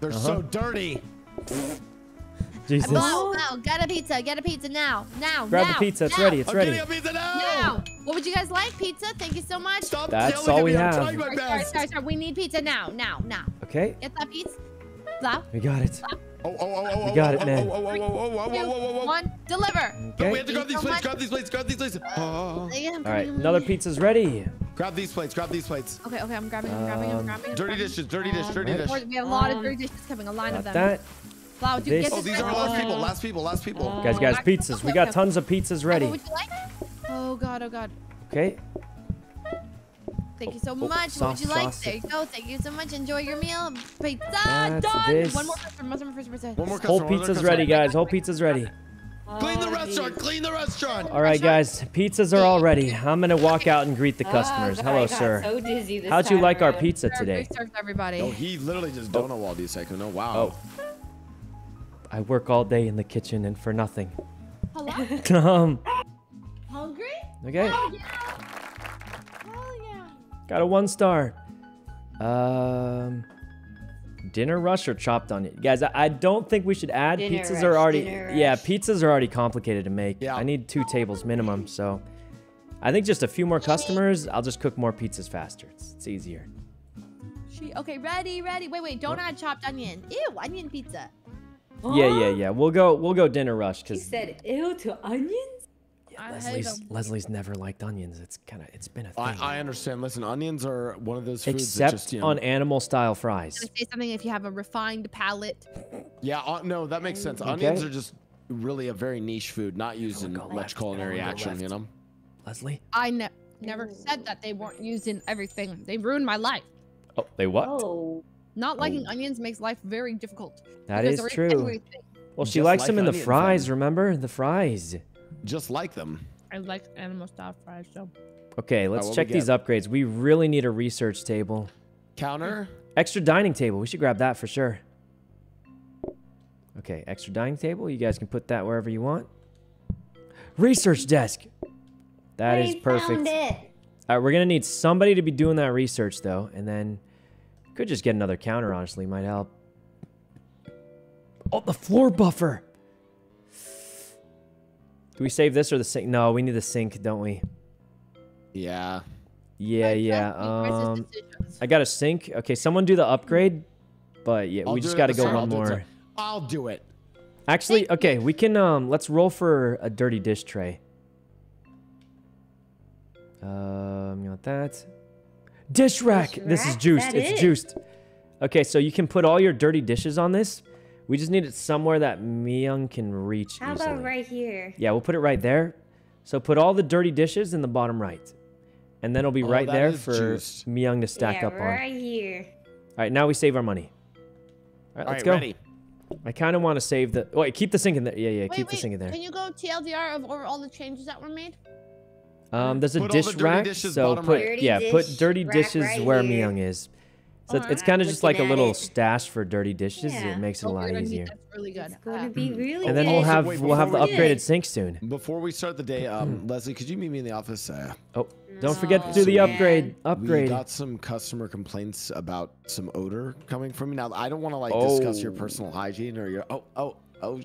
They're Uh-huh. so dirty. Jesus. No, no, get a pizza. Get a pizza now. Now. Grab now, the pizza. It's now, ready. It's I'm ready. getting a pizza now. Now. What would you guys like? Pizza. Thank you so much. Stop That's all we me. I'm have. trying my Sorry, sorry, sorry, sorry. We need pizza now. Now. Now. Okay. Get that pizza. Blah. We got it. Oh, oh, oh, oh, We oh, got oh, it, man. Oh, oh, oh, oh, oh, oh, Two, oh, oh, oh, oh. one. Deliver. Okay. we have to grab these so plates. much. Grab these plates. Grab these plates. Oh. All right. Another I'm pizza's ready. Grab these plates. Grab these plates. Okay, okay. I'm grabbing. I'm grabbing. I'm Um, grabbing. I'm Dirty grabbing. dishes. Dirty dish. Dirty Right. dish. We have a lot of Um, dirty dishes coming. A line of them. that. Wow, dude, This- get Oh, these are our last people. Last people. Last people. uh, Guys, guys, pizzas. We got tons of pizzas What ready. would you like? Oh god, oh god. Okay. Thank you so Oh, much. what sauce, would you like? sauce. There you go. Thank you so much. Enjoy your meal. Pizza That's done. this. One more customer. One more customer. One more customer. one more pizza's ready, guys. Whole pizza's ready. Clean the restaurant. geez. Clean the restaurant. All right, guys. Pizzas are all ready. I'm gonna walk out and greet the Ah, customers. I Hello, sir. So dizzy this How'd you time like our pizza today? everybody. Oh, he literally just don't know all these seconds. No, wow. Oh. I work all day in the kitchen and for nothing. Hello? um. Hungry? Okay. Hell yeah. Hell yeah. Got a one star. Um. Dinner rush or chopped onion, guys. I, I don't think we should add Dinner pizzas. rush, are already yeah, pizzas are already complicated to make. Yeah. I need two tables minimum, so I think just a few more customers. I'll just cook more pizzas faster. It's, it's easier. She okay, ready, ready. Wait, wait, don't add chopped onion. Ew, onion pizza. Yeah, yeah, yeah. We'll go. We'll go dinner rush She because said ew to onions? I hate Leslie's 'em. Leslie's never liked onions. It's kind of it's been a thing. I, I understand. Listen, onions are one of those foods Except that just, you know, on animal style fries. Gonna say something if you have a refined palate. Yeah, uh, no, that makes sense. Okay. Onions are just really a very niche food, not used in much left, culinary action, you know? Leslie. I ne- never said that they weren't used in everything. They ruined my life. Oh, they what? Oh. Not oh. liking onions makes life very difficult. that because is they're in true. everything. Well, she Just likes like them in the fries. then. Remember the fries. Just like them. I like animal style fries, so. Okay, let's oh, what we check these upgrades. We really need a research table. Counter? Extra dining table. We should grab that for sure. Okay, extra dining table. You guys can put that wherever you want. Research desk. That is I perfect. Found it. All right, we're gonna need somebody to be doing that research though, and then could just get another counter. Honestly, might help. Oh, the floor buffer. Do we save this or the sink? No, we need the sink, don't we? Yeah. Yeah, Right, yeah. trust me, crisis Um. I got a sink. Okay, someone do the upgrade. But yeah, I'll we just got to go one I'll do more. I'll do it. Actually, okay, we can um let's roll for a dirty dish tray. Um, you want that? Dish rack. this is rack? Is juiced. that It's it? juiced. Okay, so you can put all your dirty dishes on this. We just need it somewhere that Miyoung can reach How easily. about right here? Yeah, we'll put it right there. So put all the dirty dishes in the bottom right. And then it'll be Oh, right there for juiced. Miyoung to stack yeah, up on. right here. All right, now we save our money. All right, All let's right, go. ready. I kind of want to save the. Wait, keep the sink in there. Yeah, yeah, Wait, keep the sink in there. Can you go TLDR of over all the changes that were made? Um, there's a Put all the dish rack, so put right. Dirty yeah, put dirty dishes right where here. Miyoung is. So it's, it's kind of just like a little it. stash for dirty dishes. Yeah. It makes it a Oh, lot you're gonna need- easier. That's really good. It's going to be really And then good. we'll have Wait, we'll have the we- upgraded sink soon. Before we start the day, um, Leslie, could you meet me in the office? Uh, Oh, Don't forget to Oh, do the man. upgrade. We got some customer complaints about some odor coming from you. Now, I don't want to like discuss your Oh. personal hygiene or your. Oh, oh, oh.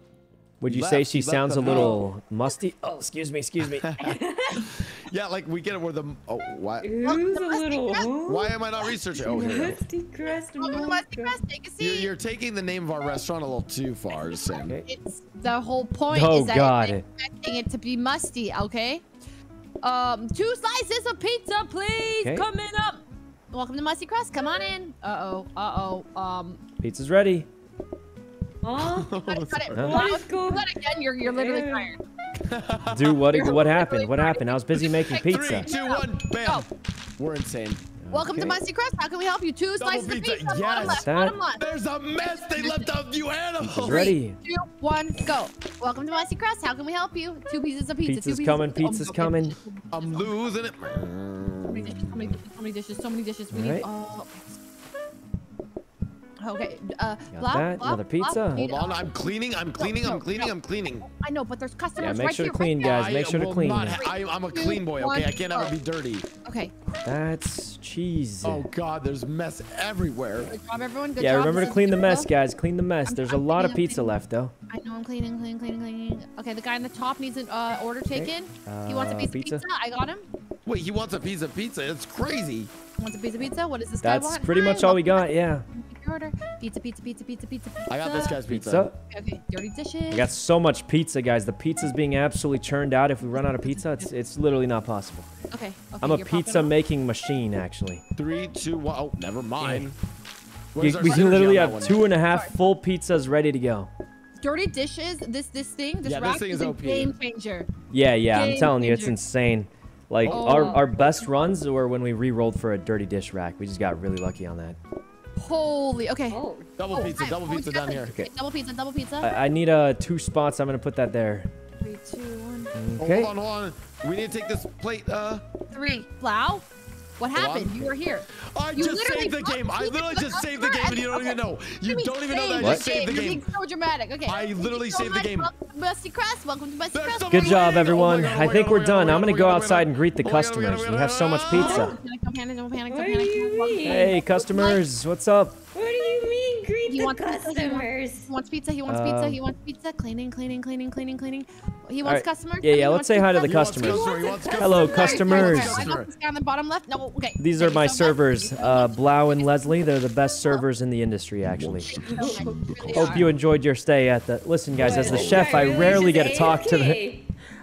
Would you left, say she sounds a the little musty? Oh, excuse me, excuse me. Yeah, like we get it where the. Oh, why? Who's a little Why am I not researching? Oh, here. Musty crust Welcome to Musty mocha. Crust. Take a You're, you're taking the name of our restaurant a little too far, just saying. Okay. It's the whole point Oh, is that God. I'm expecting it to be musty, okay? Um, two slices of pizza, please. Okay. Coming up. Welcome to Musty Crust. Come on in. Uh oh. Uh oh. Um. Pizza's ready. Oh, oh, huh? Cut it. Cut it. Huh? What going- Cut again. You're you're literally Ew. tired. Dude, what what happened? What happened? I was busy making pizza. Three, two, one, bam. Go. We're insane. Welcome to Okay. Musty Crust. How can we help you? Two Double slices pizza, of pizza. yes. Bottom left. That- Bottom left. There's a mess. They left a few animals. Pizza's ready. Two, one, go. Welcome to Musty Crust. How can we help you? Two pieces of pizza. two Pizza's pieces coming, Of pizza. pizza's Oh, coming. I'm losing it. So many dishes, so many dishes, so many dishes, so many. We need Alright. all. Okay, uh, Got blah, that, blah, another pizza. need- Hold on, I'm cleaning. I'm cleaning. I'm cleaning. no. I'm cleaning. I know, but there's customers yeah, make right sure here. to clean, right guys. I Make sure to clean. not I, I'm a clean boy. Okay, I can't ever be dirty. Okay, That's cheese. Oh God, there's mess everywhere. good job, everyone. Good yeah, job. remember This to clean the mess, guys. Clean the mess. I'm- There's a I'm lot of cleaning, I'm pizza left, though. I know I'm cleaning, cleaning, cleaning, cleaning. Okay, the guy in the top needs an uh, order taken. he wants a Uh, piece pizza? of pizza. I got him. Wait, he wants a piece of pizza. It's crazy. He wants a piece of pizza. What does this guy want? That's pretty much all we got. Yeah. To your order. Pizza, pizza, pizza, pizza, pizza, pizza. I got this guy's pizza. Pizza. Okay, dirty dishes. I got so much pizza, guys. The pizza's being absolutely churned out. If we run out of pizza, it's it's literally not possible. Okay, okay. I'm a you're popping pizza off. making machine, actually. Three, two, one. Oh, never mind. You- Where's we synergy literally have one? two and a half full pizzas ready to go. dirty dishes. This this thing, this Yeah, this rack thing is, is a game changer. Yeah, yeah. I'm Game telling you, it's insane. Like Oh. our our best runs were when we re-rolled for a dirty dish rack. We just got really lucky on that. Holy. Okay. Oh, Double Oh, pizza, hi, double pizza down here. there? Double pizza, double pizza. I, I need uh two spots. I'm gonna put that there. Three, two, one, Oh, Okay. hold on, hold on. We need to take this plate. Uh, three. Plow. What Hold on. happened? You were here. I You just literally saved the game. I literally just saved the game, and you don't and- even know. You Jimmy, don't even know that I just saved the game. You're being so dramatic. Okay. I Thank literally saved the game. Welcome to Musty Crest. Welcome to Musty Crest. Good job, waiting. Oh everyone. God, oh I think oh we're oh done. I'm oh gonna go God, oh my outside and greet the Oh my God, oh my oh customers. We oh have so oh much pizza. Don't panic, don't panic, don't What panic. do you Welcome. mean? Hey, customers, what's up? what do you mean greet He the wants pizza, he wants- customers? He wants pizza. He wants pizza. Um, He wants pizza. Cleaning, cleaning, cleaning, cleaning, cleaning. He wants Alright. customers. Yeah, yeah, let's say hi to the pizza. He wants customers. customer, he wants Hello, customers. I got this guy on the bottom left. No, okay. These are my servers, uh, Blau and Leslie. They're the best servers in the industry, actually. Hope you enjoyed your stay at the. Listen, guys, as the chef, I rarely get to talk to the.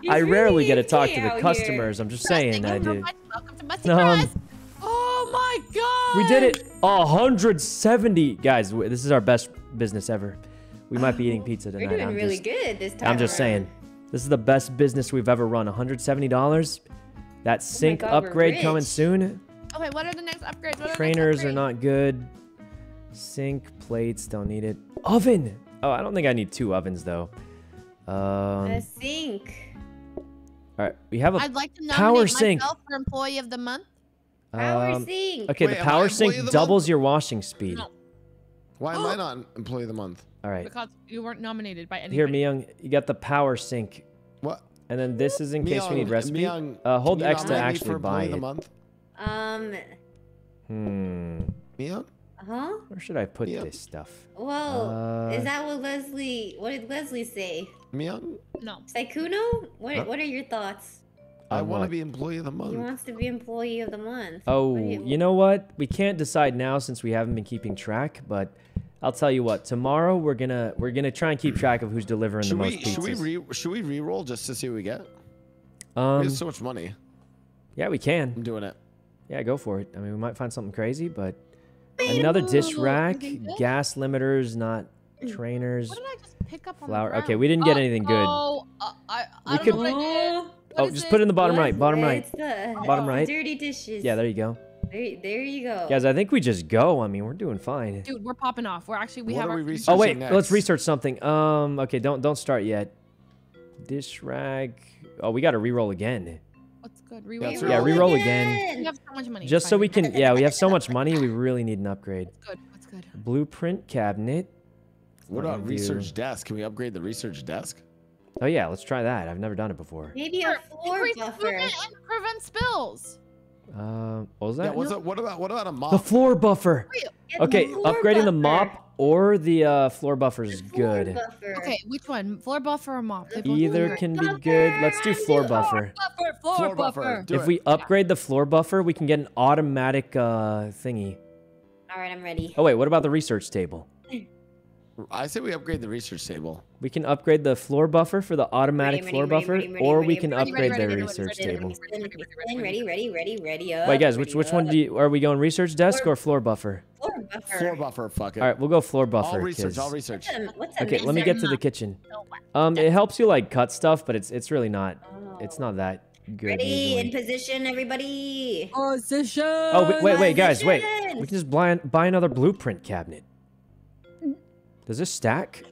I rarely get to talk to the customers. I'm just saying, I do. Welcome to Musty Crest. Oh my god. We did it. 170 guys. This is our best business ever. We might be eating pizza tonight. We're doing I'm really just, good this time. I'm just saying. This is the best business we've ever run. 170 dollars. That sync God, upgrade coming soon. Okay, what are the next upgrades? What are Trainers are upgrades? not good. Sink plates don't need it. Oven. Oh, I don't think I need two ovens though. Um, A sink. all right, we have a I'd like to nominate power sink. myself for employee of the month. Power um, sink. Okay, Wait, the power employee sink the doubles month? your washing speed. No. Why am I not employee of the month? All right, Because you weren't nominated by anybody. here, Miyoung, you got the power sink, What? and then this is in case we need Miyoung- recipe. Miyoung, uh, hold X to nominate actually for buy employee of the it. month? Um. Hmm, Miyoung? Huh? where should I put Yeah. this stuff? Well, Uh, is that what Leslie? What did Leslie say? Miyoung? No. Sykkuno? What? Huh? What are your thoughts? I want to be employee of the month. He wants to be employee of the month. Oh, What do you know what? We can't decide now since we haven't been keeping track, but I'll tell you what. Tomorrow we're gonna we're gonna try and keep track of who's delivering the most we, pizzas. should we re should we re-roll just to see what we get? we um, have so much money. yeah, we can. I'm doing it. Yeah, go for it. I mean, we might find something crazy, but another dish rack, gas limiters, not trainers. What did I just pick up on Flour- the okay, we didn't get Oh, anything good. Oh, uh, I, I We don't could- know what I did. Oh, What Oh, just this? put it in the bottom what? right. Bottom right. The Bottom the right. Dirty dishes. Yeah, there you go. There, there you go. Guys, I think we just go. I mean, we're doing fine. Dude, we're popping off. We're actually we What have are our we researching Oh wait, next? let's research something. Um, okay, don't don't start yet. Dish rag. Oh, we got to re-roll again. What's good. Yeah, Reroll. it's Yeah, Roll re-roll again. We have so much money. Just it's so we can. Yeah, we have so much money. We really need an upgrade. It's good. It's good. Blueprint cabinet. What What about do you do? research desk? Can we upgrade the research desk? Oh yeah, let's try that. I've never done it before. Maybe a floor buffer. movement and prevent spills. Uh, what was Yeah, that? what's up? What about what about a mop? the floor buffer. Get Okay, the floor upgrading the mop or the uh, floor buffer is good. buffer. Okay, which one? Floor buffer or mop? Either work. can be good. Let's do floor buffer. Floor Buffer, floor, Floor buffer. buffer. If it. we upgrade the floor buffer, we can get an automatic uh, thingy. All right, I'm ready. Oh wait, what about the research table? I say we upgrade the research table. We can upgrade the floor buffer for the automatic ready, floor ready, buffer, ready, ready, or ready, we can ready, upgrade ready, the ready, research ready, table. Ready, ready, ready, ready, ready up. Wait, guys, which ready which one do you are we going research desk Floor- or floor buffer? Floor buffer. Floor buffer. Fuck it. All right, we'll go floor All buffer. research. 'cause- All research. What's a- what's a Okay, let me get to the kitchen. Um, it helps you like cut stuff, but it's it's really not. It's not that good. Ready in usually. position, everybody. Position. Oh wait, wait, wait, guys, wait. We can just buy buy another blueprint cabinet. Does this stack?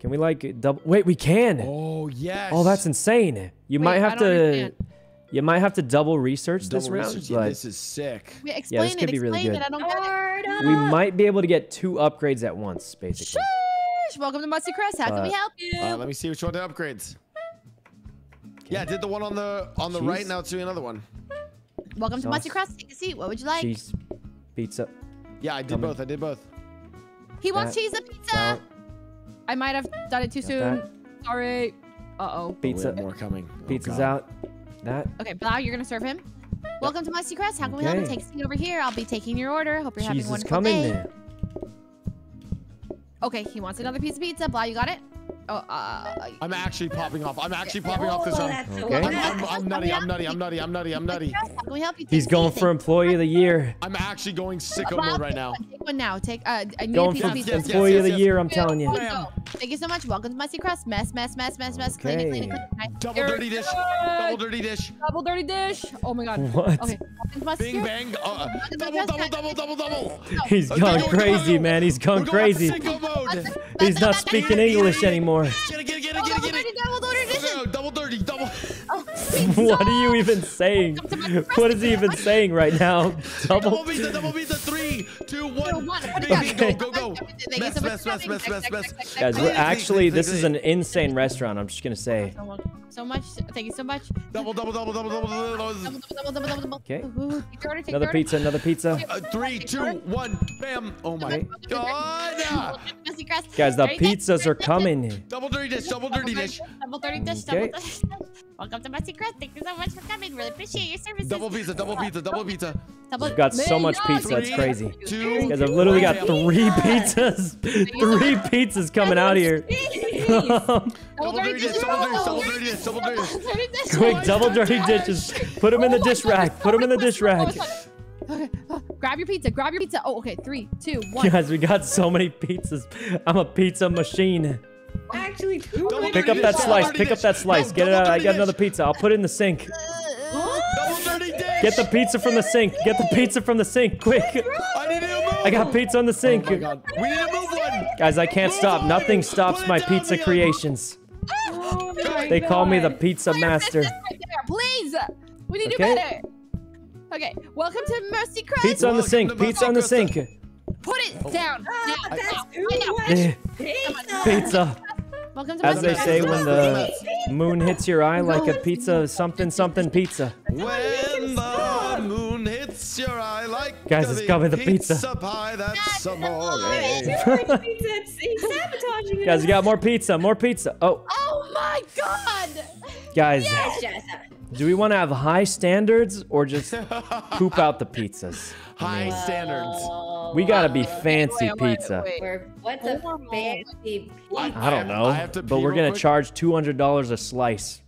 Can we like double? Wait, we can. Oh yes. Oh, that's insane. You Wait, might I have don't to. understand. You might have to double research this Double round, research. Yeah, this is sick. Wait, explain could it. be really explain good. it. I don't get it. We might be able to get two upgrades at once, basically. Sheesh, Welcome to Musty Crest. How can we Uh, help you? Uh, let me see which one the upgrades. Yeah, I did the one on the on the right. Cheese? Now it's doing another one. Welcome to sauce. Musty Crest. Take a seat. What would you like? Cheese, pizza, Yeah, I did Coming. both. I did both. He wants that, cheese and pizza. Well, I might have done it too Got soon. Sorry. Uh oh. Oh, pizza. have more coming. Oh, Pizza's God. out. That Okay, Blau, you're gonna serve him. Welcome to Musty Crest. How can we help you? Take a seat over here. I'll be taking your order. Hope you're having cheese a is wonderful coming. day. There. Okay, he wants another piece of pizza. Blau, you got it? Oh, uh, I'm actually popping off. I'm actually popping off this Oh, round. Okay. I'm. I'm, I'm nutty. I'm nutty. I'm nutty. I'm nutty. I'm nutty. Can we help you? He's going for employee of the year. I'm actually going sicko Blau, mode right now. Take one now. Take uh, I need Going a piece for of pizza. yes, yes, employee of the yes. year. I'm telling you. Thank you so much. Welcome to Musty Crest. Mess, mess, mess, mess, mess. Clean it, clean it, clean it. Double dirty dish. Double dirty dish. Double dirty dish. Oh my god. What? Okay. Welcome to Musty Bing bang. Uh, double double double double double. He's Okay, gone go, go, crazy, man. He's gone crazy. He's not speaking English anymore. Get it, get it, get it, get it, get it. Double dirty Go, dish. go, go. Double dirty. Double. What are you even saying? What is he even saying right now? Double Double. pizza. Double pizza. Three, two, Two, one. one. What do Bing, you bing, got? Go, go, go. Thank you Mess, so much mess, for mess, coming. mess, mess, Next, mess. next, next, Guys, next, we're Click, next. click, actually click, this click, is click. an insane restaurant. I'm just gonna say. So welcome. So much. Thank you so much. Double, double, double, double, double, double, double. Double, double, double, double, double. Okay. Ooh, take your order, take Another your order. pizza. Another pizza. Uh, three, two, one, bam. Oh my god. Musty Crest. Guys, the Very good. pizzas are coming. Double dirty dish, double dirty dish. Double dirty dish. Okay. Double dish. Welcome to Musty Crest. Thank you so much for coming. Really appreciate your services. Double pizza, double pizza, double pizza. We've got so much pizza, it's crazy. Two, Guys, I've literally got three pizzas. Three pizzas coming out here. Double dirty dish, double dirty dish, double dirty dish, double dirty dish. Quick, double dirty dishes. Put them oh in the dish rack. Put them in the dish rack. Okay, grab your pizza. Grab your pizza. Oh, okay. Three, two, one. Guys, we got so many pizzas. I'm a pizza machine. Actually, two. Double Pick up that slice. Pick up that slice. Get it out. I got another pizza. I'll put it in the sink. Double dirty dish. Get the pizza from the sink. Get the pizza from the sink, quick. I need to move. I got pizza on the sink. Oh my god. We need to move one. Guys, I can't stop. Nothing stops my pizza creations. They call me the pizza master. Please. We need to do Okay. better. Okay. Welcome to Mercy Crest. Pizza on the sink. Pizza on the sink. Put it down. Now, that's now, too right now. much Eh, pizza. Pizza. Welcome to As Mercy they Crest. say when the moon hits your eye like a pizza, something, something pizza. When the moon hits your eye like Guys, a it's big coming, the pizza. pie, that's amore. Pizza, Guys, us. we got more pizza. More pizza. Oh, Oh my god. guys, Yes, Jessa. Do we want to have high standards or just poop out the pizzas? High standards. We gotta be fancy wait, wait, pizza. wait. Or what's a fancy pizza? I don't know, I have to but we're gonna quick. charge two hundred dollars a slice.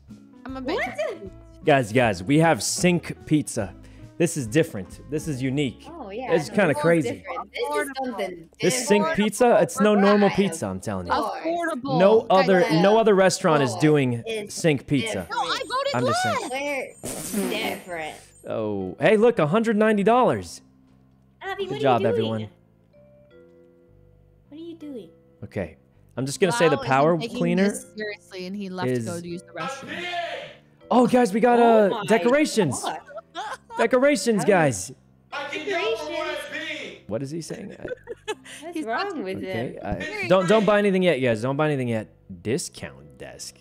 I'm a bit. What? Guys, guys, we have sink pizza. This is different. This is unique. Oh yeah. It's kinda crazy. This is something. This sink pizza, it's no normal Right. pizza. I'm telling you. Oh. Affordable. No other, yeah. no other restaurant is Oh, doing it's sink pizza. No, I voted I'm just saying. We're different. Oh, hey, look, hundred ninety dollars. Abby, Good job, are you doing? everyone. What are you doing? Okay, I'm just gonna say the power cleaner. seriously, and he left is- to go to use the restroom. Oh, guys, we got Oh uh my decorations. God. Decorations, guys. Decorations. What is he saying? What's He's wrong with Okay, him? I, don't don't buy anything yet, guys. Don't buy anything yet. Discount desk.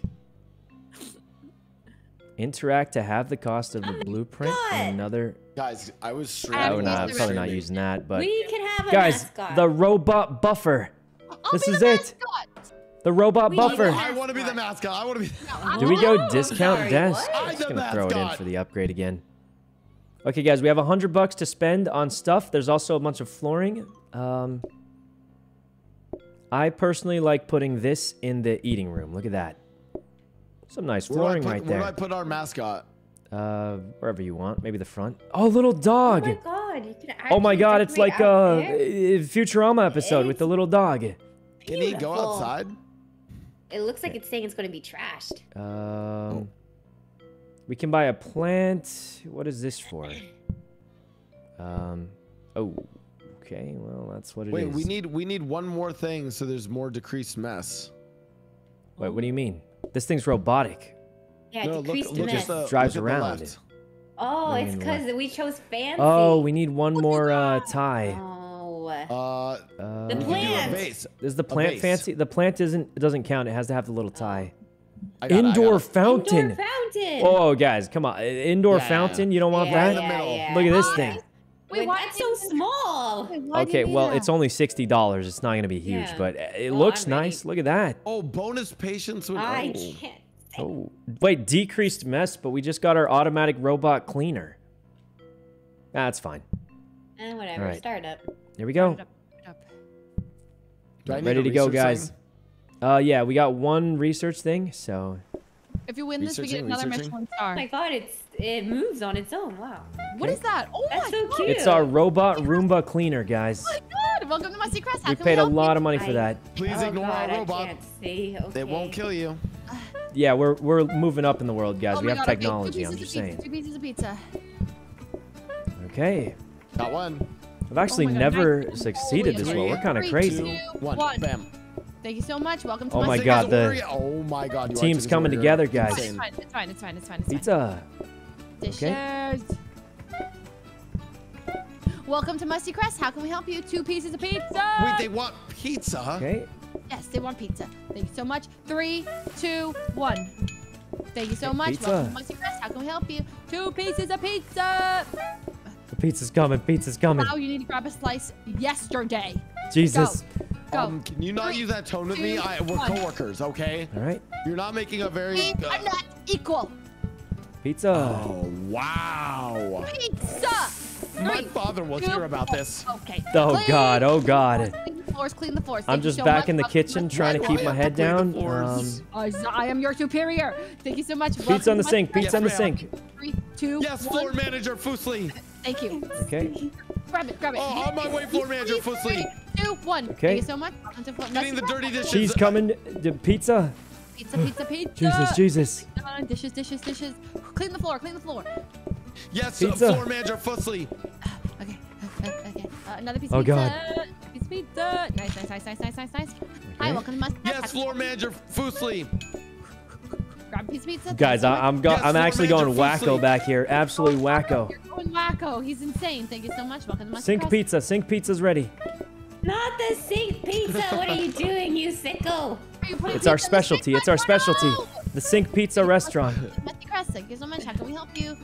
Interact to have the cost of the oh blueprint. and God. another. Guys, I was straight. I I would would not, use the probably not using that, but we can have a guys, mascot. the robot buffer. I'll This be is the it. mascot. The robot We buffer. I want to be the mascot. I want to be. Do we go Oh, discount sorry, desk? what? I'm I'm just gonna throw it in for the upgrade again. Okay, guys, we have a hundred bucks to spend on stuff. There's also a bunch of flooring. Um, I personally like putting this in the eating room. Look at that. Some nice Where do I flooring put- right there. Where do I put our mascot? Uh, wherever you want. Maybe the front. Oh, little dog. Oh dog. my god, you can Oh my god, it's like a there? Futurama episode with the little dog. Can he go outside? It looks like it's saying it's going to be trashed. Um, we can buy a plant. What is this for? Um, oh, okay. Well, that's what it is. Wait, we need we need one more thing so there's more decreased mess. Wait, what do you mean? This thing's robotic. Yeah, no, look, look mess. at the Drives look around. left. oh, Ring it's because we chose fancy. Oh, we need one more uh, tie. Oh. Uh, Uh, The we can do a plant. vase. Is the plant vase. fancy? The plant isn't. It doesn't count. It has to have the little tie. I got it, I got Indoor fountain. Indoor fountain. Oh, guys, come on. Indoor Yeah. fountain. You don't want yeah, that? yeah, yeah. Look at this thing. Wait, Wait, why that's so small. Wait, Okay, well, that? it's only sixty dollars. It's not gonna be huge, Yeah. but it Well, looks I'm ready. nice. Look at that. Oh, bonus patience with. I oh. can't. Oh, wait, decreased mess, but we just got our automatic robot cleaner. That's fine. Eh, whatever. Alright. Start up. Here we go. Put it up, put it up. Do I need Ready to go, research guys. thing? Uh, yeah, we got one research thing, so If you win this, we get Researching, another researching. Michelin Oh star. my god, it's it moves on its own. Wow. What is that? Oh That's my so god. cute. it's our robot Roomba cleaner, guys. Oh my god. Welcome to Musty Crest. How We can paid a help you? lot of money for I- that. Please oh ignore god, our robot. I can't see. Okay. It won't kill you. Yeah, we're we're moving up in the world, guys. Oh we my have God, okay, two technology. I'm pieces just of pizza, saying. Two pieces of pizza. Okay. Got one. I've actually Oh my God, never nice. succeeded Holy this well. We're kind of three, crazy. two, One. one. Bam. Thank you so much. Welcome to Oh my Musty God, the Oreo- Oh my god. you team's coming Oreo. together, It's guys. fine, it's fine, it's fine, it's fine, it's fine. Pizza. Dishes. Welcome to Musty Crest. How can we help you? Two pieces of pizza. Wait, they want pizza? Okay. Yes, they want pizza. Thank you so much. Three, two, one. Thank you so much. Pizza. Welcome to Musty Crest. How can we help you? Two pieces of pizza. The pizza's coming. Pizza's coming. Wow, you need to grab a slice yesterday. Jesus. Go. Um, can you not Three, use that tone with me? I, we're one. coworkers, okay? All right. You're not making a very. We uh, are not equal. Pizza. oh wow! Pizza. My Three, father will two, hear about this. Okay. Oh, Clean God, oh, God. floors, Clean the floors. Clean the floors. I'm Thank just so back much. in the Welcome to kitchen trying to keep my head to clean the down. Um, I am your superior. Thank you so much. pizza on the sink. Musty Pizza on the Yes, sink. Three, two, Yes, one. floor manager Fuslie. Thank you. Okay. Grab it, grab it. Oh, on my way, floor manager Three, Fuslie. three, two, one. Okay. Thank you so much. Welcome to Flo- Getting the dirty dishes. She's coming. The pizza. Pizza, pizza, pizza. Jesus, Jesus. Dishes, dishes, dishes. Clean the floor, clean the floor. Yes, uh, floor manager Fuslie. Okay, uh, okay. Uh, another piece Oh, of pizza. God. Piece of pizza. Nice, nice, nice, nice, nice, nice, nice. Hi, welcome to Musty Crest. Yes, floor manager Fuslie. Grab a piece of pizza. Guys, Thank you so I, I'm go- Yes, I'm actually going Fuslie. wacko back here. Absolutely oh, wacko. You're going wacko. He's insane. Thank you so much. Welcome to Musty Sink pizza. Sink pizza's ready. Not the sink pizza. what are you doing, you sicko? Are you putting It's our pizza in the sink specialty. It's our specialty. The Sink Pizza Restaurant. Musty Crest. Thank you so much. How can we help you?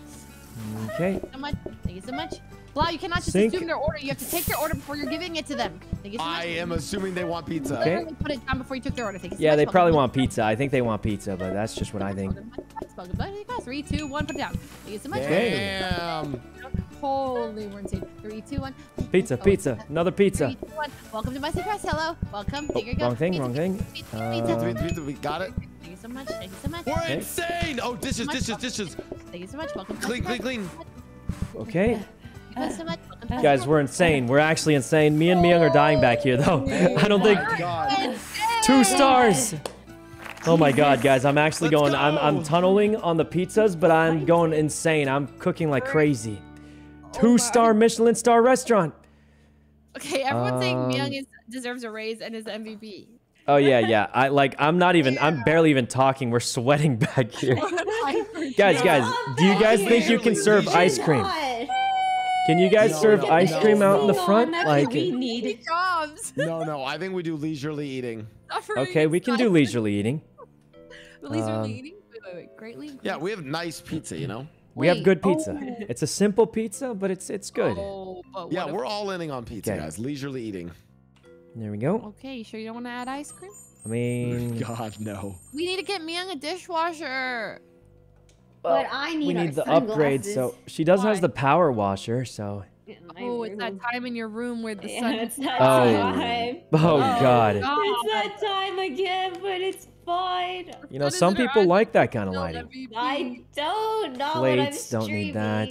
Okay. so much. Thank you so much. Blau, you cannot just Sink. assume their order. You have to take their order before you're giving it to them. Thank you so much. I am assuming they want pizza. Okay. Literally Put it down before you took their order. Thank you so Yeah, much. they probably want pizza. I think they want pizza, but that's just what I think. Welcome to Musty Crest. Three, two, one. Put it down. Thank you so much. Damn. Holy, we're insane. Three, two, one. Pizza, Oh, pizza, another pizza. Three, two, one. Welcome to Musty Crest. Hello. Welcome. Oh, Here you go. wrong thing, Pizza, wrong thing. Pizza, pizza, Uh, Pizza, pizza. pizza, we got it. Thank you so much. Thank you so much. We're Okay. insane. Oh, dishes, dishes, dishes. Thank you so much. Welcome. to Clean, Musty clean, Crest. clean. Okay. Thank you so much. Welcome to Guys, we're insane. We're actually insane. Me and Miyoung are dying back here, though. I don't think two stars. Oh my god, guys, I'm actually Let's going. I'm I'm tunneling on the pizzas, but I'm going insane. I'm cooking like crazy. Two star Michelin star restaurant. Okay, everyone's saying Um, Miyoung is deserves a raise and is the MVP. Oh yeah, yeah. I like. I'm not even. I'm barely even talking. We're sweating back here. Guys, guys, do you guys think you can serve ice cream? Can you guys No, serve no, ice no. cream out in the front? on, Like, we need. jobs. No, no. I think we do leisurely eating. Suffering okay, we can do leisurely eating. Leisurely Um, eating. Wait, wait, wait, wait. Greatly. Yeah, we have nice pizza, you know? We have good pizza. oh. It's a simple pizza, but it's it's good. Oh, but Yeah, we're all inning on pizza, Okay. guys. Leisurely eating. There we go. Okay, you sure you don't want to add ice cream? I mean, God, no. We need to get Miyoung a dishwasher. But I need we our need the upgrade. So she does has Why? the power washer. So in my Oh, it's that time in your room where the Yeah, sun. it's that Oh. time. oh god. It's that time again, but it's fine. You know, some people eyes. like that kind of lighting. I don't know what I'm Plates don't need that.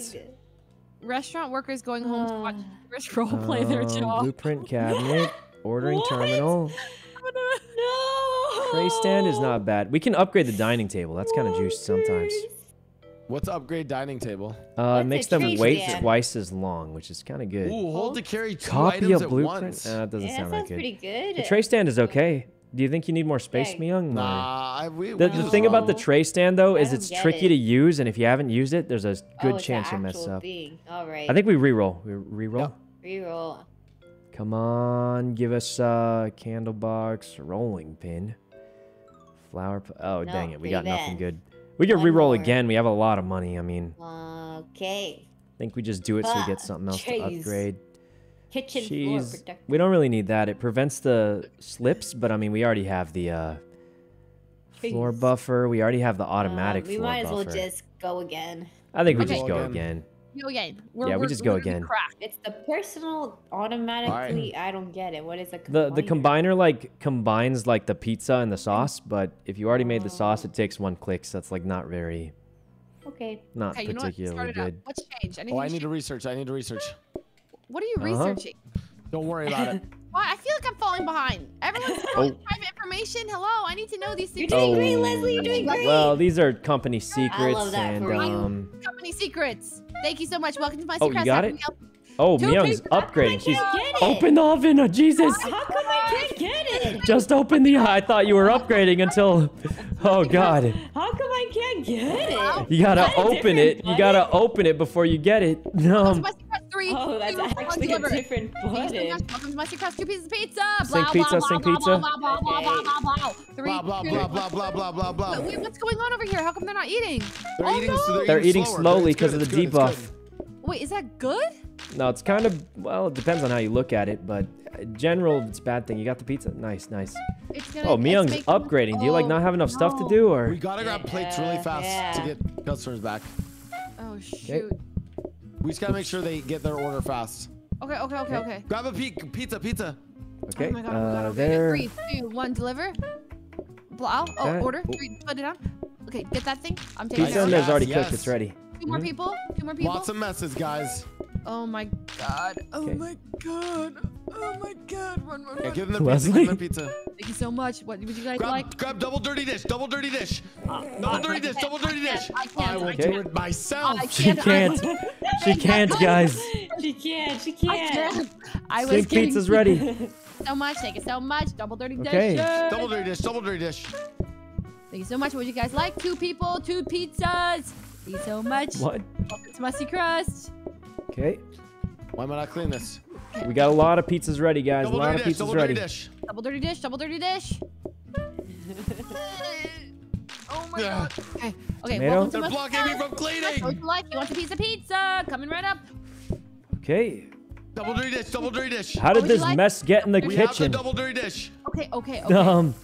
Restaurant workers going home to watch Uh, Chris roleplay their Um, job. Blueprint cabinet, ordering terminal. No. Tray stand is not bad. We can upgrade the dining table. That's kind of juiced sometimes. What's upgrade dining table? Uh, it makes them wait weight stand? twice as long, which is kind of good. Ooh, hold to carry two Copy items a at blueprint. once. Uh, that doesn't Yeah, sound that that sounds good. pretty good. The tray stand is okay. Do you think you need more space, Yeah. Miyoung? Nah, I, we, The, we the thing about the tray stand though is it's tricky it. to use, and if you haven't used it, there's a good oh, it's chance an you mess actual up. Thing. All right. I think we re-roll. We re-roll. Yep. reroll. Come on, give us a candle box, rolling pin, flower. Oh No, dang it, we got leave nothing good. We can One re-roll again. We have a lot of money. I mean, Okay. I think we just do it so we Ah, get something else to upgrade. Kitchen floor Jeez, protector. we don't really need that. It prevents the slips, but I mean, we already have the uh, floor buffer. We already have the automatic Uh, automatic we floor might as well buffer. just go again. I think we Okay. just go Again. again. Go again. We're, Yeah, we just go again. cracked. It's the personal automatically. I don't get it. What is a The the combiner? combiner like combines like the pizza and the sauce, but if you already made the Oh. sauce, it takes one click, so that's like not very, Okay. not Okay, you know what? particularly up. good. What's changed? Anything Oh, I need to research. I need to research. What are you Uh-huh. researching? Don't worry about it. Why? I feel like I'm falling behind. Everyone's Oh. private information. Hello, I need to know these You're doing Oh. great, Leslie. You're doing great. Well, these are company secrets, that and for you. um, Company secrets. Thank you so much. Welcome to my Oh, secret. you got house. it? Oh, Two Miyoung's people- upgrading. She's open the oven. Oh, Jesus! How come I can't get it? Just open the. I thought you were upgrading until. Oh God! How come I can't get it? You gotta that open different it. You gotta open it before you get it. Welcome to Um, my Oh, that's two, actually a different Thank button. Welcome to my secret. Two pieces of pizza. Sink Blah, pizza, blah, sink blah, pizza. Blah, blah, blah, blah, blah, blah, blah. Three, Blah, blah, two, blah, blah, blah, blah, blah, blah. Wait, what's going on over here? How come they're not eating? They're Oh, eating, no. so they're eating slower. slowly It's good, because of the it's good, it's debuff. Good. Wait, is that good? No, it's kind of well. It depends on how you look at it, but in general, it's a bad thing. You got the pizza. Nice, nice. It's gonna, Oh, it's Miyoung's making- upgrading. Do you like Oh, not have enough stuff to do, or? We gotta grab plates really Yeah, fast to get customers back. Oh shoot. We just gotta make sure they get their order fast. Okay, okay, okay, okay. Grab a pe- pizza, pizza. Okay. Oh my god, oh my god, uh, okay. there. Three, two, one, deliver. Blow. Oh, That- order. Three, put it on. Okay, get that thing. I'm taking Pizza it. in Yes, there's already yes. cooked. It's ready. Two more Mhm. people. Two more people. Lots of messes, guys. Oh my god. Oh Okay. my god. Oh my god. Run, run, Yeah, give them the Leslie? pizza. Give them the pizza. Thank you so much. What would you guys Grab, like? grab double dirty dish. Double dirty dish. Double dirty dish. Double dirty dish. I can't. I will I do it myself. I She can't. can't. She can't, guys. She can't. She can't. can't. I was Sink kidding. pizza's ready. so much. Thank you so much. Double dirty Okay. dishes. Double dirty dish. Double dirty dish. Thank you so much. What would you guys like? Two people, two pizzas. Thank you so much. What? Welcome to Musty Crust. Okay. Why am I not clean this? We got a lot of pizzas ready, guys. Double a lot dirty of dish. pizzas Double ready. dirty dish. Double dirty dish. Double dirty dish. oh my god. Okay. Okay. Tomato? Welcome to They're Musty blocking me from cleaning. would you like? You want a piece of pizza? Coming right up. Okay. Double dirty dish. Double dirty dish. How did this like? mess get in the We have the kitchen? double dirty dish. Okay. Okay. Okay. Um,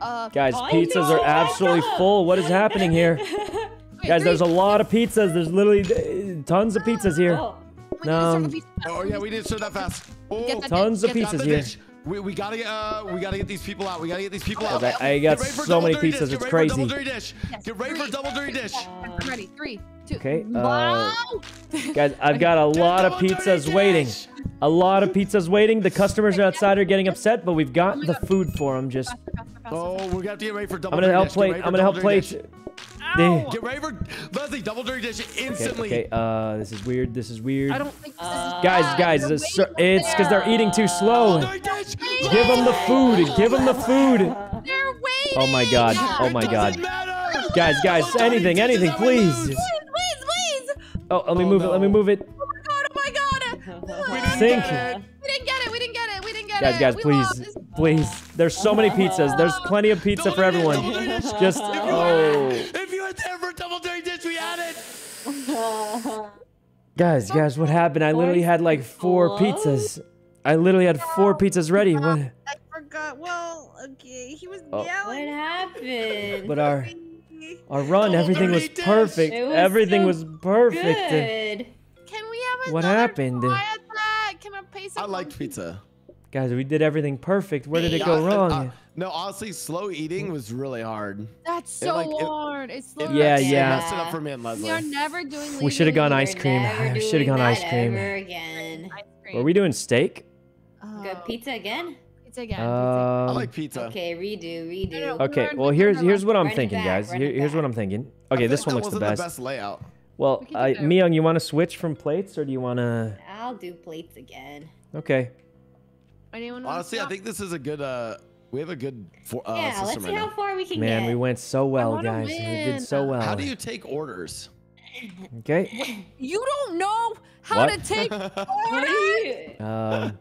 uh, guys, pizzas are absolutely full. What is happening here? wait, Guys, there's a lot of pizzas. There's literally uh, tons of pizzas here. Oh, we need to serve um, pizza. Oh yeah, we need to serve that fast. Oh, Get that Tons dish, of pizzas here. dish. We, we gotta get uh we gotta get these people out. We gotta get these people out. I, I got Get ready for so many pizzas. dish. It's Get ready for crazy. double dirty dish. Yes, Get ready for double dirty dish. I'm ready. Three, two. Okay, uh, Wow. Guys, I've got a lot of pizzas waiting. A lot of pizzas waiting. The customers outside are getting upset, but we've got the food for them. Just. Oh, we're gonna have to get ready for double I'm gonna help plate. I'm gonna help plate. Dish. They- Get ready for Leslie double dirty dish Okay, instantly. okay. Uh, this is weird. This is weird. I don't think this is Uh, Guys, guys, They're it's, so- waiting it's because they're eating too slow. Double. Give them the food. Give them the food. They're waiting. Oh my god. Oh my god. Guys, guys, Double anything, anything, please. Please, please, please. Oh, let me Oh, move it. Let me move it. Oh my god. Oh my god. We didn't Sink. get it. We didn't get it. We didn't get it. We didn't get Guys, it. guys, We please, please. There's so many pizzas. There's plenty of pizza for everyone. double dirty dish. Just If you- oh. double dirty dish. We had it. Guys, guys, what happened? I literally had like four Hello? pizzas. I literally had four pizzas ready. What? I forgot. Well, okay. He was Oh. What happened? But our our run, Double everything was dish. perfect. It was Everything so was perfect. Good. Can we have What happened? try at that? Can I pay I liked pizza. Guys, we did everything perfect. Where did it Yeah, go I- wrong? I- no, honestly, slow eating was really hard. That's It, so like, it- hard. It's It so Yeah, yeah. messed it up for me and We Leslie. are never doing. We should have gone ice cream. never Should have gone ice cream. Ever again. ice. Were we doing steak? Go Oh, pizza again? Pizza again. I Um, like pizza. Okay, redo, redo. No, no, Okay, well here's here's what I'm Run thinking, back, guys. Here, it here's what. I'm thinking. Okay, this one looks the wasn't best. best layout. Well, We can do Miyoung, you want to switch from plates, or do you want to? I'll do plates again. Okay. Anyone Honestly, I think this is a good. Uh, we have a good for, uh, yeah, let's system see right how now. far we can Man, get. we went so well, wanna guys. We did so well. How do you take orders? Okay. You don't know how What? to take orders? you- Um,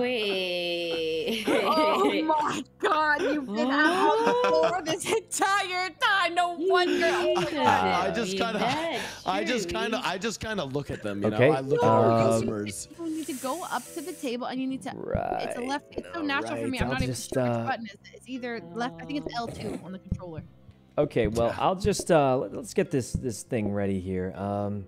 Wait. Oh my god, you've been out on the floor this entire time. No wonder. Oh my Jesus, god. I just kinda- I just kind of. I just kind of look at them. You Okay, know, I look at our customers. You need to go up to the table and you need to. right. It's a left. It's so natural for me. I'm I'll not even just, sure uh, which button is. It's either left. I think it's L2 on the controller. Okay, well, I'll just uh let, us get this this thing ready here. Um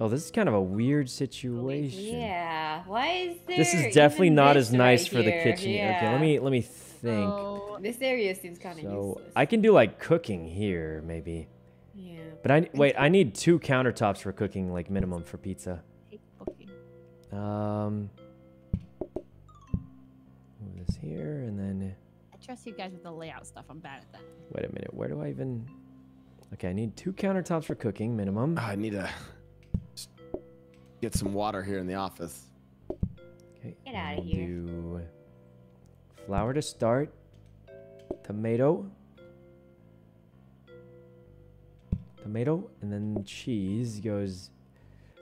Oh, this is kind of a weird situation. Yeah. Why is there? This is definitely not as nice right for the here? kitchen. Okay, let me let me think. So, This area seems kind of So useless. I can do like cooking here maybe. Yeah. But I wait, I need two countertops for cooking like minimum for pizza. Um Move this here and then I trust you guys with the layout stuff. I'm bad at that. wait a minute, where do I even Okay, I need two countertops for cooking minimum. I need to get some water here in the office. Okay. Get out we'll here. Do flour to start. Tomato. Tomato and then cheese goes.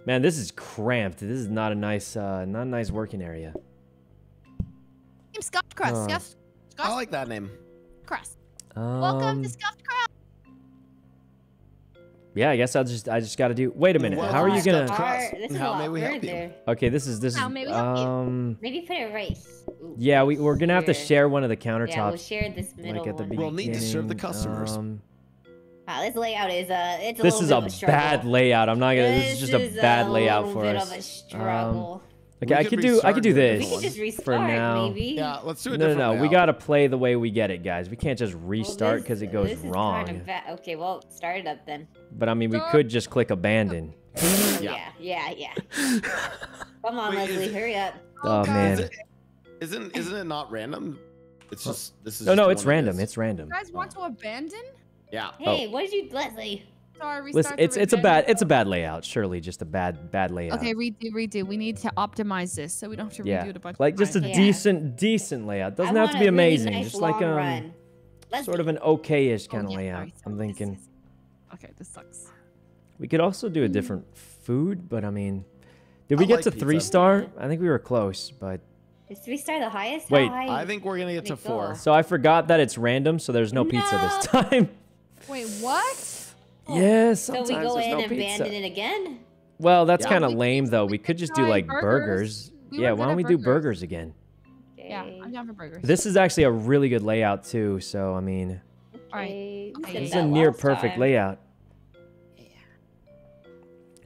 Man, this is cramped. This is not a nice, uh, not a nice working area. Name Scuffed Crust. Uh, Scuffed, I like that name. Crust. Um, Welcome to Scuffed Crust. yeah, I guess I'll just, I just got to do. Wait a minute. Well, How are you gonna? Crust. This is How a may we help you? further. Okay, this is this How is may we help you? um. Maybe put it right. Ooh, Yeah, we we're gonna have to share one of the Yeah, we'll countertops. share this middle like at the one. beginning. We'll need to serve the customers. Um, Wow, this layout is uh, it's a this little is bit a a bad layout. I'm not gonna. This, is just a bad layout little for bit us. Of a Um, struggle. Okay, I could could do I could do this we could just restart, for now. maybe. Yeah, let's do a No, no, different no. We gotta play the way we get it, guys. We can't just restart this- because it goes this is wrong. Kind of bad. Okay, well, start it up then. But I mean, we could just click abandon. Yeah, yeah, yeah. Come on, Wait, Leslie, hurry up. Oh, God. man. Is it, isn't isn't it not random? It's just this is. No, no, it's what it random. It's random. You guys want to abandon? Yeah. Hey, what did you, Leslie? Sorry, restart Listen, the it's it's a bad it's a bad layout. Surely, just a bad bad layout. Okay, redo, redo. We need to optimize this so we don't have to yeah, redo it a bunch like of just a. Yeah. decent decent layout. Doesn't I have to be amazing. nice just like long um run. Leslie, sort of an okay-ish Oh, kind of yeah, layout. sorry, I'm sorry, this thinking is- Okay, this sucks. we could also do a Mm. different food, but I mean, did we I get like to pizza. three star? I think we were close, but Is three star the highest? Wait, high? I think we're gonna get to four. go. so I forgot that it's random, so there's no pizza this time. Wait, what? Yes, So sometimes we go there's in no and pizza. abandon it again? Well, that's Yeah. kind of lame though. we We could could just do like burgers. burgers. We yeah, why don't at we do burgers. burgers again? Yeah, I'm down for burgers. This is actually a really good layout too. So I mean, Alright, Okay, we okay. did this is a near perfect time. layout.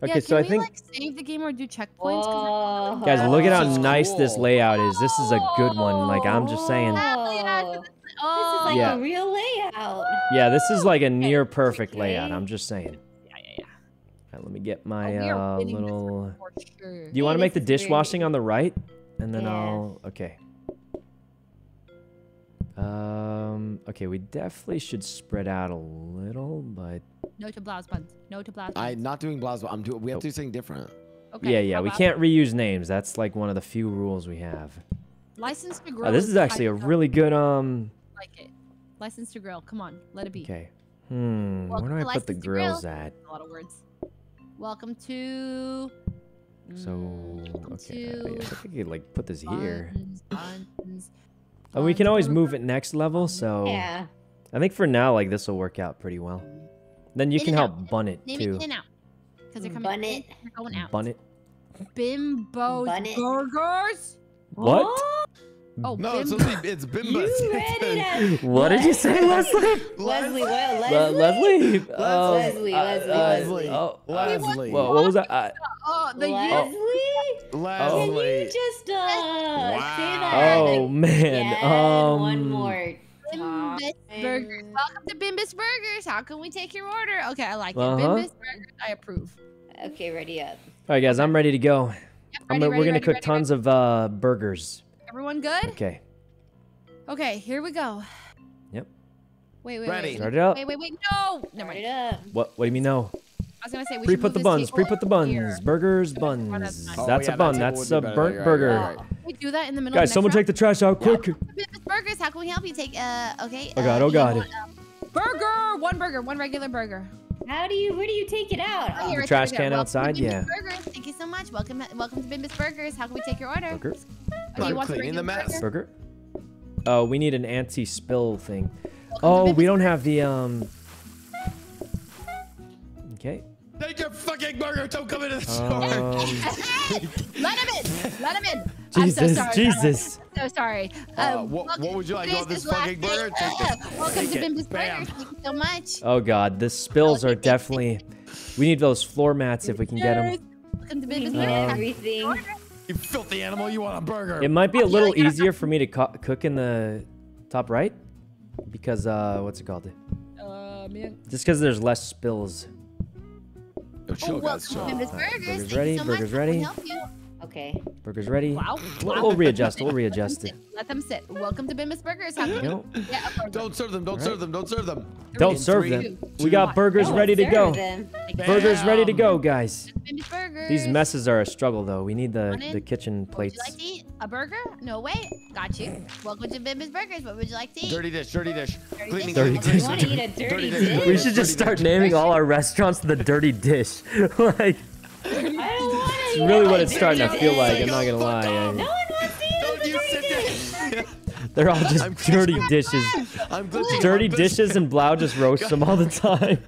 Yeah, Okay, so can I we, think like save the game or do checkpoints. I- guys, look at how This is nice this layout is. This is a good one. Like I'm just saying. Oh, this Oh, is like Yeah. a real layout. Yeah, this is like a near perfect layout. I'm just saying. yeah, yeah, yeah. Alright, let me get Oh, my we are uh, winning this one little. sure. Do you want to make the this is dishwashing on the right, and then Yeah. I'll okay. Um. Okay, we definitely should spread out a little, but No to Blau's buns. No to Blau's I'm not doing Blasbo. I'm doing. We have Oh. to do something different. Okay, yeah, yeah, we about can't reuse names. That's like one of the few rules we have. License to Oh, grill. this is actually a really good um. like it. License to grill. Come on, let it be. Okay. Hmm. Welcome Where do I put the License to Grill. grills at? A lot of words. Welcome to. So okay, I, I think you could like put this here. buns, buns, And we can always move it next level. So Yeah. I think for now, like this will work out pretty well. Then you In can and help bun it Name too. it in and out. Because they're coming Bun it. they're going out. Bun it. Bimbo Bun it. burgers. What? Oh, No, it's, bimbo. only, it's Bimba. You read it What did you say, Leslie? Leslie. What? Le- Leslie? Leslie? Um, Leslie, uh, Leslie, uh, Leslie. oh, uh, Leslie. Whoa, what was that? Uh, Oh, the Leslie? Can you just uh, Wow. say that? oh man. Yeah, um, one more. Bimbus Burgers. Welcome to Bimbus Burgers. How can we take your order? Okay, I like Uh-huh. it. Bimbus Burgers, I approve. Okay, ready up. All right, guys, I'm ready to go. Yep, I'm ready, gonna- ready, we're gonna cook ready, tons of uh, burgers. Everyone good? Okay. Okay, here we go. Yep. Wait, wait, Ready. wait. Start it up. Wait, wait, wait. No. Never Start mind. it up. What? What do you mean no? I was gonna say we Pre-put the buns. Pre-put the buns. here. Burgers, buns. Oh, That's yeah, a bun. That's a burnt Right, burger. right, right. We do that in the middle. Guys, of someone take the trash out quick. Bimbus Burgers. How can we help you? Take uh, okay. Oh uh, God, oh you God. want, um, burger. One burger. One regular burger. How do you? Where do you take it out? Oh, here, The right trash there, can Welcome outside? Yeah. Burgers. Thank you so much. Welcome, welcome to Bimbus Burgers. How can we take your order? Burger. Okay, you want Cleaning the mess. burger? Burger. Oh, we need an anti-spill thing. Welcome Oh, we don't have the um. Okay. Take your fucking burger. Don't come into the store. Um, Let him in. Let him in. I'm so Jesus, sorry. Jesus. I'm so sorry. Uh, Um, what- welcome- what would you like? You want This this is last fucking burger? Take Uh. Welcome Take to it. Bimbus Bam. Burgers. Thank you so much. Oh God, the spills are definitely. We need those floor mats if we can get them. Welcome to We Bimbus need Burgers. everything. You filthy animal. You want a burger. It might be a little easier for me to co- cook in the top right because uh, what's it called? Uh, man. Just because there's less spills. Oh, chill, guys. welcome to Chill. Bimbus Alright, Burgers. burgers Thank you ready, so burgers much. How can ready. We help you? Okay. Burgers ready. Wow. We'll, wow. we'll readjust. We'll readjust it. Let them sit. Welcome to Bimbus Burgers. How You can know, we get a burger? Don't serve them. Don't Alright. serve them. Don't serve them. don't serve them. two, We got one. burgers Don't ready to go. them. Burgers ready to go, guys. Bimbus Burgers. These messes are a struggle, though. We need the Want the kitchen What would you like to eat? A burger? No way. Got you. Welcome to Bimbus Burgers. What would you like to eat? Dirty dish. Dirty dish. Dirty Cleaning. Dirty cleaning, dish. You want to eat a dirty dish. dish? We should just start naming all our restaurants the dirty dish. like, I don't want to it's really what it's starting to feel like. I'm not gonna lie. No one wants to eat Don't you sit there. they're all just I'm dirty dishes. I'm glitching. Dirty dishes and Blau just roast them all the time.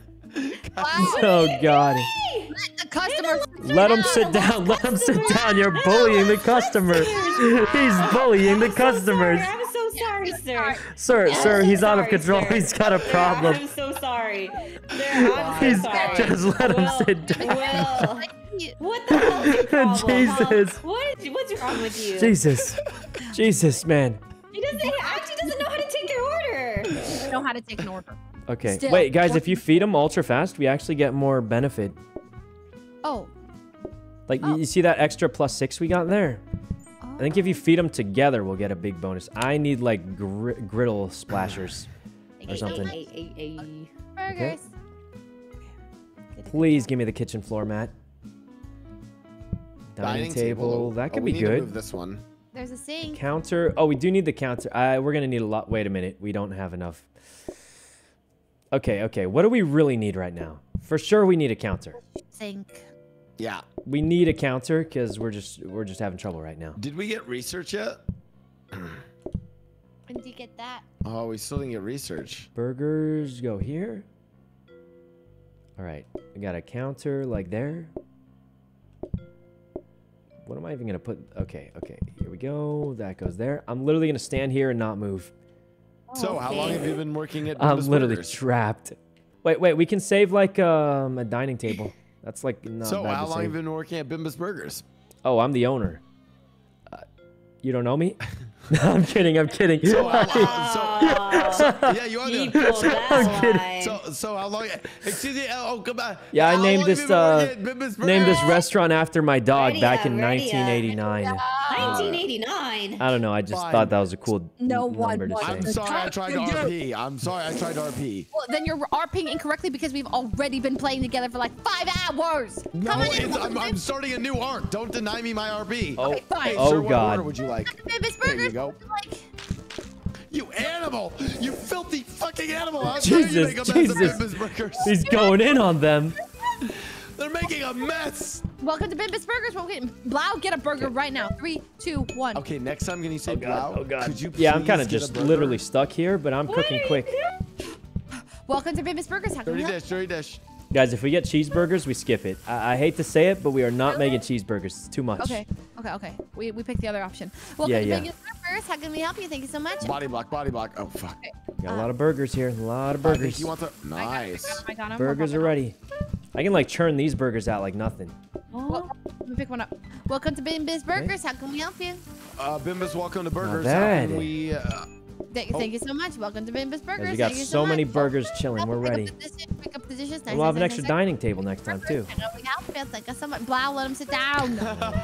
Wow. Oh God. Let the customer. Let him sit down. Let him sit down. You're bullying the customer. He's bullying the customers. I'm so sorry, sir. Sir, I'm sir, so he's out of control. sir. He's got a problem. I'm so sorry. Sir, I'm so He's sorry. just let him Will, sit down. Will, what the hell is your problem? huh? Jesus. What is, what's wrong with you? Jesus. Jesus, man. He doesn't he actually doesn't know how to take your order. I know how to take an order. Okay. Still, Wait, guys, if you feed them ultra fast, we actually get more benefit. Oh. Like, you- Oh. you see that extra plus six we got there? I think if you feed them together, we'll get a big bonus. I need, like, gri- griddle splashers. Or something. Ay, ay, ay. Please give me the kitchen floor mat. Dining, table. That Oh, could we be need to good. move this one. There's a sink. Counter. Oh, we do need the counter. Uh, we're gonna need a lot. Wait a minute. We don't have enough. Okay, okay. What do we really need right now? For sure, we need a counter. Sink. Yeah. We need a counter because we're just we're just having trouble right now. Did we get research yet? When did you get that? Oh, we still didn't get research. Burgers go here. All right, we got a counter like there. What am I even gonna put? Okay, okay. Here we go. That goes there. I'm literally gonna stand here and not move. So, how long have you been working at I'm literally Burgers? trapped. Wait, wait. We can save like um a dining table. That's like not So, how to long have you been working at Bimba's Burgers? Oh, I'm the owner. Uh, you don't know me? no, I'm kidding. I'm kidding. So, how, uh, so, yeah, you are the. people, So, that's kidding. so, so how long? Excuse me. Oh, come on. Yeah, I named this uh working at Bimba's named this restaurant after my dog Ready back in ready up. 1989. 1989. I don't know. I just Fine. thought that was a cool No n- one number to say. I'm to sorry, I tried to to. RP. I'm sorry, I tried to RP. Well, then you're RPing incorrectly because we've already been playing together for like five hours. No, Come on in. I'm, I'm starting a new arc. Don't deny me my RP. Oh, Okay, fine. Hey, Oh, sir, what God. order would you like? Bimbus There Burgers. Go. Like, You animal! You filthy fucking animal! How dare you Jesus, make a mess Jesus. of Bimba's He's going in on them. They're making a mess! welcome to Bimbus Burgers. Well, okay, Blau, get a burger right now. Three, two, one. Okay, next time can you say Oh god. Blau? Oh god. Could you yeah, I'm kind of just literally stuck here, but I'm cooking quick. Welcome to Bimbus Burgers. How can we Dirty help? dish, dirty dish. Guys, if we get cheeseburgers, we skip it. I, I hate to say it, but we are not making cheeseburgers. It's too much. Okay, okay, okay. We, we picked the other option. Welcome Yeah, to yeah. Bimbus Burgers. How can we help you? Thank you so much. Body block, body block. Oh fuck. Got a lot of burgers here. A lot of burgers. you want the I got him, nice. I got. Burgers are ready. I can like churn these burgers out like nothing. Well, let me pick one up. Welcome to Bimbus Burgers. How can we help you? Uh, Bimbus, welcome to Burgers. How bad. can we? Uh, Thank, Oh. thank you so much. Welcome to Bimbus Burgers. Guys, we got thank you so many much. burgers chilling. We're ready. dishes, Pick up the dishes. Nice, we'll have nice, an extra nice. dining table next time too. I know we have it. Thank you so much. Blau, let him sit down.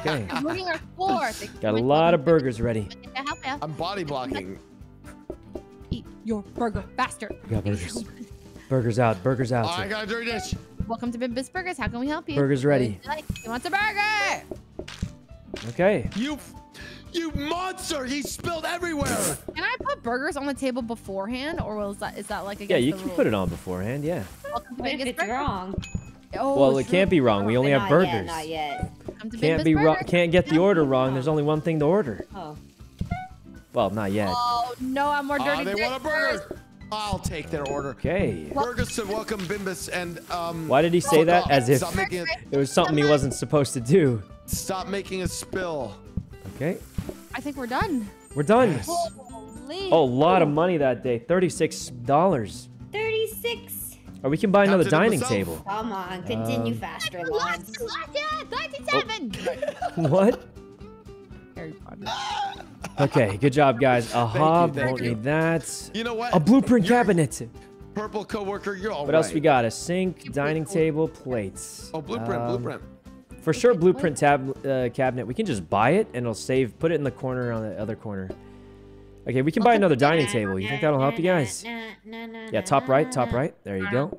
Okay. Including our floor. Thank you so Got a much. lot of burgers ready. Bimbus Burgers. Help you. I'm body blocking. Eat your burger faster. We got burgers. Burgers out. Burgers Oh, out. I got a dirty dish. Welcome to Bimbus Burgers. How can we help you? Burgers ready. would you like? You want a burger? Okay. You, you monster! He spilled everywhere. Can I put burgers on the table beforehand, or was that is that like against Yeah, you can rules? put it on beforehand. Yeah. Welcome to What if Bimbus it's Burgers. wrong? Oh, Well, it can't be wrong. We only have burgers. Yet, not yet. Welcome Can't be wrong. Burgers. Can't get the order wrong. There's only one thing to order. Oh. Well, not yet. Oh no, I'm more dirty. Oh, they want a burger. I'll take their order. Okay. Burgers said welcome Bimbus and um. Why did he say that? off. As if Stop it was something he wasn't supposed to do. stop making a spill. Okay. I think we're done. We're done. Yes. Holy. Oh, a lot of money that day. Thirty-six dollars. 36. Or we can buy another Counted it dining table. Come on, continue Um, faster, Lots, Lons. lots, yeah, 37. What? Harry Potter. Okay. Good job, guys. A hob. Won't you. need that. You know what? A blueprint You're- cabinet. Purple coworker, you're all What else we got? A sink, dining table, plates. Oh, blueprint, Um, blueprint. For sure, blueprint tab uh, cabinet. We can just buy it and it'll save. Put it in the corner on the other corner. Okay, we can buy another dining table. You think that'll help you guys? Yeah, top right, top right. There you go.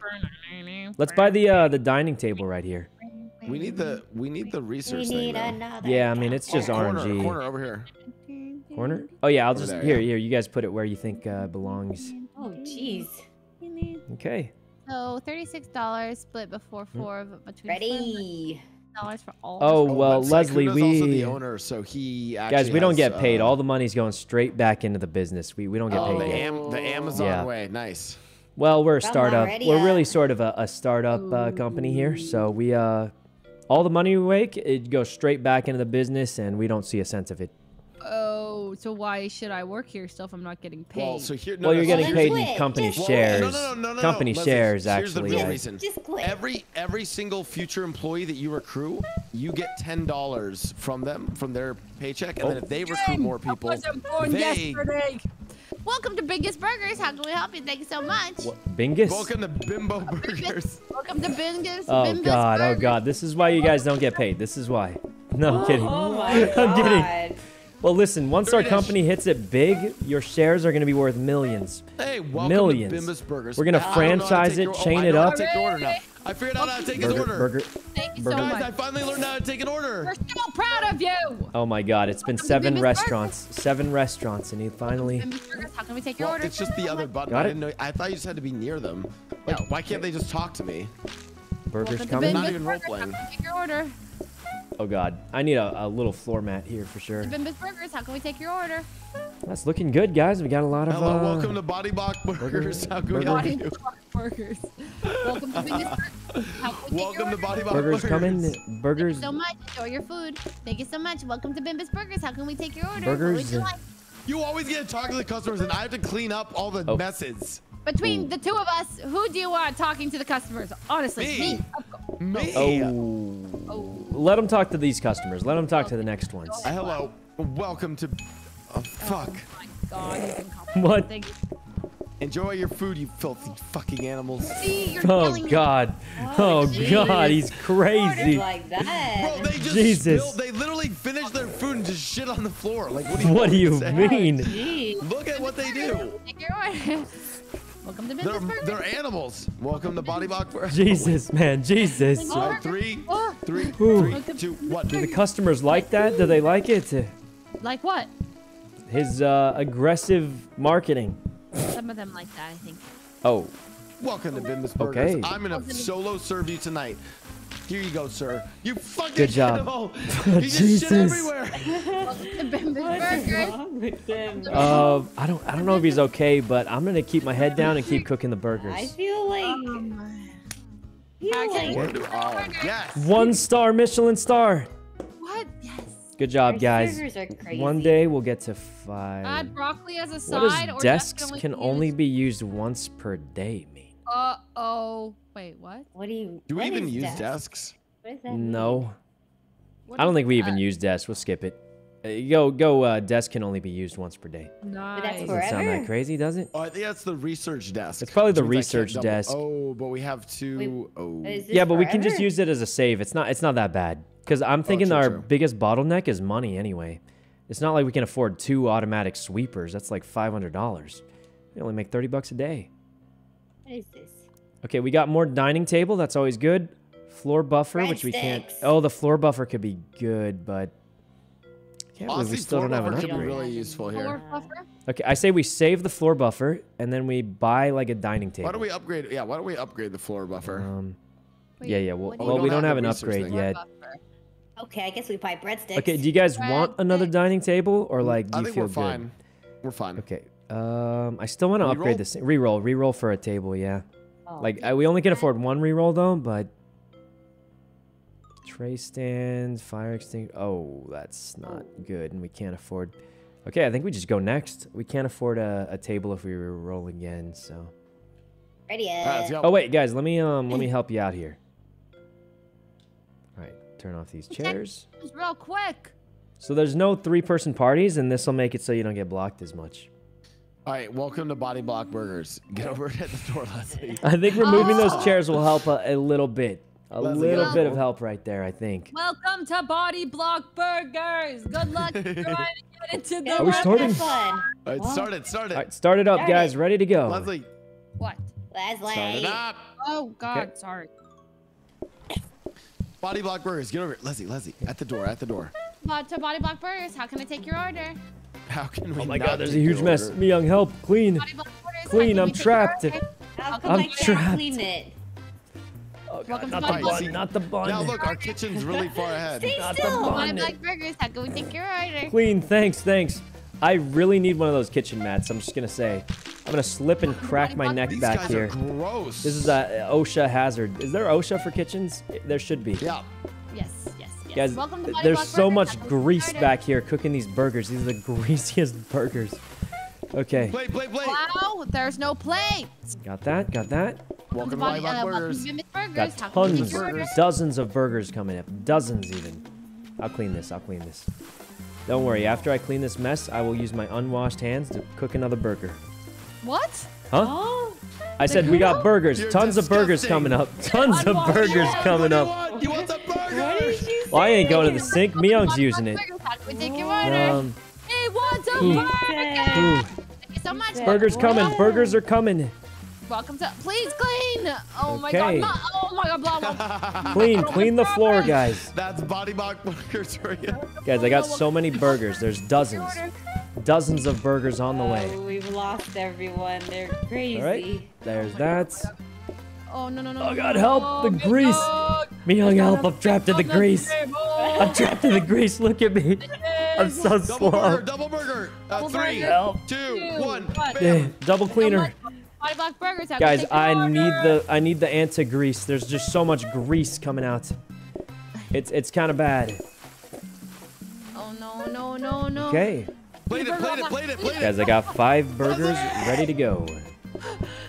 Let's buy the uh, the dining table right here. We need the we need the We research need thing. though. Yeah, I mean it's just oh, corner, RNG. corner over here. Corner? Oh yeah, I'll Over just there, here, yeah. here. You guys put it where you think uh, belongs. Oh, jeez. Okay. So thirty-six dollars split before Hmm. four of between Ready. Dollars for all. Oh, the- well, but Leslie, Sykkuno's also we- the owner, so he Guys, actually we don't get paid. uh, All the money's going straight back into the business. We we don't get Oh, paid the, yet. Am- the Amazon Yeah. way. Nice. Well, we're a startup. ready We're really sort of a, a startup uh, company here. So we uh, all the money we make, it goes straight back into the business, and we don't see a cent of it. Oh, so why should I work here still if I'm not getting paid? Well, so here. No, well, no, you're so getting here's- paid in Just company quit. shares. No, no, no, no, no, company no. Leslie, shares, here's the actually. real yeah. reason. Just quit. Every every single future employee that you recruit, you get ten dollars from them from their paycheck, and then if they oh. recruit more people, they Welcome to Biggest Burgers. How can we help you? Thank you so much. What, Bingus? welcome to Bimbo Burgers. Welcome to Biggest. Oh Bimbus God! Oh Burgers. God! This is why you guys don't get paid. This is why. No, I'm oh, kidding. Oh my I'm kidding. God. Well, listen. Once our company hits it big, your shares are going to be worth millions. Hey, welcome Millions. to Bimbus Burgers. We're gonna I don't know how to franchise it, your- oh, chain I it up. take your order now. I figured out how to take his order. burger. Thank you Burger. so Guys, much. I finally learned how to take an order. We're so proud of you. Oh my God! It's been Welcome seven Bimbus restaurants. Seven restaurants, and he finally. Bimbus How can we take your Well, order? it's just the other button. Got I it. didn't know. I thought you just had to be near them. Like, No. why can't they just talk to me? Burgers Welcome to coming. Not Bimbus even Burgers. How role-playing. can we take your order? Oh God! I need a, a little floor mat here for sure. Bimbus Burgers. How can we take your order? That's looking good, guys. We got a lot of. Hello, uh, welcome to Body Block Burgers. How can we burger. help Body you? Block Burgers. Welcome to Biggest Burgers. How can we take your Welcome to order? Body Block burgers Burgers. coming. Thank you Burgers. so much. Enjoy your food. Thank you so much. Welcome to Bimbus Burgers. How can we take your order? Burgers, What would you like? You always get to talk to the customers, and I have to clean up all the Oh. messes. Between the two of us, who do you want talking to the customers? Honestly, Me. Of course. Me. Oh. Oh. Let them talk to these customers. Let them talk to the next ones. Uh, hello. Welcome to. Oh, fuck. My God, he's incompetent. What? Thank you. Enjoy your food, you filthy fucking animals. See, you're Oh killing me. God! Oh jeez. God! He's crazy. like Bro, they just Jesus. spilled. They literally finished their food and just shit on the floor. Like, what do you, What do you mean? Jeez. Look at what they do. Take your order. Welcome to They're, they're animals. Welcome to Body Block Burgers. Jesus, man, Jesus. Oh. So three, Oh, three, Ooh. three, two, one. Do the customers like that? Do they like it? like what? His uh, aggressive marketing. Some of them like that, I think. Oh, Welcome to Bimbus Burgers. Okay. I'm gonna solo serve you tonight. Here you go, sir. You fucking Good job. animal. You just shit Jesus. everywhere. Welcome to Bimbus What is Burgers. wrong uh, I don't, I don't know if he's okay, but I'm gonna keep my head down and keep cooking the burgers. I feel Um, Healing. Where do- oh, yes. One star Michelin star. what? Yes. Good job, Our guys. are crazy. One day we'll get to five. Add broccoli as a What side. does or desks just can only be used once per day mean? Uh oh. Wait, what? What do you? Do we even use desk? desks? What does that? No. What I don't think we that? even use desks. We'll skip it. Uh, go, go. Uh, desk can only be used once per day. Nice. that's Doesn't sound that crazy, does it? Oh, I think that's the research desk. It's probably the Which means I can't research desk. Oh, but we have two. oh. Yeah, but we can just use it as a save. It's not. It's not that bad. Because I'm thinking true, our true. biggest bottleneck is money anyway. It's not like we can afford two automatic sweepers. That's like five hundred dollars. We only make thirty bucks a day. What is this? Okay, we got more dining table. That's always good. Floor buffer, which we can't. Oh, the floor buffer could be good, but can't believe Honestly, we still don't have an buffer be upgrade. really useful Floor here. buffer? Okay, I say we save the floor buffer and then we buy like a dining table. Why don't we upgrade? Yeah, why don't we upgrade the floor buffer? Um, Wait, yeah, yeah. Well, do well, we don't don't have have an upgrade thing. Yet. Okay, I guess we buy breadsticks. Okay, do you guys want another dining table or like do I you think feel we're good? fine. We're fine. Okay. Um, I still want to upgrade this. Reroll, reroll for a table. Yeah. Oh. Like I, we only can afford one reroll though, but tray stand, fire extinguisher. Oh, that's not good, and we can't afford. Okay, I think we just go next. We can't afford a, a table if we reroll again. So. Ready? All right. Oh wait, guys, let me um let me help you out here. All right, turn off these chairs. Real quick. So there's no three-person parties, and this will make it so you don't get blocked as much. All right, welcome to Body Block Burgers. Get over at the door, Leslie. I think removing Oh. those chairs will help a, a little bit. A Leslie, little bit of help right there, I think. Welcome to Body Block Burgers. Good luck trying to get into the. Are we starting? fun. All right, Wow. start it, start it. All right, start it up, Start guys. it. Ready to go. Leslie, What? Leslie. start it up. Oh God, sorry. Body Block Burgers, get over it. Leslie, Leslie, at the door, at the door. But to Body Block Burgers, how can I take your order? How can we Oh my not god, there's a huge your mess. Me young, help. Clean. Body Block Burgers, how Clean, I'm we take your trapped. I'm come I can't trapped. clean it? Oh god, not the Body bun, not the bun. Now look, our kitchen's really far ahead. Stay Not the still. bun. Body Block Burgers, how can we take your order? Clean, thanks, thanks. I really need one of those kitchen mats. I'm just gonna say. I'm gonna slip and crack my neck These back guys here. are gross. This is a OSHA hazard. Is there OSHA for kitchens? There should be. Yeah. Yes, yes, yes. Guys, Welcome to there's Block so Burgers, much how can we take grease your back here cooking these burgers. These are the greasiest burgers. Okay, Plate, plate, plate. Wow, there's no plate. got that, got that. Welcome to Body, Body Block uh, Burgers. Burgers. Got how can we take tons, your order? dozens of burgers coming up. Dozens even. I'll clean this, I'll clean this. Don't worry, after I clean this mess, I will use my unwashed hands to cook another burger. What? Huh? Oh, I said we got burgers. You're Tons of burgers coming up. Tons of burgers hands. coming What do you up. You want the what burgers? Well, I ain't going to the sink. Welcome Myung's using it. Burgers, How can we take your order? Um, he wants a burger. Thank you so much. burgers coming. Burgers are coming. Welcome to. Please clean. Oh my god. No, oh my god. Blah, blah, blah. Clean, clean the floor, guys. That's Body Block Burgers for you. Guys, I got so many burgers. There's dozens. Dozens of burgers on the way. Oh, we've lost everyone. They're crazy. All right, there's that. Oh no no no. Oh, no, God, help, no, the no, grease. no. Myung, help, I'm trapped in the on the grease. table. I'm trapped in the grease. Look at me. I'm so Double burger, slow. double burger. Uh, Double three, burger. Help. two, Two, one. one. Yeah, Bam. double cleaner. Body Block Burgers. How Guys, take your I need the I need the anti-grease. There's just so much grease coming out. It's it's kind of bad. Oh no no no no. Okay, Plate it, plate it, plate it, plate it. guys, I got five burgers ready to go.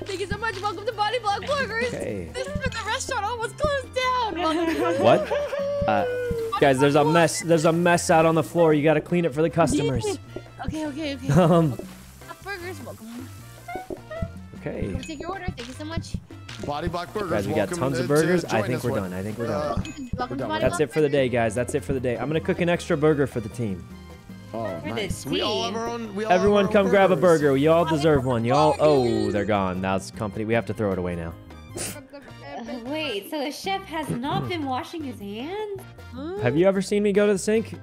Thank you so much. Welcome to Body Block Burgers. Okay. This is when the restaurant almost closed down. What? Uh, guys, there's a mess. There's a mess out on the floor. You gotta clean it for the customers. Okay okay okay. Um. Burgers. Welcome. Okay. Can we take your order? Thank you so much. Body Block Burgers. Guys, we got welcome tons of burgers. to I think we're for- done. I think we're Uh, done. Welcome to done Body That's Block it for the day, guys. That's it for the day. I'm gonna cook an extra burger for the team. Oh, nice. We all have our own. We all have Everyone, our own come grab a burger. You all deserve one. You all. Oh, they're gone. That's company. We have to throw it away now. Uh, wait, so the chef has not been washing his hands? Have you ever seen me go to the sink?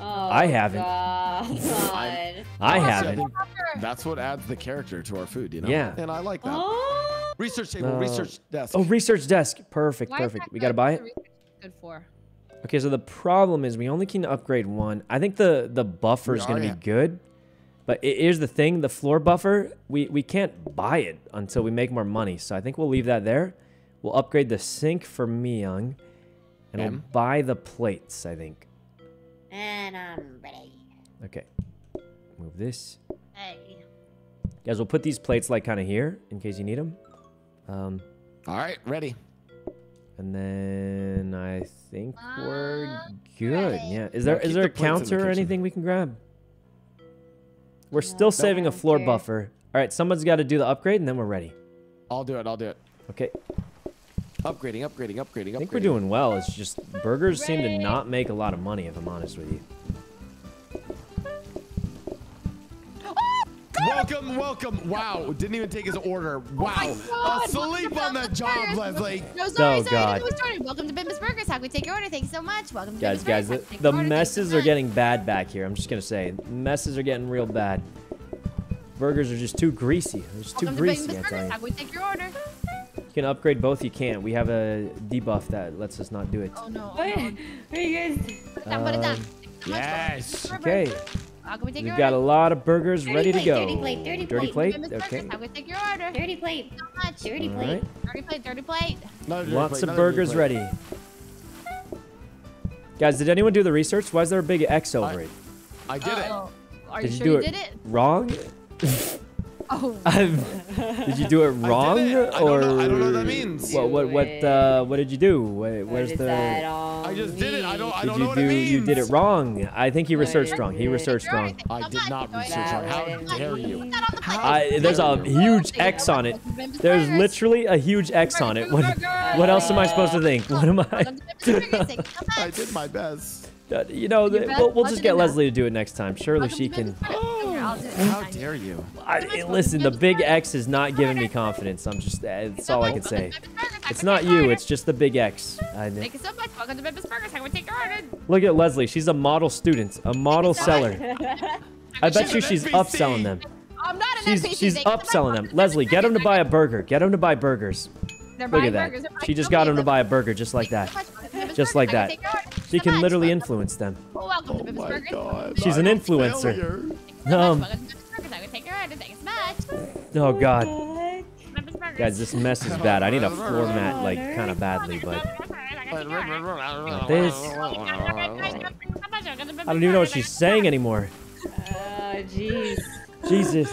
Oh, I haven't. God. I I haven't. that's what adds the character to our food, you know? Yeah. And I like that. Oh, Research table, No. research desk. Oh, research desk. Perfect. Why Perfect. We gotta buy it. Good for. Okay, so the problem is we only can upgrade one. I think the the buffer is gonna be good. But i- here's the thing: the floor buffer, we we can't buy it until we make more money. So I think we'll leave that there. We'll upgrade the sink for Myung, and we'll buy the plates. I think. And I'm ready. Okay. Move this. Hey. Guys, we'll put these plates like kind of here in case you need them. Um, All right, ready. and then I think we're Um, good. ready. Yeah. Is there Yeah, is there a the plates in the counter or anything we can grab? We're still saving a floor Counter. buffer. All right, someone's got to do the upgrade, and then we're ready. I'll do it. I'll do it. Okay. Upgrading, upgrading, upgrading, I think we're doing well. It's just burgers seem to not make a lot of money, if I'm honest with you. Oh, welcome, welcome. Wow, didn't even take his order. Oh wow. God, Asleep on the job, Leslie. No, sorry, Oh, sorry. God. I didn't know started. Welcome to Bimbus Burgers. How can we take your order? Thank you so much. Welcome to Guys, Bimbus guys, Burgers. the, How can we take the your order? Thank you so messes are getting bad back here. I'm just gonna say, messes are getting real bad. Burgers are just too greasy. They're just too Welcome greasy. to Bimbus Burgers. How can we take your order? You can upgrade both. You can't. We have a debuff that lets us not do it. Oh no. Oh, What? What are you guys? Put it down. Put it down. Um, Thank you so much. Yes. Okay. Bimbus Burgers. How can we take We've your got a lot of burgers Dirty ready to go. dirty plate, dirty Dirty plate. plate. Bimbus Burgers. Okay. How can we take your order? Dirty plate. So much. Dirty All plate. right. Dirty plate. Dirty plate. Another dirty Lots plate, of burgers plate. ready. Guys, did anyone do the research? Why is there a big X over I- it? I did it. Uh-oh. Are Did you you do you it did it? Wrong? Oh. did you do it wrong, it. I don't or know- I don't know what that means. What what what uh, what did you do? Where, where's does the? that all I just did it. I don't. I Did don't you know what do? it means. You did it wrong. I think he researched wrong. He researched Take your order. wrong. I did not research wrong. How dare you? Put that on the plate. I, there's a huge X on it. Welcome to Bimbus There's literally a huge X on it. What what else am I supposed to think? What am I? Welcome to Bimbus Burgers. Thank you so I did my best. Uh, You know, Your the, we'll, we'll just get. Leslie to do it next time. Surely she can. Bimbus Burgers. Here, I'll do it. How dare you? I, listen, the big X is not giving me confidence. I'm just. That's all I can say. It's not you. It's just the big X. Thank you so much. Welcome to Bimbus Burgers. How can take your order? Look at Leslie. She's a model student, a model seller. I bet you she's upselling them. I'm not an She's she's Thank you so much. upselling them. Leslie, get him to buy a burger. Get him to buy burgers. Look at that. burgers. They're buying She just got many him to buy a burger just like that. You so much. Welcome to Bimbus Just like that. we take your order? Thank She so can much. literally Welcome- influence them. Oh, welcome to Oh Bimbus my Burgers. god. She's an influencer. failure. Thank you so. Um, Welcome to Bimbus Burgers. How can we take your order? Thank you so much. Oh God, guys, this mess is bad. I need a floor mat like kind of badly, but this. I don't even know what she's saying anymore. Oh, jeez. Jesus.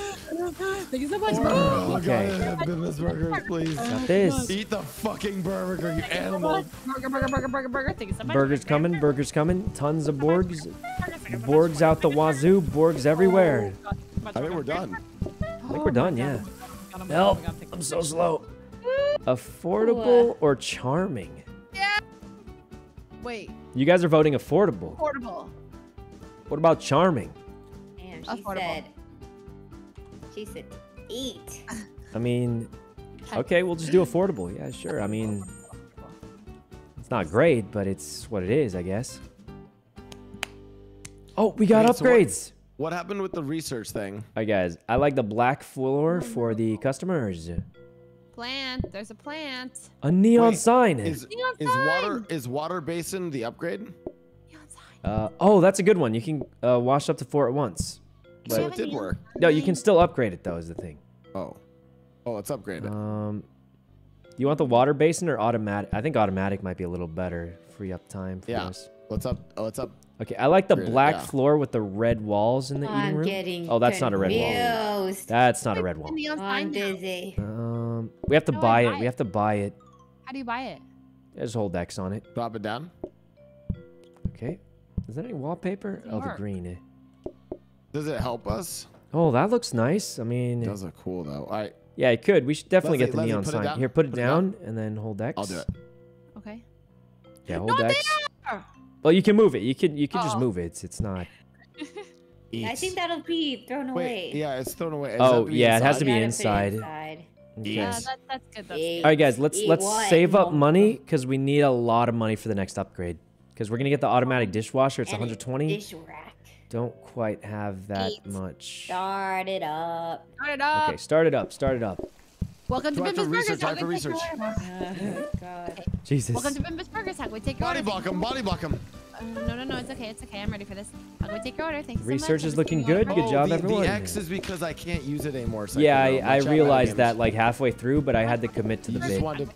Thank you so much. Oh, Okay. God, Bimbus burgers, please. Got this. Eat the fucking burger, you animal. Burger, burger, burger, burger, burger. Thank you so much. Burgers coming. Burgers coming. Tons of Borgs. Borgs out the wazoo. Borgs everywhere. I think we're done. I think we're done. Yeah. Help! I'm so slow. Affordable or charming? Yeah. Wait, You guys are voting affordable. portable. What about charming? Damn, she Affordable. said. She said eat. I mean, okay, we'll just do affordable. Yeah, sure. I mean, it's not great, but it's what it is, I guess. Oh, we got Okay, so what- upgrades. What happened with the research thing? All right, guys. I like the black floor for the customers. Plant. There's a plant. A neon Wait, sign. Is Neon is water is water basin the upgrade? Neon sign. Uh, oh, that's a good one. You can uh, wash up to four at once. So it did neon work. No, you can still upgrade it though. Is the thing. Oh, oh, it's upgraded. Um, you want the water basin or automatic? I think automatic might be a little better. Free up time for Yeah. us. Let's up. Oh, it's up. Okay, I like the black yeah. floor with the red walls in the eating I'm room. getting Oh, that's not a red wall. That's not a red The wall. I'm busy. Um, we have to How do I buy buy it. We have to buy it. How do you buy it? Just hold X on it. Drop it down. Okay. Is that any wallpaper? Doesn't Oh, the work. green. Does it help us? Oh, that looks nice. I mean, It does look cool though. All right, yeah, it could. We should definitely Leslie, get the Leslie, neon put sign. Here, put it Put it down. down and then hold X. I'll do it. Okay. Yeah, hold Not X. there! Well, you can move it. You can you can just Oh. move it. It's, it's not. I think that'll be thrown Wait, away. yeah, it's thrown away. Does Oh, have to be yeah, it has to be gotta put it inside. inside. Okay. Yeah, uh, that, that's good. That's Eat. good. All right, guys. Let's Eat let's what? save up No. money because we need a lot of money for the next upgrade. Because we're gonna get the automatic dishwasher. It's And 120. Dish rack. Don't quite have that Eat. much. Start it up. Start it up. Okay, start it up. Start it up. Welcome to Do to Bimbus Burgers. research? I How have can to we take your research. Oh, God. Jesus. Welcome to Bimbus Burgers. How can we take your Body block him. Body block him. Uh, no, no, no, it's okay, it's okay. I'm ready for this. I'll go take your order. Thank you so much. Research is looking taking good. order. Good job, the, everyone. The X is because I can't use it anymore. So Yeah, I, I, I realized that like halfway through, but I had to commit to the You just bait.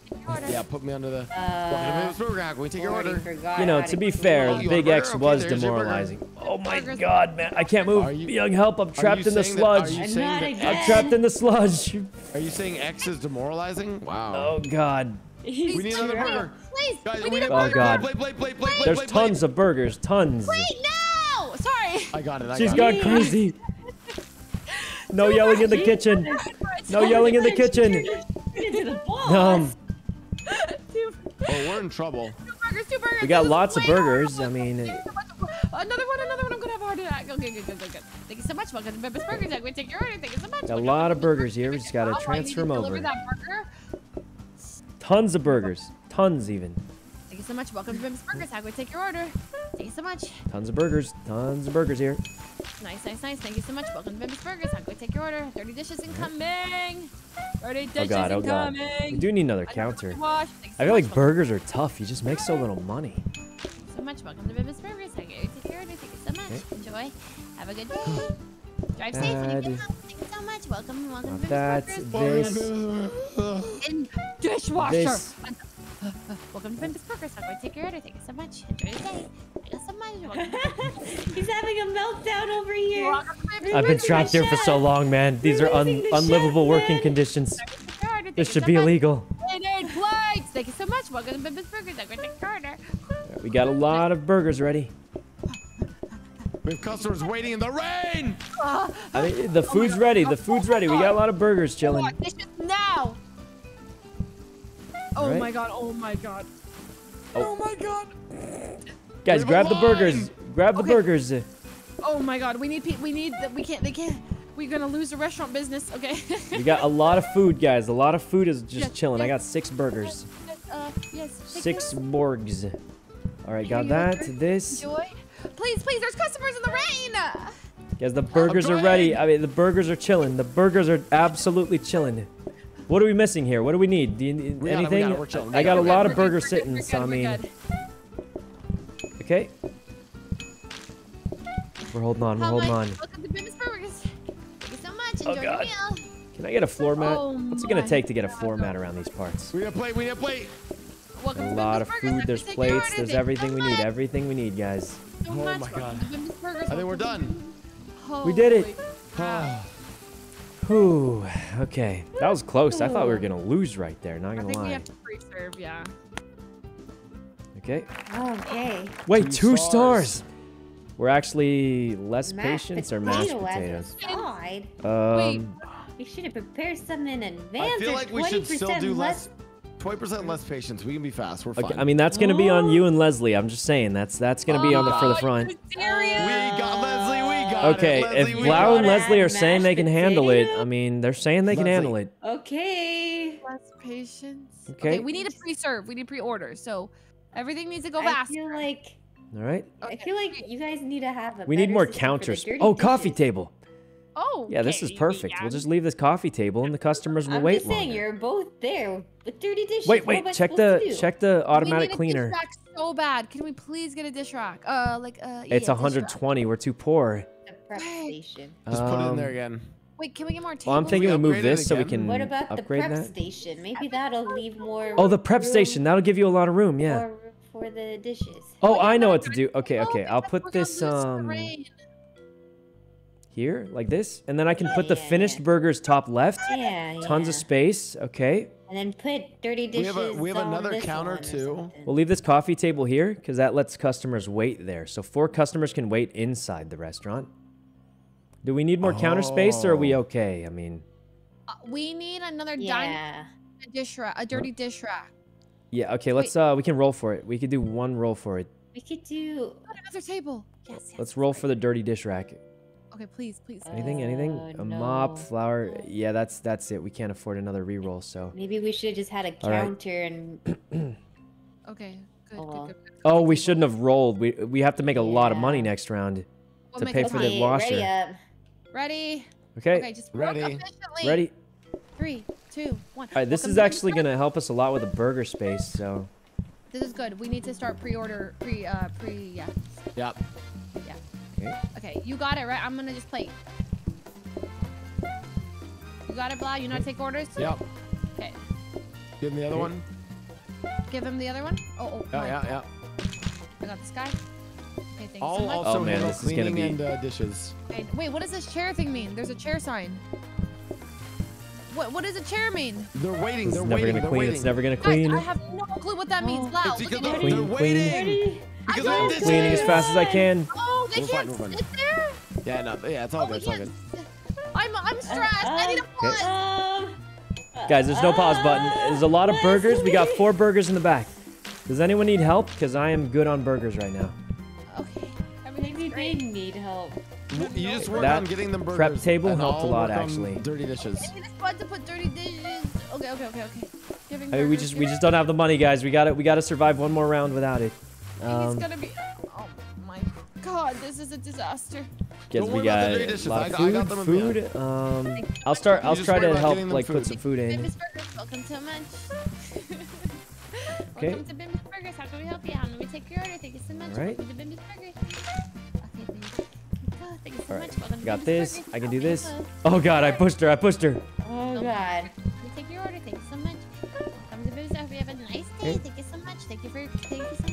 to, yeah, put me under the. Uh, Welcome to We take your order. You know, to be fair, Oh, the Big want a X burger? was Okay, there's your burger. demoralizing. Oh my god, man. I can't move. You- Young help, I'm trapped in the saying that- are sludge. you And saying not that- I'm trapped in the sludge. Are you saying X is demoralizing? Wow. Oh god. He's we need another trapped. burger. Please, Guys, we we need need a Oh, burger. God. Plate, plate, plate, plate, plate, There's plate, tons of burgers, tons. Wait, no! Sorry. I got it. I She's got gone it. crazy. No yelling in the kitchen. No yelling in the kitchen. Into the. Um, two Oh, we're in trouble. burgers, two burgers. we got lots of burgers. I mean, Thank you so much. Another one, another one. I'm gonna have a heart attack. Okay, good, good, good, good. Thank you so much. Welcome to Bembas Burgers. I'm gonna take your order. Thank you so much. a lot of burgers here. We just gotta Oh, I need transfer them over. Tons of burgers. Tons even. Thank you so much. Welcome to Bembas Burgers. I'm gonna take your order. Thank you so much. Tons of burgers. Tons of burgers here. Nice, nice, nice. Thank you so much. Welcome to Bembas Burgers. I'm gonna take your order. Dirty dishes incoming. Uh-huh. Dirty oh, dishes Oh god, oh god. We do need another I counter. to wash. So I feel much. like burgers are tough. You just make so little money. Thank you so much. Welcome to Bembas Burgers. I get you take your order. Thank you so much. Okay. Enjoy. Have a good day. Drive safe when you get home. Thank you so much. Welcome, welcome Now to Bembas that's Burgers. this. In dishwasher. This. Welcome to Bembas Burgers. I'm going to take your order. Thank you so much. Enjoy your day. Thank you so much. He's having a meltdown over here. I've been trapped the here for so long, man. These are un- Reversing the chef, unlivable working man. conditions. Burgers. Take your order. This should so be much. illegal. Eight, eight plates. Thank you so much. Welcome to Bembas Burgers. I'm going to take your order. We got a lot of burgers ready. We have customers waiting in the rain. I mean, the food's ready. The food's ready. We got a lot of burgers chilling. What? Dishes now. Oh Right. my god. Oh my god. Oh my god. Guys, grab the burgers. Grab the Okay. burgers. Oh my god. We need pe- we need that we can't they can't we're gonna lose the restaurant business. Okay. We got a lot of food, guys. A lot of food is just Yes, chilling. I got six burgers. Yes, uh, yes. Six borgs. All right, got that. This. Enjoy. Please, please. There's customers in the rain. Guys, the burgers are ready. I mean, the burgers are chilling. The burgers are absolutely chilling. What are we missing here? What do we need? Do you need We got it, we anything? got it. I got a lot of we're good, burgers sitting, so I mean, okay. We're holding on. We're holding much? on. Welcome to Bim's Burgers. Thank you so much. Oh, God. Can I get a floor mat? Oh What's it gonna take to get a floor mat around these parts? We need a plate. We need a plate. Welcome A lot of food. There's gonna take your plates. There's everything we need. Everything we need, guys. So Oh my God. to I think we're done. to- We did it. Holy. Whew. Okay, that was close. I thought we were gonna lose right there. Not gonna think we lie. have to pre-serve, yeah. Okay. Okay. Wait, Two two stars. stars. We're actually less Mashed patience or mashed potato as a potatoes. side. Um, We should have prepared some in advance. I feel like we should still 20% do less. 20% less patience. We can be fast. We're fine. okay, I mean that's gonna be on you and Leslie. I'm just saying that's that's gonna be on the for the Oh, front. you serious? we got Leslie. We got Okay, it. Leslie, if we Blau got and. Leslie are saying they can handle it. I mean they're saying they can Leslie. handle it. Okay. Less patience. Okay. we need to pre-serve. We need pre-order. So everything needs to go fast. I fast. feel like All right. I feel like you guys need to have a We need more system for counters. dirty Oh, coffee table. Oh. Yeah, this is perfect. yeah. We'll just leave this coffee table and the customers will I'm wait just saying longer. you're both there with dirty dishes. Wait, wait. Check the to do? check the We automatic need a cleaner. dish rack so bad. Can we please get a dish rack? Uh, like uh. It's yeah, dish rack. 120. We're too poor. the prep station. Just put it in Um, there again. Wait, can we get more tables? Well, I'm thinking we move this so we again? can What about the prep that. station? Maybe that'll leave more. Oh, the prep room station. That'll give you a lot of room. Yeah. For, for the dishes. Oh, What I know what to do. Okay, okay. I'll put this um rain. Here like this, and then I can Yeah, put the yeah, finished yeah. burgers top left. Yeah, Tons of space. Okay. And then put dirty dishes. We dishes. have a- we have on another this counter, too. We'll leave this coffee table here because that lets customers wait there. So four customers can wait inside the restaurant. Do we need more counter space or are we Oh. okay? I mean, Uh, we need another Yeah. a dish rack, a dirty dish rack. yeah, okay, let's uh we can roll for it. We could do one roll for it. We could do. Another table. Yes, yes. Let's roll for the dirty dish rack. Okay, please, please. Anything, anything? Uh, A mop, flower. Yeah, that's that's it. We can't afford another re-roll, so. Maybe we should have just had a All right. counter and. Okay, good, Oh, well. good, good. Oh, we shouldn't have rolled. We we have to make a lot of money next round. We'll to pay for fun. the washer. Ready up. Ready? Okay, Okay, just Ready. ready. Three, two, one. All right, this Welcome is actually gonna help us a lot with the burger space. So, This is good. We need to start pre-order, pre, uh, pre, yeah, Yep. yeah. Okay. Okay, you got it, right? I'm gonna just play. You got it, Blau? You know how to take orders? Yep. Okay. Give him the other one. Give him the other one. Oh, oh. Yeah, yeah, yeah. I got this guy. Okay, thank you so I'll much. also Oh, man, handle this is gonna cleaning be- and uh, dishes. Okay, wait, what does this chair thing mean? There's a chair sign. What What does a chair mean? They're waiting. It's They're never waiting. gonna They're clean. waiting. It's never gonna Guys, clean. I have no clue what that means. Oh. Wow, It's look because at they're, it. Clean, they're clean. waiting. Because they're Cleaning Cleaning as fast as I can. Oh, they We're can't fine, we're fine. sit there. Yeah, no, yeah, it's all Oh, good. It's all good. I'm I'm uh, stressed. I need a Okay. pause. Um. Guys, there's no pause uh, button. There's a lot of burgers. We got four burgers in the back. Does anyone need help? Because I am good on burgers right now. Okay, Maybe everything's they need help. You just work That on getting them burgers. prep table helped a I'll lot, actually. Dirty dishes. I need a spot to put dirty dishes. Okay, okay, okay, okay. Giving I mean, we just we just don't have the money, guys. We got it. We got to survive one more round without it. It's Um, gonna be. Oh my god, this is a disaster. Guess we got the a lot of got- I food. got Food. Um, I'll start. I'll try to help, getting them like put some food in. Welcome to lunch. Okay. Welcome to Bimba's Burgers. How can we help you? How can we take your order? Thank you so much. Alright. Welcome to Bimba's Burgers. Okay, thank you. Oh, thank you so Alright, much. Welcome to Got Bimba's this. Burgers. I can do this. Oh God, I pushed her. I pushed her. Oh God. We take your order. Thank you so much. Welcome to Bimba's. I hope have a nice day. Okay. Thank you so much. Thank you for. Thank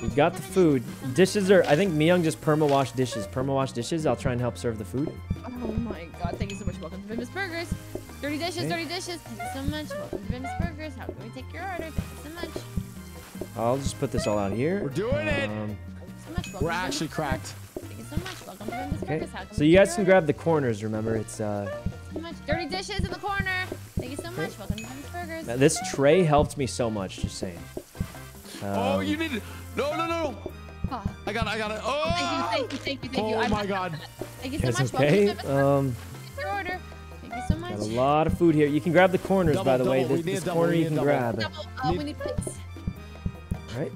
you so much. We for got the food. Thank you so much. Dishes are. I think Myung just perma wash dishes. Perma wash dishes. I'll try and help serve the food. Oh my god, thank you so much. Welcome to Bimba's Burgers. Dirty dishes, Okay. dirty dishes. Thank you so much. Welcome to Bimba's Burgers. How can we take your order? Thank you so much. I'll just put this all out here. We're doing it. Um, Thank you so much. We're to Bimba's actually Burgers. cracked. Thank you so much. Welcome to Bimba's okay. Burgers. How can So we you guys can order? grab the corners. Remember, it's uh. so much. Dirty dishes in the corner. Thank you so much. Welcome to Bimba's Burgers. now This tray helped me so much. Just saying. Oh, Um, you need it. No, no, no, no. Oh, I got it. I got it. Oh. thank you, thank you, thank you, thank you. Oh I'm- my God. Thank you so Guys, much. okay. Welcome to Bimba's Burgers. Um, your order. Thank you so much. got a lot of food here. You can grab the corners, by Double, the way. This, this double. corner you can double. grab. Double, uh, Need- we need plates. All right.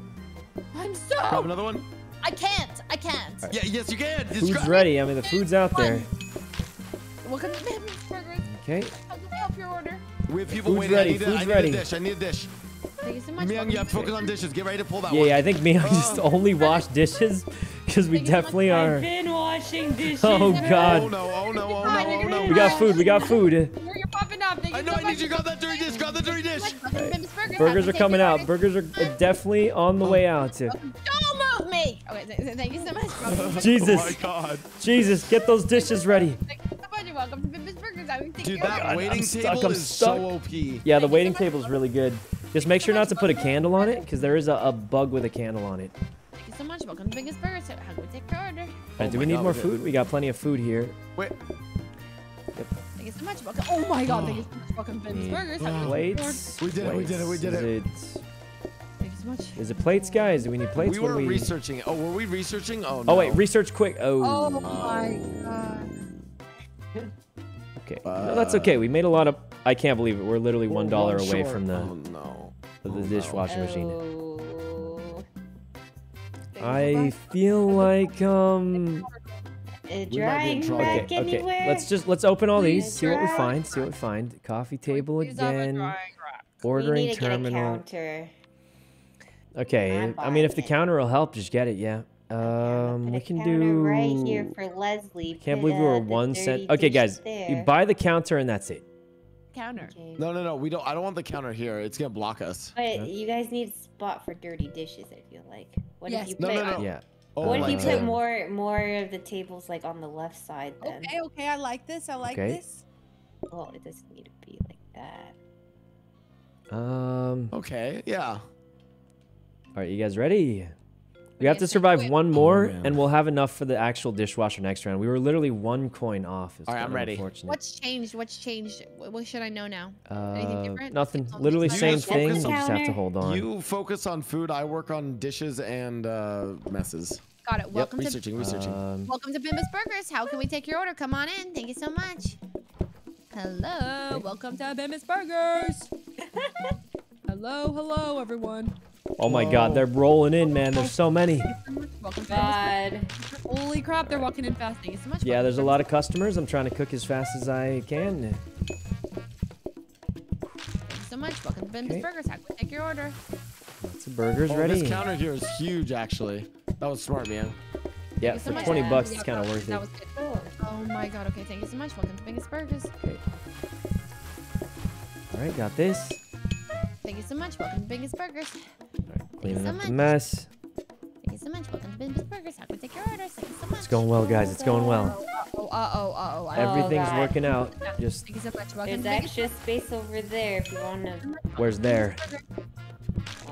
I'm so. Grab another one. I can't. I can't. Right. Yeah, yes, you can. Just Food's ready. I mean, the food's out there. Welcome to Bimba's Burgers. Okay. How can we help your order? We have people Food's waiting. ready, I need, a, food's I need ready. a dish. I need a dish. Thank you so much. Miyoung, you have to to- focus on dishes. Get ready to pull that Yeah, one. yeah. I think me and I just Oh. only wash dishes because we Thank you so much. definitely I've been washing dishes. Oh God. Oh no, oh no, oh no, oh no. We got food. We got food. You're, you're popping up. Thank you I know, so I much. need you. Grab that dirty dish. Grab the dirty dish. Welcome to Bimba's Burgers. Burgers are coming out. Burgers are definitely on the way out. Don't move me. Okay, th- th- thank you so much. Jesus. Oh my God. Jesus, get those dishes ready. Thank you so much. Welcome to Bimba's Burgers. How can Dude, that? God, waiting I'm stuck, table I'm is so OP. Yeah, the Thank you so waiting table is really good. Just make sure not to put a candle on it because there is a, a bug with a candle on it. Thank you so much. Welcome to Bimba's Burgers. How can we take your order? All Oh do we need God, more food? We got plenty of food here. Wait. Thank you so much. Welcome. Oh my God. Thank you so much. Welcome to Bimba's Need Burgers. How can we take your? Plates. We did it, we did it, we did plates. it. Is it Thank you so much. is it plates, guys? Do we need plates? We were we... researching. Oh, were we researching? Oh, oh no. Oh wait, research quick. Oh Oh. my God. Okay. No, that's okay. We made a lot of. I can't believe it. We're literally one dollar One away short. from the Oh no. The Oh, no. dishwashing machine. Oh. I feel like um. In drying trouble. rack Okay, okay. Let's just let's open all these. See what we find. See what we find. Coffee table Please have a again. Ordering we need to get a terminal. Okay. I'm mean, if the counter will help, just get it. Yeah. Okay, I'm gonna Um, we can do. right here for Leslie. Can't believe we were the one cent. Okay, dish guys, you buy the counter and that's it. Counter. Okay. No, no, no. We don't. I don't want the counter here. It's gonna block us. But you guys need spot for dirty dishes. I feel like. What Yes, if you No, put? no, no. no. Yeah. Oh What if my you put God. more more of the tables like on the left side then? Okay, okay, I like this. I like Okay. this. Well, it doesn't need to be like that. Um. Okay. Yeah. All right, you guys ready? We have to survive wait. one more, man. and we'll have enough for the actual dishwasher next round. We were literally one coin off. All right, I'm ready. What's changed? What's changed? What, what should I know now? Uh, anything different? Nothing. It's Literally this same thing. Focus You just have to hold on. You focus on food. I work on dishes and uh, messes. Got it. Welcome to researching, researching. Um, welcome to Bimba's Burgers. How can we take your order? Come on in. Thank you so much. Hello. Welcome to Bimba's Burgers. hello, hello, everyone. Oh my God, they're rolling in, man. There's so many. Welcome to God. Holy crap, they're walking in fast. Thank you so much. Yeah, there's a lot of customers. I'm trying to cook as fast as I can. Thank you so much. Welcome to Bimba's Okay. Burgers. How can we take your order? Let's Lots of burgers Oh, ready. this counter here is huge, actually. That was smart, man. Yeah, so for much. 20 bucks, Yeah, it's kind of that- worth that it. was good. Oh my god. Okay, thank you so much. Welcome to Biggest Burgers. Okay. All right, got this. Thank you so much. Welcome to Biggest Burgers. Cleaning so up the mess. Thank you so much. Welcome to Biggest Burgers. How can we take your orders? Thank you so much. It's going well, guys. It's going well. Oh, uh oh, uh oh. Everything's God. working out. Just Thank you so much. Welcome There's to Biggest extra space over there if you want to. where's there? Thank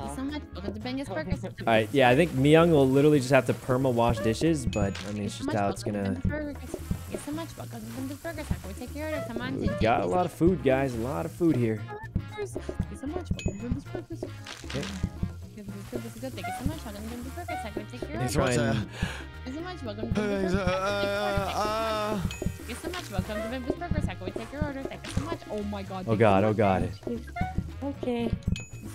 you so much. Welcome to Biggest Burgers. All right, yeah, I think Miyoung will literally just have to perma wash dishes, but I mean, it's just how it's gonna. Thank you so much. Welcome to Biggest Burgers. How can we take your order? Come on. We got a lot of food, guys. A lot of food here. Burgers. Thank you so much. Welcome to Biggest Burgers. Okay. This is good, this is good. Thank you so much. Welcome to Biggest Burgers. How can we take your Thanks order? so much. Try uh, and- Thank you so much. Welcome to uh, Biggest Burgers. uh, Thank you so much. Welcome to Biggest Burgers. How can we take your order? Thank you so much. Oh my god. Oh god, you oh god. Okay.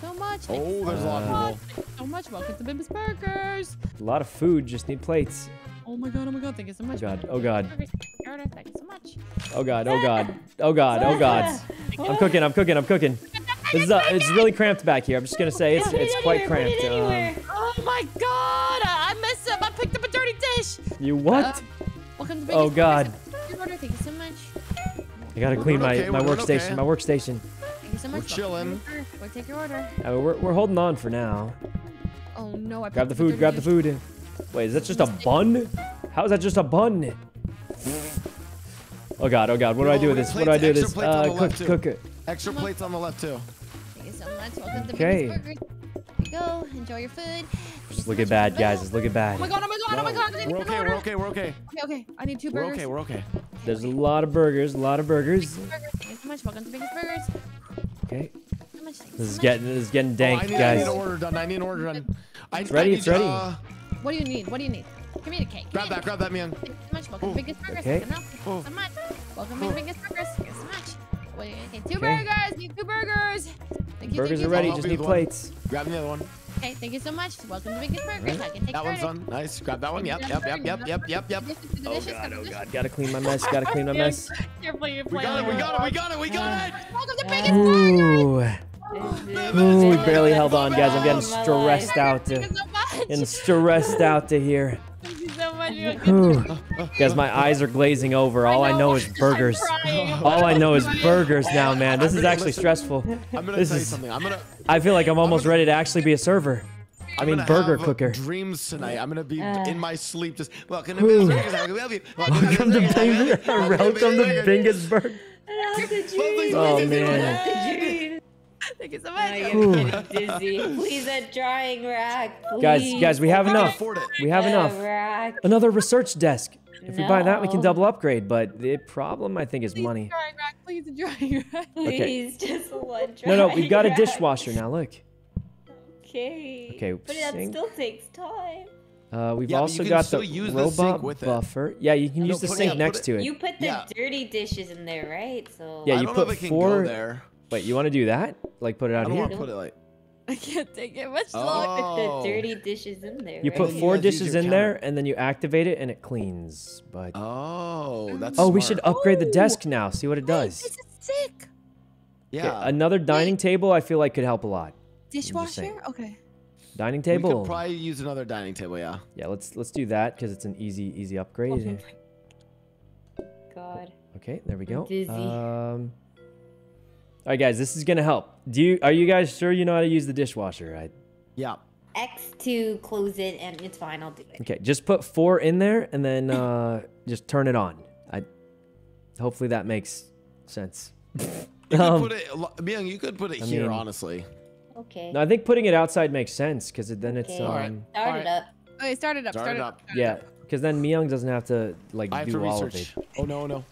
so much. Thank Oh, there's a lot Uh, of people. so much. Welcome to Bimbus Burgers. A lot of food, just need plates. Oh my god, oh my god. Thank you so much. Oh God, oh god. Bimbus Burgers. Take your order. Thank you so much. Oh god, oh god. Oh god, oh god. I'm cooking, I'm cooking, I'm cooking. This is, uh, it's really cramped back here. I'm just gonna say it's Put it's quite cramped. it. Um, Oh my god. I messed up. I picked up a dirty dish. you what? Welcome to Oh, God. Order. Thank you so much. I gotta We're clean doing my, okay, my we're workstation, okay. my workstation. Thank you so much. Welcome to chilling. We'll take your order. I mean, we're, we're holding on for now. Oh no, I Grab the picked up a food, grab the food. Wait, is that just a bun? How is that just a bun? Oh god, oh god, what do I do with this? What do I do with this? Uh, cook, left, cook it. Extra plates on the left, too. Dish. Thank you. Welcome to Okay. Biggest Burgers. Here you go. Enjoy your food. Thank you Just look at bad, guys. to Just look at bad. Oh my god, oh my god, oh my god. We're okay, we're okay, we're okay. Okay, okay. I need two burgers. We're okay, we're okay. There's a lot of burgers, a lot of burgers. Biggest Burgers. Thank you so much. Welcome to Biggest Burgers. Okay, So much. This is getting this is getting Oh, dank, I need, I need an order done. I need an order done. I, It's ready, I need, it's ready. Uh, What do you need? What do you need? Give me the cake. Grab that, grab that, man. Thank you so much. Welcome Oh, to Biggest Burgers. okay. I can help you. Thank you Oh. so much. Welcome Oh. to Biggest Burgers. Thank you so much. Wait, okay, two Okay. burgers. Need two burgers. Thank you. Burgers thank you, are ready, just need the one. plates. Grab the other one. Okay, thank you so much. Welcome to Biggest Burgers. I can take That one's order. done. Nice. Grab that one. Yep, yep, yep, yep, yep, yep, yep. Oh god, oh god, gotta clean my mess, gotta clean my mess. Careful, you're We got it, we got it, we got it, we got it. Welcome to Biggest Burgers. Ooh, ooh, we barely held on, guys. I'm getting stressed out to, Thank you so much. getting stressed out to here. Thank you so much. Ooh. Guys, my eyes are glazing over. All I know is burgers. All I know is burgers now, man. This is actually stressful. I'm gonna This tell you is- something. I'm gonna. I feel like I'm almost ready to actually be a server. I mean, burger have cooker. Dreams tonight. I'm gonna be Uh. in my sleep, just welcome to Ooh. Biggest Burgers. Welcome Welcome to Bing- Welcome to Bingus Burger. Oh man, Thank you so Now much. you're getting dizzy. Please, a drying rack. Please. guys, guys, we have I enough. it. We have A enough. rack. Another research desk. If we buy that, we can double upgrade. But the problem, I think, is money. Drying rack, please, a drying rack. Please, just one No, no, we've got a dishwasher now. Look. Okay. Okay, But that sink. still takes time. Uh, we've Yeah, also got the use the sink robot with it. buffer. Yeah, you can No, use the put it- sink next it- to it. You put the Yeah. dirty dishes in there, right? So Yeah, I you don't put know if it can four- go there. Wait, you want to do that? Like put it out I out don't here? want to put it like. I can't take it much Oh. longer. put Oh. the dirty dishes in there. You right? put then you four dishes your in there, and then you activate it, and it cleans. But Oh, that's. oh, we should upgrade the desk now. See what it Hey, does. This is sick. Okay, Yeah. another dining table, I feel like could help a lot. Dishwasher? Okay. Dining table. We could probably use another dining table. Yeah. Yeah, let's let's do that because it's an easy easy upgrade. God. Okay, there we go. dizzy. Um, all right, guys, this is gonna help. Do you are you guys sure you know how to use the dishwasher? Right. Yeah. X to close it, and it's fine. I'll do it. Okay, just put four in there and then uh, just turn it on. I hopefully that makes sense. You could Um, put it. Miyoung, you could put it I here, mean- honestly. Okay. no, I think putting it outside makes sense because then it's Okay. um Alright. Start it up. Okay, start it up. Start Start, it it up. up. start yeah, because then Miyoung doesn't have to like I have do to all research. of it. Oh no, no.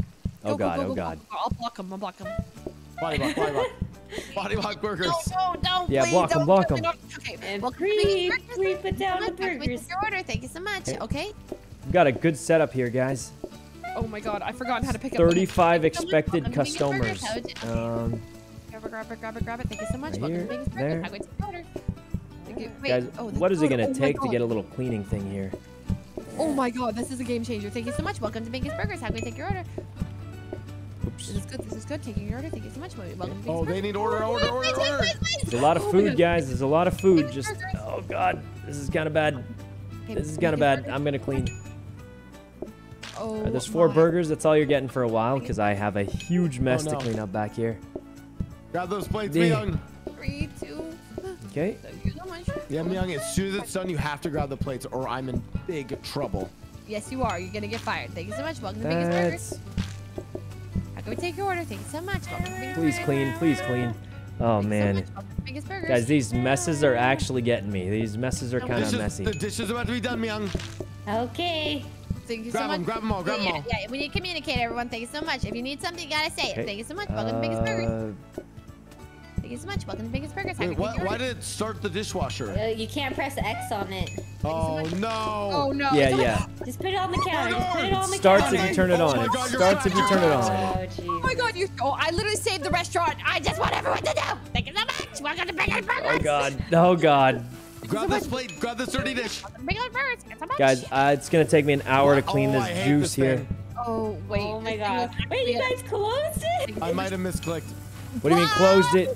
Oh Go, go, god, go, oh go, god. go. I'll block him. I'll block him. Body block, body block. Body block burgers. No, no, don't. Yeah, please, block 'em, don't, block don't, 'em. don't. Okay, And welcome to pre, Biggest Burgers. pre put down the Thank you so much. Wait, burgers. take your order. Thank you so much. Okay. Okay. We've got a good setup here, guys. Oh my god, I forgot how to pick up. 35 Thank you so much. expected Welcome to customers. How is it? Okay. Um, Grab it, grab it, grab it, grab it. Thank you so much. Right Welcome here, to Biggest there. Burgers. How can take your order? Wait, guys, oh, what is it gonna Oh take to get a little cleaning thing here? Oh my god, this is a game changer. Thank you so much. Welcome to Biggest Burgers. How can we take your order? Oops. This is good. This is good. Taking your order. Thank you so much. Welcome to Oh, they need order, order, order, order. There's a lot of Oh food, guys. There's a lot of food. Just oh god, this is kind of bad. This is kind of bad. I'm gonna clean. Oh, Uh, there's four my. burgers. That's all you're getting for a while, because I have a huge mess Oh, to clean up back here. Grab those plates, Yeah. Miyoung. Three, two. Okay. Thank you so much. Yeah, Miyoung, as soon as it's done, you have to grab the plates or I'm in big trouble. Yes, you are. You're gonna get fired. Thank you so much. Welcome to Biggest Burgers. That's. How can we take your order? Thank you so much. Welcome to Biggest Please clean. Please clean. Oh Thank you so man, much. Welcome to Biggest Burgers. guys, these messes are actually getting me. These messes are kind Dish of is- messy. The dish is about to be done, Miyoung. Okay. Thank you Grab so much. 'em, grab 'em all, grab 'em yeah, all. Yeah, yeah, we need to communicate, everyone. Thank you so much. If you need something, you gotta say it. Okay. Thank you so much. Welcome to Biggest Burgers. Uh, Thank you so much. Welcome to Biggest Burgers. How Wait, can why, take your why order? did it start the dishwasher? Uh, you can't press X on it. Oh Oh no! Oh, no. yeah, it's- yeah. Just put it on the counter. Just put it on the Starts counter. if you turn it Oh on. my It God, you're starts if you turn it on. Oh, Oh jeez. my god, you oh I literally saved the restaurant. I just want everyone to know. Thank you so much. Welcome to Biggest Burgers. Oh god. Oh god. Grab this plate, grab this dirty dish. Welcome to Biggest Burgers. Thank you so much. Guys, uh, it's gonna take me an hour to clean Oh, this I hate juice this here. thing. Oh wait. Oh my this thing god. is Wait, you actually- guys closed it? I might have misclicked. What do you mean closed it?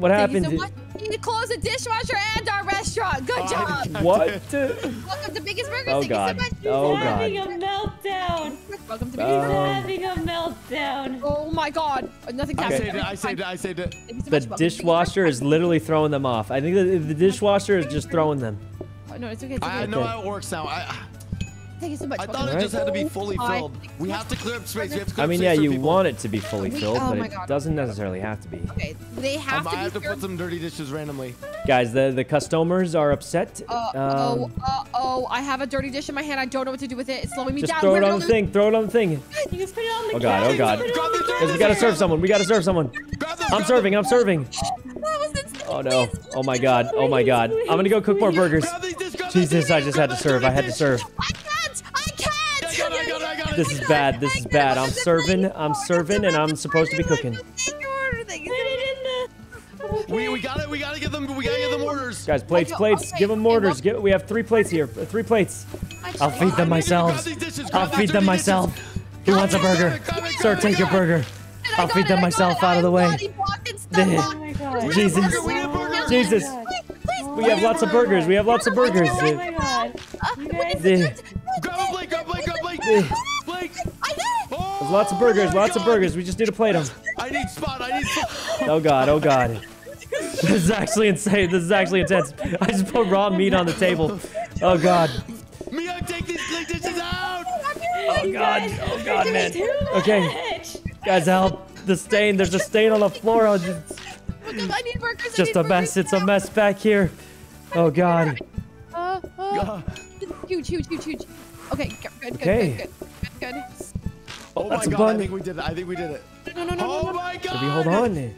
What Thank happened? so much. You need to close the dishwasher and our restaurant. Good Oh, job. what? Welcome to Biggest Burgers. Oh Thank god. you so much. Oh having god. a meltdown. Welcome to Biggest um, He's Burgers. having a meltdown. Oh my god. Nothing's I Okay. saved happening. it, I saved it, I saved it. So The much. Welcome to Biggest dishwasher is literally throwing them off. I think the, the dishwasher is just throwing them. Oh, no, it's okay. It's okay. I know Okay. how it works now. I, Thank you so much. I thought to it just had to be fully filled. We have to clear up space. We have to I clear up mean, space yeah, you people. want it to be fully We- filled, oh but it doesn't necessarily have to be. Okay, they have Um, to I have to put some dirty dishes randomly. Guys, the the customers are upset. Uh, oh, Um, uh, oh, I have a dirty dish in my hand. I don't know what to do with it. It's slowing me just down. throw it on the thing. Throw it on the thing. You just put it on the Oh god. Oh god. Put it on Grab the the counter. Guys, we gotta serve someone. We gotta serve someone. I'm serving. I'm serving. That was insane. Oh no. Oh my god. Oh my god. I'm gonna go cook more burgers. Grab these dishes, grab that Jesus, I just had to serve. I had to dish. serve. This is bad. This is bad. I'm serving. I'm serving, and I'm supposed to be cooking. Take your order. Thank you Put so much. it in the. We, we got it. We got to get them. We got to get them orders. Guys, plates, plates. okay, Give them okay, orders. well- Give, we have three plates here. uh, Three plates. I'll feed them need you to myself. grab these dishes, I'll feed them myself. Who wants a burger? grab it, grab it, Sir, take your burger. I'll feed them myself out of the way. Oh my god. Jesus. burger, we need a burger. Jesus. Oh We have lots of burgers. We have lots of burgers. Oh my god. You guys. The- Grab a plate, grab a plate, grab a plate. I did it. Oh, There's lots of burgers. my Lots of burgers. We just need to plate them. I need spot. I need spot. Oh god. Oh god. This is actually insane. This is actually intense. I just put raw meat on the table. Oh god. Mia, take these plate dishes out. Oh god. Oh god, man. Okay. Guys, help. The stain. There's a stain on the floor. Oh, It's I need burgers. Just a mess. It's a mess back here. Oh god. Uh, uh, huge, huge, huge, huge. Okay, good, good, good, Okay. good, good, good, good. oh, oh That's my god, bun. I think we did it. I think we did it. No, no, no, no, Oh no. my god. Maybe hold on.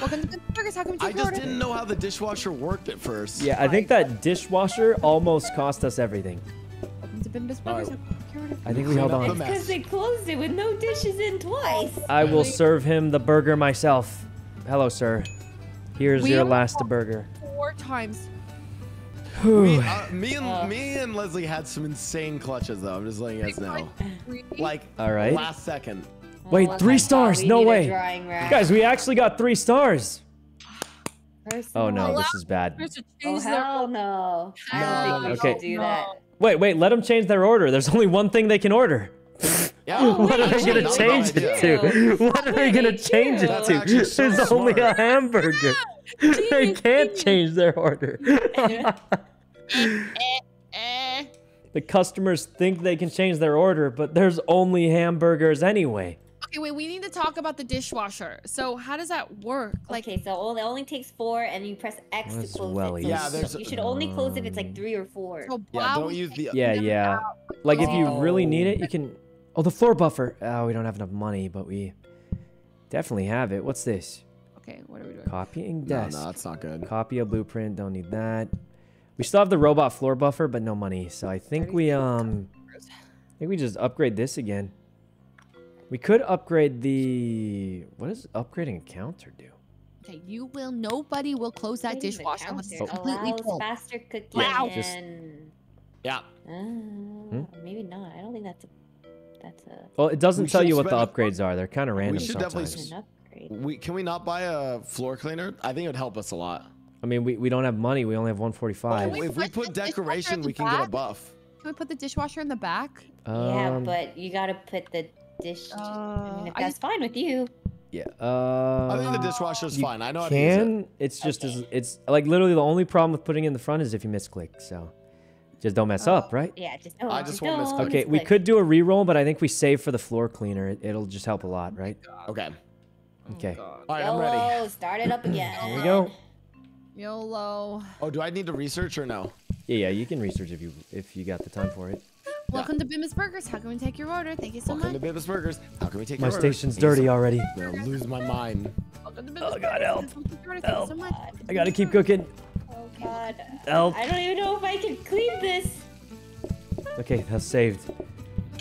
Welcome to Good Burgers. How can we I just order? didn't know how the dishwasher worked at first. Yeah, I think that dishwasher almost cost us everything. Welcome oh. to Bimbus All Burgers. right. How can we take your order? I think we held on. mess. Because they closed it with no dishes in twice. I will serve him the burger myself. Hello, sir. Here's We your last burger. Four times. We, uh, me and Oh. me and Leslie had some insane clutches though. I'm just letting you guys know. Like All right. last second. Wait, Oh three stars, no way. Guys, we actually got three stars. Oh no, this is bad. Oh hell no. I don't No, think we okay. do that. Wait, wait, let them change their order. There's only one thing they can order. Yeah. What are they gonna not change bad it to? What are they gonna change it to? actually so There's only a hamburger. They can't change their order. The customers think they can change their order, but there's only hamburgers anyway. Okay, wait. We need to talk about the dishwasher. So how does that work? Like, okay, so it only takes four, and you press X to close welly. it. So Yeah, you- there's- you should only close it if it's like mm. three or four. so Yeah, don't use the Yeah, yeah. out? Like if you really need Oh. it, you can. Oh, the floor buffer. Oh, we don't have enough money, but we definitely have it. What's this? Okay, what are we doing? Copying No, desk. no, no, that's not good. Copy a blueprint. Don't need that. We still have the robot floor buffer, but no money. So I think we um, I think we just upgrade this again. We could upgrade the. What does upgrading a counter do? Okay, you will. Nobody will close that dishwasher unless it's counter completely full. faster cooking Wow. Just- and Yeah. uh, maybe not. I don't think that's a. That's a Well, it doesn't We tell you what the upgrades are. They're kind of random We should definitely sometimes. an upgrade. We can we not buy a floor cleaner? I think it would help us a lot. I mean, we, we don't have money. We only have 145. Oh, if we put put the decoration, we can get a buff. Can we put the dishwasher in the back? yeah, Um, but you gotta put the dish. I Uh, mean, if I that's fine with you. yeah. I Uh, think the dishwasher's you fine. I know how to use it. can. It's just as it's like literally the only problem with putting it in the front is if you misclick. So just don't mess Oh. up, right? Yeah, just don't. I just won't don't Okay, we could do a re-roll, but I think we save for the floor cleaner. It, it'll just help a lot, oh right? Okay. Oh okay. All right, I'm ready. YOLO, start it up again. Here we go. YOLO. Oh, do I need to research or no? Yeah, yeah. You can research if you if you got the time for it. Welcome to Bimbus Burgers. How can we take your order? Thank you so Welcome much. to Bibis Burgers. How can we take My your order? My station's dirty so- already. I'm gonna lose my mind. Welcome to Bimbus Oh, God, Burgers. help. How can we take your order? Thank you so much. I gotta keep cooking. Oh god. Help. I don't even know if I can clean this. Okay, that's saved.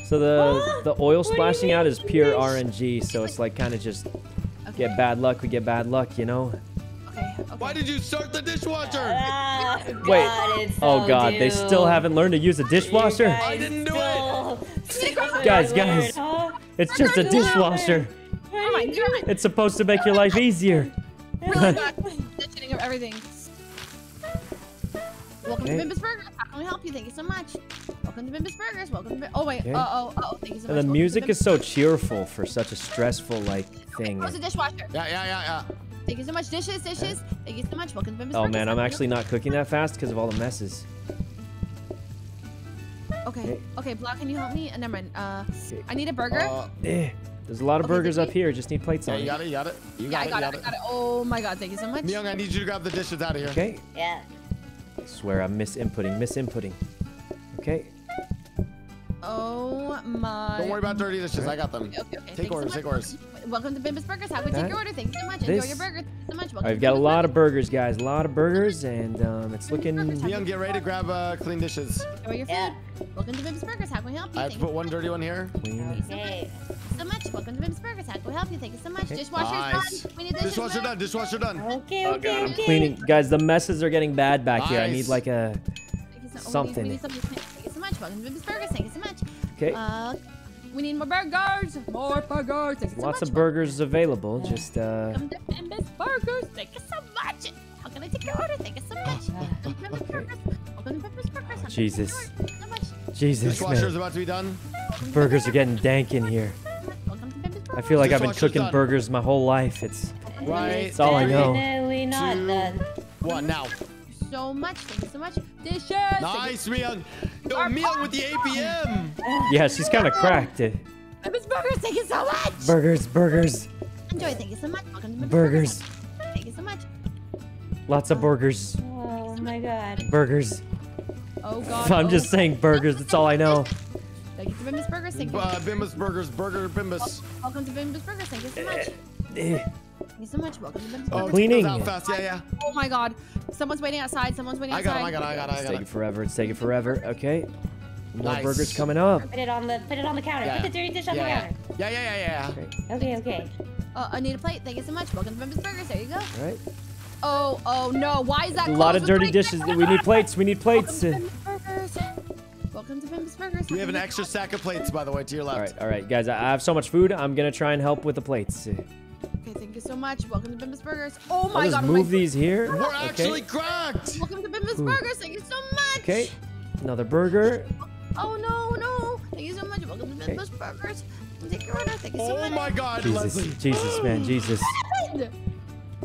So the Ah, the oil what do you splashing out is pure fish? RNG, so it's like kind of just Okay. get bad luck, we get bad luck, you know. Okay. Okay. Why did you start the dishwasher? Ah, Wait. God, Oh so god, they still haven't learned to use a dishwasher. guys I didn't do it. Guys, guys. huh? It's just a dishwasher. Oh my god. It's supposed to make your life easier. Oh my god. Of everything. Welcome Okay. to Bimbus Burgers. How can we help you? Thank you so much. Welcome to Bimbus Burgers. Welcome to. Bim- oh wait. Okay. Uh oh. Uh oh. Thank you so much. And the music is so cheerful for such a stressful like thing. Close the dishwasher. Yeah, yeah, yeah, yeah. Thank you so much. Dishes, dishes. Thank you so much. Welcome to Bimbus Oh Burgers. man, I'm actually not cooking that fast because of all the messes. Okay. Okay. Okay. Block, can you help me? Uh, never mind. Uh, I need a burger. Uh, Eh, there's a lot of Okay, burgers up here. Just need plates yeah, on you got it, you got it. You yeah, got I it, got you it. got I it. got it. Oh my god. Thank you so much. Miyoung, I need you to grab the dishes out of here. Okay. Yeah. I swear I'm misinputting, misinputting. Okay. Oh my. Don't worry about dirty dishes. I got them. Okay, okay, okay. Take Thank orders, so take much. orders. Welcome to Bimbus Burgers. How can we take your order? Thank you so much. Enjoy your burger. Thank you so much. Welcome I've got a lot of Burgers. burgers, guys. A lot of burgers, and um, it's looking. Miyoung, get ready to grab uh, clean dishes. Enjoy your food. Yeah. Welcome to Bimbus Burgers. How can we help you? I have to put one dirty one here. Clean. you so much. Okay. so much. Welcome to Bimbus Burgers. How can we help you? Thank you so much. Okay. Dishwasher's Nice. done. We need dishes Dishwasher back. done, dishwasher done. Okay, Oh okay, I'm cleaning. Guys, the messes are getting bad back here. I need like a. Thank you so- oh, we need- Something. Something. Thank you so much. Welcome to Bimbus Burgers. Thank you so much. Okay. We need more burgers. More burgers. Thank you so Lots much. of burgers available. Just uh. Welcome to Bimbus Burgers. Thank you so much. How can I take your order? Thank you so much. Welcome to Bimbus Burgers. Welcome to Bimbus Burgers. How can I take your Jesus. order? Thank you so. Jesus, Dishwasher's man. about to be done. Burgers are getting dank in here. Burgers. Welcome to Bimbus I feel like I've been cooking done. burgers my whole life. It's. Right. it's all I know. Definitely not Two. done. One now. So much. Thank you so much. Dishes. Thank. Nice, Miyoung. Yo, Miyoung with the APM. Yeah, she's kind of cracked. It. Bimbus Burgers. Thank you so much. Burgers, burgers, Enjoy. Thank you so much. Welcome to Bimbus burgers. Thank you so much. Lots of burgers, Oh my god. burgers. Oh God. I'm oh, just saying burgers. That's all I know. Thank you to Bimbus Burgers. Thank you. Uh, Bimbus Burgers, Burger Bimbus. Welcome to Bimbus Burgers. Thank you so much. Thank you so much. Welcome to Bimbus Oh, Burgers. Cleaning. Out fast. Yeah, yeah. Oh my God. Someone's waiting outside. Someone's waiting I outside. got him, I got him, I got him, I It's got taking him. forever. It's taking forever. Okay. More Nice. burgers coming up. Put it on the put it on the counter. Yeah. Put the dirty dish on Yeah, the counter. Yeah, yeah, yeah, yeah. Okay, okay. Uh, I need a plate. Thank you so much. Welcome to Bimbus Burgers. There you go. All right. Oh, oh no. Why is that A lot of dirty dishes. people? We need plates. We need plates. Welcome to Bimbus Burgers. Welcome to Bimbus Burgers. We have an extra stack of plates, by the way, to your left. All right, all right, guys. I I have so much food. I'm gonna try and help with the plates. Okay, thank you so much. Welcome to Bimbus Burgers. Oh my I'll my just God. oh my move these here. We're Okay. actually cracked. Welcome to Bimbus Ooh. Burgers. Thank you so much. Okay. Another burger. Oh no, no. Thank you so much. Welcome to Okay. Bimbus Burgers. Take your order. Thank you so Oh much. my God, Jesus, Leslie. Jesus, man, Jesus. You You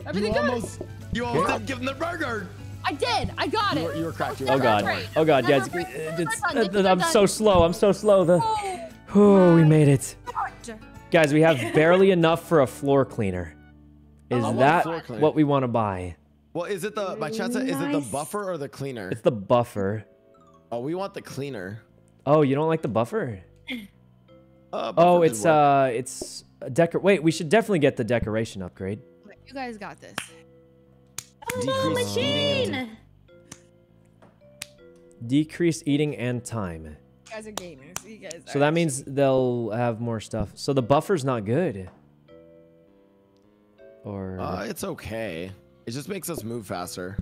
Everything good? almost, you almost didn't give him the burger. I did. I got You it. were, you were cracked. You Oh God. cracked. Oh God, guys. Never break- It's, never done, uh, never I'm so slow. I'm so slow. The. Oh, Oh, we made it. God. Guys, we have barely enough for a floor cleaner. Is I that cleaner. what we want to buy? Well, is it the, by chance, is it the buffer or the cleaner? It's the buffer. Oh, we want the cleaner. Oh, you don't like the buffer? Uh, buffer Oh, it's work. uh, it's a decor. Wait, we should definitely get the decoration upgrade. You guys got this. Oh no, eating machine! Decrease eating and time. You guys are gamers. You guys So that means they'll have more stuff. So the buffer's not good. Or Uh, it's okay. It just makes us move faster.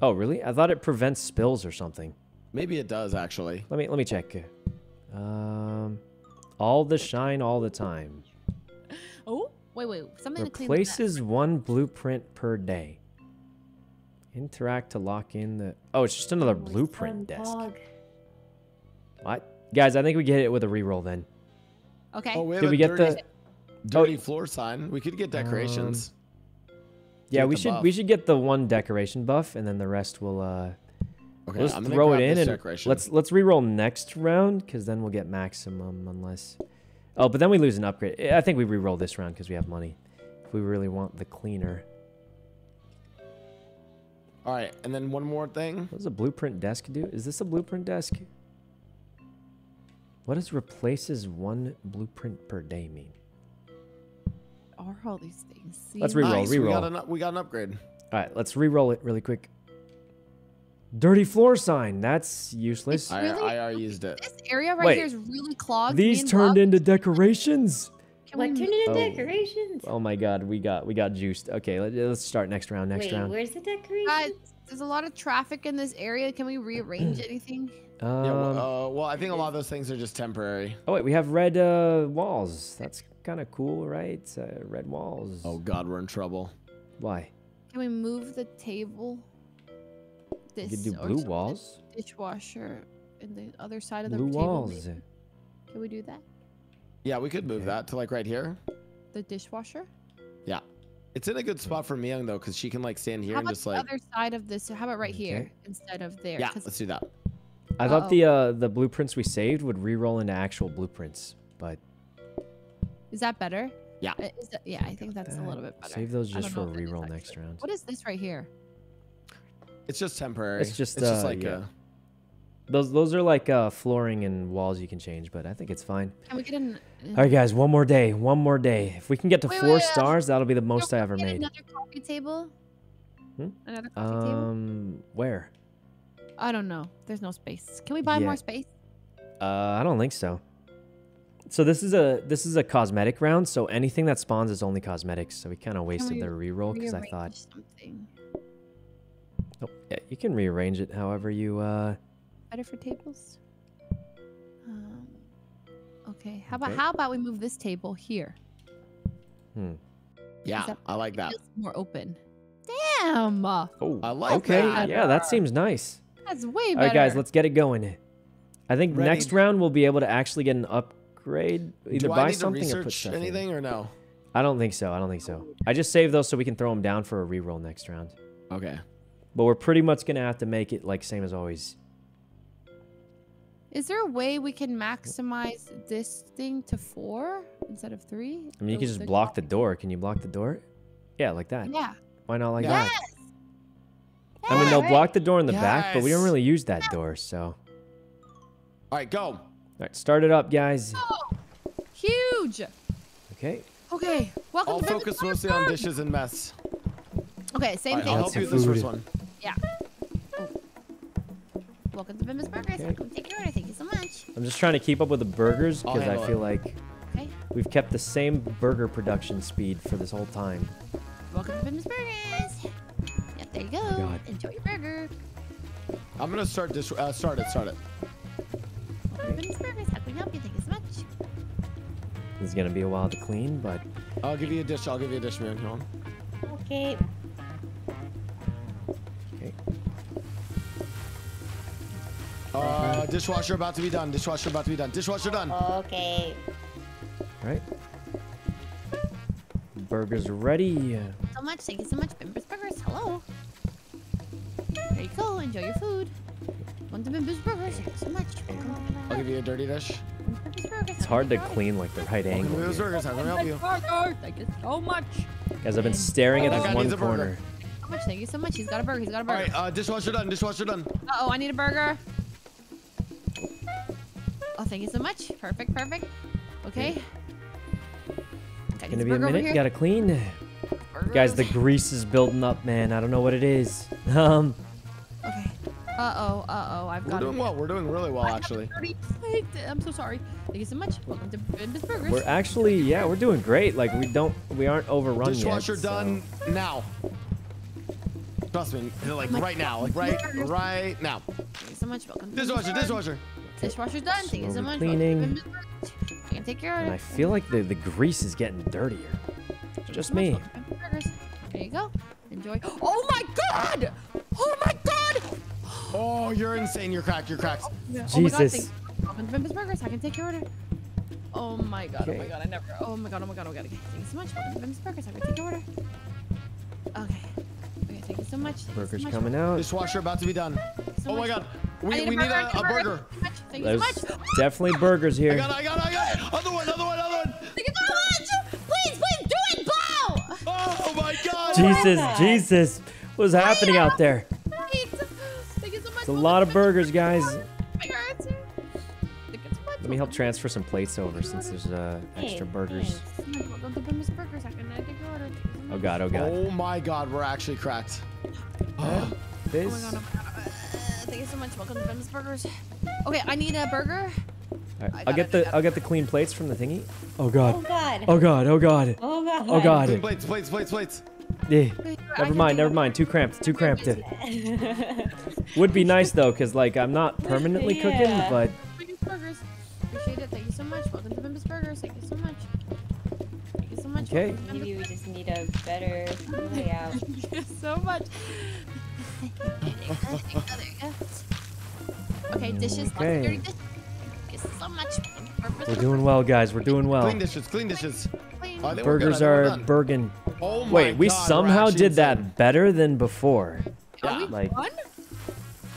oh, really? I thought it prevents spills or something. Maybe it does actually. Let me let me check. Um, all the shine all the time. Oh, wait, wait. Something to clean the. Replaces one blueprint per day. Interact to lock in the. Oh, it's just another Oh, blueprint desk. dog. What? Guys, I think we get it with a reroll then. Okay. Oh, we have Did a we get dirty, the? dirty floor sign. We could get decorations. Yeah, get we should buff. we should get the one decoration buff, and then the rest will uh. okay, let's I'm throw it in and decoration. let's let's reroll next round because then we'll get maximum unless. Oh, but then we lose an upgrade. I think we reroll this round because we have money. If we really want the cleaner. All right, and then one more thing. What does a blueprint desk do? Is this a blueprint desk? What does replaces one blueprint per day mean? Are all these things? See? Let's reroll, nice, We got, an, we got an upgrade. All right, let's re-roll it really quick. Dirty floor sign. That's useless. It's I, really- I already used it. This area right Wait. here is really clogged. These turned bugged. into decorations. Can What we turned into Oh. decorations? Oh my god, we got we got juiced. Okay, let, us start next round. Next Wait, round. where's the decorations? Guys, there's a lot of traffic in this area. Can we rearrange anything? Um, yeah, well, uh, well, I think a lot of those things are just temporary. oh wait, we have red uh, walls. That's kind of cool, right? Uh, red walls. Oh God, we're in trouble. why? Can we move the table? You This could do blue something? walls. Dishwasher in the other side of the Blue walls. maybe? Can we do that? Yeah, we could move Okay. that to like right here. The dishwasher? Yeah, it's in a good spot for Miyoung though, because she can like stand here How and about just the like. other side of this? How about right here instead of there? Yeah, 'Cause- let's do that. I thought Uh-oh. the uh, the blueprints we saved would re-roll into actual blueprints, but Is that better? Yeah. Is that, yeah, I think that's a uh, little bit better. Save those just for a if it is re-roll actually. next round. What is this right here? It's just temporary. It's just, it's just uh, like yeah. a. Those those are like uh, flooring and walls you can change, but I think it's fine. Can we get an? All right, guys, one more day, one more day. If we can get to Wait, four wait, uh, stars, that'll be the Can most I ever get made. Another coffee table. Hmm? Another coffee table. Um, where? I don't know. There's no space. Can we buy Yeah. more space? Uh, I don't think so. So this is a this is a cosmetic round. So anything that spawns is only cosmetics. So we kind of wasted we the reroll because I Rearrange thought, something oh, yeah, you can rearrange it however you. uh better for tables. Um, okay. How about how about we move this table here? Hmm. Yeah, I like that. More open. Damn. Oh, I like okay. that. Yeah, that seems nice. That's way better. All right, guys, let's get it going. I think Ready. next round we'll be able to actually get an upgrade. Either Do buy I need something to or put research stuff in. anything or no? I don't think so. I don't think so. I just saved those so we can throw them down for a reroll next round. Okay. But we're pretty much gonna have to make it like same as always. Is there a way we can maximize this thing to four instead of three? I mean, you can just block the door. Can you block the door? Yeah, like that. Yeah. Why not like Yeah. that? I mean, they'll block the door in the back, but we don't really use that door. So, all All right, go. right, start it up, guys. Oh, huge. Okay. Okay. Welcome I'll to focus Business mostly on dishes and mess. Okay, same All right, thing. I'll help you with this first food. one. Oh. Welcome to Bimbus Burgers. How Okay. can we take your order? Thank you so much. I'm just trying to keep up with the burgers oh, because I feel it. like Okay. we've kept the same burger production speed for this whole time. Welcome to Bimbus Burgers. Yep, there you go. God. Enjoy your burger. I'm gonna start dish. Uh, start it. Start it. Welcome Burgers. How can we help you? Thank you so much. This is gonna be a while to clean, but I'll give you a dish. I'll give you a dish, man. Come on. Okay. okay. Uh, dishwasher about to be done. Dishwasher about to be done. Dishwasher done. Okay. All right. Burgers are ready. So much. Thank you so much. Bimbus Burgers. Hello. There you go. Enjoy your food. Welcome to Bimbus Burgers. Thank you so much. I'll give you a dirty dish. to Bimbus Burgers. It's hard to clean like the right Welcome angle. Bill's here. Burgers. How can we help you? Thank you so much. Guys, I've been staring at Oh, this one needs a burger. corner. So much. Thank you so much. He's got a burger. He's got a burger. right, uh, dishwasher done. Dishwasher done. Uh oh, I need a burger. Oh, thank you so much. Perfect, perfect. Okay. Got Gonna be a burger over minute. Gotta clean. Guys, the grease is building up, man. I don't know what it is. Um, Okay. Uh oh, uh oh. I've got We're doing it. well. We're doing really well, actually. I'm so sorry. Thank you so much. Welcome to Bimbus Burgers. we're actually, yeah, we're doing great. Like we don't, we aren't overrun Dishwasher yet. so- done now. Trust me, like right now, like right, right now. Thank you so much. Welcome to Dishwasher, dishwasher. Dishwasher's done. Thank you so much. cleaning. Welcome to Bimbus Burgers. can take your And order. I feel like the, the grease is getting dirtier. It's just So me. Welcome to Bambus Burgers. There you go. Enjoy. Oh my god! Oh my god! Oh, you're insane. You're cracked. You're cracked. Oh my god, Jesus. Welcome to Bambus Burgers. I can take your order. Oh my god, oh my god, I never. Oh my god, oh my god, oh my god. Okay, thank you so much. Welcome to Bambus Burgers. I can take your order. Okay. Okay, thank you so much. Thank you so Burger's much. coming out. Dishwasher about to be done. so Oh my god. We, need we need a, a burger. Thank you so There's much. definitely burgers here. I here. got it. I got it. I got it. Other one. Other one. Other one. Thank you so much. Please, please do it, Bow. Oh my god. Jesus. Jesus. What's happening out there? It's a lot of burgers, guys. Thank you so much. Let me help transfer some plates over since there's uh, extra burgers. thanks. Welcome to Bambus Burgers. I can take your order. Thank you so Oh god, oh god. Oh my god. We're actually cracked. Oh my this. god, oh my god. Uh, thank you so much. Welcome to Bambus Burgers. Okay, I need a burger. Alright, I I'll get it, the I'll get the clean plates from the thingy. Oh Oh god. god. Oh god, oh god. Oh god. Oh god. Clean plates. Plates. Plates. Plates. Eh, Never mind, never mind. Too cramped, too cramped. Would be nice though, cause like I'm not permanently cooking, but Burgers. Appreciate it. Thank you so much. Welcome to Bambus Burgers. Thank you so much. Thank you so much. Okay. Maybe we just need a better layout. Thank you so much. there you go. There. Okay, dishes. Lots of Okay. dirty dishes. Thank you so much. Purpose we're doing well, guys. We're doing well. Clean dishes. Clean dishes. clean. I think good, Burgers I think we're are done. burgin. Oh my Wait, we God, somehow actually did insane. that better than before. Are we like- done?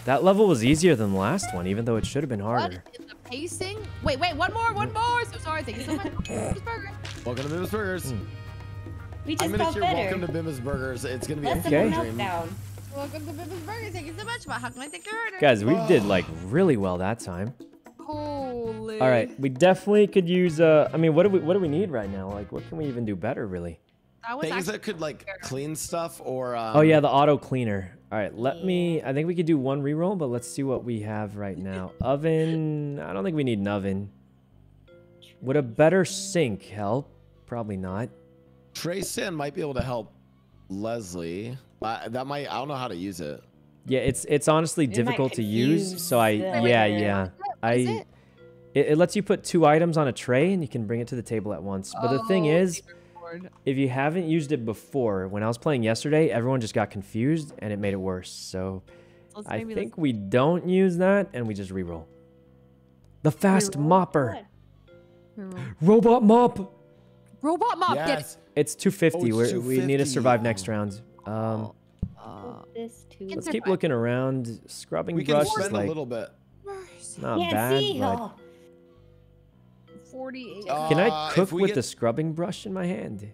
That level was easier than the last one, even though it should have been harder. in the pacing? Wait, wait, one more, one more. So sorry. Thank you so much. Welcome to Bimba's Burgers. Hmm. We I'm just gonna hear better. welcome to Bimba's Burgers. It's gonna be Less a Okay. of a dream. meltdown. Welcome to Bambus Burgers. Thank you so much. But how can I take your order? Guys, we did like really well that time. Holy. All right, we definitely could use. Uh, I mean, what do we what do we need right now? Like, what can we even do better, really? That was Things that could like clean stuff or. Um, Oh yeah, the auto cleaner. All right, let me. I think we could do one reroll, but let's see what we have right now. Oven. I don't think we need an oven. Would a better sink help? Probably not. Trey Sin might be able to help Leslie. Uh, that might. I don't know how to use it. Yeah, it's it's honestly might difficult to use. So I the- yeah Wait, yeah. I it? it, it lets you put two items on a tray and you can bring it to the table at once. But the thing Oh, is, if you haven't used it before, when I was playing yesterday, everyone just got confused and it made it worse. So Let's I maybe think we don't use that and we just reroll. The fast mopper. let's reroll. Robot mop. Robot mop. Get it. yes. It's 250. Oh, it's We're, we need to survive next round. Um, Uh, This too. Let's keep looking around. Scrubbing We can brush is spend like a little bit. not Can't bad, see. but Oh. 48. Uh, can I cook with get- the scrubbing brush in my hand?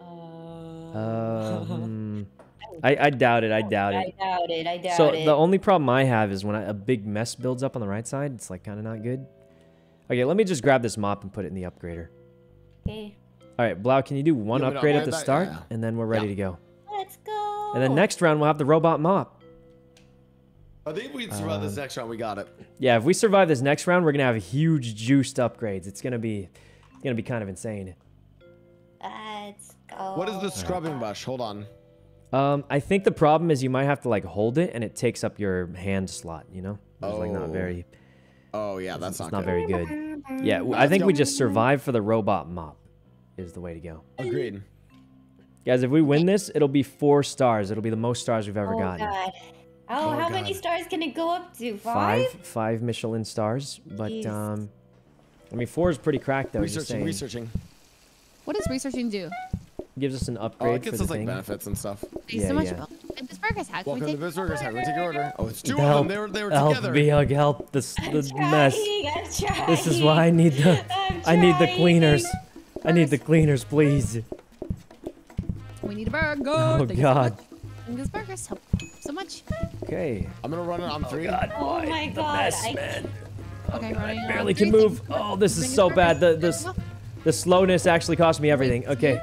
Uh, Um, I, I doubt it. I doubt it. I doubt it. I doubt So it. So the only problem I have is when I, a big mess builds up on the right side, it's like kind of not good. Okay, let me just grab this mop and put it in the upgrader. okay, All right, Blau, can you do one Yeah, upgrade at the add start, yeah. and then we're ready Yeah. to go. let's go. And then next round we'll have the robot mop. I think we survive this Um, next round. We got it. Yeah, if we survive this next round, we're gonna have huge juiced upgrades. It's gonna be, it's gonna be kind of insane. Let's go. What is the scrubbing brush? Hold on. Um, I think the problem is you might have to like hold it, and it takes up your hand slot. You know, it's like not Oh, very, Oh yeah, that's it's not, not good. very good. Yeah, I think we just survive for the robot mop, is the way to go. Agreed. Guys, if we win this, it'll be four stars. It'll be the most stars we've ever Oh gotten. god. Oh, Oh, how many stars can it go up to? Five, Five? five Michelin stars. But Jeez. um, I mean, four is pretty cracked though. Just researching, saying. researching. What does researching do? Gives us an Oh, upgrade it for gets the us like thing. benefits and stuff. Thanks Yeah, so much. yeah. Bill. And this burger's how can we Welcome to take Biz Burgers. How do we take your order? Oh, it's two of Help, them. They were they were help together. me, Hug, help this I'm the trying, mess. I'm trying. This is why I need the I'm I need the trying. cleaners. I need the cleaners, please. We need a burger. Oh Thank you so God. much. This burger's help so much. Okay. I'm gonna run it on oh, three. Oh my god. I man. Okay, oh, running on Barely three, can move. Oh, this is so bad. The burgers. this Well, the slowness actually cost me everything. Okay,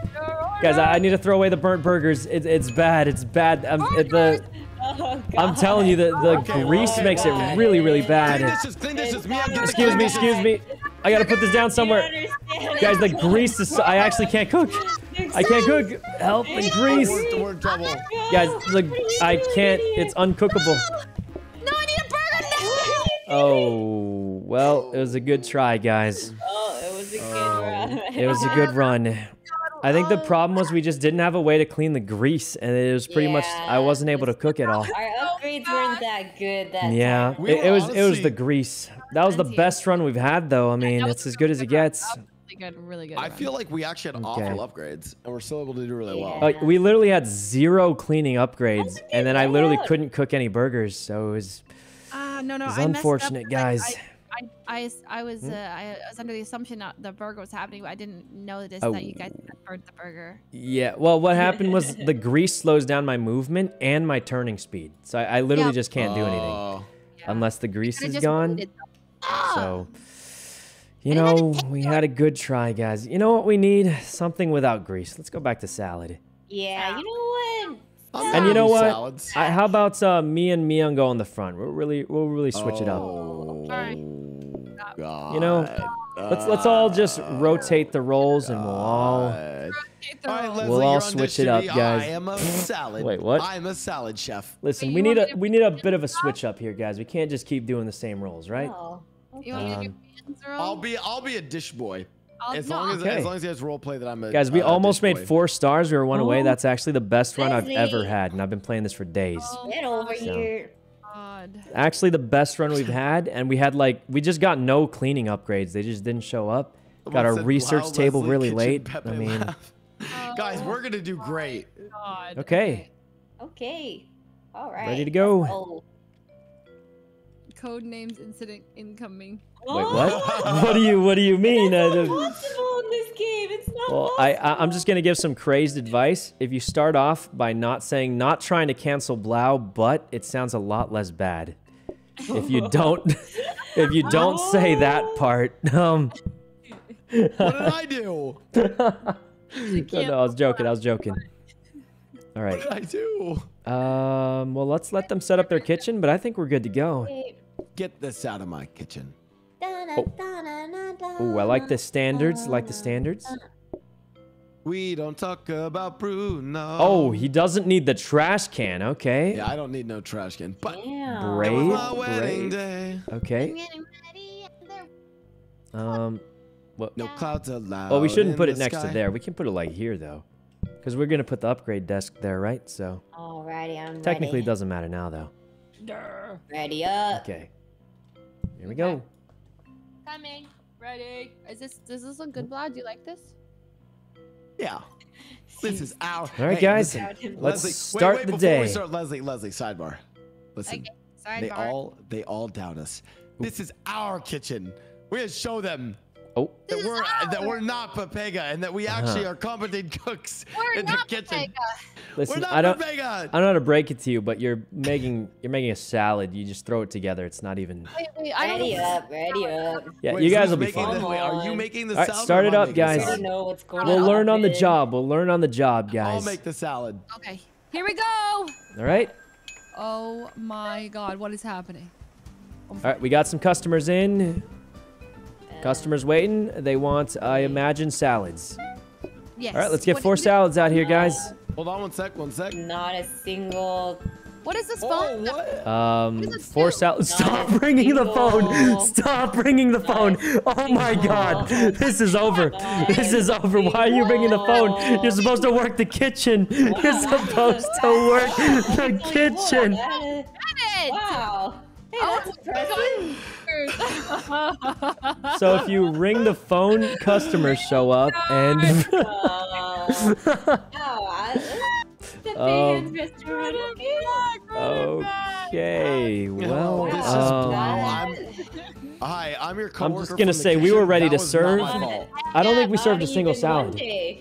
guys, I, I need to throw away the burnt burgers. It, it's bad. It's bad. I'm, it, the Oh. I'm telling you, the the Okay, grease well, makes it God. really really Clean bad. dishes, clean dishes. Me, I'm Excuse me, excuse me. I gotta put this down somewhere. Guys, the grease is. So, I actually can't cook. I can't cook. Help the grease. We're, we're in trouble. Guys, look, I can't. It's uncookable. No, I need a burger now. Oh, well, it was a good try, guys. Oh, it oh. It was a good run. I think the problem was we just didn't have a way to clean the grease, and it was pretty much I wasn't able to cook it all. Our upgrades weren't that good that Yeah, time. We it, it were was it was the grease. That was the best run we've had, though. I mean, that it's as good as it gets. Really good, really good. I run. feel like we actually had Okay. awful upgrades, and we're still able to do really well. Like we literally had zero cleaning upgrades, and then I literally not? couldn't cook any burgers, so it was. Ah, no, no. It's I messed up unfortunate, 'cause I- guys. I, I, I, I was, Hmm? uh, I was under the assumption that the burger was happening, but I didn't know this Oh. that you guys had burnt the burger. Yeah, well, what happened was the grease slows down my movement and my turning speed, so I, I literally Yeah. just can't do anything Oh. Yeah. unless the grease is gone. waited, though. So, you know, we had a good try, guys. You know what we need? Something without grease. Let's go back to salad. Yeah, you know what? And you know what? I, how about uh, me and Miyoung go on the front? We'll really, we'll really switch it up. Oh, God. You know, Let's let's all just rotate the roles, and we'll all. God. Okay, All right, throw. Leslie, We'll all you're on dish switch it up, guys. I am a salad. Wait, what? I'm a salad chef. Listen, Wait, we need a we need a bit of a switch up here, guys. We can't just keep doing the same roles, right? Oh, You want me to give hands roll? I'll be I'll be a dish boy. I'll- As no, long as Okay. as long as he has role play that I'm a Guys, we uh, almost dish made boy. four stars. We were one away. Oh. That's actually the best run I've ever had, and I've been playing this for days. Oh, get over gosh, So- here. God. Actually, the best run we've had, and we had like we just got no cleaning upgrades. They just didn't show up. Got our research "Wow, table Leslie, really late. Pepe I mean, laugh." guys, we're gonna do great. God. okay, Okay. All right. Ready to go. Let's go. Code names incident incoming. wait, what? what do you what do you mean? I It's don't- not possible in this game. It's not Well, I, I I'm just gonna give some crazed advice. If you start off by not saying not trying to cancel Blau, but it sounds a lot less bad. If you don't, if you don't say that part, um, What did I do? no, no, I was joking. I was joking. All right. What did I do? Um. Well, let's let them set up their kitchen, but I think we're good to go. Okay. Get this out of my kitchen. Oh, I like the standards. Like the standards. We don't talk about Bruno. Oh, he doesn't need the trash can. Okay. Yeah, I don't need no trash can. But Damn. Brave. it was my wedding brave. day. Okay. Getting ready and there Um. What? No clouds allowed. Well, we shouldn't put it next sky. to there. We can put it like here though, because we're gonna put the upgrade desk there, right? So Alrighty, I'm technically, it doesn't matter now though. Ready up. Okay. Here we go. Coming. Ready. Is this does this look good, Vlad? Do you like this? Yeah. This is our. All right, Hey, guys. listen, Let's Leslie, start wait, the before day. We start, Leslie, Leslie, sidebar. Listen, Okay. Sorry, they all they all doubt us. This is our kitchen. We gotta show them Oh, that we're that we're not Pepega and that we actually Uh-huh. are competent cooks We're in not the kitchen. Pepega. We're listen. not I don't. Pepega. I don't know how to break it to you, but you're making you're making a salad. You just throw it together. It's not even. Wait, wait. I don't Ready up. Ready up. Yeah, Wait, you guys who's will be making fine. the- wait, are you making the All right, salad? or start it up, guys. I salad? already know what's going We'll on. learn on the job. We'll learn on the job, guys. I'll make the salad. Okay. Here we go. All right. Oh my God! What is happening? All right. We got some customers in. Customers waiting. They want, I imagine, salads. Yes. All right. Let's get What- four salads out here, guys. Hold on one sec, one sec. Not a single. What is this Oh, phone? what? Um, What four salads. Stop Nice ringing the phone. Stop ringing the phone. Oh my God. This is over. This is over. Why are you ringing the phone? You're supposed to work the kitchen. You're supposed to work the kitchen. Wow. Hey, Oh, that's impressive. So if you ring the phone, customers show up and. Uh, I- the Um, restaurant. Okay. Well, this is um, wow. I'm, hi, I'm your coworker. just gonna say, we were ready That to serve. I don't think we served a single salad.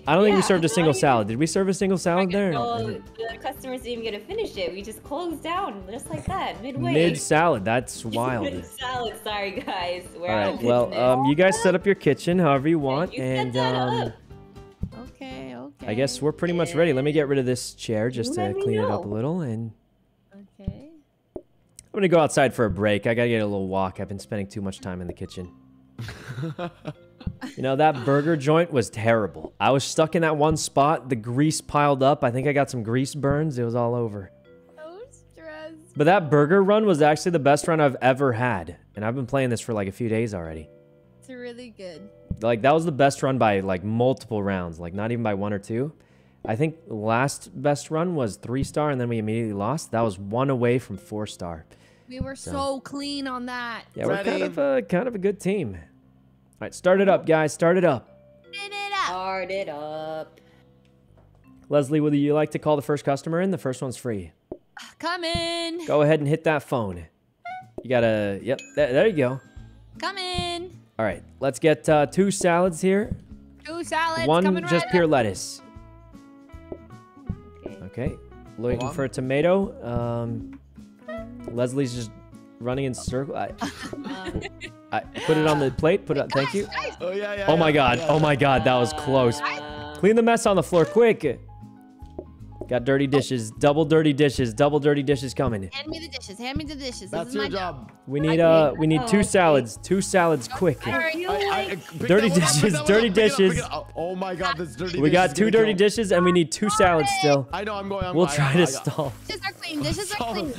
I don't think we served a single salad. Did we serve a single salad there? No, the customers didn't even get to finish it. We just closed down just like that, midway. Mid salad. That's wild. Mid salad. Sorry, guys. We're All out right. of Well, um, you guys set up your kitchen however you want, You and um, up. Okay. Okay. I guess we're pretty much ready. Let me get rid of this chair just You to let me clean it up a little, and Okay. I'm gonna go outside for a break. I gotta get a little walk. I've been spending too much time in the kitchen. you know that burger joint was terrible. I was stuck in that one spot. The grease piled up. I think I got some grease burns. It was all over. So stressed. But that burger run was actually the best run I've ever had, and I've been playing this for like a few days already. It's really good. Like that was the best run by like multiple rounds, like not even by one or two. I think last best run was three star, and then we immediately lost. That was one away from four star. We were so, So- clean on that. Yeah, we're kind of a kind of a good team. All right, start it up, guys. Start it up. Spin it up. Start it up. Leslie, would you like to call the first customer in? The first one's free. Come in. Go ahead and hit that phone. You gotta. Yep. There, there you go. Come in. All right, let's get uh, two salads here. Two salads One coming just right pure up. lettuce. Okay. Okay. Looking on. for a tomato. Um, Leslie's just running in circles. I, I put it on the plate. Put it. Thank you. Oh yeah, yeah. Oh my yeah, god. yeah, Oh my god. That was close. uh, Clean the mess on the floor quick. Got dirty dishes. Double dirty dishes. Double dirty dishes coming. Hand me the dishes. Hand me the dishes. That's this is my your job. We need I uh we need oh, two okay. salads. Two salads quick. Sorry. feel I- I- Dirty that one up, pick dishes, dirty up, pick it up, pick dishes. Oh my god, this dirty We got two dirty dishes and we need two salads still. I know I'm going. I'm We'll I- try I- to I got- stall. Dishes are clean. Dishes are clean.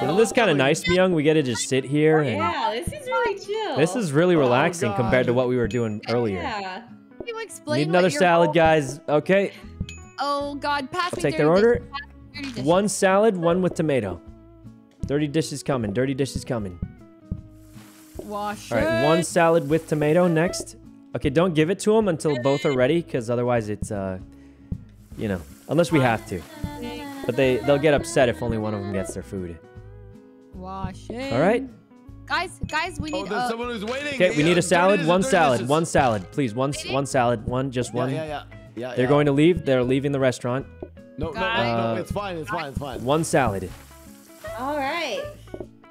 You know, this is kind of nice, Miyoung. We get to just sit here and Yeah, this is really chill. this is really Oh, relaxing compared to what we were doing earlier. Yeah. Can you explain Need what another your salad, role- guys. Okay. Oh God, pass I'll me take their order. dishes, pass me dirty dishes. One salad, one with tomato. Dirty dishes coming. Dirty dishes coming. Wash All right, one salad with tomato next. Okay, don't give it to them until both are ready, because otherwise it's uh, you know, unless we have to. But they they'll get upset if only one of them gets their food. Wash. All right. Guys, guys, we need. Oh, need. there's uh, someone who's waiting. Okay, we need a salad. One salad. One salad, please. One one salad. One just one. yeah, yeah. Yeah, They're yeah. going to leave. They're leaving the restaurant. No, no, no, no, it's fine. It's fine. It's fine. One salad. All right.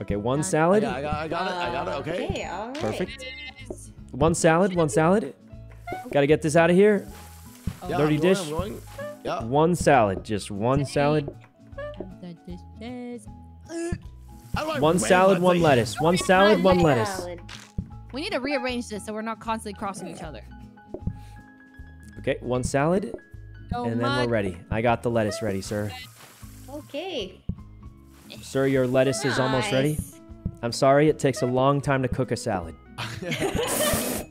Okay, one salad. Yeah, I got, I got it. I got it. Okay. Okay, all right. Perfect. One salad. One salad. Got to get this out of here. Yeah, Dirty I'm going, dish. I'm going. Yeah. One salad. Just one salad. the dishes. How do I One salad. One lettuce. One salad. One lettuce. Salad. We need to rearrange this so we're not constantly crossing each other. Okay, one salad, So and then much. we're ready. I got the lettuce ready, sir. Okay. Sir, your lettuce is almost ready. I'm sorry, it takes a long time to cook a salad.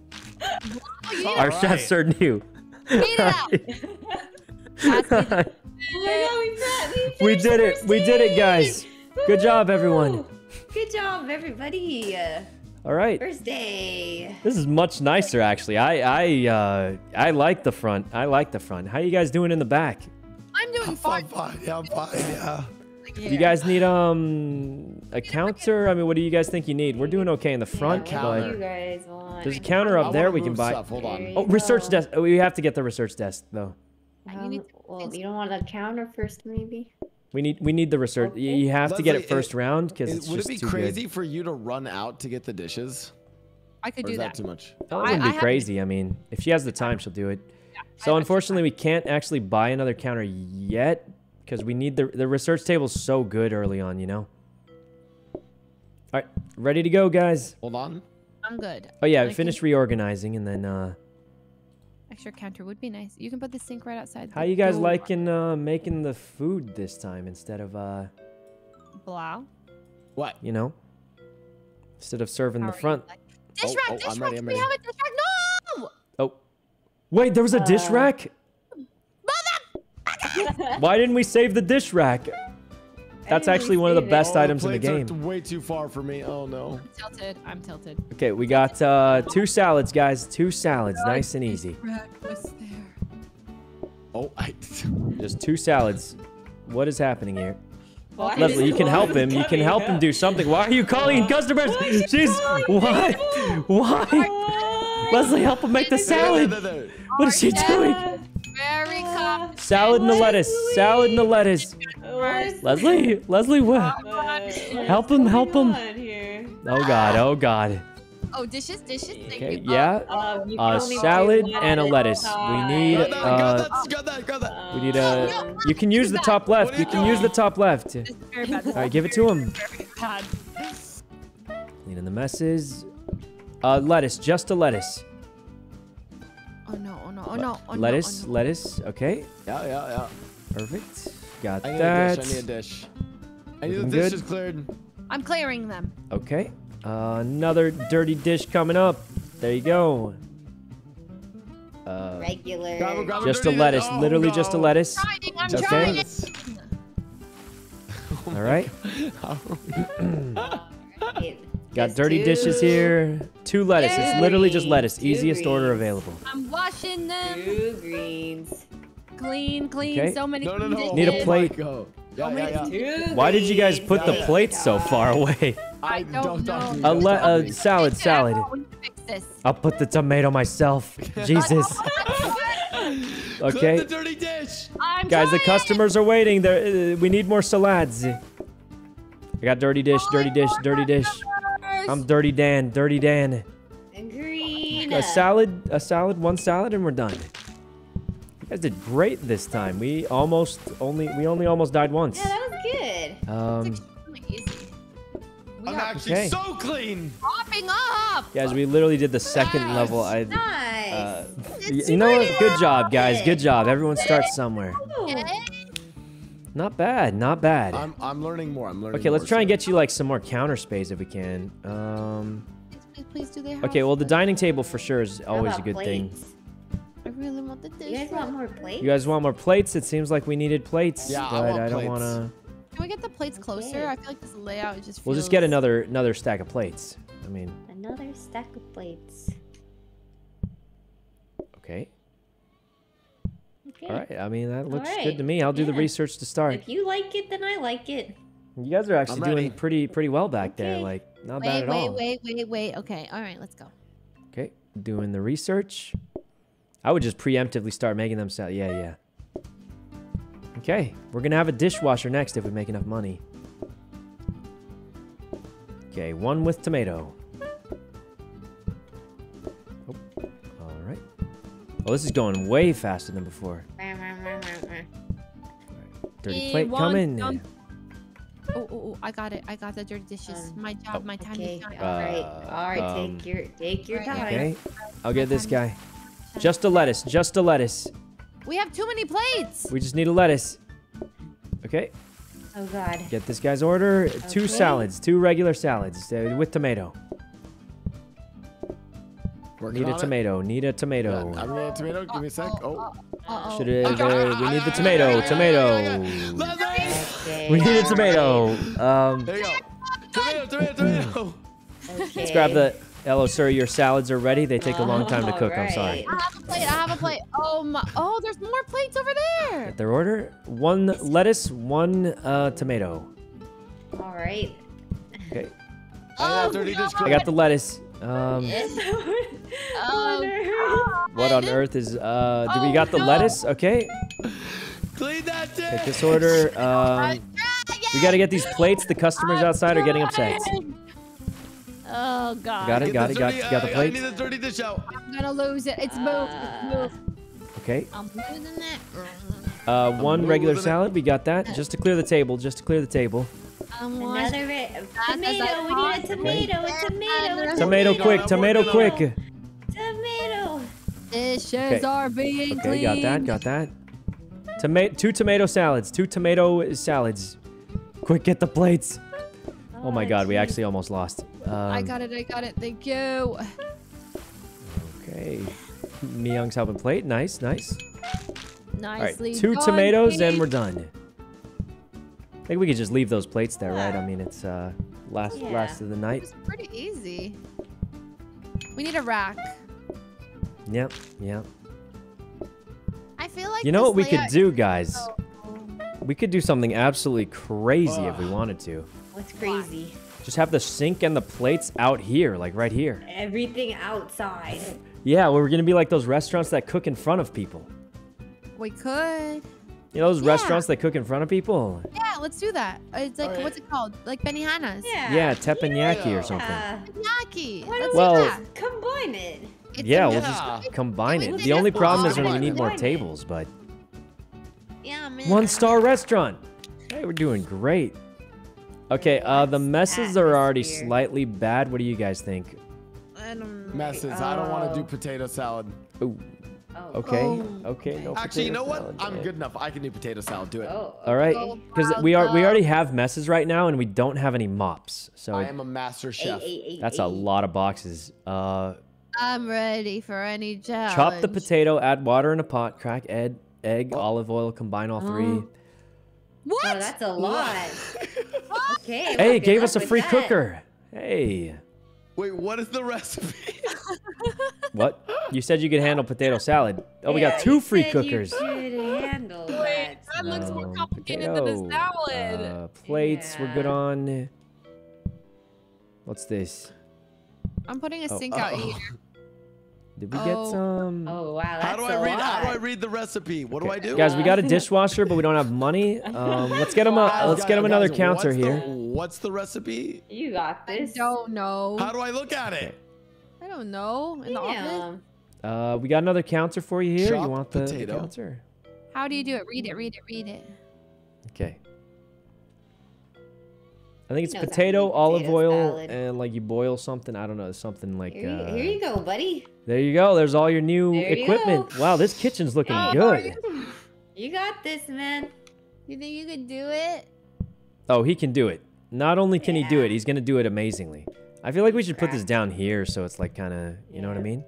You need Our All chef right. sir knew. to eat it out. Pass me the- Oh my god, we met. We, we finished did it. We did it, guys. Good job, everyone. Good job, everybody. All right. Thursday. This is much nicer, actually. I I uh I like the front. I like the front. How you guys doing in the back? I'm doing I'm fine. fine. Yeah, I'm fine. Yeah. You guys need um a counter? I mean, what do you guys think you need? We're doing okay in the front, Yeah, counter. what do but you guys want? there's a counter up there we can buy. Stuff. Hold on. Oh, research go. desk. Oh, we have to get the research desk though. You Um, well, you don't want a counter first, maybe? We need we need the research. You, you have to get it first it- round because Is- it's would just it be too crazy good. for you to run out to get the dishes? I could Or do is that. that too much? That I- wouldn't I be have- crazy. I mean, if she has the time, she'll do it. So unfortunately, we can't actually buy another counter yet because we need the the research table's so good early on. You know. All right, ready to go, guys. Hold on. I'm good. Oh yeah, I we can- finished reorganizing and then uh Extra counter would be nice. You can put the sink right outside. how the you guys door. liking uh making the food this time instead of uh Blah. What? you know instead of serving How the front. like- Dish Oh, rack, oh, dish I'm rack. ready, I'm we have a dish rack. No! Oh, wait, there was a dish Uh, rack. Why didn't we save the dish rack? That's actually one of the best Oh, items in the plates are game. t- way too far for me. Oh no. I'm tilted. I'm tilted. Okay, we got uh two salads, guys. Two salads, nice and easy. Rack was there. Oh, I. Just two salads. What is happening here? Why Leslie, you can help him. You can coming help him do something. Why are you calling customers? She's why? Why? Leslie, help him make the salad. What is she doing? Very calm. Salad and the lettuce. Salad and the lettuce. Leslie, Leslie, what? Uh, Help him, help him. Oh God, oh God. Oh, dishes, dishes. Thank Okay, you. yeah. Um, you A salad and a lettuce. We need, uh. We need Um, a. You can use the top left. You you can use the top left. This is very bad. This All right, give it to him. very. Cleaning the messes. Uh, lettuce, just a lettuce. Oh no, oh no, oh no, oh lettuce, no. oh no. lettuce. Okay, Yeah, yeah, yeah. perfect. Got I need that. a dish. I need a dish. I need the Looking good. dishes cleared. I'm clearing them. Okay. Uh, another dirty dish coming up. There you go. Uh, Regular. Grab a- grab just a dirty lettuce. Oh, Literally just a no. lettuce. Trying, I'm Okay. trying. All right. Right. Got Just dirty two. dishes here. Two lettuce. It's literally just lettuce. Two Easiest order available. I'm washing them. Two greens. Clean, clean. Okay. So many No, no, no. Need a plate. Go. Yeah, yeah, yeah. Why did you guys put the greens. plates so far away? I don't don't talk to me. know. A, le- a salad, salad. I want to fix this. I'll put the tomato myself. Jesus. Clip Okay. the dirty dish. I'm Guys, the customers are waiting. There, uh, we need more salads. I got dirty dish, dirty dish, dirty dish. I'm Dirty Dan, Dirty Dan. And Green. A salad, a salad, one salad, and we're done. You guys did great this time. We almost only, we only almost died once. Yeah, that was good. Um, Extremely easy. We I'm are actually Okay. so clean. popping up. guys, we literally did the second level. I, Nice. uh, you know what? Good job, guys. good. Good job. Everyone starts somewhere. Ooh. Not bad, not bad. I'm I'm learning more. I'm learning. Okay, let's more, try and get you like some more counter space if we can. Um, Please, please, please do they have okay, well the dining table for sure is always a about good thing. I really want the dish. You guys want more plates? You guys want more plates? It seems like we needed plates, Yeah, I but want I, don't want to. Can we get the plates closer? Okay. I feel like this layout is just. We'll just get another another stack of plates. I mean, Another stack of plates. okay, Okay. all right. I mean that looks good to me. I'll do the research to start. If you like it, then I like it. You guys are actually doing pretty pretty well back there. Like not bad Wait, at wait, all. wait, wait, wait. Okay, all right, let's go. Okay, doing the research. I would just preemptively start making them sell. Yeah, yeah. Okay, we're gonna have a dishwasher next if we make enough money. Okay, one with tomato. Oh, this is going way faster than before. Dirty plate one coming. done. Oh, oh, oh, I got it. I got the dirty dishes. Um, my job, my time Okay. is done. All right. Uh, All right. um, take your take your right, time. Okay, I'll get this guy. Just a lettuce. Just a lettuce. We have too many plates. We just need a lettuce. Okay. Oh God. Get this guy's order. Two salads, two regular salads uh, with tomato. Working Need a on it. tomato. Need a Yeah, tomato. I'm gonna a tomato. Give me a sec. Oh. Uh-oh. Should have. Uh, we need the tomato. Tomato. We need a tomato. Um, There you go. Tomato, tomato, tomato. Okay. let's grab the. Hello, sir. Your salads are ready. They take a long time to All cook. I'm sorry. I have a plate. I have a plate. Oh my. Oh, there's more plates over there. Get their order. One lettuce, one uh, tomato. All right. Okay. I Oh, got no. I got the lettuce. Um, Oh, what on earth is? Uh, do we Oh, got the no. lettuce? Okay. Clean that dish. Take this order. Um, we gotta get these plates. The customers outside are getting upset. Oh god. Got it. Got it. Got dirty- got the I- I plate. need the dirty dish out. I'm gonna lose it. It's moved. It's moved. Okay. I'm losing it. Uh, one regular moving it. salad. We got that. Just to clear the table. Just to clear the table. I'm. Another ri- tomato. We need a tomato. A tomato. A Tomato quick. Tomato quick. Tomato. Dishes Okay. are being Okay. cleaned. Got that. Got that. Tomato. Two tomato salads. Two tomato salads. Quick, get the plates. Oh my God, we actually almost lost. Um, I got it. I got it. Thank you. Okay. Miyoung's helping plate. Nice, nice. All right, two done, tomatoes and we're done. I think we could just leave those plates there, right? I mean, it's uh last Yeah. last of the night. It's pretty easy. We need a rack. Yep, yep. I feel like You know this what we could do, guys? We could do something absolutely crazy if we wanted to. What's crazy? Just have the sink and the plates out here, like right here. Everything outside. Yeah, we're gonna be like those restaurants that cook in front of people. We could. You know those Yeah. restaurants that cook in front of people? Yeah, let's do that. It's like Alright. what's it called? Like Benihana's. Yeah. Yeah, teppanyaki or something. Uh, Yaki. why Let's don't Well- we that. combine it? It's Yeah, we'll just combine it. The only problem is when we need more tables, but Yeah, man. one star restaurant. Hey, we're doing great. Okay, uh, the messes are already slightly bad. What do you guys think? I don't know. Messes. I don't want to do potato salad. Ooh, Oh. okay, Oh. okay. No Actually, you know what? salad, I'm man. good enough. I can do potato salad. Do it. Oh. All right, because we are we already have messes right now, and we don't have any mops. So I am a master chef. ay, ay, that's a lot of boxes. Uh, I'm ready for any challenge. Chop the potato, add water in a pot, crack egg, egg, olive oil, combine all three. Oh. What? Oh, that's a lot. okay. Hey, it gave us a with free that. cooker. Hey. Wait, what is the recipe? What? You said you could handle potato salad. Oh, we got two you free said cookers. You could handle Wait, that. that looks more complicated than a salad. Uh, plates, we're good Yeah. on. What's this? I'm putting a oh, sink out uh-oh. here. Did we get Oh. some? Oh wow, that's How do a I read? How do I read the recipe? What do I do? Guys, we got a dishwasher, but we don't have money. Um, let's get him a Wow. let's get him another Guys, counter what's the- here. what's the recipe? You got I this. don't know. How do I look at it? I don't know. In the office? Uh, we got another counter for you here. you want the, the potato. counter? How do you do it? Read it, read it, read it. Okay. I think it's to potato, olive potato oil, salad. and like you boil something. I don't know, something like. Here, you, uh, here you go, buddy. There you go. There's all your new There equipment. go. Wow, this kitchen's looking Oh, good. You got this, man. You think you could do it? Oh, he can do it. Not only can he do it, he's gonna do it amazingly. I feel like we should put this down here so it's like kind of, you know what I mean?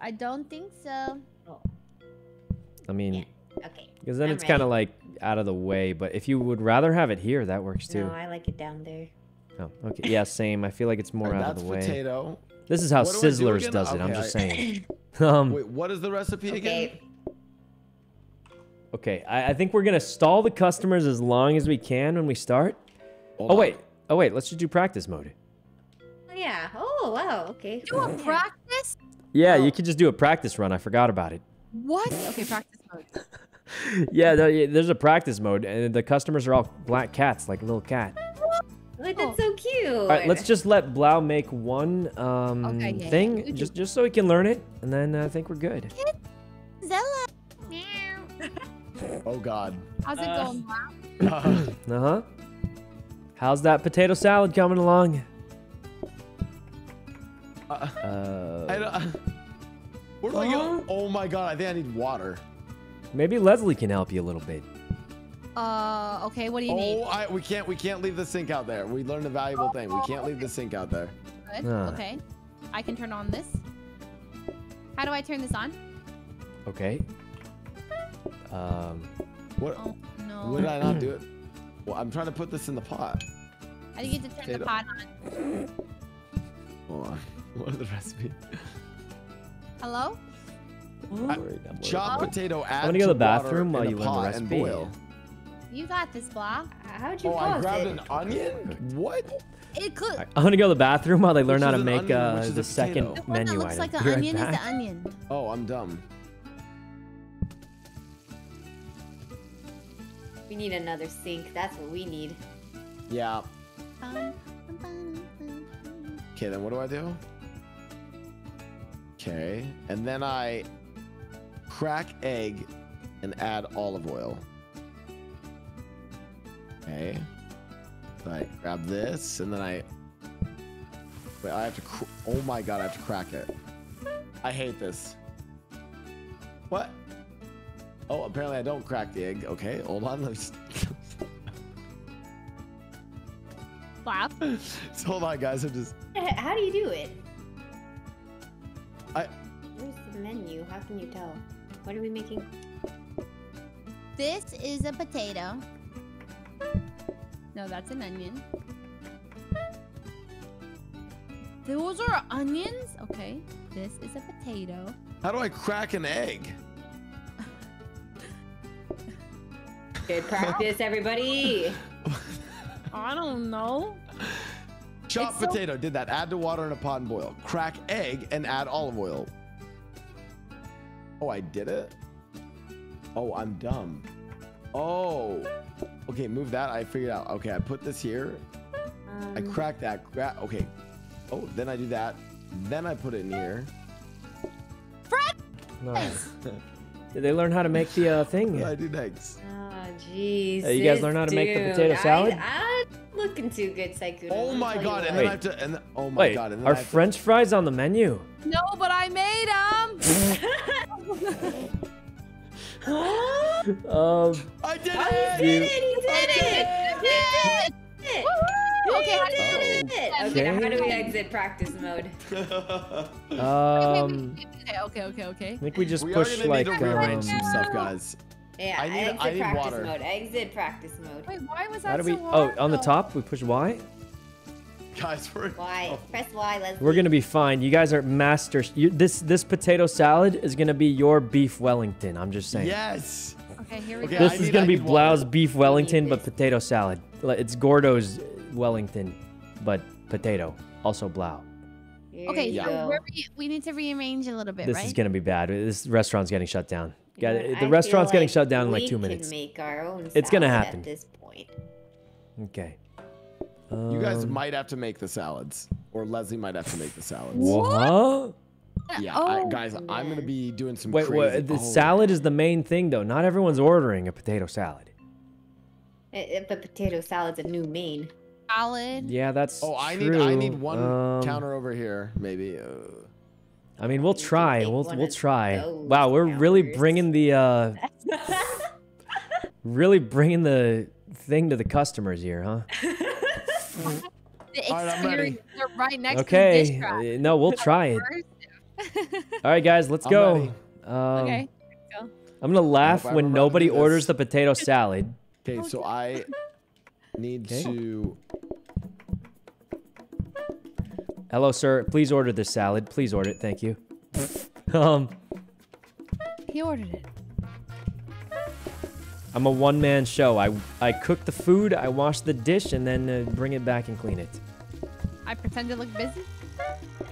I don't think so. I mean, Yeah. Okay. because then I'm it's kind of like out of the way. But if you would rather have it here, that works too. No, I like it down there. Oh, okay. Yeah, same. I feel like it's more And out of the way. potato. This is how What do I do Sizzlers again? does it. I'm just saying. um, Wait, what is the recipe again? Okay. okay, I, I think we're gonna stall the customers as long as we can when we start. Hold Oh on. wait, oh wait. Let's just do practice mode. Oh, yeah. Oh wow. Okay. Do a Yeah. practice? Yeah, Oh. you could just do a practice run. I forgot about it. What? Okay, practice mode. yeah, there's a practice mode, and the customers are all black cats, like little cat. Wait, that's so cute. All right, let's just let Blau make one um, Okay, yeah, yeah, thing, you do- just just so he can learn it, and then uh, I think we're good. Zella. Oh God. How's it Uh, going, Blau? Uh huh. How's that potato salad coming along? Uh, Uh, I don't, where do I go? Oh my God! I think I need water. Maybe Leslie can help you a little bit. Uh, okay, what do you Oh, need? I, we can't. We can't leave the sink out there. We learned a valuable thing. We can't leave the sink out there. Good. Ah. Okay. I can turn on this. How do I turn this on? Okay. Um, What? Oh, no. Would I not do it? Well, I'm trying to put this in the pot. I think you get to turn the pot on? Hold on. What is the recipe? Hello? Worried, I'm Chop worried. potato. Add gonna go to the bathroom while you learn the pot recipe. boil. You got this, Blau. How'd you Oh, I pause grabbed it? an onion. What? It could. Alright, I'm gonna go to the bathroom while they learn Which how is to make onion, uh, which is the a second? The one that menu looks item. like an Be right onion is the onion. Oh, I'm dumb. We need another sink. That's what we need. Yeah. Okay, then what do I do? Okay, and then I crack egg and add olive oil. Okay. So I grab this and then I. Wait, I have to. Cr- oh my god, I have to crack it. I hate this. What? Oh, apparently I don't crack the egg. Okay, hold on. Let me. Just... Laugh. so hold on, guys. I'm just. How do you do it? I. Where's the menu? How can you tell? What are we making? This is a potato. No, that's an onion. Those are onions? Okay. This is a potato. How do I crack an egg? Good practice, everybody. I don't know. Chop It's so- potato, did that. Add to water in a pot and boil. Crack egg and add olive oil. Oh, I did it? Oh, I'm dumb. Oh. Okay, move that. I figured out. Okay, I put this here. I Um, crack that. Gra- okay. Oh, then I do that. Then I put it in here. Nice. Did they learn how to make the uh, thing? I do next. Oh, jeez. Hey, you guys learn how to make the potato salad? I, I'm looking too good, Sykkuno. Oh I'll my tell you god, and then I have to. And then, oh my Wait, god, and then are I have to- French fries on the menu? No, but I made them. Um, I did Oh, it! he did it! He did it! did He did it! Okay, how do You you did it! Okay, now how do we exit practice mode? Um, Okay, okay, okay, okay. I think we just we push like need to um, some stuff, guys. Yeah, I need- exit I need practice water. mode. Exit practice mode. Wait, why was that How do we? so Oh, on the top we push Y. Guys, we're Y. oh, Press Y, Leslie. We're gonna be fine. You guys are masters. You, this this potato salad is gonna be your beef Wellington. I'm just saying. yes. Okay, here we Okay, go. This I is need- gonna I be need water. Blau's beef Wellington, but potato salad. It's Gordo's Wellington, but potato. Also Blau. Here Okay, so we're we need to rearrange a little bit, This right? is gonna be bad. This restaurant's getting shut down. You know Got- what, I the feel restaurant's getting like shut down in like we two can minutes. make our own It's gonna salad happen. At this point. Okay. You guys Um, might have to make the salads, or Leslie might have to make the salads. What? Yeah, I, Oh, guys, I'm gonna be doing some Wait, crazy. wait. The oh. salad is the main thing, though. Not everyone's ordering a potato salad. Eh, eh, But potato salad's a new main. Salad. Yeah, that's Oh, I true. need I need one Um, counter over here, maybe. Uh, I mean, we'll try. We'll we'll try. Wow, we're really bringing the uh, really bringing the thing to the customers here, huh? The All right, I'm ready. experience. They're right next to the Okay. dish rack. uh, No, we'll try it. All right, guys, let's I'm go. Um, okay. I'm gonna laugh I when remember how to nobody orders the potato salad. Okay, so I need Okay. to. Hello, sir. Please order this salad. Please order it. Thank you. um, He ordered it. I'm a one-man show. I I cook the food, I wash the dish, and then uh, bring it back and clean it. I pretend to look busy.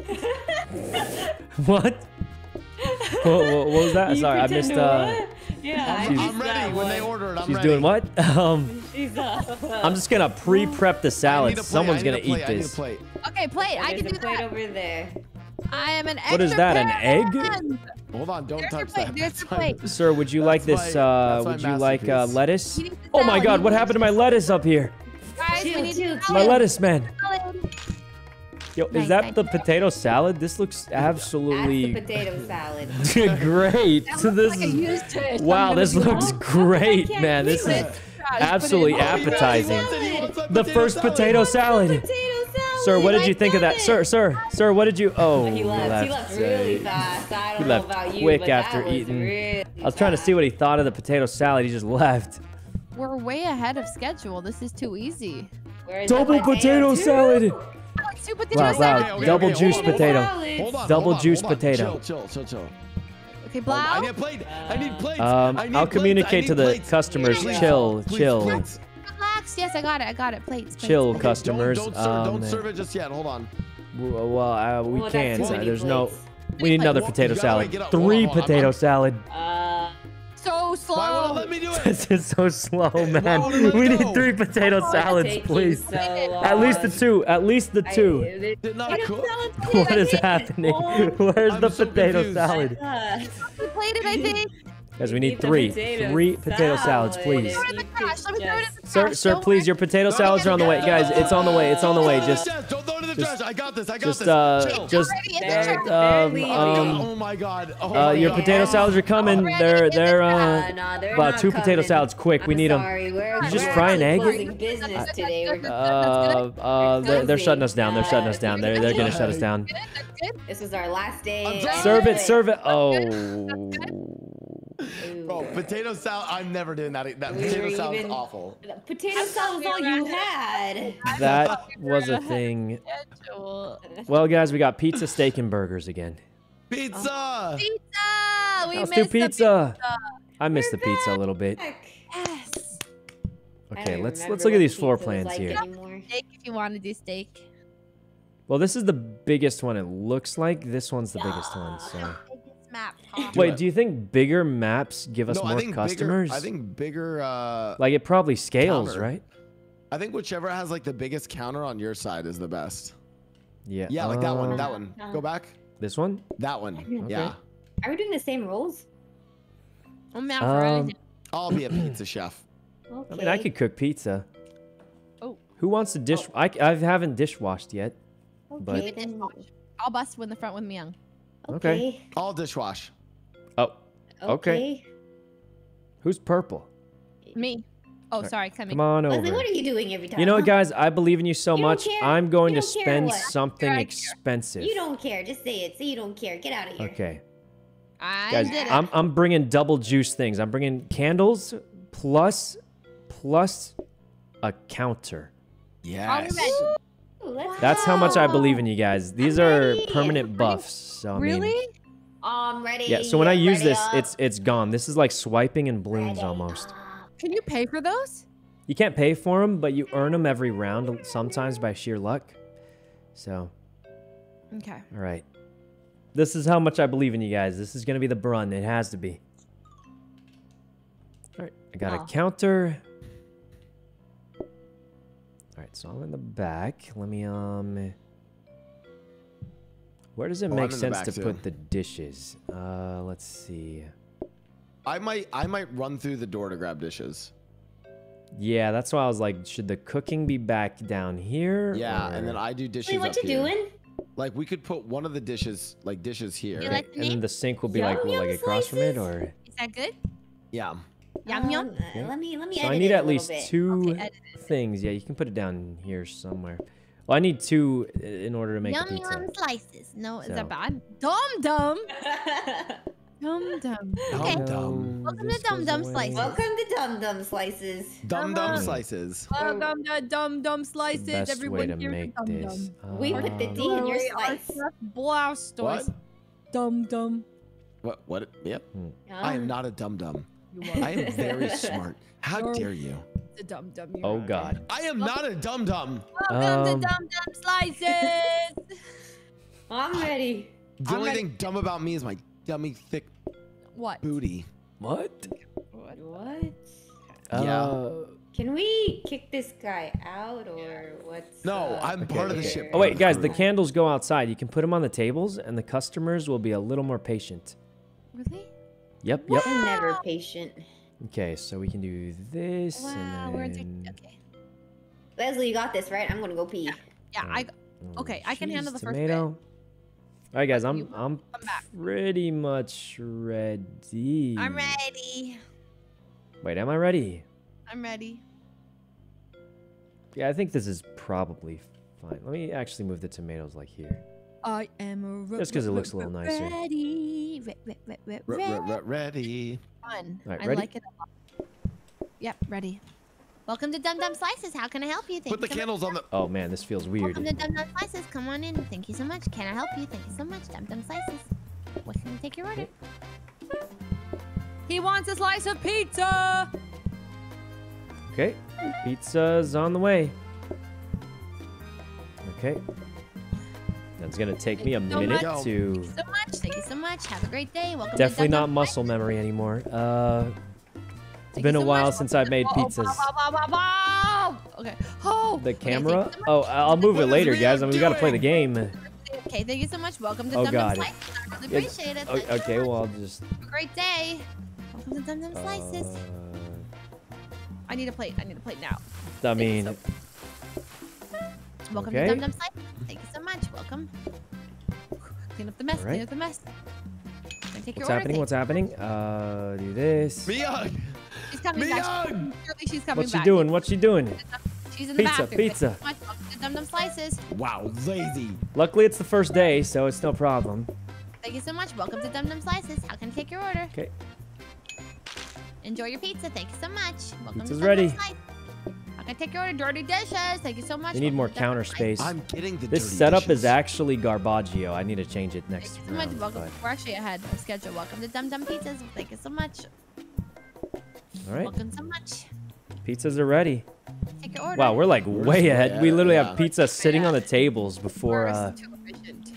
what? what, what, what was that? You Sorry, I missed. to Uh. Yeah, I She's- missed I'm ready that when they order it. I'm she's ready. doing what? Um, She's uh, I'm just gonna pre-prep the salad. need a plate, Someone's gonna eat I this. plate. Okay, plate. I There's can a do plate that. over there. I am an What is that, an egg? Hold on, don't There's your touch plate. that. There's That's your my- plate. Sir, would you like this? my- uh, would you like uh, lettuce? You need the Oh my. God! What happened to my lettuce up here? Guys, we need chill, the chill. My lettuce, man. Salad. Yo, is that thank the potato salad? This looks That's the absolutely potato salad. great. That So this like is used dish. I'm wow. This looks honest. great, can't man. This is it. Gosh, put it absolutely in- he wants- he appetizing. wants it, he wants that the potato first salad. potato salad. Potato salad. Sir, what did you think of that, sir? Sir, sir, what did you? Oh, He left. He left really uh, fast. I don't he know left about you, quick but after that was eating. Really I was trying to see what he thought of the potato salad. He just left. We're way ahead of schedule. This is too easy. Where's Double potato salad. It's two potato Wow, salad. wow. Okay, okay, Double okay, juice hold on, potato. Hold on, Double hold on, juice hold on. potato. Chill, chill, chill, chill. Okay, Oh, I Blau. need a plate. I need plates. Um, I need I'll plates. communicate I to need the plates. customers. Please, Chill, Please, chill, plates. Yes, I got it. I got it. Plates. plates, chill, plates. customers. Don't, don't, serve, Um, don't serve it just yet. Hold on. Well, uh, we Well, can't. too uh, many There's no. We need another Well, potato you salad. wait, get. Hold on, Three hold on, potato I'm- salad. Uh, So slow. Why let me do it? This is so slow, man. let We go? need three potato salads, please. so At least the two. At least the two. it- Did not cook. salad's What good. is I hate happening? Where's I'm the so potato confused. salad? Uh, We plated, I think. Guys, we Need need three. potato Three potato salads, salad. please. Throw it in the You trash. could Let me throw it in just- the Sir, sir, please. Your potato salads are on the way, guys. It's on the way. It's on the way. Just, don't throw it the just- trash. I got this. I got just, this. uh, just. Already in the They're- trash. they're Um, um, oh my god. Oh Uh, my your god. potato salads are coming. Already They're they're Uh, uh. no, they're Wow, not two potato salads, quick. We I'm need 'em. sorry, We're, You just we're fry an egg? today. Uh, uh, they're, they're shutting us down. They're shutting us down. They're they're gonna shut us down. Good, that's good. this is our last day. Serve it, serve it. Oh. Bro, potato salad. I'm never doing that. That We potato were salad is awful. Potato salad was all you had. That was a thing. Well, guys, we got pizza, steak, and burgers again. Pizza. Oh. Pizza. We Let's missed do the pizza. I missed the pizza a little bit. Yes. Okay, let's let's look at these floor plans like here. Steak if you want to do steak. Well, this is the biggest one. It looks like this one's the biggest one. So. Biggest map. huh? Wait, do you think bigger maps give us no, I more think customers? Bigger, I think bigger. Uh, like it probably scales, Counter. right? I think whichever has like the biggest counter on your side is the best. Yeah. Yeah, like that one. um, That one. Go back. This one? That one. Yeah. Are we doing the same roles? Oh, map for Um. I'll be a pizza chef. Okay. I mean, I could cook pizza. Oh. Who wants to dish? I, I haven't dishwashed yet. but- Okay, then. I'll bust in the front with Miyoung. Okay. Okay. I'll dishwash. Oh, Okay. Okay. who's purple? Me. Oh, sorry, coming. Come on Leslie, over. what are you doing every time? You know what, guys? I believe in you so You much. care? I'm going to spend what? something I expensive. You don't care. Just say it. Say you don't care. Get out of here. Okay, I guys. did it. I'm I'm bringing double juice things. I'm bringing candles plus plus a counter. Yes. Already. That's how much I believe in you guys. These I'm are ready. permanent buffs. So I mean, really? I'm ready. yeah. So when I use this, up. it's it's gone. This is like swiping in balloons Ready almost. up. Can you pay for those? You can't pay for them, but you earn them every round, sometimes by sheer luck. So, Okay. all right. This is how much I believe in you guys. This is gonna be the brun. It has to be. All right, I got Oh. a counter. All right, so I'm in the back. Let me um. Where does it Oh, make sense to too. put the dishes? Uh, let's see. I might I might run through the door to grab dishes. Yeah, that's why I was like, should the cooking be back down here? Yeah, and then I do dishes Wait, what up you here. doing? Like we could put one of the dishes like dishes here. Like and then the sink will be Yum, like what, like yum across from it, or Is that good? Yeah. Yum yum. Um, uh, Let me let me so edit I need it at least bit. two Okay, things. Yeah, you can put it down here somewhere. Well, I need two in order to make Yum the pizza. yum slices. No, is that bad? Dum dum. Dum dum. Okay. Dum dum. Welcome to Dum Dum away. Slices. Welcome to Dum Dum Slices. Dum dum slices. Welcome to Dum Dum The Slices. best Everyone way to here make Dum this. Dum. We put the um, D in your slice. chef Blastoise. What? Dum dum. What what yep. Huh? I am not a dum dum. You I am very smart. How You're- dare you? the dum dum. you Oh are. God. I am not a dum dum. Welcome Um, to Dum Dum Slices. I'm ready. The I'm only ready- thing dumb about me is my dummy thick what? booty. What? What? What? Yeah. Uh, Can we kick this guy out or what's? No, uh, I'm part of the ship. Oh wait, guys, the candles go outside. You can put them on the tables, and the customers will be a little more patient. Really? Yep, yep. I'm never patient. Okay, so we can do this, Wow, and we're then. okay. Leslie, you got this, right? I'm gonna go pee. Yeah, I oh, okay, I can handle cheese, the first bit. tomato. All right, guys, I'm I'm pretty much ready. I'm ready. Wait, am I ready? I'm ready. Yeah, I think this is probably fine. Let me actually move the tomatoes like here. I am re- Just 'cause it looks a little re- nicer. Ready. Re- re- re- re- Re- re- ready. re- ready. Fun. Alright, I ready? like it a lot. Yep, ready. Welcome to Dum Dum Slices. How can I help you? Thank Put the you so candles on the. Oh man, this feels weird. Welcome to Dum Dum Slices. Come on in. Thank you so much. Can I help you? Thank you so much. Dum Dum Slices. What can I take your order? He wants a slice of pizza. Okay, pizza's on the way. Okay. That's gonna take me a so minute much. to. Thank you so much. Thank you so much. Have a great day. Welcome Definitely not muscle memory anymore. Uh, it's Thank been you a so while much. since I've made Oh, oh, pizzas. wow. Okay. Oh. The okay, camera? so. Oh, I'll move it later, guys. I mean, we gotta play the game. Okay, thank you so much. Welcome to Oh, Dum Dum Slices. I really appreciate it. Thank Okay, so well, I'll just. Have a great day. Welcome to Dum Dum Slices. Uh, I need a plate. I need a plate now. I mean, so Welcome Okay. to Dum Dum Slices. Thank you so much. Welcome. Clean up the mess. Alright. Clean up the mess. Take your what's order? happening? Thank- What's happening? Uh, do this. Mia! She's coming back. Mia! Surely she's coming What's she back. doing? What's she doing? She's in the Pizza, bathroom. pizza. Thank you so much. Welcome to Dum Dum Slices. Wow, lazy. Luckily, it's the first day, so it's no problem. Thank you so much. Welcome to Dum Dum Slices. How can I take your order? Okay. Enjoy your pizza. Thank you so much. Welcome Pizza's to Dum ready. Dum Slices. How can I take your order? Dirty dishes. Thank you so much. We need more to Dum Dum counter space. I'm getting the This dirty setup dishes. is actually Garbaggio. I need to change it next Thank you so much. Welcome. but- We're actually ahead of schedule. Welcome to Dum Dum Pizzas. Thank you so much. All right, Welcome so much. pizzas are ready. Take your order. Wow, we're like We're way just way ahead. We literally yeah. have pizza sitting on the tables before. We're Uh, too efficient.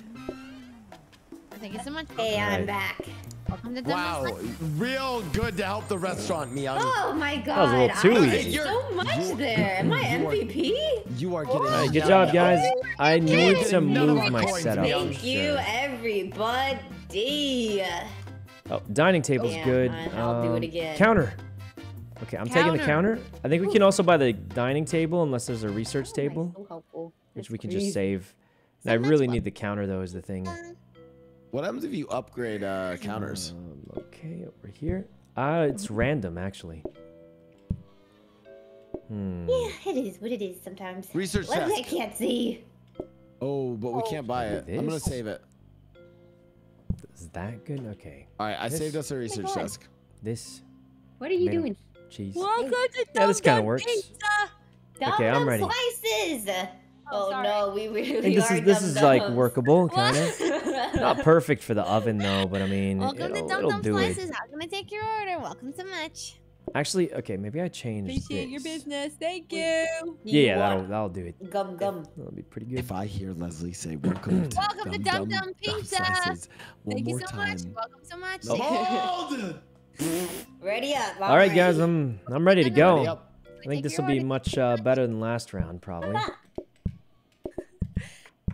Thank you so much. Hey, I'm back. Welcome to Dum Dum Wow, Slices. real good to help the restaurant, Mia. Oh my god. was a little too I easy. did so much you're- there. Am I you are- MVP? You are getting. all right, good job, guys. I need to getting none of move my coins, setup. Mia. for Thank you, everybody. Oh, dining table's Yeah, good. I'll do it Um, agaand. Counter. Okay, I'm taking the Counter. counter. I think we can also buy the dining table unless there's a research Oh, table, So helpful. which That's we can crazy. just save. And So I really need the counter though, is the thing. What happens if you upgrade uh, counters? Um, okay, over here. Uh, it's random actually. Hmm. Yeah, it is what it is sometimes. Research What? I can't see. Oh, but we can't buy it. I'm gonna save it. Is that good? Okay. All right, I This- saved us a research God. desk. This What are you Made 'em- doing? cheese. Welcome to Yeah, this kinda Dum Dum works. Pizza. Okay, I'm ready. Slices. Oh, Oh, no, we really I think this are is this is like workable, kind of. Not perfect for the oven though, but I mean, Welcome to it'll, Dum it'll Dum do it. Slices. How can I take your order? Welcome so much. Actually, okay, maybe I changed Appreciate your business. Thank you. Yeah, yeah, that'll that'll do it. Gum gum. That'll be pretty good. If I hear Leslie say welcome to Welcome to Dum Dum Pizza. Slices one Thank you more so time. much. Welcome so much. Hold! Ready up. All right, guys, I'm I'm ready to go. Ready. I think this will be much uh, better than last round, probably.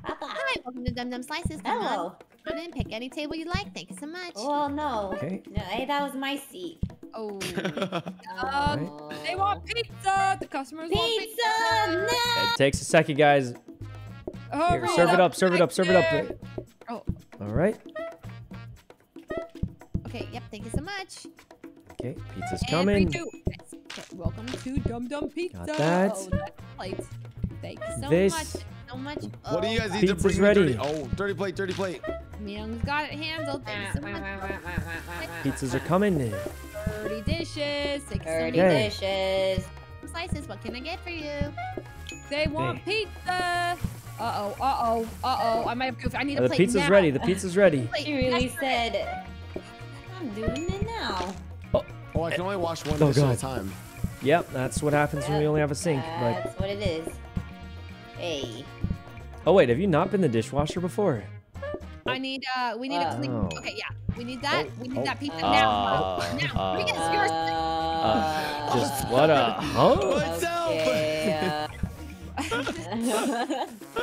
Papa. Hi, welcome to Dum Dum Slices. Come. Hello. Come on in, pick any table you like. Thank you so much. Oh no. Okay. No, hey, that was my seat. Oh. Alright. um, they want pizza. The customers want Pizza! pizza. No! It takes a second, guys. Here, serve it up, serve it up, serve it up. Oh. All right. Okay, yep, thank you so much. Okay, pizza's And coming. redo. Yes. Okay, welcome to Dum Dum Pizza. Got that. Oh, that's plate. Thank you so This- much. So much. What do you Oh, guys need to Pizza's bring ready. dirty? Oh, dirty plate, dirty plate. Miyoung's got it handled. Thank so much. Pizzas are coming. In. Dirty dishes. Thank you so Dirty much. Okay. dishes. Slices. What can I get for you? They want pizza. Uh oh. Uh oh. Uh oh. I might have goofed. I need Uh, a the pizza's now. ready. The pizza's ready. Plate She really yesterday. said, I'm doing it now. Oh, I can only wash one Oh, dish at a time. Yep, that's what happens when we only have a sink. But That's what it is. Hey. oh wait, have you not been the dishwasher before? I need. Uh. We need a clean. Oh. Okay. Yeah. We need that. we need oh. that pizza Uh, now. now. uh, Bring us yours. Uh, Just what a huh? What's okay, uh,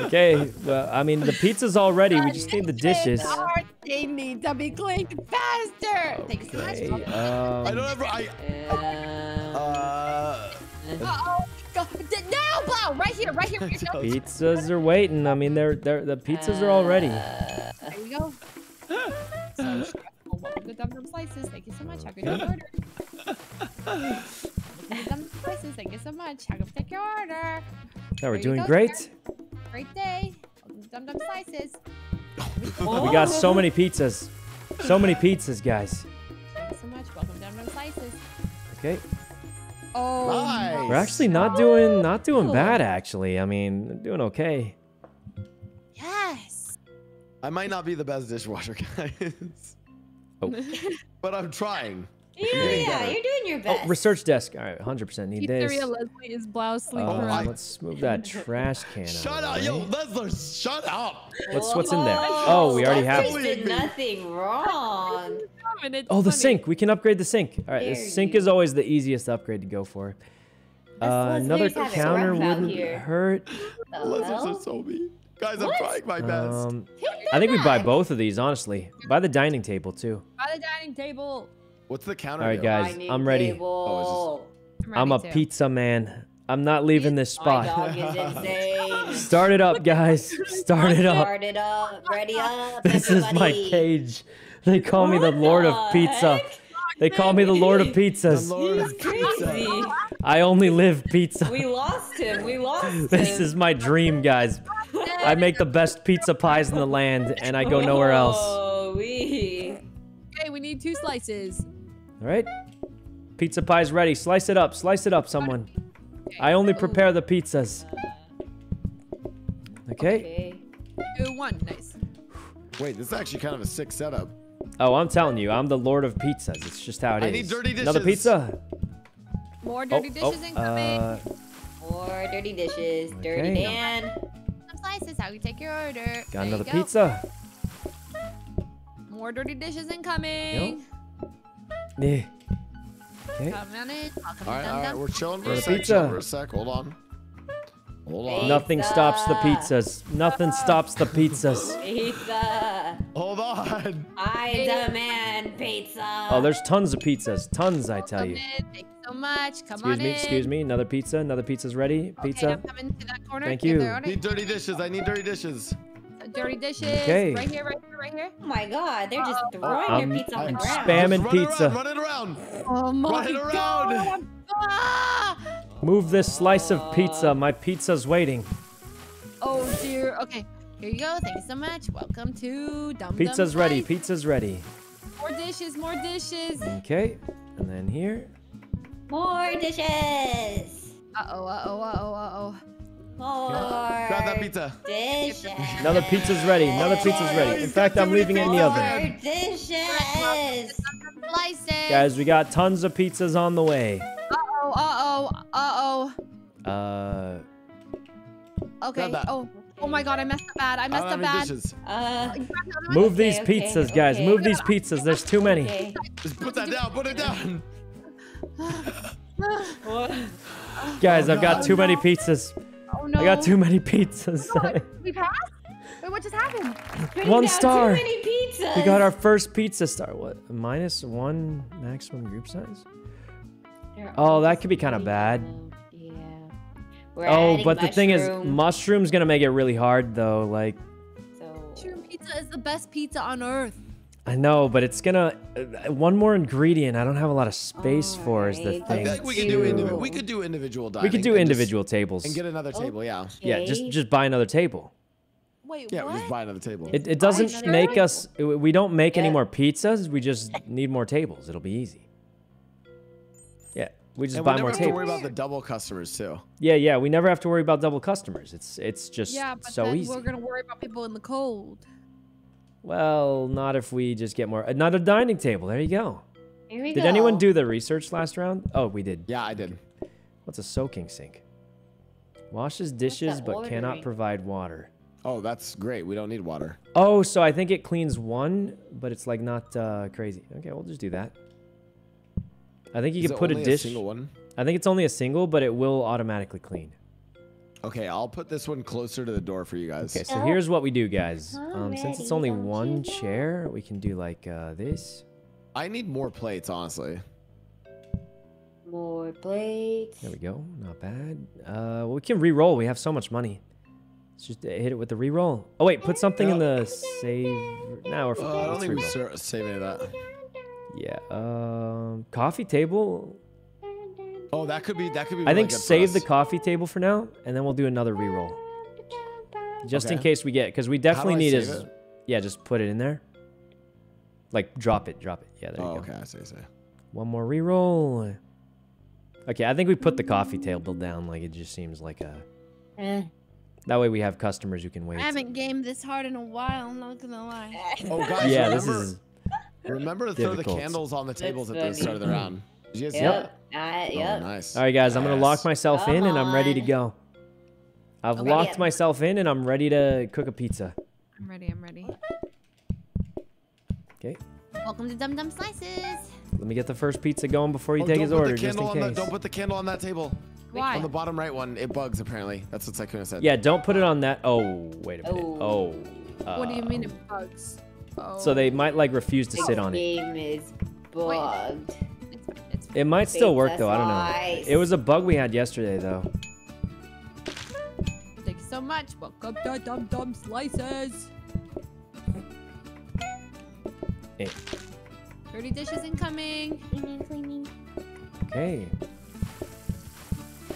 Okay, well, I mean the pizza's all ready. We just need the dishes. Are- They need to be cleaned faster. Thank you so much. Okay, I um, don't ever. I. uh, Uh. Uh-oh. Go. D- No, blow. Right here. Right here. Right pizzas are waiting. I mean, they're they're the pizzas are all ready. There we go. So stressful. Dum Dum Slices. Thank you so much. How can I order? Welcome Dum Dum Slices. Thank you so much. How can I take your order? Now we're There doing go, great. Great day. Dum Dum Slices. We got so many pizzas, so many pizzas, guys. Thank you so much. Welcome to Dum Dum Slices. Okay, Oh, Nice. we're actually not doing not doing bad. Actually, I mean, doing okay. yes. I might not be the best dishwasher, guys. Oh. but I'm trying. You You're know, yeah, better. you're doing your best. Oh, research desk. All right, 100% need this. Pizzeria Leslie is blouse sleeper. Uh, I- let's move that trash can. out Shut of up, the yo, way. Leslie, shut up. What's what's in there? Oh, we already have. Leslie did nothing wrong. Oh, the funny. sink. We can upgrade the sink. All right, the sink you is always the easiest upgrade to go for. Uh, another maybe have it counter rough out wouldn't here. hurt. The Leslie's hell? are so mean. Guys, I'm trying my best. Um, I think we buy both of these, honestly. Buy the dining table too. By the dining table. What's the counter? All right, guys, Dining I'm ready. table. Oh, I'm a ready to. pizza man. I'm not leaving this My spot. dog is. Start it up, guys. Start it up. Start it up. Ready up. This is my cage. They call me the Lord the of Pizza. heck? They call me the Lord of The Pizzas. Lord He's of Pizza. I only live pizza. We lost him. We lost him. This is my dream, guys. I make the best pizza pies in the land, and I go nowhere else. Oh, we. Okay, we need two slices. Right? Pizza pie's ready. Slice it up. Slice it up, someone. I only prepare the pizzas. Okay? Okay. Two, one. Nice. Wait, this is actually kind of a sick setup. Oh, I'm telling you, I'm the Lord of pizzas. It's just how it is. I need dirty dishes. Another pizza. More Oh, dirty oh, dishes incoming. uh, More dirty dishes. Dirty Okay. Dan. Some slices. How can you take your order? got There you another go. pizza. More dirty dishes incoming. Yeah. Okay. Come on in. Welcome All to right, Dum all right, we're chilling for a sec. pizza. For a sec, hold on. Hold on. Nothing stops the pizzas. Nothing stops the pizzas. Pizza. Hold on. I demand pizza. Oh, there's tons of pizzas. Tons, I tell Welcome you. in. Thank you so much. Come Excuse on me, in. excuse me. Another pizza. Another pizza's ready. Okay, Pizza. I'm coming to that corner. Thank you. Need dirty dishes. I need dirty dishes. Dirty dishes. Okay. Right here, right here, right here. Oh my god, they're just throwing I'm- their pizza on the I'm ground. spamming Just run it pizza. Around, run it around. Oh my Run it around. god. Ah! Move this slice of pizza. My pizza's waiting. Oh dear. Okay. Here you go. Thank you so much. Welcome to Dum Dum Pizza's ready. Slice. Pizza's ready. More dishes. More dishes. Okay. And then here. More dishes. Uh oh. Uh oh. Uh oh. Uh oh. More Grab that pizza. dishes. Another pizza's ready. Another pizza's ready. In fact, I'm leaving it in the oven. Dishes. Guys, we got tons of pizzas on the way. Uh oh. Uh oh. Uh oh Uh, oh. Okay. Grab that. Oh. Oh my God. I messed up bad. I I messed up bad. dishes. Uh, move Okay, these okay, pizzas, guys. okay. Move these pizzas. There's too many. okay. Just put that down. Put it down. Guys, Oh, I've got too many pizzas. Oh no. I got too many pizzas. We passed. Wait. What just happened? Putting One star. Too many pizzas. we got our first pizza star. What? Minus one maximum group size? Oh, that could be kinda bad. Yeah. We're Oh, adding but the thing is, mushroom's gonna make it really hard, though. Like, so Mushroom pizza is the best pizza on earth. I know, but it's gonna uh, one more ingredient. I don't have a lot of space for is the Alright. I thing. feel like we could do individual. Two. We could do individual dining. We could do and just- individual tables. and get another table. Yeah. Yeah, just just buy another table. Wait. Yeah. We what? just buy another table. It, it doesn't make table. us. We don't make any more pizzas. We just need more tables. It'll be easy. Yeah, we just and we buy never more have to worry about the double customers too. Yeah, yeah. We never have to worry about double customers. It's it's just Yeah, but so then easy. we're gonna worry about people in the cold. Well, not if we just get more. Another dining table. There you go. Here we Did go. anyone do the research last round? Oh, we did. Yeah, I did. What's a soaking sink? Washes dishes that but cannot provide water. Oh, that's great. We don't need water. Oh, so I think it cleans one, but it's like not uh, crazy. Okay, we'll just do that. I think you Is can it put a only dish. single one. I think it's only a single, but it will automatically clean. Okay, I'll put this one closer to the door for you guys. Okay, so Oh. here's what we do, guys. Um, since it's only one chair, we can do like uh, this. I need more plates, honestly. More plates. There we go. Not bad. Uh, well, we can re-roll. We have so much money. Let's just uh, hit it with the re-roll. Oh wait, put something in the save. Now we're. Uh, I don't let's think we save any of that. Yeah. Um, coffee table. Oh, that could be. That could be. I think good for save the coffee table for now, and then we'll do another re-roll. Just in case we get, because we definitely need save is, it? yeah, just put it in there. Like drop it, drop it. Yeah, there Oh, you go. okay. I see. I see. One more re-roll. Okay, I think we put the coffee table down. Like it just seems like a. Eh. That way we have customers who can wait. I haven't gamed this hard in a while. I'm not gonna lie. Oh, guys. yeah, this remember, is. Remember to throw the candles on the tables at the start of the round. Did you guys Yep. Uh, yep. Oh, nice. All right, guys, I'm gonna lock myself Come in and I'm ready to go. I've Okay. locked myself in and I'm ready to cook a pizza. I'm ready. I'm ready. Okay, Welcome to Dum Dum Slices. let me get the first pizza going before you Oh, take his order, just in case. the, Don't put the candle on that table. Why? On the bottom right one, it bugs apparently. That's what Sykkuno said. Yeah, don't put it on that. Oh, wait a minute. Oh. what do you mean uh, it bugs? Oh. So they might like refuse to This sit on it. The game is bugged. It's fine. It's fine. It might still work Pizza though. I don't know. It was a bug we had yesterday though. Thank you so much. Welcome to Dum Dum Slices. Eh. Dirty dishes incoming. Cleaning, cleaning. Okay.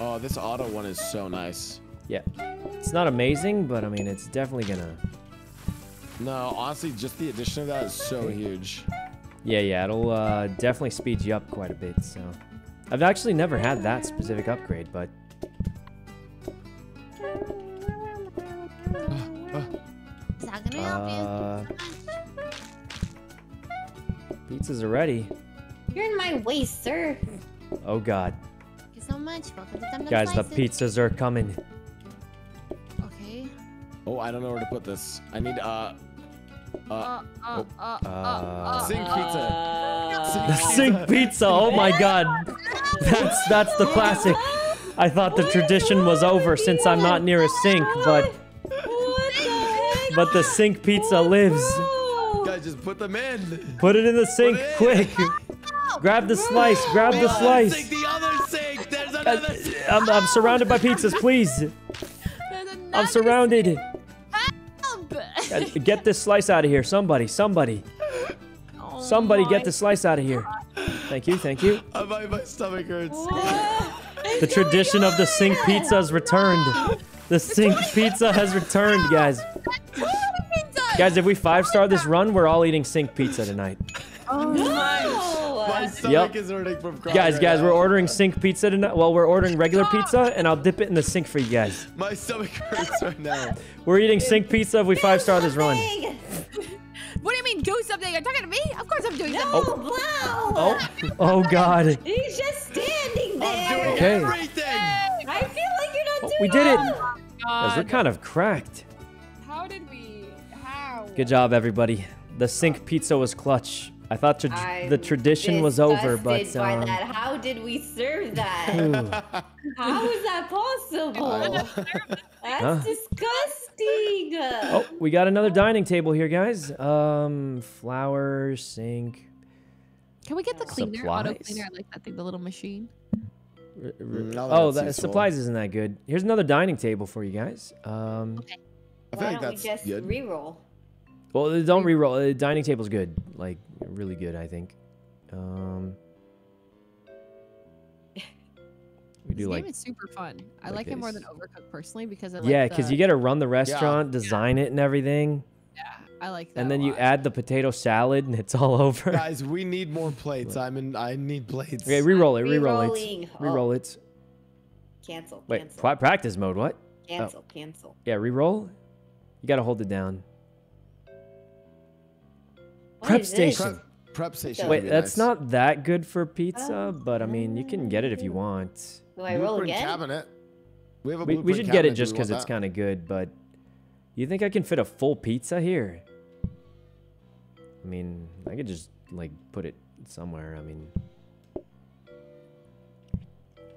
Oh, this auto one is so nice. Yeah. It's not amazing, but I mean, it's definitely gonna. No, honestly, just the addition of that is so huge. Yeah, yeah. It'll uh, definitely speed you up quite a bit. So, I've actually never had that specific upgrade, but Is that gonna help uh, pizzas are ready. You're in my way, sir. Oh God, Thank you so much. Welcome to Dum Dum guys, the pizzas are coming. Okay. Oh, I don't know where to put this. I need uh, uh, Uh, uh, uh, uh, Uh, uh, sink pizza. Uh, The sink pizza. Oh my God, that's that's the classic. I thought the tradition was over since I'm not near a sink, but What the heck? but the sink pizza lives. Guys, just put them in. Put it in the sink, in. quick! Grab the slice, grab the Sink slice. the other sink. There's another. Uh, sink. I'm, I'm surrounded by pizzas, please. I'm another surrounded. Stump. Uh, Get this slice out of here, somebody, somebody. Oh Somebody get the slice out of here. Thank you, thank you. Uh, my, my stomach hurts. The tradition of the sink pizza has returned. The sink pizza has returned, guys. Guys, if we five star this run, we're all eating sink pizza tonight. My stomach Yep. is hurting from crying. Guys, right guys, now. we're ordering sink pizza tonight. Well, we're ordering regular pizza, and I'll dip it in the sink for you guys. My stomach hurts right now. We're eating sink pizza if we five star this run. What do you mean do something? You're talking to me? Of course I'm doing No, something. Blau. Oh, Wow. oh oh, God. He's just standing there. I'm there. doing Okay. everything. I feel like you're not Oh, doing we did it. well. Guys, we're kind of cracked. How did we? How? Good job, everybody. The sink pizza was clutch. I thought tra- I'm the tradition was over, but by um, that. How did we serve that? ooh, How is that possible? That's Huh? disgusting. oh, we got another dining table here, guys. Um, flour, sink. Can we get the cleaner? Auto cleaner. I like that thing. The little machine. R- r- Mm, no, oh, that's that useful. supplies isn't that good. Here's another dining table for you guys. Um, I Why like don't we just good. re-roll? Well, don't re-roll. The dining table's good, like really good, I think. Um, we This do game like is super fun. I like like, it more than Overcooked personally because I like yeah, the, because you get to run the restaurant, design it, and everything, yeah, I like that. and a then you add the potato salad, and it's all over. Guys, we need more plates. I'm in. I need plates. Okay, re-roll it, re-roll it, Re-rolling. Oh, re-roll it. Cancel. Wait, cancel. practice mode. What? cancel. Cancel. Yeah, re-roll. You gotta hold it down. What Prep station. Prep, prep station. Wait, that's nice. not that good for pizza, Oh, but I mean, you can get it if you want. Do I roll again? cabinet. We have a We, we should get it just because it's kind of good, but you think I can fit a full pizza here? I mean, I could just like put it somewhere. I mean,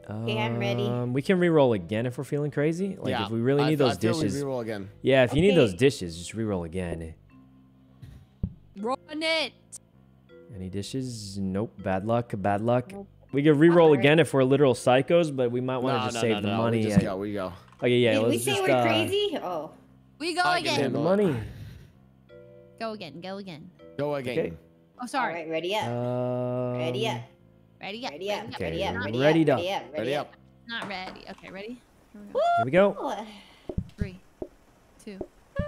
Okay, I'm ready. Um, we can re-roll again if we're feeling crazy. Like yeah, if we really need I those feel we dishes. re-roll again. Yeah, if you need those dishes, just re-roll again. Run it. Any dishes? Nope. Bad luck. Bad luck. Nope. We could re-roll Alright. again if we're literal psychos, but we might want to no, just no, save no, the no. money. We just go. We go. Okay, yeah, Did let's we say just we're uh, crazy? Oh. We go I save again. the money. Go again. Go again. Go again. Okay. Oh, sorry. right, ready up. Um, ready up. Ready up. Ready up. Okay, Ready up. Ready readied up. up. Ready up. Ready up. Not ready. Okay, ready? Here we go. Here we go. Three, two,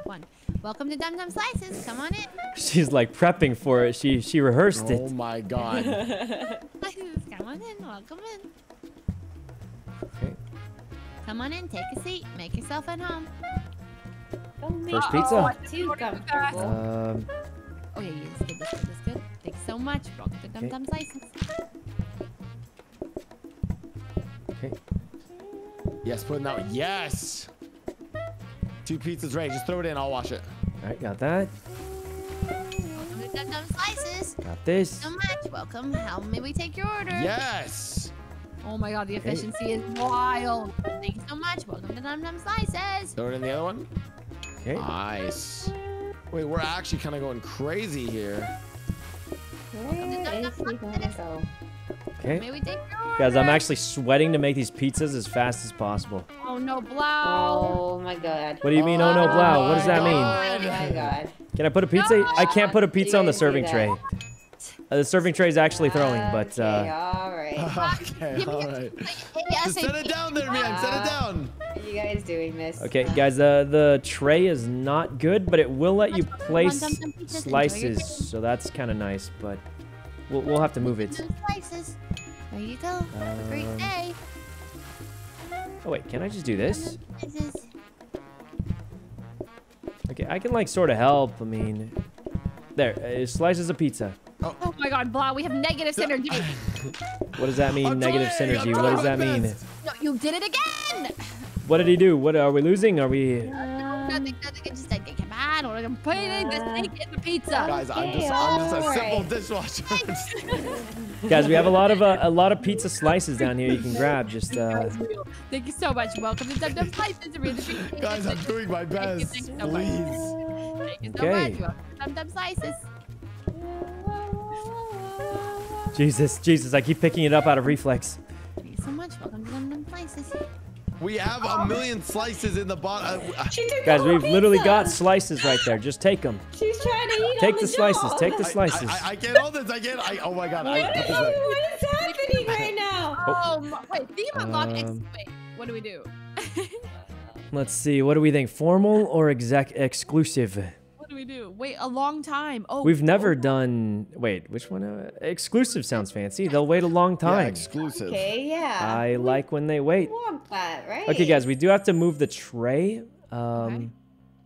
one. Welcome to Dum Dum Slices. Come on in. She's like prepping for it. She she rehearsed Oh it. Oh my god. Come on in. Welcome in. Okay. Come on in. Take a seat. Make yourself at home. don't make First it pizza. Too comfortable. Um, Oh yeah, yeah. This is good. This is good. This is good. Thank so much. Welcome to Dum Okay. Dum Slices. okay. yes, put in that. one. Yes. Two pizzas ready. Just throw it in. I'll wash it. All right, got that. Welcome to Dum Dum Slices. Got this. So much. Welcome. How may we take your order? Yes. Oh my god, the efficiency is wild. Thank you so much. Welcome to Dum Dum Slices. Throw it in the other one. Okay. Nice. Wait, we're actually kind of going crazy here. Where is he gonna go? Okay. May we take your order? Guys, I'm actually sweating to make these pizzas as fast as possible. Oh no, Blau. Oh my god. What do you mean? Oh no, Oh Blau. What does that mean? Oh my god. Can I put a pizza? I can't put a pizza on the serving tray. Uh, the serving tray is actually throwing, but Okay, uh, all right. okay, Give me all a- right. Yes, Just set it down there, man. Set it down. Are you guys doing this? okay, guys. The the tray is not good, but it will let you place Dum Dum pizzas. Enjoy your slices, so that's kind of nice. But we'll we'll have to move it. Dum Dum Slices. There you go. Have a great Um, day. Oh wait, can I just do this? Okay, I can like sort of help. I mean, there, uh, slices of pizza. Oh my god, Blau, we have negative synergy. What does that mean? I'm Negative trying, I'm synergy. What does that my mean? No, you did it again. What did he do? What are we losing? Are we? Nothing, nothing. I just like, I'm putting the steak in the pizza. Guys, I'm just, I'm just a simple dishwasher. Guys, we have a lot of uh, a lot of pizza slices down here you can grab. Just uh, Thank you so much. Welcome to Dum Dum Slices. I really appreciate it. Guys, I'm doing my Thank you, best. thank you so much. Please. Thank you so Okay. much. Welcome to Dum Dum Slices. Jesus, Jesus, I keep picking it up out of reflex. Thank you so much. Welcome to Dum Dum Slices. We have a million slices in the bottom. Guys, we've literally got slices right there. Just take them. She's trying to eat Take all the slices. job. Take the slices. I, I can't hold this. I can't. I, oh my god. What put is, what is happening? right now? Oh, m- wait, theme unlock. Um, wait, what do we do? Let's see. What do we think? Formal or exec exclusive? What do we do? Wait, a long time. Oh, We've never oh, done. Wait, which one? Uh, exclusive sounds fancy. They'll wait a long time. Yeah, time. exclusive. Okay, yeah. I like when they wait. want that, right? Okay, guys, we do have to move the tray. Um,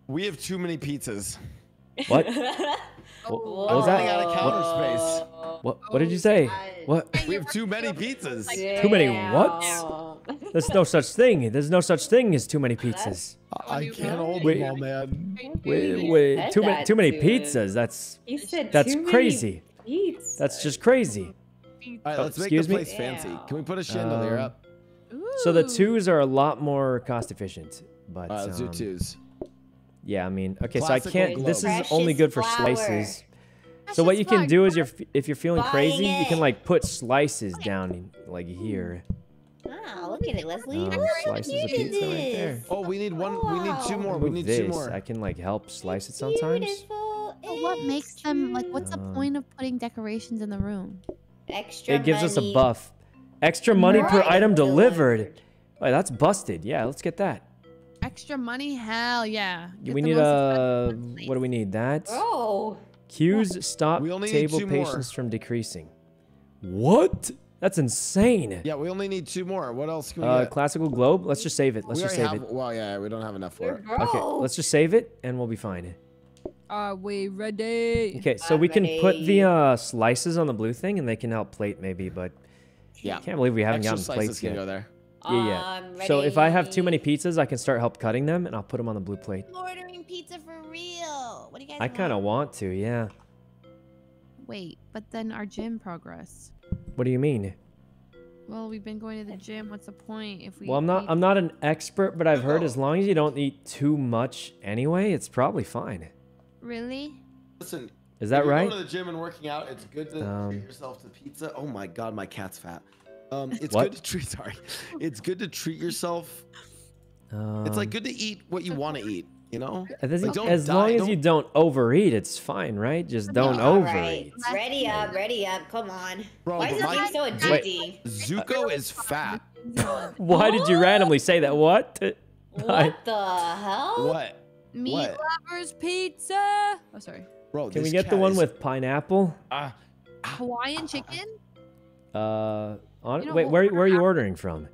We have too many pizzas. what? Oh, what was that? Out of counter space. What? What did you say? What? We have too many pizzas. Too many what? There's no such thing. There's no such thing as too many pizzas. I I can't hold Wait. them all, man. Wait, wait, too many, too many pizzas. That's You that's too crazy. pizzas. That's just crazy. All right, Oh, let's make excuse the me? place fancy. Can we put a chandelier Um, up? So the twos are a lot more cost efficient, but Uh, let's do um, twos. Yeah, I mean, okay, so I can't. This is globe. only good for Precious slices. That's So what you can do is, you're, if you're feeling Buying crazy, you can like put slices down, in, like here. Wow, look at it, Leslie. Um, Look how slices of cute it pizza right there. Oh, we need one. We need two more. We need this. two more. I can like help slice it sometimes. Beautiful. But what makes them like? What's the Um, point of putting decorations in the room? Extra It gives us a buff. Extra money per item delivered. Wait, that's busted. Yeah, let's get that. Extra money? Hell yeah. Get we need a. What do we need? That. Oh. Cues stop We only need table two more. patience from decreasing. What? That's insane. Yeah, we only need two more. What else can we Uh, get? classical globe. Let's just save it. Let's we just save have, it. Well, yeah, we don't have enough for it. Okay, let's just save it and we'll be fine. Are we ready? Okay, so we can put the uh, slices on the blue thing and they can help plate maybe, but Yeah. can't believe we haven't Extra gotten plates can yet. go there. Yeah, yeah. I'm So if I have too many pizzas, I can start help cutting them and I'll put them on the blue plate. I'm ordering pizza for real. What do you guys I kind of want to, yeah. Wait, but then our gym progress. What do you mean? Well, we've been going to the gym. What's the point if we? Well, I'm not I'm not an expert, but I've heard as long as you don't eat too much anyway, it's probably fine. Really? Listen, Is that if you're right? Going to the gym and working out. It's good to Um, treat yourself to pizza. Oh my god, my cat's fat. Um, it's What? good to treat. Sorry, it's good to treat yourself. Um, It's like good to eat what you want to eat. You know. I think like, don't as long die- as you don't overeat, it's fine, right? Just don't All overeat. right, ready up, ready up. Come on. Bro, Why is but this my- so Wait. addicting? Zuko is fat. Why did you randomly say that? What? I- What the hell? What? Meat What? lovers pizza. Oh, sorry. Bro, Can we get the one is- with pineapple? Ah, Hawaiian chicken. Uh, on You know, wait, where where are you ordering from?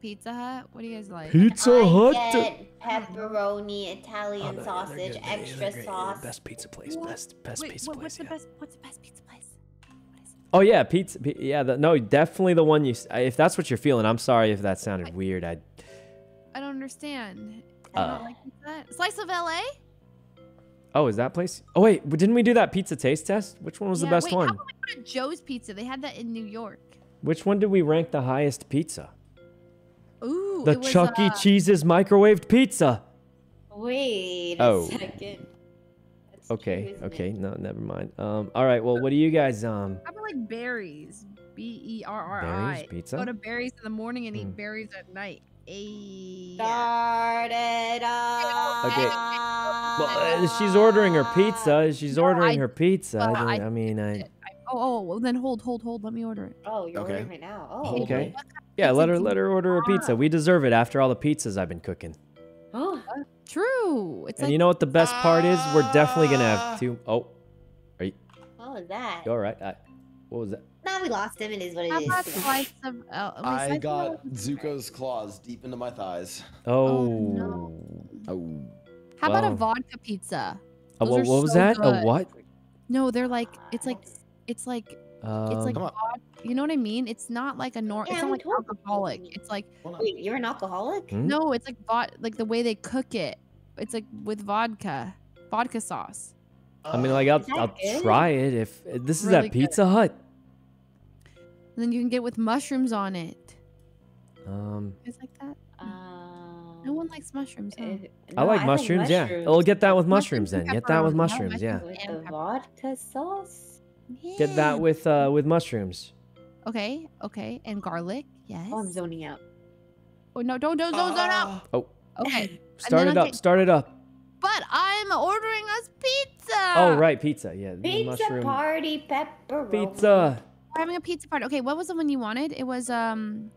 Pizza Hut. What do you guys like? Pizza Hut? I Hut. get pepperoni, Italian sausage, extra sauce. Best pizza place. What? Best best Wait, pizza what- place. what's the yeah. best? What's the best pizza place? What is it? Oh yeah, pizza. Yeah, the, no, definitely the one you. If that's what you're feeling, I'm sorry if that sounded weird. I. I don't understand. I Uh. don't like pizza. Slice of LA. Oh, is that place? Oh wait, didn't we do that pizza taste test? Which one was the Yeah, best wait, one? How about we go to Joe's Pizza? They had that in New York. Which one did we rank the highest pizza? Ooh, The it was, Chuck E. uh, Cheese's microwaved pizza. Wait Oh. a second. That's Okay, true, okay, it? no, never mind. Um, all right, well, what do you guys um? How about like berries? B E R R I. Berries pizza? Go to berries in the morning and Hmm. eat berries at night. Ayy. Start it up. Okay. Well, uh, she's ordering her pizza. She's No, ordering I- her pizza. I, I I mean, I. I- Oh, oh, well, then hold, hold, hold. Let me order it. Oh, you're Okay. ordering right now. Oh, Okay. Yeah, let her let her order her pizza. We deserve it after all the pizzas I've been cooking. Oh, True. It's And like you know what the best part is? We're definitely gonna have two oh, what was that? you all right? I, what was that? Now we lost him. It is what it how is. about slice of? Uh, wait, I of got Zuko's claws deep into my thighs. Oh. no. Oh. How about a Wow. vodka pizza? Uh, Those what, are what was so that? A good. what? No, they're like it's like it's like Um, it's like Come you know what I mean? It's not like a nor. Yeah, it's not like told alcoholic. It's like Wait, you're an alcoholic? Hmm? no, it's like vod like the way they cook it. It's like with vodka, vodka sauce. I mean, like I'll, I'll good? try it if this is Really at good. Pizza Hut. And then you can get with mushrooms on it. Um, It's like that. Um, No one likes mushrooms. Huh? eh, I no, like mushrooms. Yeah, we'll get that with mushrooms Mushrooms then. Get that with mushrooms. Yeah. With and the vodka sauce? Get that with uh with mushrooms. Okay, okay, and garlic. Yes. Oh, I'm zoning out. Oh no! Don't don't don't zone out. Oh, Okay. start it up. Start it up. But I'm ordering us pizza. Oh right, pizza. Yeah, Pizza mushroom party pepperoni. pizza. we're having a pizza party. Okay, what was the one you wanted? It was um,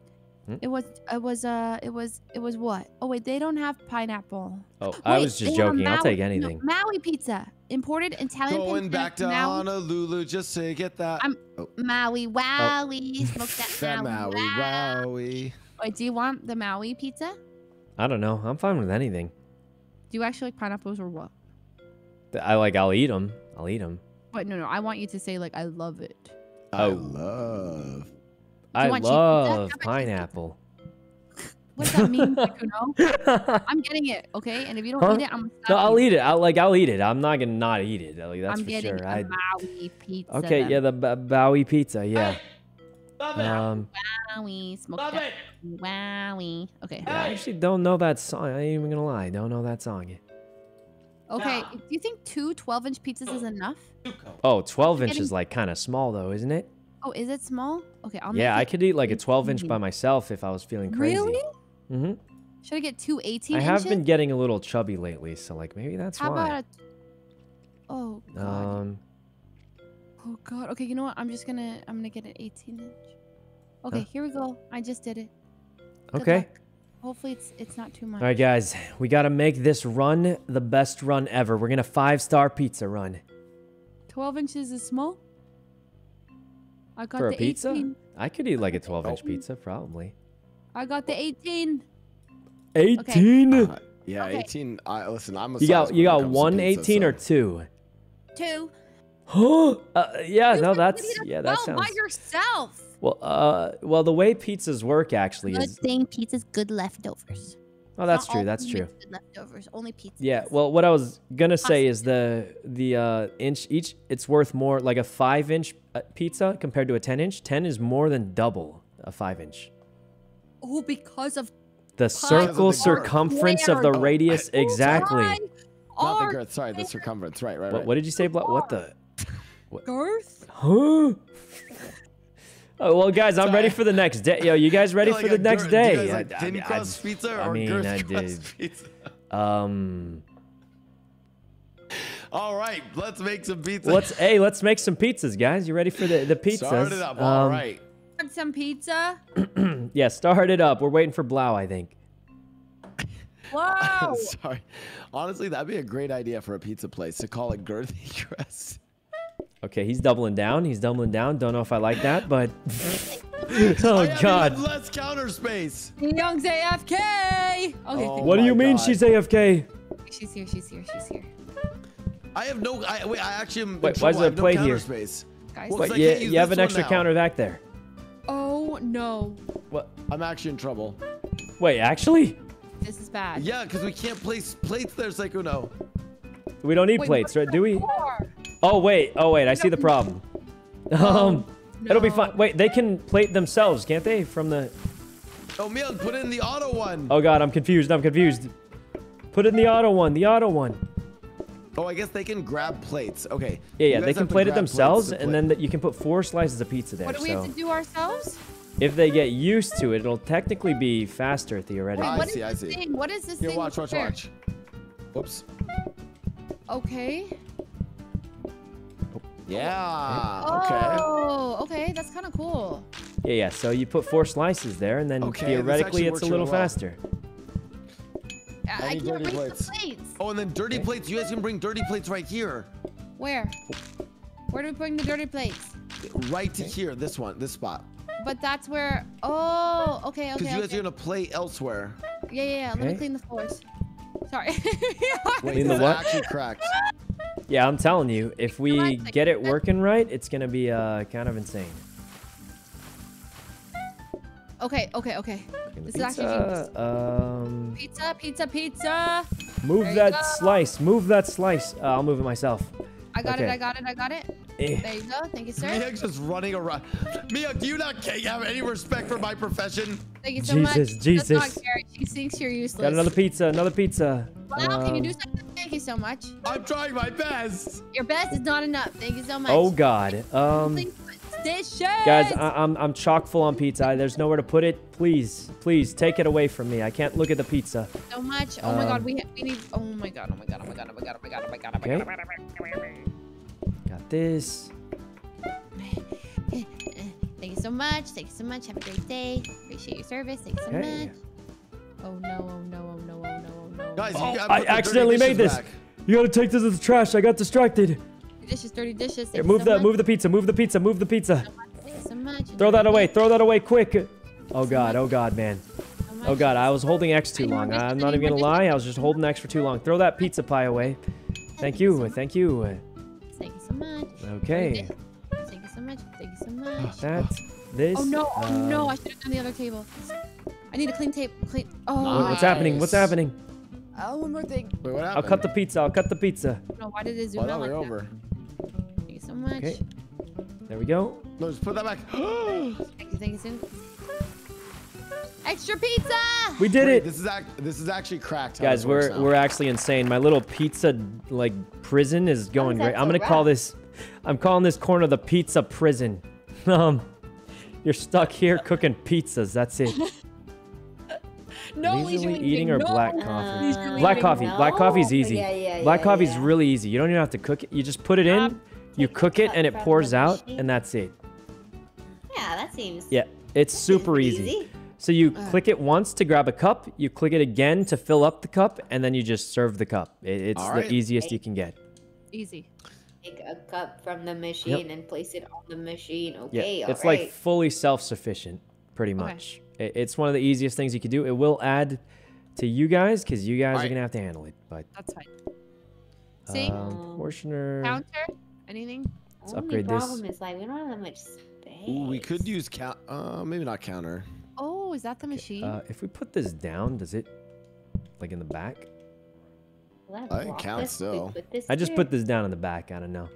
Hmm? it was it was uh, it was it was what? Oh wait, they don't have pineapple. Oh, I was just they have joking. I'll take Maui- no, anything. Maui pizza, imported Italian. Going back to Maui, Honolulu just to get that. I'm- oh, Maui oh. Wowie. Smoke that, that Maui. Maui Wowie. Wait, do you want the Maui pizza? I don't know. I'm fine with anything. Do you actually like pineapples or what? I like. I'll eat them. I'll eat them. But no, no, I want you to say like I love it. I Oh. love. I want cheese pizza? How love about pizza? pineapple. What does that mean? Kuno? I'm getting it, okay? And if you don't Huh? eat it, I'm gonna No, I'll eat it. I'll like. I'll eat it. I'm not gonna not eat it. Like, that's I'm for getting sure. a I. Maui pizza. Okay. then. Yeah, the B- Bowie pizza. Yeah. Stop Um. Wowie, smoke that. Wowie. Okay. yeah, I actually don't know that song. I ain't even gonna lie. Don't know that song. Okay. Do you think two 12 inch pizzas is enough? Oh, 12 inch getting- is like kind of small though, isn't it? Oh, is it small? Okay, I'll yeah, I make it could eat like a 12 inch by myself if I was feeling crazy. Really? Mm-hmm. Should I get two 18 I inches? have been getting a little chubby lately, so like maybe that's How why. about a... Oh, God. Um. oh, God. Okay, you know what? I'm just gonna... I'm gonna get an 18 inch. Okay, Huh? here we go. I just did it. Good Okay. luck. Hopefully it's it's not too much. All right, guys, we got to make this run the best run ever. We're gonna five star pizza run 12 inches is small? I got for a pizza. 18. I could eat like a 12 inch pizza, probably. I got the 18. 18. Uh, yeah, Okay. 18. I listen. I'm a You got you got comes to one pizza, 18 or so- two? Two. Huh? uh, yeah, You no, that's yeah, that 12 sounds by yourself. well. Uh, well, the way pizzas work actually Good is. thing pizza's good leftovers. Oh, that's Not true. That's true. Leftovers, only pizza. Yeah. Well, what I was gonna say is the the uh, inch each. It's worth more. Like a five inch uh, pizza compared to a 10 inch. 10 is more than double a five inch. Oh, because of The circle the girth. circumference of the Square. radius exactly. Not the girth. Sorry, the circumference. Right, right, What, right. what did you say? Bla- What the? girth. Huh? Oh well, guys, I'm ready for the next day. Yo, you guys ready Like for the next girth- day? guys like I- I mean, I crust pizza I or mean, girth I did. pizza? Um, All right, let's make some pizza. let's hey, let's make some pizzas, guys. You ready for the the pizzas? Start it up. All Um, right. Want some pizza? Yeah, start it up. We're waiting for Blau, I think. Whoa! Sorry. Honestly, that'd be a great idea for a pizza place to call it girthy crust. Okay, he's doubling down. He's doubling down. Don't know if I like that, but oh I god. even less counter space. Young's AFK. Okay, Oh. What do you my mean she's AFK? she's here. She's here. She's here. I have no. I, wait, I actually am. Wait, why is there have a no plate here? Space. Guys. Well, Wait, 'cause I you, you have an extra now. counter back there. Oh no, What? I'm actually in trouble. Wait, actually, this is bad. Yeah, because we can't place plates there, Sykkuno. we don't need Wait, plates, right? Do we? floor? Oh wait, oh wait, I see the problem. Um, it'll be fine. Wait, they can plate themselves, can't they? From the. Oh, Miyoung, put in the auto one. Oh god, I'm confused. I'm confused. Put in the auto one. The auto one. Oh, I guess they can grab plates. Okay. Yeah, yeah. They can plate it themselves, to and then th- you can put four slices of pizza there. What do we so have to do ourselves? if they get used to it, it'll technically be faster Wait, theoretically. I what is see, I see. thing? What is this Here, thing? watch, watch, Where? watch. Whoops. Okay. Yeah. Okay. Oh, okay. That's kind of cool. Yeah, yeah. So you put four slices there, and then Okay, theoretically it's a little well. faster. I, I I can't dirty reach plates. plates. Oh, and then dirty plates. You guys can bring dirty plates right here. Where? Where do we bring the dirty plates? Right to here. This one. This spot. But that's where. Oh, okay, okay. Because okay. you guys okay. are gonna play elsewhere. Yeah, yeah, yeah. Let me clean the floors. Sorry. Wait, Clean the what? actually cracked. Yeah, I'm telling you, if we get it working right, it's gonna be uh kind of insane. Okay, okay, okay. Fucking This is actually pizza, um, Pizza, pizza, pizza. move There that slice. Move that slice. Uh, I'll move it myself. I got it, I got it, I got it. Eh. There you go. Thank you, sir. Mia's just running around. Mia, do you not have any respect for my profession? Thank you so much. Jesus, She does not Jesus. She thinks you're useless. Got another pizza. Another pizza. Wow, can you do Um, something? Thank you so much. I'm trying my best. Your best is not enough. Thank you so much. Oh God. Um, Please put dishes. guys, I, I'm I'm chock full on pizza. There's nowhere to put it. Please, please take it away from me. I can't look at the pizza. so much. Oh my god, Um, we we need. Oh my god. Oh my god. Oh my god. Oh my god. Oh my god. Oh my god. Oh my Okay. god. Oh. Got this. Thank you so much. Thank you so much. Have a great day. Appreciate your service. Thank you so Okay. much. Oh no, oh no, oh no, oh no, oh no. Guys, you Oh, gotta I put the dirty accidentally made this. back. You gotta take this to the trash. I got distracted. Dirty dishes, dirty dishes. Here, move so that. much. Move the pizza. Move the pizza. Move the pizza. Thank you so much. Throw that away. your Throw that away quick. Oh god. Oh god, man. Oh god. I was holding X too long. I'm not even gonna lie. I was just holding X for too long. Throw that pizza pie away. Thank you. Thank you. Thank you so much. Okay. Thank you so much. Thank you so much. That's this. Oh no, oh no, um, I should have done the other table. I need a clean tape. Clean. Oh, Wha- What's happening? What's happening? oh, one more thing. Wait, what happened? I'll cut the pizza. I'll cut the pizza. No, why did it zoom Well, out no, like we're that? Much. Okay. There we go. No, just put that back. Thank you, thank you, soon. Extra pizza! We did Wait, it. This is act. This is actually cracked. Guys, we're now. we're actually insane. My little pizza like prison is going that great. I'm gonna call this. I'm calling this corner the pizza prison. Um, you're stuck here cooking pizzas. That's it. No, Leisurely eating or no. black coffee? Uh, Black coffee. Black coffee's easy. Yeah, yeah, Black yeah, coffee's yeah. really easy. You don't even have to cook it. You just put it in, you cook it, and it pours out, machine. and that's it. Yeah, that seems. Yeah, it's super pretty easy. So you click it once to grab a cup, you click it again to fill up the cup, and then you just serve the cup. It, it's All the easiest you can get. Easy. Take a cup from the machine and place it on the machine. Okay, Yeah, Okay, it's alright. like fully self-sufficient, pretty much. I- It's one of the easiest things you can do. It will add to you guys because you guys are Alright. gonna have to handle it. But That's fine. See? um, portioner. Counter? Anything? let's Only upgrade this. problem is like we don't have that much space. Ooh, we could use count. Uh, maybe not counter. Oh, is that the machine? Uh, if we put this down, does it like in the back? Will I think counts this? We still. I just here? put this down in the back. I don't know.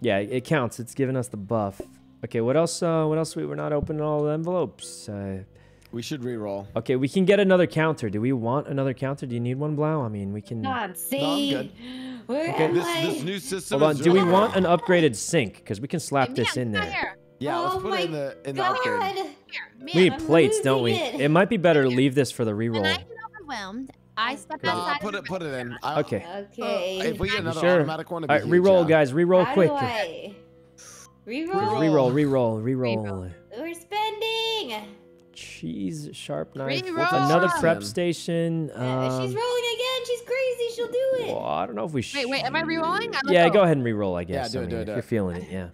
Yeah, it counts. It's giving us the buff. Okay, what else? Uh, what else? We were not opening all the envelopes. Uh, We should re-roll. okay, we can get another counter. Do we want another counter? Do you need one, Blau? I mean, we can. God, see. good. Where Okay. am This I? this new system. Hold on. is Do we want an upgraded sink? Because we can slap Hey, this Mia, in there. Here. Yeah, let's oh put it in the in the God. upgrade. Here. Mia, We need I'm plates, don't we? It. it. might be better to leave this for the When reroll. I get overwhelmed, I step No, outside. put it put it in. I, Okay. Okay. If we get another Sure. automatic one, it'd All be right, yeah. guys. Reroll How quick. do I? Reroll. Reroll, reroll, reroll. Reroll. We're spending. Cheese, sharp knife. Reroll. Another prep this station. Uh, she's Um, rolling again. She's crazy. She'll do it. well, I don't know if we should. Wait, wait, am I rerolling? I Yeah, know. go ahead and reroll, I guess. do I it, do it, do if you're feeling it, yeah.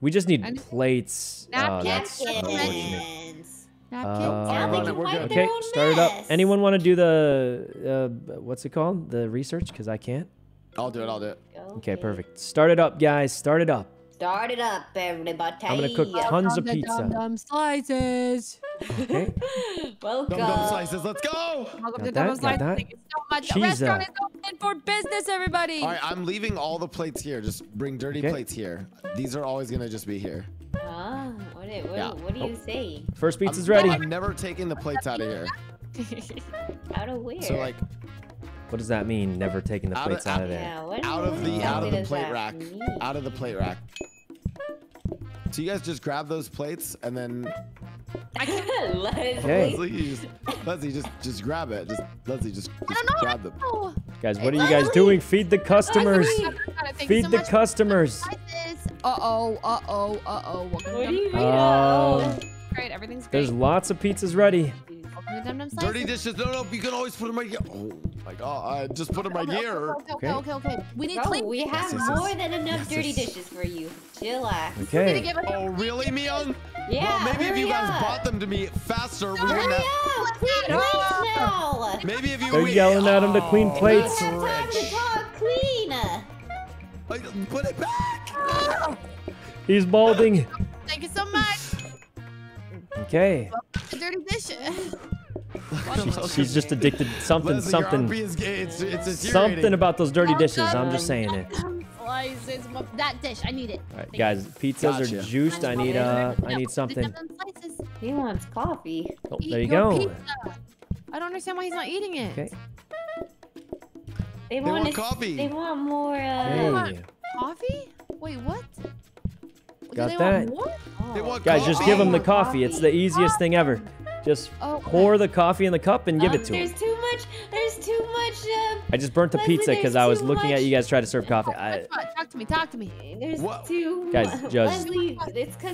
We just need I need- plates. Oh, Napkins. that's unfortunate. Napkins. Napkins. Uh, Now they Run it, can we're wipe good. their Okay, own start it up. Anyone want to do the uh, what's it called? The research? Because I can't. I'll do it. I'll do it. Okay, perfect. Start it up, guys. Start it up. Start it up, everybody. I'm gonna cook tons of Welcome to pizza. Dum Dum Slices. Okay. Welcome. Dum dum slices. Let's go. Welcome Got to that, Dum Dum Slices. that. Thank you so much. The Cheese, restaurant is open for business, everybody. All right, I'm leaving all the plates here. Just bring dirty Okay. plates here. These are always gonna just be here. Ah, what, are- what, Yeah. what are you saying? First I'm- pizza's ready. I'm never taking the plates out of here. Out of where? So like What does that mean? Never taking the Out of- plates out of there. yeah, out of the out of the plate rack. mean? Out of the plate rack. So you guys just grab those plates and then I Leslie. Okay. Leslie, you just, Leslie, just just grab it. Just Leslie, just, just don't know. grab them. Oh, Guys, what are you guys doing? Feed the customers. got it, got it. Thank you Feed so the customers. Uh oh, uh oh, uh oh. Welcome What do you mean? Um, Great, everything's great. There's lots of pizzas ready. Welcome to Dum Dum Slices. Dirty dishes. No, no, you can always put them right here. Oh my god, I just put them right here. Okay, okay, okay, okay. We need Bro, clean. we have Yes, yes, yes. more than enough Yes, dirty dishes for you. Chillax. We need to Okay. give Oh really, Miyoung? Yeah. well, maybe if you guys up. bought them to me faster, we Hurry wouldn't have. up! Clean plates now. Maybe if you. They're wait- yelling him to clean Oh, plates. We don't have time to talk clean. Put it back. Ah! He's balding. Thank you so much. Okay. The dirty dishes. She's just addicted. Something, Leslie, something, is. It's, it's something about those dirty dishes. I'm just saying it. That dish, I need it. All right, guys, pizzas Gotcha. are juiced. I need uh, I need something. Dum Dum Slices. He wants coffee. Oh, there you your go. pizza. I don't understand why he's not eating it. Okay. They, want want, coffee. They want more. Uh, Hey, Coffee? Wait, what? Do Got they that. Want more? They want guys, just give them the Coffee. coffee. It's the easiest thing ever. Just Oh, okay. pour the coffee in the cup and give um, it to him. There's too much. There's too much. Um, I just burnt the Leslie, pizza because I was too looking at you guys try to serve coffee. I, Talk, talk, talk, to me. Talk to me. There's What? two. Guys, mo- just Leslie,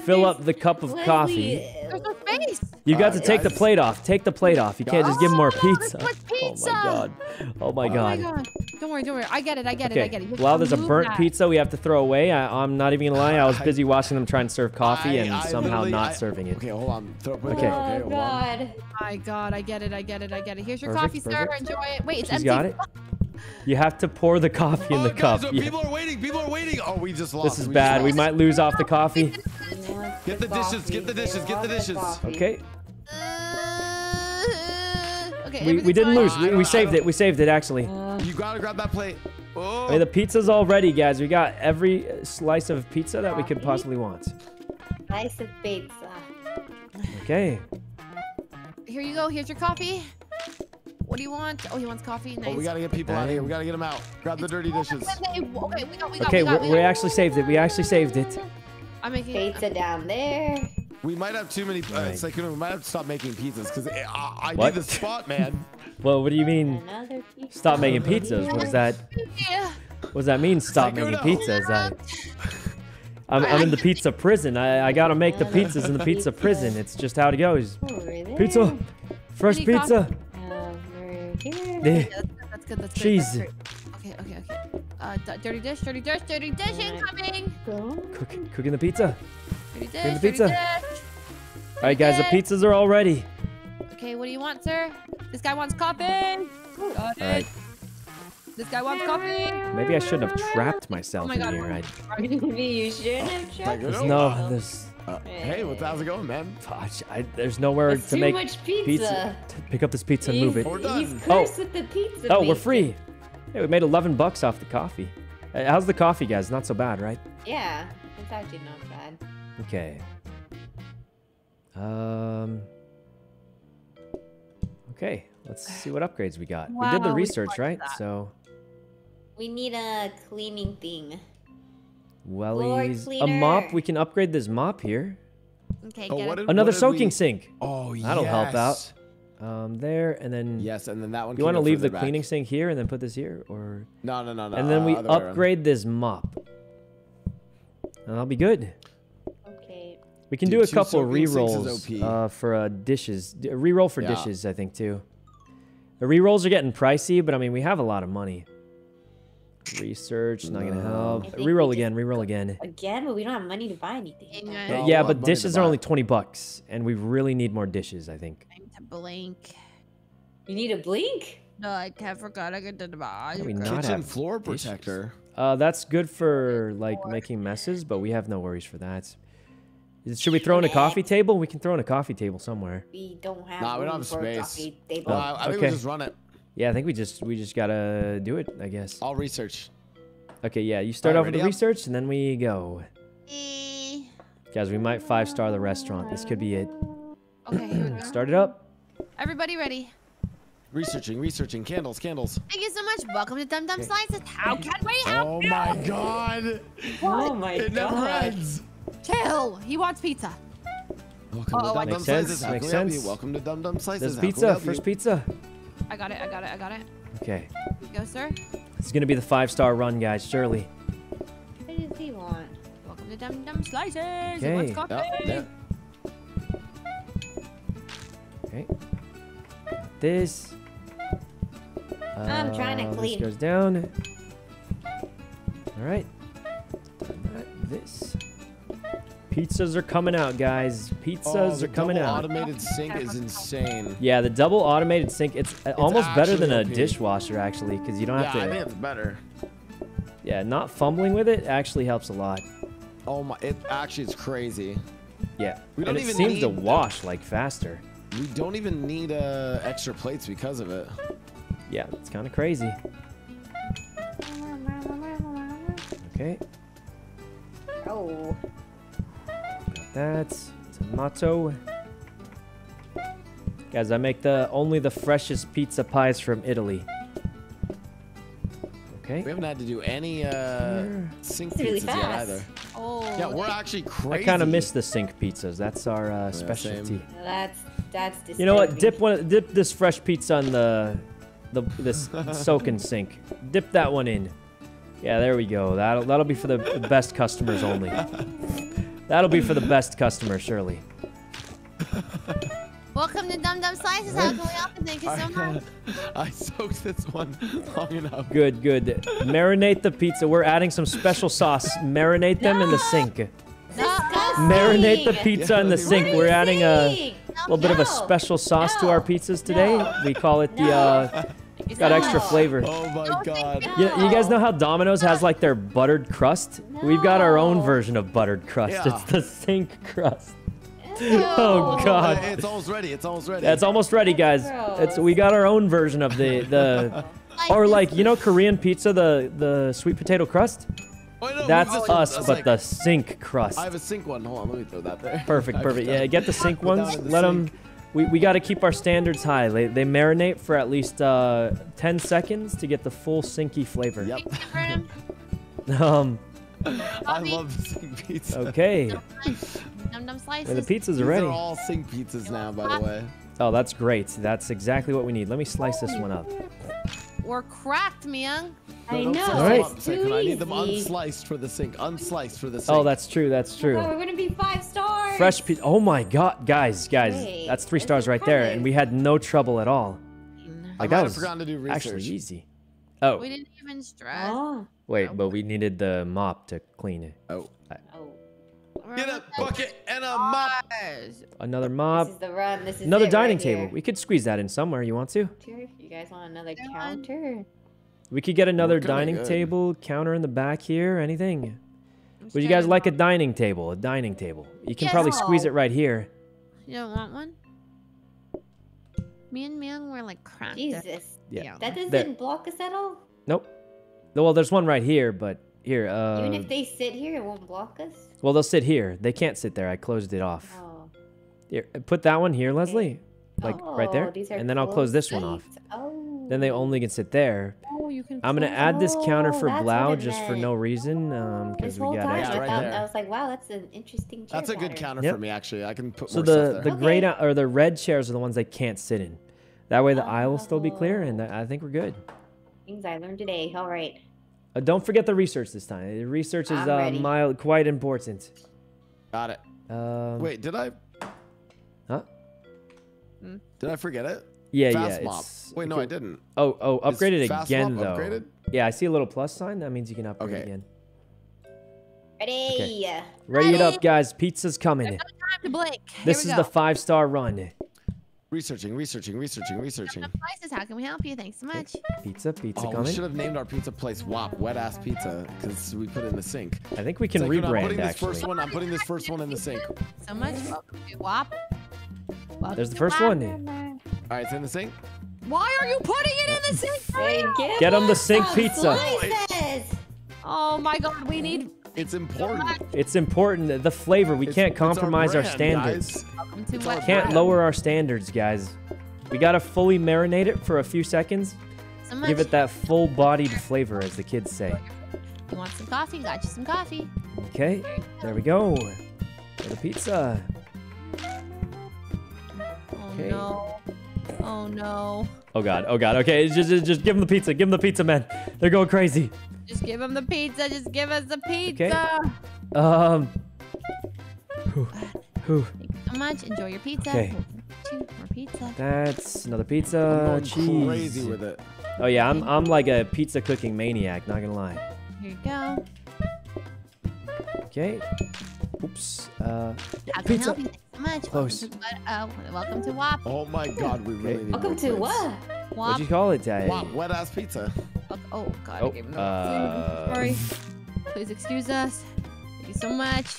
Fill up the cup of Leslie, coffee. There's no space. You got Uh, to take the plate off. Take the plate off. You can't just give him more Oh, pizza. there's much Oh my god. Oh my Oh my god. god. Don't worry, don't worry. I get it. I get it. I get it. You Well, there's a burnt that. pizza we have to throw away. I, I'm not even gonna lie. I was busy watching them try and serve coffee I- and I somehow not I- serving it. Okay, hold on. Throw, put it Okay. Oh okay, hold on. God. My god, I get it. I get it. I get it. Here's your Perfect, coffee, sir. perfect. Enjoy it. Wait, it's She's empty. got it. You have to pour the coffee in oh, the guys, cup. Yeah. people are waiting. People are waiting. Oh, we just lost. This is we bad. We might lose off the coffee. Get the dishes, get the dishes, get the dishes. Okay. Uh, okay. We, we didn't fine. lose. We, we saved it. We saved it actually. You gotta grab that plate. Oh, Okay, the pizza's all ready, guys. We got every slice of pizza that we could possibly want. Slice of pizza. Okay. Here you go. Here's your coffee. What do you want? Oh, he wants coffee. Nice. oh, we gotta get people out of here. We gotta get them out. Grab the dirty dishes. Okay, okay, we got, we got, Okay, we got, we, we we actually saved it. We actually saved it. I'm making. Pizza down there. We might have too many. Uh, Right. it's like you know, we might have to stop making pizzas because I, I What? need the spot, man. Well, what do you mean? Stop making pizzas? What does that? Yeah. What does that mean? Stop making pizzas? I, I'm, I'm in the pizza prison. I, I gotta make the pizzas in the pizza prison. It's just how it goes. Pizza, fresh pizza. Over here. Eh, That's good. That's Cheese. Okay, okay, okay. Uh, dirty dish, dirty dish, dirty dish incoming. Cook, cooking the pizza. Dirty dish, Bring the dirty pizza. dish. All right, guys, the pizzas are all ready. Okay, what do you want, sir? This guy wants coffee. Got All it. Right. This guy wants coffee. Maybe I shouldn't have trapped myself Oh my in God. here. I, Maybe you shouldn't have tried. Like, no. no, there's, Uh, hey, what's how's it going, man? gosh, I, there's nowhere That's to too make much pizza. pizza. Pick up this pizza and move it. We're He's done. cursed with the pizza. Oh, we're free. Hey, we made 11 bucks off the coffee. Uh, How's the coffee, guys? Not so bad, right? Yeah, it's actually not bad. Okay. Um. Okay, let's see what upgrades we got. we did the research, right? that. So, We need a cleaning thing. wellies, a mop. We can upgrade this mop here. Okay, Oh, get it. did- Another soaking we- sink. Oh, That'll help out. Um, there and then. Yes, and then that one. You want to leave the back. cleaning sink here and then put this here, or No, no, no, no. and then uh, we other way around. upgrade this mop, and I'll be good. Okay. We can Dude, do a couple soaking re-rolls uh, for uh, dishes. D- A re-roll for Yeah. dishes, I think too. The re-rolls are getting pricey, but I mean we have a lot of money. Research not gonna help. I think we Re-roll again. Re-roll again. Again, but we don't have money to buy anything. Yeah. Yeah, but dishes are only twenty bucks, and we really need more dishes. I think. I need to blink. You need a blink? No, I can't forget. I get to the bar. Can we not Kitchen have floor dishes? protector. Uh, that's good for like making messes, but we have no worries for that. Should we throw in a coffee table? We can throw in a coffee table somewhere. We don't have. Nah, we don't have for a space. coffee table. I think okay. we just run it. Yeah, I think we just we just gotta do it. I guess. I'll research. Okay, yeah. You start Alright, off with the up? research, and then we go. Eh. Guys, we might five star the restaurant. This could be it. Okay, here we go. Start it up. Everybody ready? Researching, researching. Candles, candles. Thank you so much. Welcome to Dum Dum Slices. How can we help Oh you? my god! oh my It never god. ends. Chill. He wants pizza. Welcome Uh-oh, to I Dum Dum Makes sense, makes can we help you? sense. Welcome to Dum Dum Slices. There's How can we pizza. help First pizza. I got it. I got it. I got it. Okay. Here you go, sir. This is gonna be the five star run, guys. Surely. What does he want? Welcome to Dum Dum Slices. He wants Okay. coffee. Yep, there. Okay. Got this. I'm trying to Uh, clean. This goes down. All right. That- This. Pizzas are coming out, guys. Oh, Pizzas the are coming double out. automated sink is insane. Yeah, the double automated sink. It's, uh, almost better than a OP. dishwasher, actually, because you don't Yeah, have I to. think it's better. Yeah, not fumbling with it actually helps a lot. Oh my! It actually is crazy. Yeah, We don't and it even seems to need the- wash like faster. We don't even need uh, extra plates because of it. Yeah, it's kind of crazy. Okay, Oh. Got that tomato. Guys, I make the only the freshest pizza pies from Italy. Okay. We haven't had to do any uh, sink It's really pizzas yet either. Oh. Yeah, we're actually crazy. I kind of miss the sink pizzas. That's our uh, same. specialty. That's that's disturbing. You know what? Dip one. Dip this fresh pizza in the, the this soaking sink. Dip that one in. Yeah, there we go. That'll that'll be for the the best customers only. That'll be for the best customer, surely. Welcome to Dum Dum Slices. How can we help you? Thank you so much. I soaked this one long enough. Good, good. Marinate the pizza. We're adding some special sauce. Marinate them in the sink. Marinate the pizza in the sink. We're adding a little bit of a special sauce to our pizzas today. We call it the uh, got extra flavor. Oh my god. You, you guys know how Domino's has like their buttered crust? We've got our own version of buttered crust. Yeah. It's the sink crust. Oh god. It's almost ready. It's almost ready. That's almost ready, guys. It's we got our own version of the the or like you know Korean pizza, the the sweet potato crust. Oh, no, That's move this one. us, That's but like- the sink crust. I have a sink one. Hold on, let me throw that there. Perfect, perfect. Yeah, get the sink ones. the Let them. Sink. We, we got to keep our standards high. They, they marinate for at least uh, 10 seconds to get the full sinky flavor. Yep. Um. I love the sink pizza. Okay. Dum Dum Yeah, the pizzas are ready. These are all sink pizzas now, by the way. Oh, that's great. That's exactly what we need. Let me slice this one up. We're cracked, Miyoung. I don't know. slice them Alright. up, It's Second, too I need them unsliced for the sink. Unsliced for the oh, sink. Oh, that's true. That's Oh, true. we're gonna be five stars. Fresh pizza. Oh my god, guys, guys, Wait, that's three stars right there, and we had no trouble at all. I Like might that was to do research. actually easy. Oh, We didn't even stress. Oh. wait, oh. but we needed the mop to clean it. Oh. Oh. Get a bucket and a mop. stars. Another This mop, is the run. This is another it dining right table. We could squeeze that in somewhere. You want to? Sure, You guys want another There one. counter? We could get another dining good. table, counter in the back here, anything. I'm Would you guys like a dining table? A dining table. You can Yes. probably squeeze it right here. You don't want one? Me and Miyoung were like cracked. Jesus. Yeah. That doesn't There. block us at all? Nope. Well, there's one right here, but here. Uh, Even if they sit here, it won't block us? well, they'll sit here. They can't sit there. I closed it off. Oh. Here, put that one here, Leslie. Like right there. Oh, these are And then I'll close closed this one off. Oh. Then they only can sit there. Oh, you can. I'm gonna close add this counter Oh, for that's Blau it just for no reason, um, because we got time, extra. I, right thought, there. I was like, wow, that's an interesting chair That's a good pattern. counter Yep. for me, actually. I can put So more stuff the there. the Okay. gray or the red chairs are the ones they can't sit in. That way the aisle will still be clear, Oh. and I think we're good. Things I learned today. All right. Uh, don't forget the research this time. The research is uh, mild, quite important. Got it. Um, Wait, did I? Huh? Did I forget it? Yeah, Fast yeah. mop. it's- Wait, no, okay. I didn't. Oh, oh, Is upgrade it Fast again though. upgraded? Yeah, I see a little plus sign. That means you can upgrade Okay. again. Ready? Ready it up, guys. Pizza's coming. Time to blink. Here This we is go. the five star run. Researching, researching, researching, researching. Dum Dum How can we help you? Thanks so much. Pizza, pizza Oh, we should have named our pizza place WAP, Wet Ass Pizza, because we put it in the sink. I think we can Second, I'm rebrand putting this actually. first one. I'm putting this first one in the sink. So much. Welcome to WAP. Welcome There's the first WAP. one. All right, it's in the sink. Why are you putting it in the sink? for Hey, real? give the sink some pizza. Slices. Oh my god, we need. It's important. It's important. The flavor. We It's- can't it's our compromise our, brand, standards. guys. Welcome to It's what? our Can't brand. lower our standards, guys. We gotta fully marinate it for a few seconds. So much. Give it that full-bodied flavor, as the kids say. You want some coffee? Got you some coffee. Okay, there we go. For the pizza. Oh Okay. no. Oh no. Oh god, oh god. Okay, just, just, just give them the pizza. Give them the pizza, man. They're going crazy. Just give him the pizza. Just give us the pizza. Okay. Um. whew, whew. Thank you so much. Enjoy your pizza. Okay. Two more pizza. That's another pizza. I'm going cheese. crazy with it. Oh yeah, I'm I'm like a pizza cooking maniac. Not gonna lie. Here you go. Okay. Oops. Uh. How can I Pizza. help you? Thanks so much. Close. Welcome to, uh, welcome to WAP. Oh my god, we really need Welcome to plates. what? What'd you call it, Dad? WAP, Wet Ass Pizza. Wel- Oh god, Oh, I gave him the uh, Sorry. Please excuse us. Thank you so much.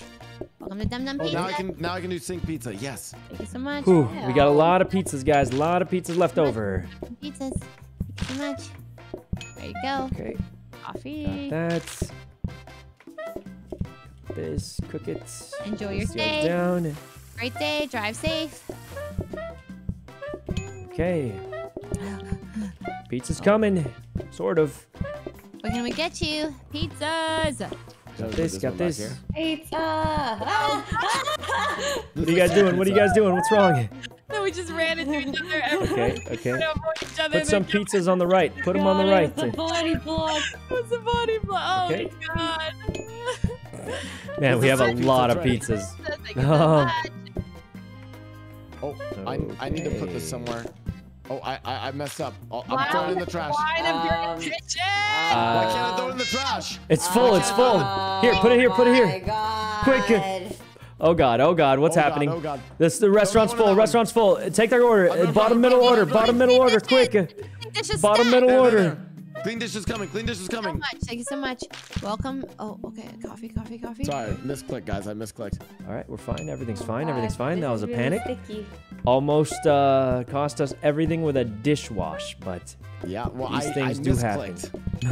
Welcome to Dum Dum Oh, Pizza. now I can now I can do sink pizza. Yes. Thank you so much. Whew, we got a lot of pizzas, guys. A lot of pizzas left over. Pizzas. Thank you so much. There you go. Okay. Coffee. Got that. This, cook it. Enjoy your This goes stay. down. Great day. Drive safe. Okay. Pizza's coming. Sort of. What can we get you? Pizzas. Got This, got this. Pizza. Ah, What are you guys doing? What are you guys doing? What's wrong? No, we we just ran into each other. and Okay, we okay. each other, Put some and then pizzas on the right. Put them on the right. it's a body block. It was a body blow. Oh Okay. my god. Man, we have a lot of pizzas. Thank Oh. much. Oh, I, I need to put this somewhere. Oh, I I, I messed up. Oh, I'm Wow. throwing it in the trash. Wine of your Um, kitchen. Why can't I throw it in the trash? it's full. It's full. Here, put it here. Put it Oh here. God. Quick. Oh god. Oh god. What's Oh, God, happening? oh, God. This the restaurant's full. of them. Restaurant's full. Take their order. I'm gonna Bottom middle order. Bottom middle order. Quick. Dish is Bottom stacked. middle There, there, order. There. Clean dish is coming. Clean dish is so much. Thank you so much. Welcome. Oh, okay. Coffee, coffee, coffee. Sorry, misclick, guys. I misclicked. All right, we're fine. Everything's fine. God, Everything's fine. That was a really panic. sticky. Almost uh, cost us everything with a dishwash, but Yeah, well, These I, things I do happen.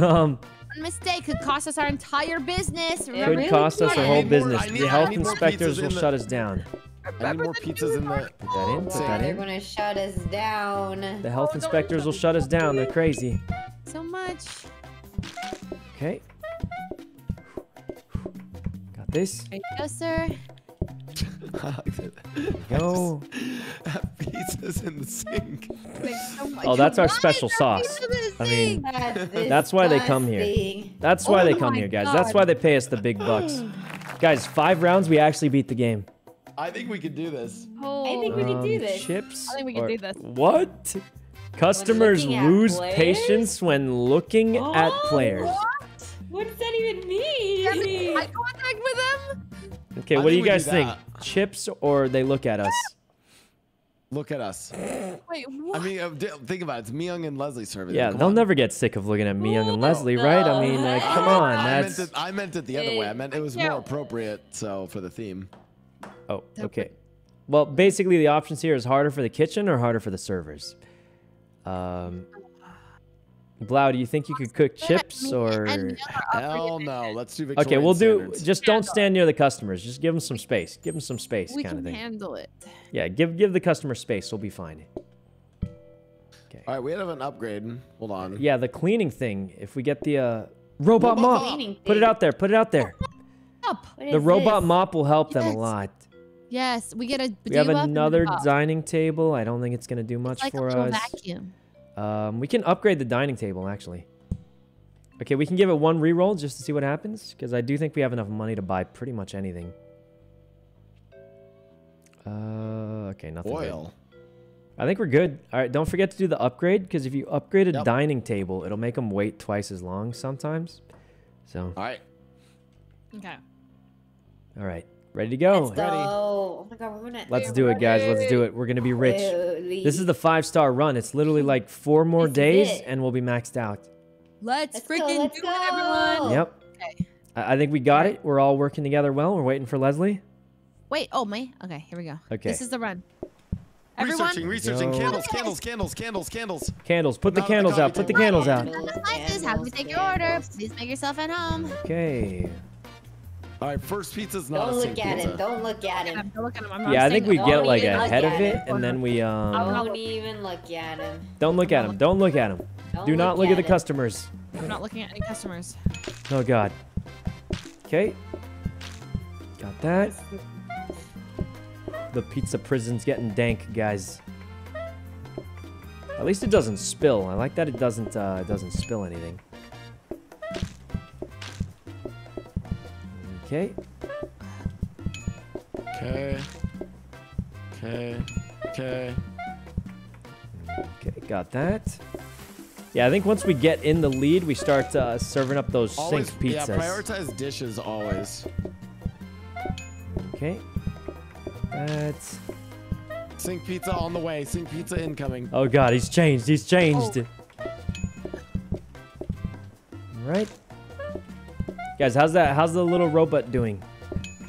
um, One mistake could cost us our entire business. It Remember? could really cost us our whole need more- business. Need- The health inspectors will in the- shut us down. I need more pizzas in the. Put that in. Put God, that they're in. gonna shut us down. The health oh, inspectors will shut us down. They're crazy. So much. Okay. Got this. There you go, sir. Go. pizzas in the sink. Thanks so much. Oh, that's our special sauce. pizza in the I mean. That's, That's why they come here. That's why Oh they come here, guys. That's why they pay us the big bucks. guys, five rounds, we actually beat the game. I think we could do this. Oh, I think we could do Um, this. Chips. I think we can do this. What? Customers lose players? patience when looking at Oh, players. What what? does that even mean? Eye contact with them? Okay, I what do you we do guys think? Chips or they look at us? Look at us. Wait, what? I mean, uh, think about it. It's Miyoung and Leslie serving. Yeah, Come they'll on. never get sick of looking at me, Young and Leslie, right? I mean, like, come on, I meant, that's. it, I meant it the other way. I meant it was more appropriate. So for the theme. Oh, okay. Well, basically, the options here is harder for the kitchen or harder for the servers. Um, Blau, do you think you could cook chips or? and Young are up for Hell no. Let's do Okay, we'll do. standards. Just don't stand near the customers. Just give them some space. Give them some space, We kind of can thing. handle it. Yeah, give give the customer space. We'll be fine. Okay. All right, we have an upgrade. Hold on. Yeah, the cleaning thing. If we get the uh, robot Robot mop, cleaning put it thing. out there. Put it out there. Up. What The is robot this? mop will help them a Yes. lot. Yes, we get a. We have another dining table. I don't think it's gonna do much like a for little us. vacuum. Um, we can upgrade the dining table actually. Okay, we can give it one reroll just to see what happens because I do think we have enough money to buy pretty much anything. Uh, okay, nothing. good. Oil. I think we're good. All right, don't forget to do the upgrade because if you upgrade a Yep. dining table, it'll make them wait twice as long sometimes. So, All right. Okay. all right, ready to go. Let's go. Oh my god, we're gonna. Let's do it, guys. Let's do it. We're gonna be rich. Really? This is the five star run. It's literally like four more This days and we'll be maxed out. Let's, Let's go, let's do it, everyone. Yep. Okay. I I think we got it. We're all working together well. We're waiting for Leslie. Wait. Oh, me. Okay. Here we go. Okay. This is the run. Everyone. Researching, researching. Go. Candles, candles, candles, candles, candles. Candles. Put the Not on the candles out. Put the candles out. Candles, Slices. How do we candles, take your order? Please make yourself at home. Okay. All right, first pizza's not Don't a look at pizza. him. Don't look at I'm him. don't look at him. I'm Yeah, I think we get like ahead of it it. and then we um Don't even look at him. don't look at him. Don't look at him. Don't Do not look at the him. customers. I'm not looking at any customers. Oh god. Okay. Got that. The pizza prison's getting dank, guys. At least it doesn't spill. I like that it doesn't uh it doesn't spill anything. Okay. Okay. Okay. Okay. Okay, got that. Yeah, I think once we get in the lead, we start uh, serving up those Always, sink yeah, pizzas. prioritize dishes always. okay. That's. Sink pizza on the way. Sink pizza incoming. Oh god, he's changed. He's changed. Right. Guys, how's that? How's the little robot doing?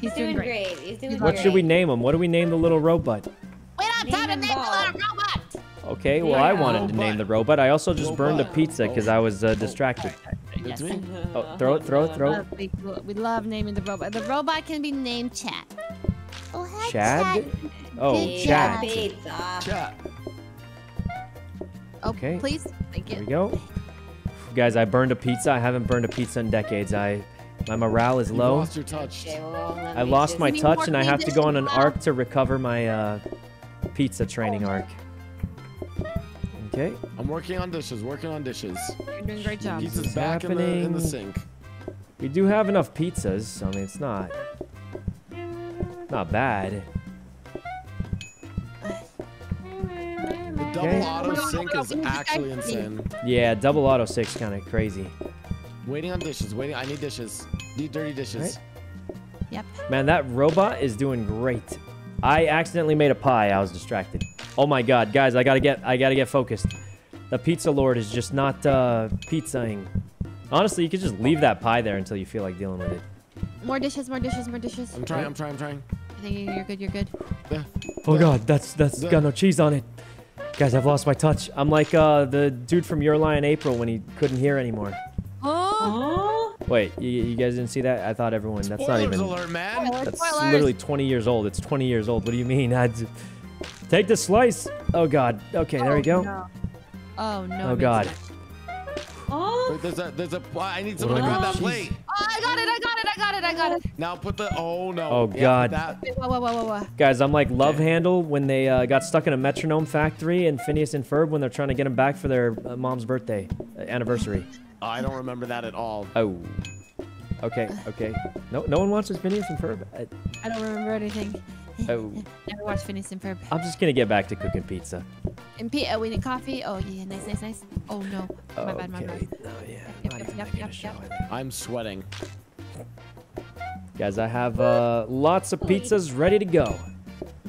He's He's doing great. great. He's doing great. What great. should we name him? What do we name the little robot? Wait on Name time to him name the little robot. Okay, well I wanted to name the robot. I also just burned a pizza because I was uh, distracted. It's me. Oh, throw it, throw it, throw it. We, we love naming the robot. The robot can be named Chat. Oh, hi, Chad? Chat. Oh, Pizza. Chad. Pizza. Chat. Oh, Okay. please. Thank you. There we you. go. Guys, I burned a pizza. I haven't burned a pizza in decades. I, my morale is You low. lost your touch. Okay, well, I lost my touch and I have to go on an arc to recover my uh pizza training arc. Okay. I'm working on dishes. Working on dishes. You're doing a great job. Pizza's is back in the, in happening. the sink. We do have enough pizzas, so I mean it's not not bad. The double Okay. auto sink is actually insane. Yeah, double auto six kind of crazy. Waiting on dishes. Waiting. I need dishes. Need dirty dishes. Yep. Man, that robot is doing great. I accidentally made a pie. I was distracted. Oh my god, guys, I gotta get I gotta get focused. The pizza lord is just not uh pizzaing. Honestly, you could just leave that pie there until you feel like dealing with it. More dishes, more dishes, more dishes. I'm trying. I'm trying. I'm trying. I think you're good. You're good. Yeah. Oh god, that's that's The- got no cheese on it. Guys, I've lost my touch. I'm like uh the dude from Your Lie in April when he couldn't hear anymore. Oh, Oh, Wait, you, you guys didn't see that? I thought everyone. That's not Spoilers even. alert, man. That's Spoilers. literally 20 years old. It's 20 years old. What do you mean? I'd take the slice. Oh god. Okay, there we go. no. Oh no. Oh, God. oh, Wait, there's a there's a. I need someone to grab that Jeez. plate. Oh, I got it. I got it. I got it. I got it. Now put the. Oh no. Oh, God. that- Wait, whoa, whoa, whoa, whoa, whoa. Guys, I'm like Love Händel when they uh, got stuck in a metronome factory and Phineas and Ferb when they're trying to get him back for their uh, mom's birthday uh, anniversary. I don't remember that at all. Oh. Okay, okay. No, no one watches Phineas and Ferb. I, I don't remember anything. oh, Never watched Phineas and Ferb. I'm just gonna get back to cooking pizza. And P, uh, we need coffee. Oh yeah, nice, nice, nice. Oh no, my bad, my Okay. bad. Oh yeah. Yep, Not yep, yep, yep, yep. I think. I'm sweating. Guys, I have uh, lots of pizzas ready to go.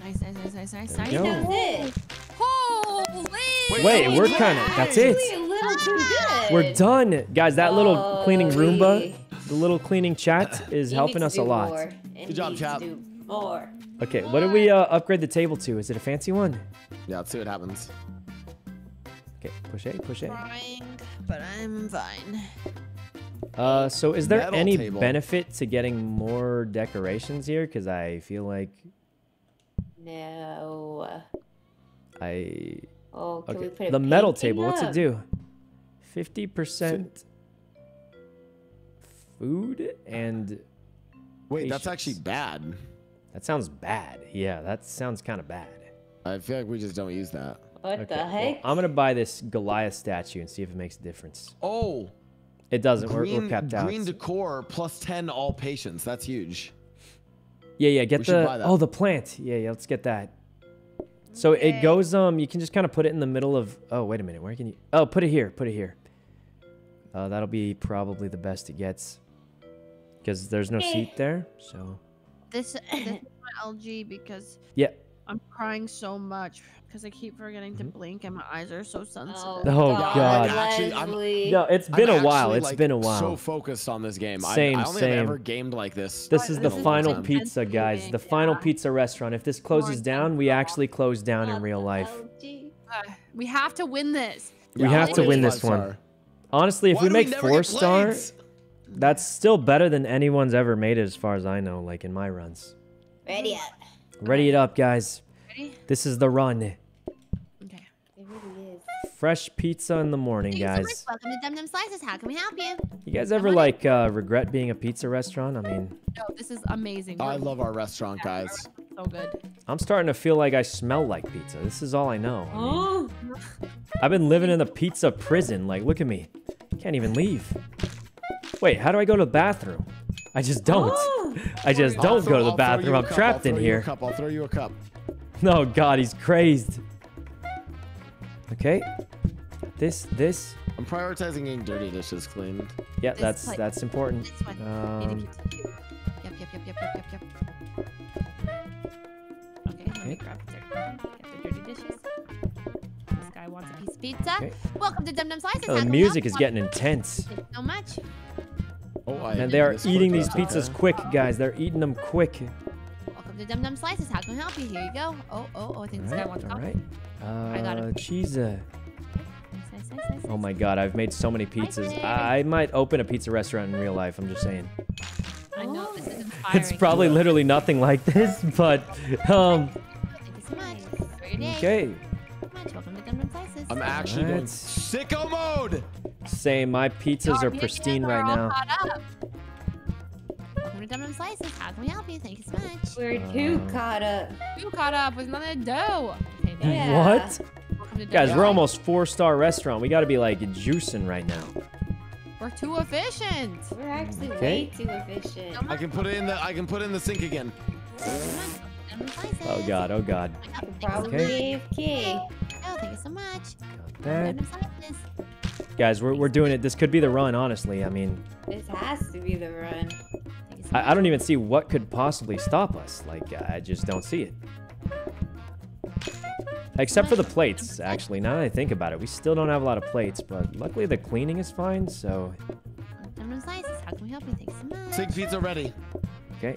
Nice, nice, nice, nice, nice, There nice. we go. that's it. Holy! Wait, we're Yeah, kind of. That's actually it. A little too good. We're done, guys. That little cleaning Roomba, Holy. the little cleaning chat is It helping needs us to a lot. more. It Good job, needs to chap. More. Okay, what did we uh, upgrade the table to? Is it a fancy one? Yeah, let's see what happens. Okay, push A, push A. Crying, but I'm fine. Uh, so is there Metal any table. benefit to getting more decorations here? Because I feel like No. I Oh, can we put a The metal painting table, what's it do? Fifty percent food and Wait, that's actually bad. that sounds bad. Yeah, that sounds kind of bad. I feel like we just don't use that. What Okay, the well, heck? I'm gonna buy this Goliath statue and see if it makes a difference. Oh, It doesn't. We're, green, we're capped out. green decor plus 10 all patience. That's huge. Yeah, yeah. Get We the buy that. oh the plant. Yeah, yeah. Let's get that. So Okay. it goes. Um, you can just kind of put it in the middle of. Oh, wait a minute. Where can you? Oh, put it here. Put it here. Uh, that'll be probably the best it gets, because there's no seat there. So This, this is my LG because yeah. I'm crying so much because I keep forgetting to blink and my eyes are so sensitive. Oh, God. God. Actually, I'm- Leslie. No, it's been I'm a while. actually, It's like, been a while. So focused on this game. I- Same, I, only same. have ever gamed like this. this is the This final like pizza, guys. eating, The final pizza restaurant. If this closes down, we actually close down in real life. Uh, we have to win this. We have I'll to win this five one. star. Honestly, if Why we make never four get star, that's still better than anyone's ever made it, as far as I know. Like in my runs. Ready up. Ready it up, guys. Ready? This is the run. Fresh pizza in the morning, Thank you so much. guys. Welcome to Dum Dum Slices. How can we help you? You guys ever like uh, regret being a pizza restaurant? I mean, No, this is amazing. I love our restaurant, guys. so good. I'm starting to feel like I smell like pizza. This is all I know. I mean, Oh, I've been living in a pizza prison. Like, look at me. Can't even leave. Wait, how do I go to the bathroom? I just don't. Oh. I just I'll don't throw- go to the bathroom. I'll throw you bathroom. a I'm cup, I'll trapped in throw you a here. cup, I'll throw you a cup. No, God, he's crazed. Okay. This, this. I'm prioritizing getting dirty dishes cleaned. Yeah, This that's plate. that's important. This one. Um. Yep, yep, yep, yep, yep, yep, yep. Okay, let me Okay. grab the dirty, get the dirty dishes. This guy wants a piece of pizza. Okay. Welcome to Dum Dum Slices. oh, the music is getting intense. Thank you so much. Oh, I And they are eating these pizzas okay. quick, guys. They're eating them quick. Welcome to Dum Dum Slices. How can we help you? Here you go. Oh, oh, oh, I think All this guy wants all coffee. right. I got Uh, him. cheese. Nice, nice, nice, nice, Oh my god, I've made so many pizzas. I I might open a pizza restaurant in real life. I'm just saying. I know this is inspiring. It's probably literally nothing like this, but um. Thank you so much. For your day. Okay. Thank you so much. Welcome to Dum Dum Slices. I'm actually going sicko mode. Same. My pizzas are pristine right now. caught up. Welcome to to Dum Dum Slices. How can we help you? Thank you so much. We're too Uh, caught up. You caught up with nothing to do. Okay, Yeah. What? Go. Welcome to Guys, we're almost four star restaurant. We got to be like juicing right now. We're too efficient. We're actually Okay. way too efficient. I can put it in the I can put it in the sink again. come on. Dum Dum Slices. Oh god, oh god. Probably Okay. AFK. Oh, thank you so much. Got that. Guys, we're, we're doing it. This could be the run, honestly. I mean, This has to be the run. Thank you so I, I don't even see what could possibly stop us. Like, I just don't see it. Except for the plates, actually. Now that I think about it, we still don't have a lot of plates, but luckily the cleaning is fine, so... Dum Dum Slices. How can we help you? Thank you so much. Sink pizza ready. Okay.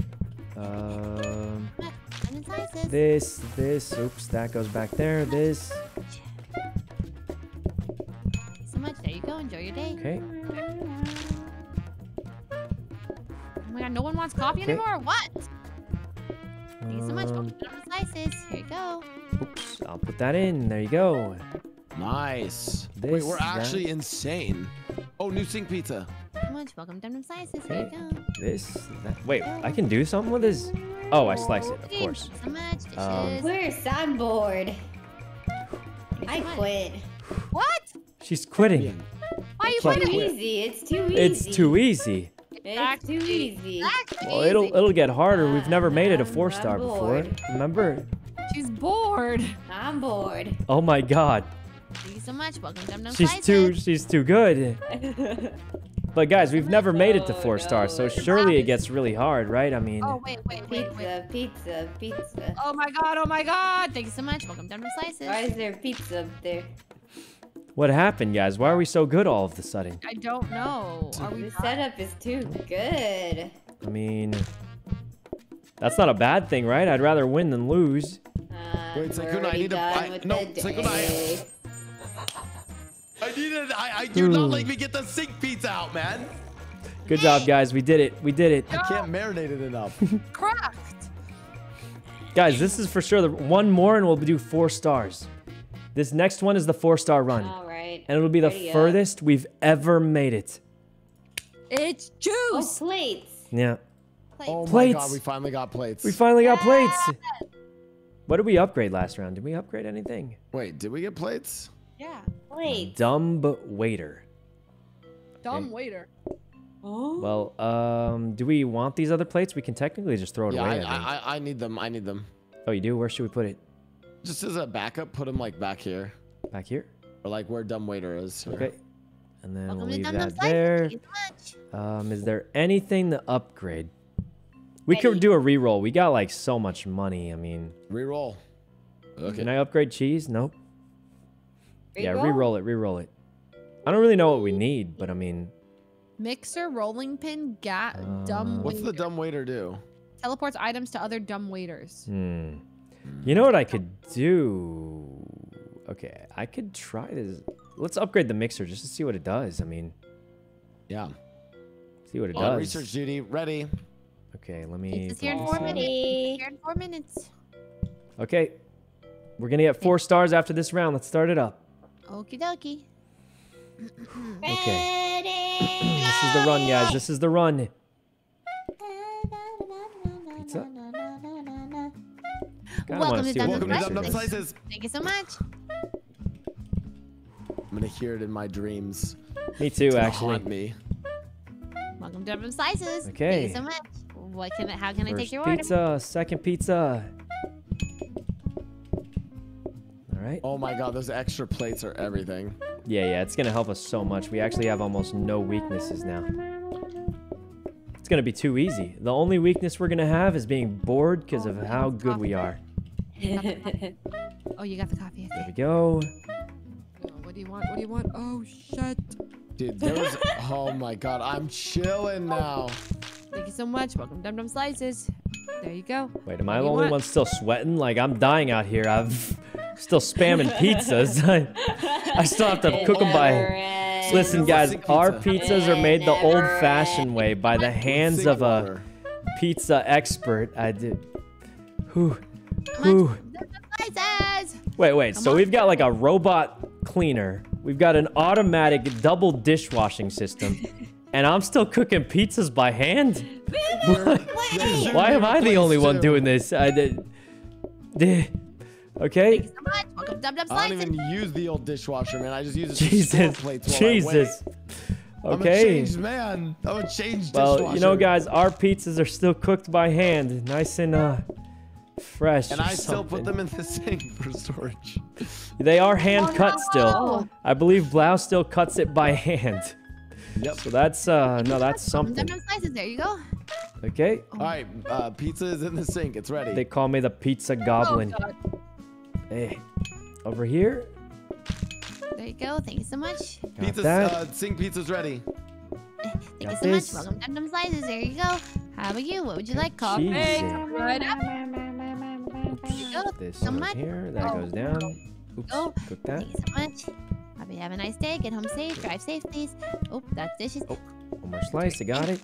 Um, Dum Dum Slices. this, this, oops, that goes back there, this. Thank so much. There you go. Enjoy your day. Okay. Oh my god, no one wants coffee Okay. anymore? What? Thank you so much. Um, Welcome to Dum Dum Slices. Here you go. oops, I'll put that in. There you go. Nice. Wait, we're that. actually insane. Oh, new sink pizza. so much. Welcome to Dum Dum Slices. Here you go. This, that. Wait, I can do something with this? Oh, I slice it, of course. Thank you so much. Dishes. Um, Where's I'm bored. Thank you I quit. What? She's quitting. Why are you Like- Too easy. It's too easy. It's too easy. It's too easy. Well, it'll it'll get harder. We've never made it a I'm- four star before. Remember? She's bored. I'm bored. Oh my God, Thank you so much. Welcome to Dum Dum she's too she's too good. But guys, we've never made it to Oh, four stars, so surely it gets really hard, right? I mean, Oh wait, wait, wait, wait. pizza, pizza, pizza. Oh my god, oh my god. Thank you so much. Welcome down to Dum Dum Slices. Why is there pizza up there? What happened, guys? Why are we so good all of a sudden? I don't know. Are we The done? setup is too good. I mean, that's not a bad thing, right? I'd rather win than lose. Uh, Wait, we're I need to- done I- no, the Sykkuno, I- day. I needed. I, I do not Ooh. like me get the sink pizza out, man. Good job, guys. We did it. We did it. I can't marinate it enough. Cracked. Guys, this is for sure the one more and we'll do four stars. This next one is the four star run. All right. And it'll be the Hurry up. furthest we've ever made it. It's juice. Oh, plates. Yeah. Plates. Oh my god, we finally got plates. We finally got plates. What did we upgrade last round? Did we upgrade anything? Wait, did we get plates? yeah. Plates. Dumb waiter. Dumb Okay. waiter. Oh. Well, um, do we want these other plates? We can technically just throw it Yeah, away. I, I. I, I, I need them. I need them. oh, you do? Where should we put it? Just as a backup, put them like back here, Back here? Or like where dumb waiter is. here. Okay. And then we'll leave Dum Dum that Slices. there. Thank you so much. Um, is there anything to upgrade? We could do a reroll. We got like so much money. I mean, Reroll. Okay. can I upgrade cheese? Nope. Yeah, Reroll? re-roll it, re-roll it. I don't really know what we need, but I mean, Mixer, rolling pin, gat, Uh, dumb What's the dumb waiter do? Teleports items to other dumb waiters. hmm. You know what I could do? Okay, I could try this. Let's upgrade the mixer just to see what it does. I mean, Yeah. see what it On does. research duty. Ready. Okay, let me. Pizza's here in four this in. minutes. Here in four minutes. Okay, we're gonna get four stars after this round. Let's start it up. Okie dokie. Okay. Ready. This is the run, guys. This is the run. Pizza. Kinda wanna Welcome to see Dum what Dum the Welcome to mixer Dum Dum does. Slices. Thank you so much. I'm gonna hear it in my dreams. Me too, It's gonna actually. haunt me. Welcome to Dum Dum Slices. Okay. Thank you so much. What can I, how can I take First your order? pizza, second pizza. All right. Oh my god, those extra plates are everything. Yeah, yeah, it's gonna help us so much. We actually have almost no weaknesses now. It's gonna be too easy. The only weakness we're gonna have is being bored because of oh, how good we are. Oh, you got the coffee. There we go. What do you want? What do you want? Oh, shit. Dude, there was. oh my god, I'm chilling now. Thank you so much. Welcome to Dum Dum Slices. There you go. Wait, am I the only want? one still sweating? Like I'm dying out here. I've still spamming pizzas. I still have to cook them by. Never Listen, guys, Classic our pizza. pizzas are made the old-fashioned way by the hands of a pizza expert. I did. Whew. Come Whew. Dum Dum Slices. Wait, wait. Come So on. we've got like a robot cleaner. We've got an automatic double dishwashing system. And I'm still cooking pizzas by hand? Wait. Why am I the only one doing this? I did. did- Okay. Thank you so much. Welcome to Dum Dum I don't even use the old dishwasher, man. I just use it to store Jesus. plates while I wait. Jesus. I'm a Okay. changed man. I'm a changed Well, dishwasher. you know, guys, our pizzas are still cooked by hand, nice and uh, fresh. And or I still put them in the sink for storage. They are hand cut still. Oh, I believe Blau still cuts it by hand. Yep. So that's uh, no, that's something. Dum Slices. There you go. Okay. All right, uh, pizza is in the sink. It's ready. They call me the pizza goblin. Oh, Hey, over here. There you go. Thank you so much. Got Pizza's, that. uh, sink pizza's ready. Thank you so this. much. Welcome to Dum Dum Slices. There you go. How about you? What would you like? Coffee? Cheesy. Right up. Oops. go. This So much. here. That Oh. goes down. Oops. Go. Cook that. Thank you so much. Hope you have a nice day. Get home safe. Drive safe, please. Oh, that's dishes. Oh. One more slice. I got it.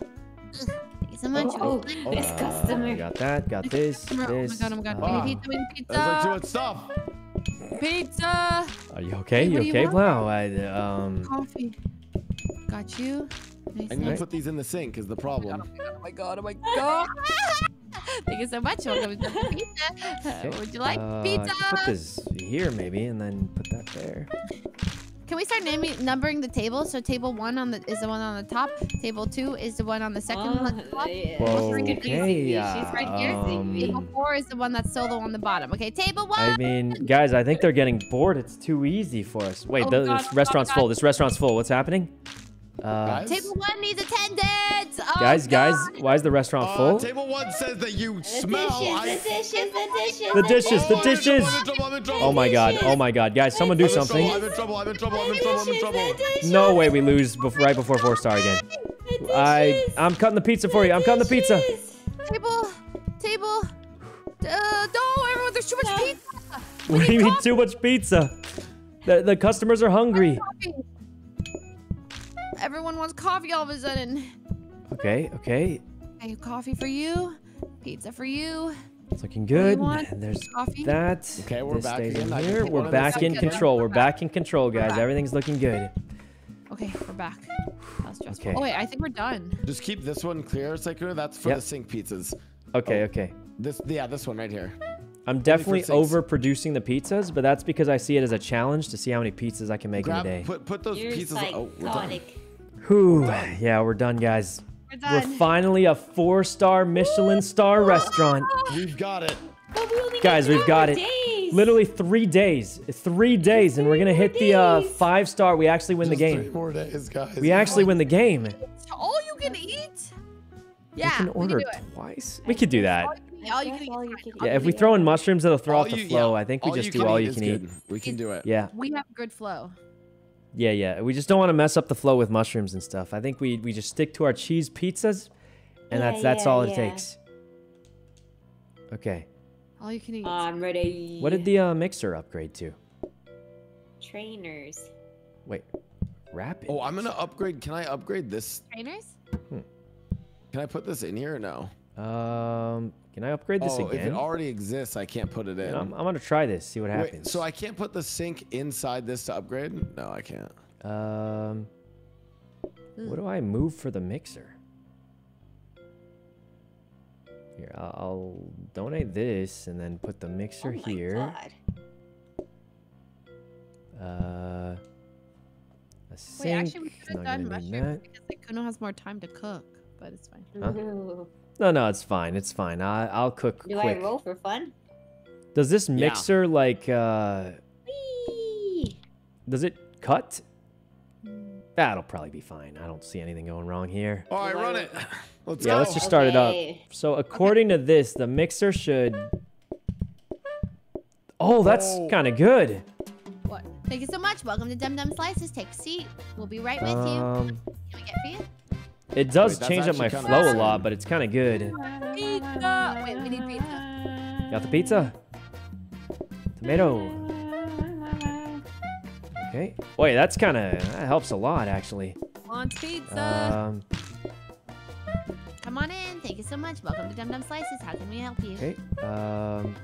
Thank you so much. Oh, What would you oh, this Uh, customer. got that. Got this. Oh my god, oh my god. Ah. We need pizza, we need That's like too pizza. much stuff. Pizza. Are you okay? Hey, You what do you okay, want? I, um. Coffee. Got you. Nice I need to put these in the sink is the problem. Oh my god, oh my god. Thank you so much. Welcome to the pizza. Okay. What would you like? Uh, pizza. put this here maybe, and then put that there. Can we start naming numbering the tables? So table one on the is the one on the top. Table two is the one on the second Oh, on the top. yeah. Whoa, She's confusing okay, me. She's confusing me. um, Table four is the one that's solo on the bottom. Okay, table one. I mean, guys, I think they're getting bored. It's too easy for us. Wait, Oh, the, God, this oh, restaurant's God. full. This restaurant's full. What's happening? Uh, Guys? Table one needs attendance. Oh, guys, guys, why is the restaurant Uh, full? table one says that you The smell. dishes, I- the dishes, the dishes. The dishes, the Oh, I'm dishes. trouble, I'm in trouble, I'm in trouble. Oh my god, oh my god, guys, someone do I'm in something. trouble, I'm in trouble, I'm in trouble, I'm in trouble, I'm in trouble. No way we lose bef- right before four star again. I I'm cutting the pizza for you. I'm cutting the pizza. Table, table. Uh, no, everyone, there's too much pizza. We do you mean too much pizza? The the customers are hungry. Coffee. Everyone wants coffee all of a sudden. Okay, okay. Okay, coffee for you. Pizza for you. It's looking good. And there's Coffee. that. Okay, we're this back stays in here. We're one of back in control. We're We're back in control, guys. Everything's looking good. Okay, we're back. That was stressful. Okay. Oh wait, I think we're done. Just keep this one clear, Sakura. That's for Yep. the sink pizzas. Okay, Oh. okay. This, yeah, this one right here. I'm definitely six. overproducing the pizzas, but that's because I see it as a challenge to see how many pizzas I can make Grab, in a day. put, put those You're pizzas. Oh, we're done. Psychotic. Whew. Yeah, we're done, guys. We're We're finally a four-star Michelin star restaurant. We've got it. We Guys, we've got it. days. Literally three days. Three days, and we're gonna hit the uh, five-star. We actually win the Just Three game. more days, guys. We actually win the game. All you can eat. Yeah, we can order do it. twice. We could do that. All you can, all you can eat. all you can All Yeah, if we throw in mushrooms, it'll throw All off the you- flow. yeah, I think we all just do all you can eat. good. We can do it. Yeah, We have good flow. Yeah, yeah. We just don't want to mess up the flow with mushrooms and stuff. I think we we just stick to our cheese pizzas, and Yeah, that's that's yeah, all it yeah. takes. Okay. All you can eat. I'm ready. What did the uh, mixer upgrade to? trainers? Wait, rapid. Oh, I'm gonna upgrade. Can I upgrade this? Trainers? Can I put this in here or no? Um, can I upgrade this oh, if again? it already exists, I can't put it You in. know, I'm, I'm gonna try this. See what Wait, happens. so I can't put the sink inside this to upgrade? No, I can't. Um, what do I move for the mixer? Here, I'll, I'll donate this and then put the mixer oh my here. God. Uh, a Wait, sink. actually, we could have done mushrooms because like, Kuno has more time to cook, but it's fine. Huh? Ooh. No, no, it's fine. It's fine. I, I'll cook Do quick. I roll for fun? Does this mixer like uh? Whee! Does it cut? That'll probably be fine. I don't see anything going wrong here. All right, I run it. Let's Yeah, go. let's just start it up. So according to this, the mixer should. Oh, that's Oh. kind of good. What? Thank you so much. Welcome to Dum Dum Slices. Take a seat. We'll be right with you. Um, Can we get for you? It does Wait, change up my actually kinda flow a lot, but it's kind of good. Pizza. Wait, we need pizza. Got the pizza. Tomato. Okay. Wait, that's kind of that helps a lot actually. Wants pizza. Um, Come on in. Thank you so much. Welcome to Dum Dum Slices. How can we help you? okay. Um,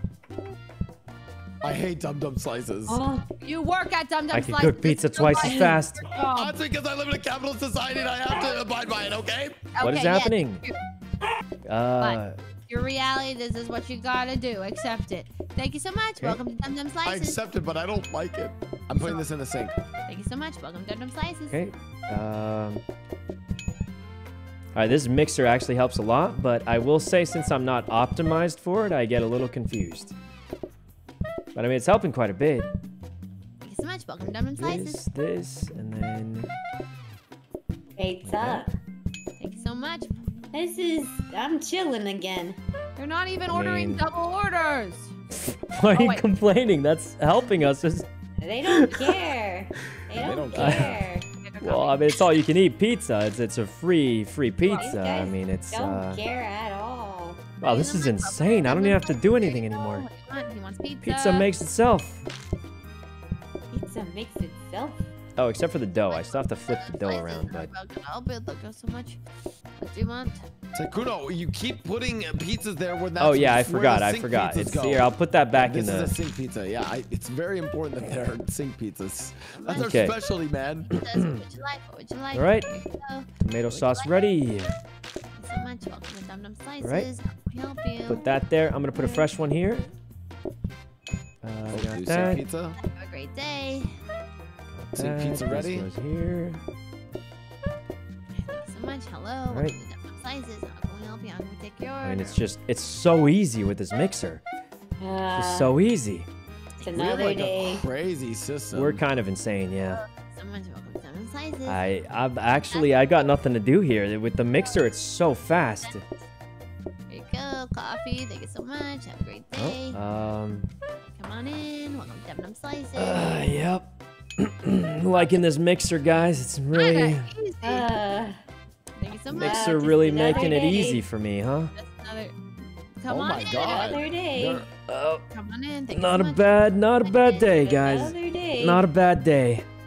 I hate Dum Dum slices. Oh, You work at Dum Dum Slices? I can Slices. cook pizza twice as fast. That's because I live in a capitalist society and I have to abide by it, okay? What is Okay, yes, happening? Uh, Your reality, this is what you gotta do. Accept it. Thank you so much. Okay. Welcome to Dum Dum Slices. I Slices. accept it, but I don't like it. I'm putting this in the sink. Thank you so much. Welcome to Dum Dum Slices. okay. Um. All right, this mixer actually helps a lot, but I will say since I'm not optimized for it, I get a little confused. But I mean, it's helping quite a bit. Thank you so much. Welcome to Dum Dum Slices. This, this, and then pizza. Thank you so much. This is. I'm chilling again. They're not even I ordering mean- double orders. why are Oh, you wait. complaining? That's helping us. Just- They don't care. They don't, don't care. well, I mean, it's all you can eat pizza. It's it's a free free pizza. I guys mean, it's don't uh, care at all. Wow, this is insane. I don't even have to do anything anymore. What do you want? He wants pizza. Pizza makes itself. Pizza makes itself. Oh, except for the dough. I still have to flip the dough around, but I'll build. Thank you so much. What do you want? Sykkuno, you keep putting pizzas there when that's oh yeah, I forgot. I forgot. It's go. here. I'll put that back in the... this the. is a sink pizza. Yeah, I, it's very important that they're sink pizzas. That's Okay. our specialty, man. This, what would you like? What would you like? All right. Here you go. Tomato sauce ready. Thank you so much. Welcome to Dum Dum Slices. right. How can I help you? Put that there. I'm gonna put a fresh one here. Uh, got that. pizza. Have a great day. Sink that. pizza This ready? goes here. Thank you so much. Hello. right. Welcome to Dum Dum Slices. How can we help you? How can we take your order? I mean, it's just it's so easy with this mixer. Uh, It's so easy. it's We have another like day. a crazy system. We're kind of insane, yeah. so much. Welcome to Dum Dum I I've actually I got nothing to do here. With the mixer, it's so fast. Here you go. Coffee. Thank you so much. Have a great day. Oh, um, Come on in. Welcome to Dum Dum Slices. uh, yep. Liking this mixer, guys. It's really Uh, Thank you so much. mixer just really another making it easy for me, huh? Another. Come Oh on my in. God. another day. They're- Oh, Come on in. Thank not you a so much. bad, not a bad day, guys. Another day. Not a bad day Just-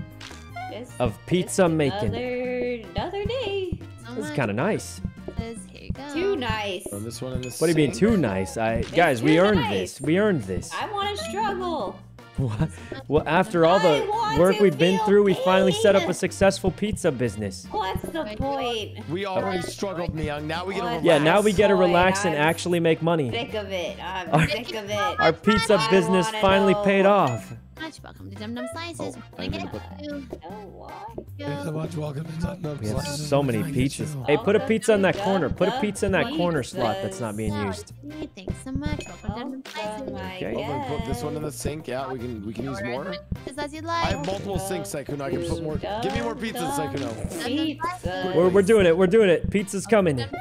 of just pizza making. Another, another day. So This is kind of nice. This. Here you go. Too nice. On this one in the What do you mean too nice? I guys, we earned nice. this. We earned this. I want to struggle. What? Well, after all the work we've been feel through, we finally set up a successful pizza business. What's the point? We already struggled, Miyoung. Now we get to relax. Yeah, now we get to relax and I'm actually make money. Sick of it. I'm Our- sick of it. Our pizza I business finally know. paid off. Much. Welcome to Dum Dum Slices. Oh, What I can I didn't get you? Oh, what? Much. Welcome to Tottenham. We have so many pizzas. Hey, put a pizza in that corner. Put a pizza in that corner slot that's not being used. Thanks so much. Welcome to Dum Dum Slices. Okay. Well, put this one in the sink. Yeah, we can we can use more. Just as you'd I have multiple sinks, Sykkuno. I can put more. Give me more pizzas, Sykkuno. Pizza. We're, we're doing it. We're doing it. Pizza's coming. Can't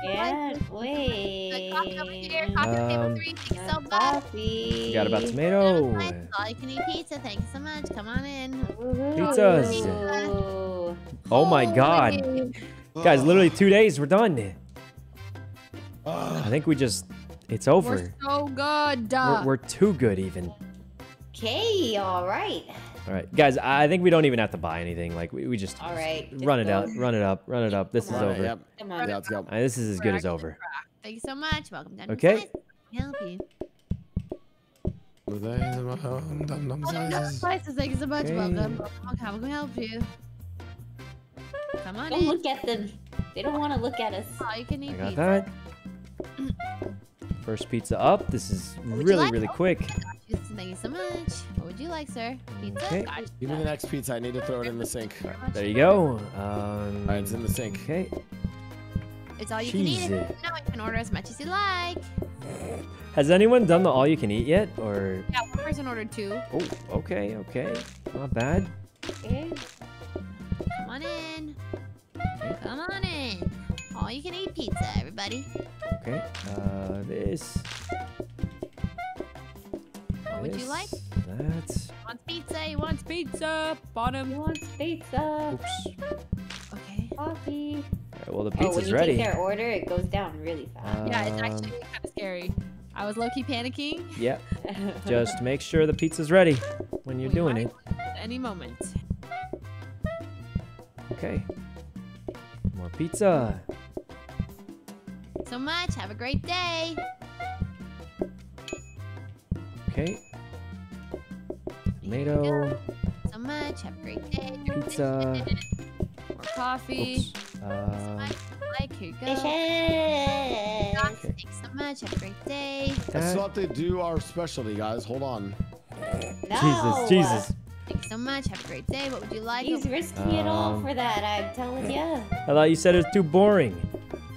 The wait. coffee over here. Coffee table Um, three. Thank you so much. Coffee. Forgot about tomato. All you can eat pizza. Thank you so much. Come on in. Pizzas. Ooh. Oh my god. Holy. Guys, literally two days. We're done. I Ah, think we just, it's over. We're over. so good. We're, we're too good even. Okay, all right. All right, guys, I think we don't even have to buy anything. Like, we, we just All right. just run it go. out, run it up, run it up. This is on. over. Yep. Come on. Yeah, let's go. Uh, this is as good as over. Thank you so much. Welcome to Dum Dum Okay. Slices. Help you. Slices. Thank you so much. Okay. Welcome. Welcome. How can we help you? Come on Don't in. look at them. They don't want to look at us. All you can I got pizza. that. First pizza up. This is really, like? really quick. Yes, Thank you so much. What would you like, sir? Pizza? Okay. Gotcha. Give me the next pizza. I need to throw it in the sink. There you go. Um, All right, it's in the sink. Okay. It's all you can eat. Cheese No, you can order as much as you like. Has anyone done the all you can eat yet? Or Yeah, one person ordered two. oh, okay, okay, not bad. Okay. Come on in. Come on in. All you can eat pizza, everybody. Okay. Uh, this. What would you like? this, That. He wants pizza. He wants pizza. Bottom. Who wants pizza? Oops. Okay. Coffee. All right, well, the pizza's Oh, when pizza's you ready. take their order, it goes down really fast. Yeah, it's Um, actually kind of scary. I was low-key panicking. Yeah. Just make sure the pizza's ready when you're We doing it. Any moment. Okay. More pizza. So much. Have a great day. Okay. tomato, So much. Have a great day. Pizza. dishes. More coffee. Oops. Uh, Like, here you go. Dishes. Thanks so much. Have a great day. I still that. have to do our specialty, guys. Hold on. No. Jesus, Jesus. Thanks so much. Have a great day. What would you like? He's risking it all Um, for that. I'm telling you. I thought you said it was too boring.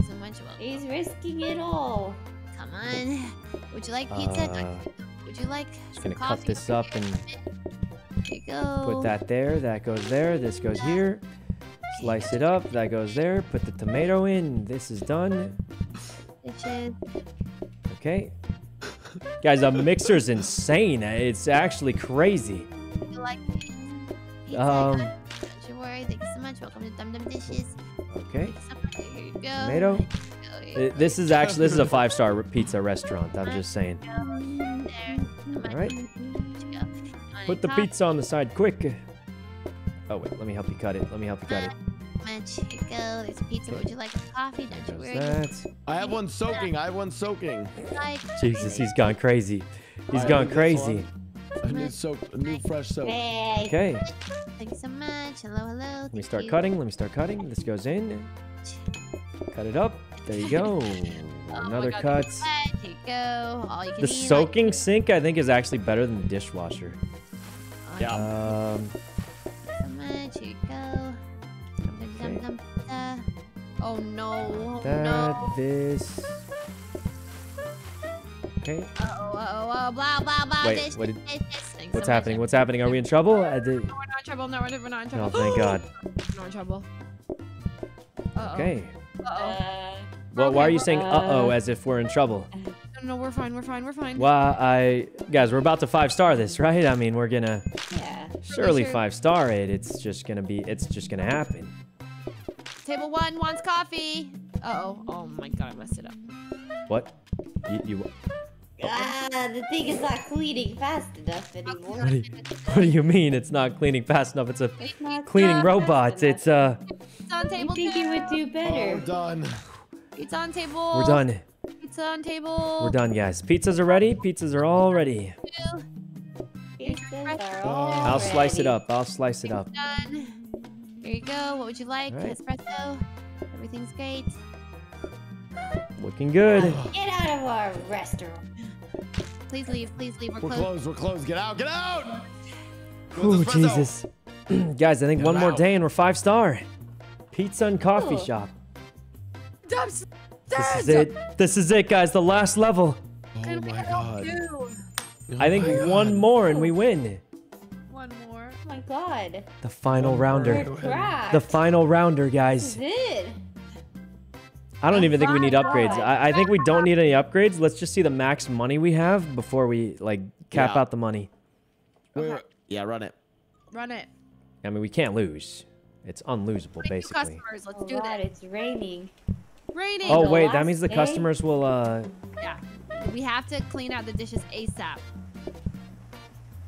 So much. He's risking it all. come on. Would you like pizza? Uh, would you like just some gonna cut this up and Here you go. put that there. That goes there. This goes here. Slice it up. That goes there. Put the tomato in. This is done. Okay. Guys, a mixer's insane. It's actually crazy. You like Um, Don't you worry. Thank you so much. Welcome to Dum Dum Dishes. Okay. Thank you so much. Here you go. Tomato. Here you go, here you This is actually this is a five star pizza restaurant. I'm just saying. go. There. Come on. All right. Here you go. Want Put the pizza on the side, quick. Oh wait, let me help you cut it. Let me help you cut it. Much. Go. There's a pizza. Okay. Would you like a coffee? Don't you worry. that. I have one soaking. I have one soaking. Like, Jesus, he's gone crazy. He's I gone crazy. one. A new soap, a new fresh soap. Hey. Okay, Thank you so much. Hello, hello. let me start cutting. Let me start cutting. This goes in. Cut it up. There you go. Another cut. Here you go. All you can The eat. soaking sink, I think, is actually better than the dishwasher. Like, Yeah. Um, so much. You go. Dum, dum, dum, Okay. Oh no. Oh that, no. this. Okay. Uh oh, uh oh, uh oh, blah, blah, blah. Wait, this, what did- this, this. Thanks What's so happening? What's happening? Are we in trouble? I did. No, we're not in trouble. No, we're we're not in trouble. Oh, thank God. We're not in trouble. Uh-oh. Okay. Uh-oh. Uh, Well, why are you saying "uh oh" uh, as if we're in trouble? No, no, we're fine. We're fine. We're fine. Well, I guys, we're about to five star this, right? I mean, we're gonna yeah. surely sure. five star it. It's just gonna be. It's just gonna happen. Table one wants coffee. Uh-oh. Oh my god, I messed it up. What? You? you Ah, the thing is not cleaning fast enough anymore. what, do you, what do you mean? It's not cleaning fast enough. It's a It's cleaning robot. It's uh. It's on You table think two. you would do Oh, better? we're done. It's on table. We're done. Pizza on table. We're done, guys. Pizzas are ready. Pizzas are all ready. Pizzas are all I'll slice it up. I'll slice it up. Done. Here you go. What would you like? Alright. Espresso. Everything's great. Looking good. Get out of our restaurant. Please leave. Please leave. We're, We're closed. closed. We're closed. Get out. Get out. Oh. Jesus. guys, I think Get one more out. day and we're five star. Pizza and coffee Ooh. shop. Dubs. This is it. This is it, guys. The last level. Oh, oh my god. I think Oh my one God. more and we win. One more. Oh my god. The final One rounder. more. The final rounder, This guys. is it. I don't Oh even think we need upgrades. I, I think we don't need any upgrades. Let's just see the max money we have before we like cap Yeah. out the money. Wait, wait. Yeah, run it. Run it. I mean, we can't lose. It's unlosable, basically. customers. Let's Oh do that. it's raining. Rating. Oh wait, that means the day? customers will. uh Yeah. We have to clean out the dishes ASAP.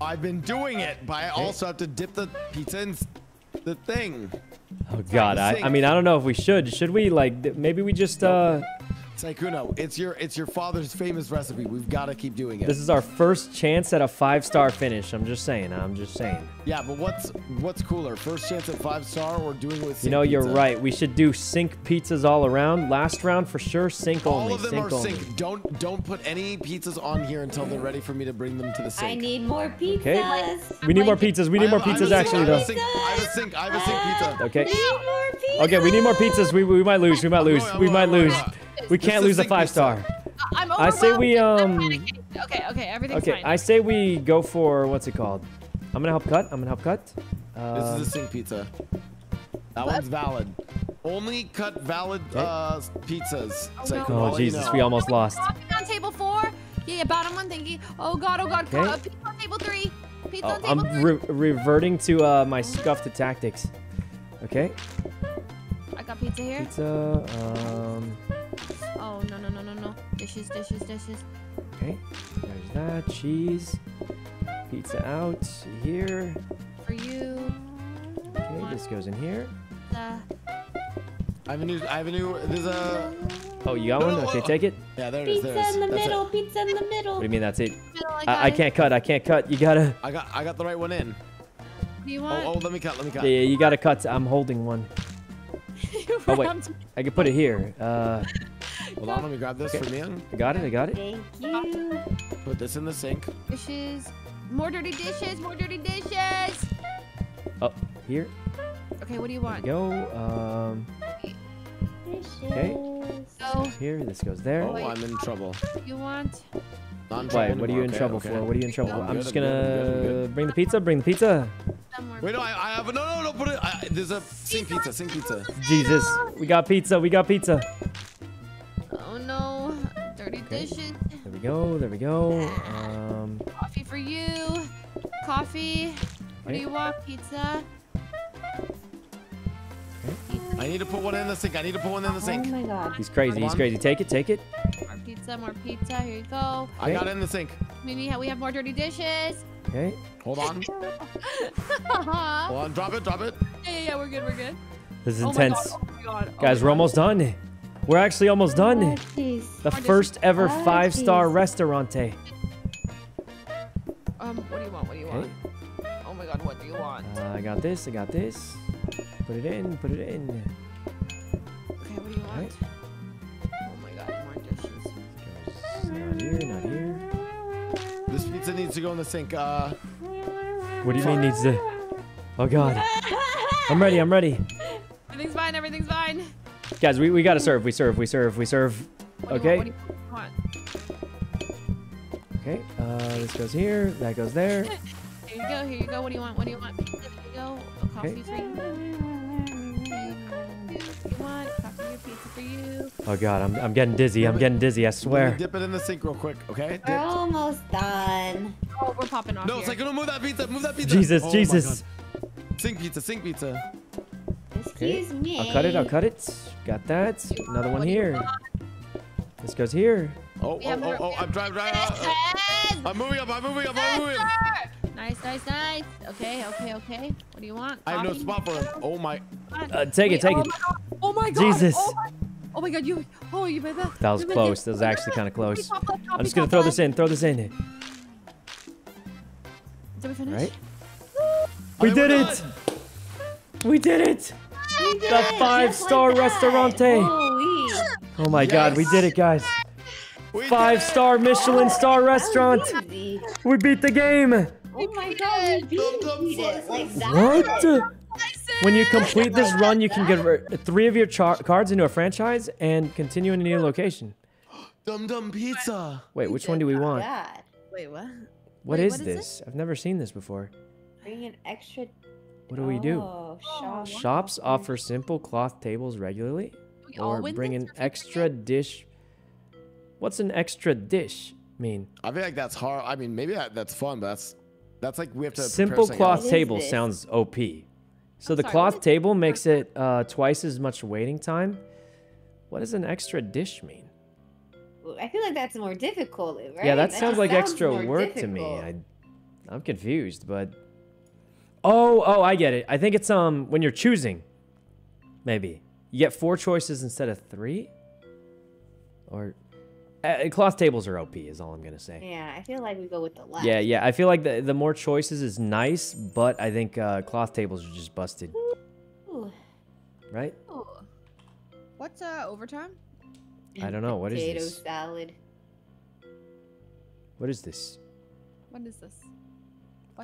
I've been doing it, but I also have to dip the pizza in the thing. Oh God, I, I mean, I don't know if we should. Should we like maybe we just uh Sykkuno, it's your it's your father's famous recipe. We've got to keep doing it. this is our first chance at a five star finish. I'm just saying. I'm just saying. Yeah, but what's what's cooler? First chance at five star or doing it with You sink know, you're right. We should do sink pizzas all around. Last round for sure. Sink All only. of them sink are only. sink. Don't don't put any pizzas on here until they're ready for me to bring them to the sink. I need more pizzas. We need more pizzas. We need I more have- I have pizzas actually sink, I though. have a sink, I have a sink. I have a sink pizza. Okay. Need more. Okay, we need more pizzas. We, we might lose. We might lose. going, I'm We might I'm lose. We can't lose a five pizza. star. I'm I say we, overwhelmed. I'm um. Okay, okay, everything's Okay, fine. I say we go for what's it called? I'm gonna help cut. I'm gonna help cut. This Uh, is a sink pizza. That one's valid. Only cut valid Okay. uh, pizzas. Oh, Sykkuno, no. Oh let you Jesus, know. we almost lost. Coffee on table four. Yeah, yeah, bottom one, thank you. Oh god, oh god. Okay. Uh, pizza on table three. Pizza Oh, on table I'm three. re- reverting to uh, my scuffed tactics. Okay, I got pizza here. pizza. Um, Oh no no no no no. Dishes dishes dishes. okay, there's that cheese. Pizza out here. For you. Okay, this goes in here. Pizza. I have a new. I have a new. There's a. Oh, you got one? Okay, take it. Yeah, there it is. Pizza There it is. in the That's it. middle. Pizza in the middle. What do you mean that's it? Middle, I I I, I it. can't cut. I can't cut. You gotta. I got I got the right one in. Do you Oh, want? oh, let me cut. Let me cut. Yeah, yeah, you gotta cut. I'm holding one. Oh wait, Round- I can put it here. Uh, Hold on, let me grab this for me. I got it. I got it. Thank you. Put this in the sink. dishes. More dirty dishes. More dirty dishes. Oh, here. Okay, what do you want? we go. Um, Okay. So, here. This goes there. Oh, Wait. I'm in trouble. you want? Not in trouble what are you in Okay, trouble okay. for? What are you in trouble I'm for? I'm good, just I'm good, I'm gonna good, bring the pizza. Bring the pizza. Wait, no, I, I have no, no, no. Put it. I, there's a sink pizza. Sink pizza. Jesus, we got pizza. We got pizza. Oh no, dirty Okay. dishes. There we go. There we go. Um, Coffee for you. Coffee. What do you want? Pizza. Pizza. I need to put one in the sink. I need to put one in the sink. Oh sink. my god. he's crazy. He's crazy. Take it. Take it. More pizza. More pizza. Here you go. I got it in the sink. Maybe we have more dirty dishes. Okay. Hold on. Hold on. Drop it. Drop it. yeah, yeah. We're good. We're good. This is Oh my intense. god. Oh my god. oh Guys, my we're almost done. We're actually almost done. Oh. The Our first ever Oh, five-star restaurante. Um, what do you want? What do you Okay. want? Oh my god, what do you want? Uh, I got this. I got this. Put it in. Put it in. Okay, what do you want? Right. Oh my god, more dishes. Goes not here. Not here. This pizza needs to go in the sink. Uh, What do you mean needs to? Oh God. I'm ready. I'm ready. Everything's fine. Everything's fine. Guys, we, we gotta serve. We serve. We serve. We serve. What do you Okay. want? What do you want? Okay. Uh, this goes here. That goes there. Here you go. Here you go. What do you want? What do you want? Pizza. Here you go. A coffee Okay. for you. You want? Coffee pizza for you. Oh God, I'm I'm getting dizzy. I'm getting dizzy. I let me swear. dip it in the sink real quick. Okay. We're almost done. Oh, we're popping off No, here. it's like no, move that pizza. Move that pizza. Jesus, Oh Jesus. Sink pizza. Sink pizza. Excuse me. I'll cut it. I'll cut it. Got that. Another one What do you here. This goes here. Oh, oh, oh, oh! I'm driving. driving uh, uh, I'm moving up. I'm moving up. I'm moving up. Nice, nice, nice. Okay, okay, okay. What do you want? I have no spot for him. Oh my. Uh, take it. Take oh it. My god. Oh my god. Jesus. Oh my, oh my god. You. Oh, you made that. That was close. That was actually kind of close. Top left, I'm just gonna throw this in. Throw this in. Did we finish? Right? We did it. We did it. We did The five-star like restaurante. Holy. Oh my God, we did it, guys. Five-star Michelin star oh, restaurant. We beat the game. Oh my god, we beat, it like that. What? When you complete this run, you can get three of your char- cards into a franchise and continue in a new location. Dum dum pizza. Wait, which one do we want? Wait, what? What Wait, is what is this? I've never seen this before. Bring an extra. What do we do? Oh, shop. Shops offer simple cloth tables regularly, We or bring an for free? extra dish. What's an extra dish mean? I feel like that's hard. I mean, maybe that, that's fun, but that's that's like we have to Simple cloth else. Table this? sounds OP. So I'm the sorry, cloth what is- table makes it uh, twice as much waiting time. What does an extra dish mean? I feel like that's more difficult, right? Yeah, that, sounds like sounds extra more work to me. I, I'm confused, but oh, oh, I get it. I think it's um when you're choosing, maybe you get four choices instead of three, or uh, cloth tables are OP. Is all I'm gonna say. Yeah, I feel like we go with the left. Yeah, yeah. I feel like the the more choices is nice, but I think uh, cloth tables are just busted, Ooh. right? Oh. What's uh overtime? I don't know. What is Potato this? salad. What is this? What is this?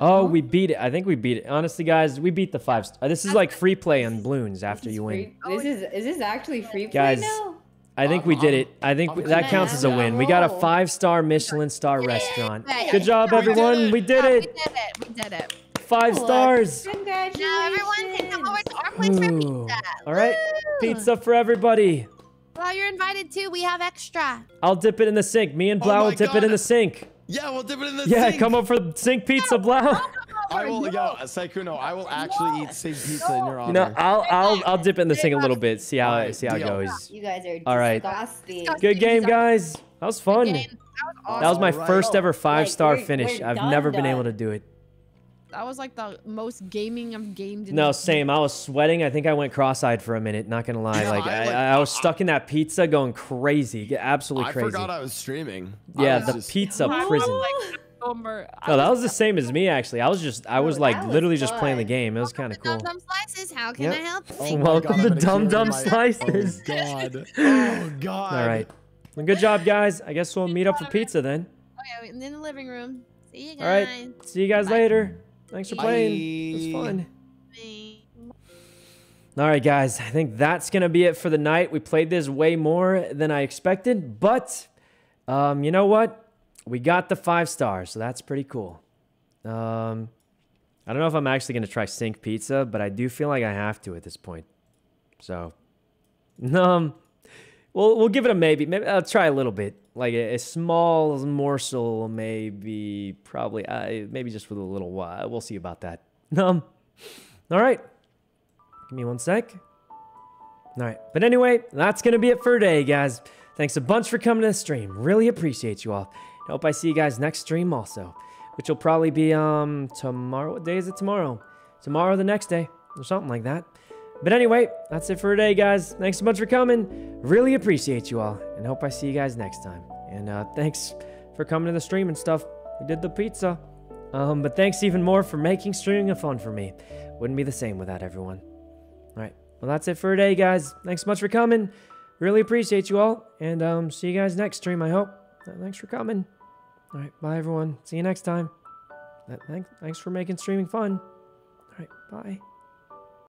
Oh, what? Oh, we beat it. I think we beat it. Honestly, guys, we beat the five. St- this is like free play on balloons after you win. free- This is is this actually free play Guys, now? I think we did it. I think I'm that counts as a win. We got a five star Michelin star restaurant. Good job, yeah, we did everyone. We did it. We did it. We did it. Five stars. Congratulations. Now everyone can come over to our place for pizza. All right. Pizza for everybody. Well, you're invited too. We have extra. I'll dip it in the sink. Me and Oh Blau my will dip it in the sink. Yeah, we'll dip it in the Yeah, sink. come up for sink pizza, Blau. I will, yo, Sykkuno, I will actually eat sink pizza in your honor. You know, I'll I'll I'll dip in the sink a little bit. See how Alright, see how it goes. You guys are All right. disgusting. Good game, guys. That was fun. Game. That was my Alright. first ever five star we're- finish. we're I've done, never been able to do it. That was like the most gaming I've gamed. In No, same. I was sweating. I think I went cross-eyed for a minute. Not gonna lie. Yeah, like I, I, like- I, I was stuck in that pizza, going crazy, absolutely I crazy. I forgot I was streaming. Yeah, was the just- pizza I was prison. like, Bomber. Oh, that was the same as me actually. I was just I oh, was Oh, like was literally just playing the game. It was kind of cool. Dum Dum Slices, how can Yep. I help? Oh you? Welcome God, to I'm gonna Dum Dum my- Slices. Oh god. Oh god. All right. Well, good job, guys. I guess we'll meet up for pizza then. Okay, in the living room. See you guys. All right. See you guys Bye. later. Thanks for playing. It was fun. Bye. All right, guys. I think that's gonna be it for the night. We played this way more than I expected, but um, you know what? We got the five stars, so that's pretty cool. Um, I don't know if I'm actually gonna try Sink Pizza, but I do feel like I have to at this point. So, um, we'll we'll give it a maybe. Maybe I'll try a little bit, like a, a small morsel, maybe, probably, uh, maybe just for a little while. We'll see about that. Um, all right. Give me one sec. All right. But anyway, that's to be it for today, guys. Thanks a bunch for coming to the stream. Really appreciate you all. Hope I see you guys next stream also, which will probably be um tomorrow. What day is it tomorrow? Tomorrow, the next day, or something like that. But anyway, that's it for today, guys. Thanks so much for coming. Really appreciate you all, and hope I see you guys next time. And uh, thanks for coming to the stream and stuff. We did the pizza. Um, but thanks even more for making streaming a fun for me. Wouldn't be the same without everyone. All right. Well, that's it for today, guys. Thanks so much for coming. Really appreciate you all. And um, see you guys next stream, I hope. Uh, thanks for coming. All right. Bye, everyone. See you next time. Uh, thanks, thanks for making streaming fun. All right. Bye.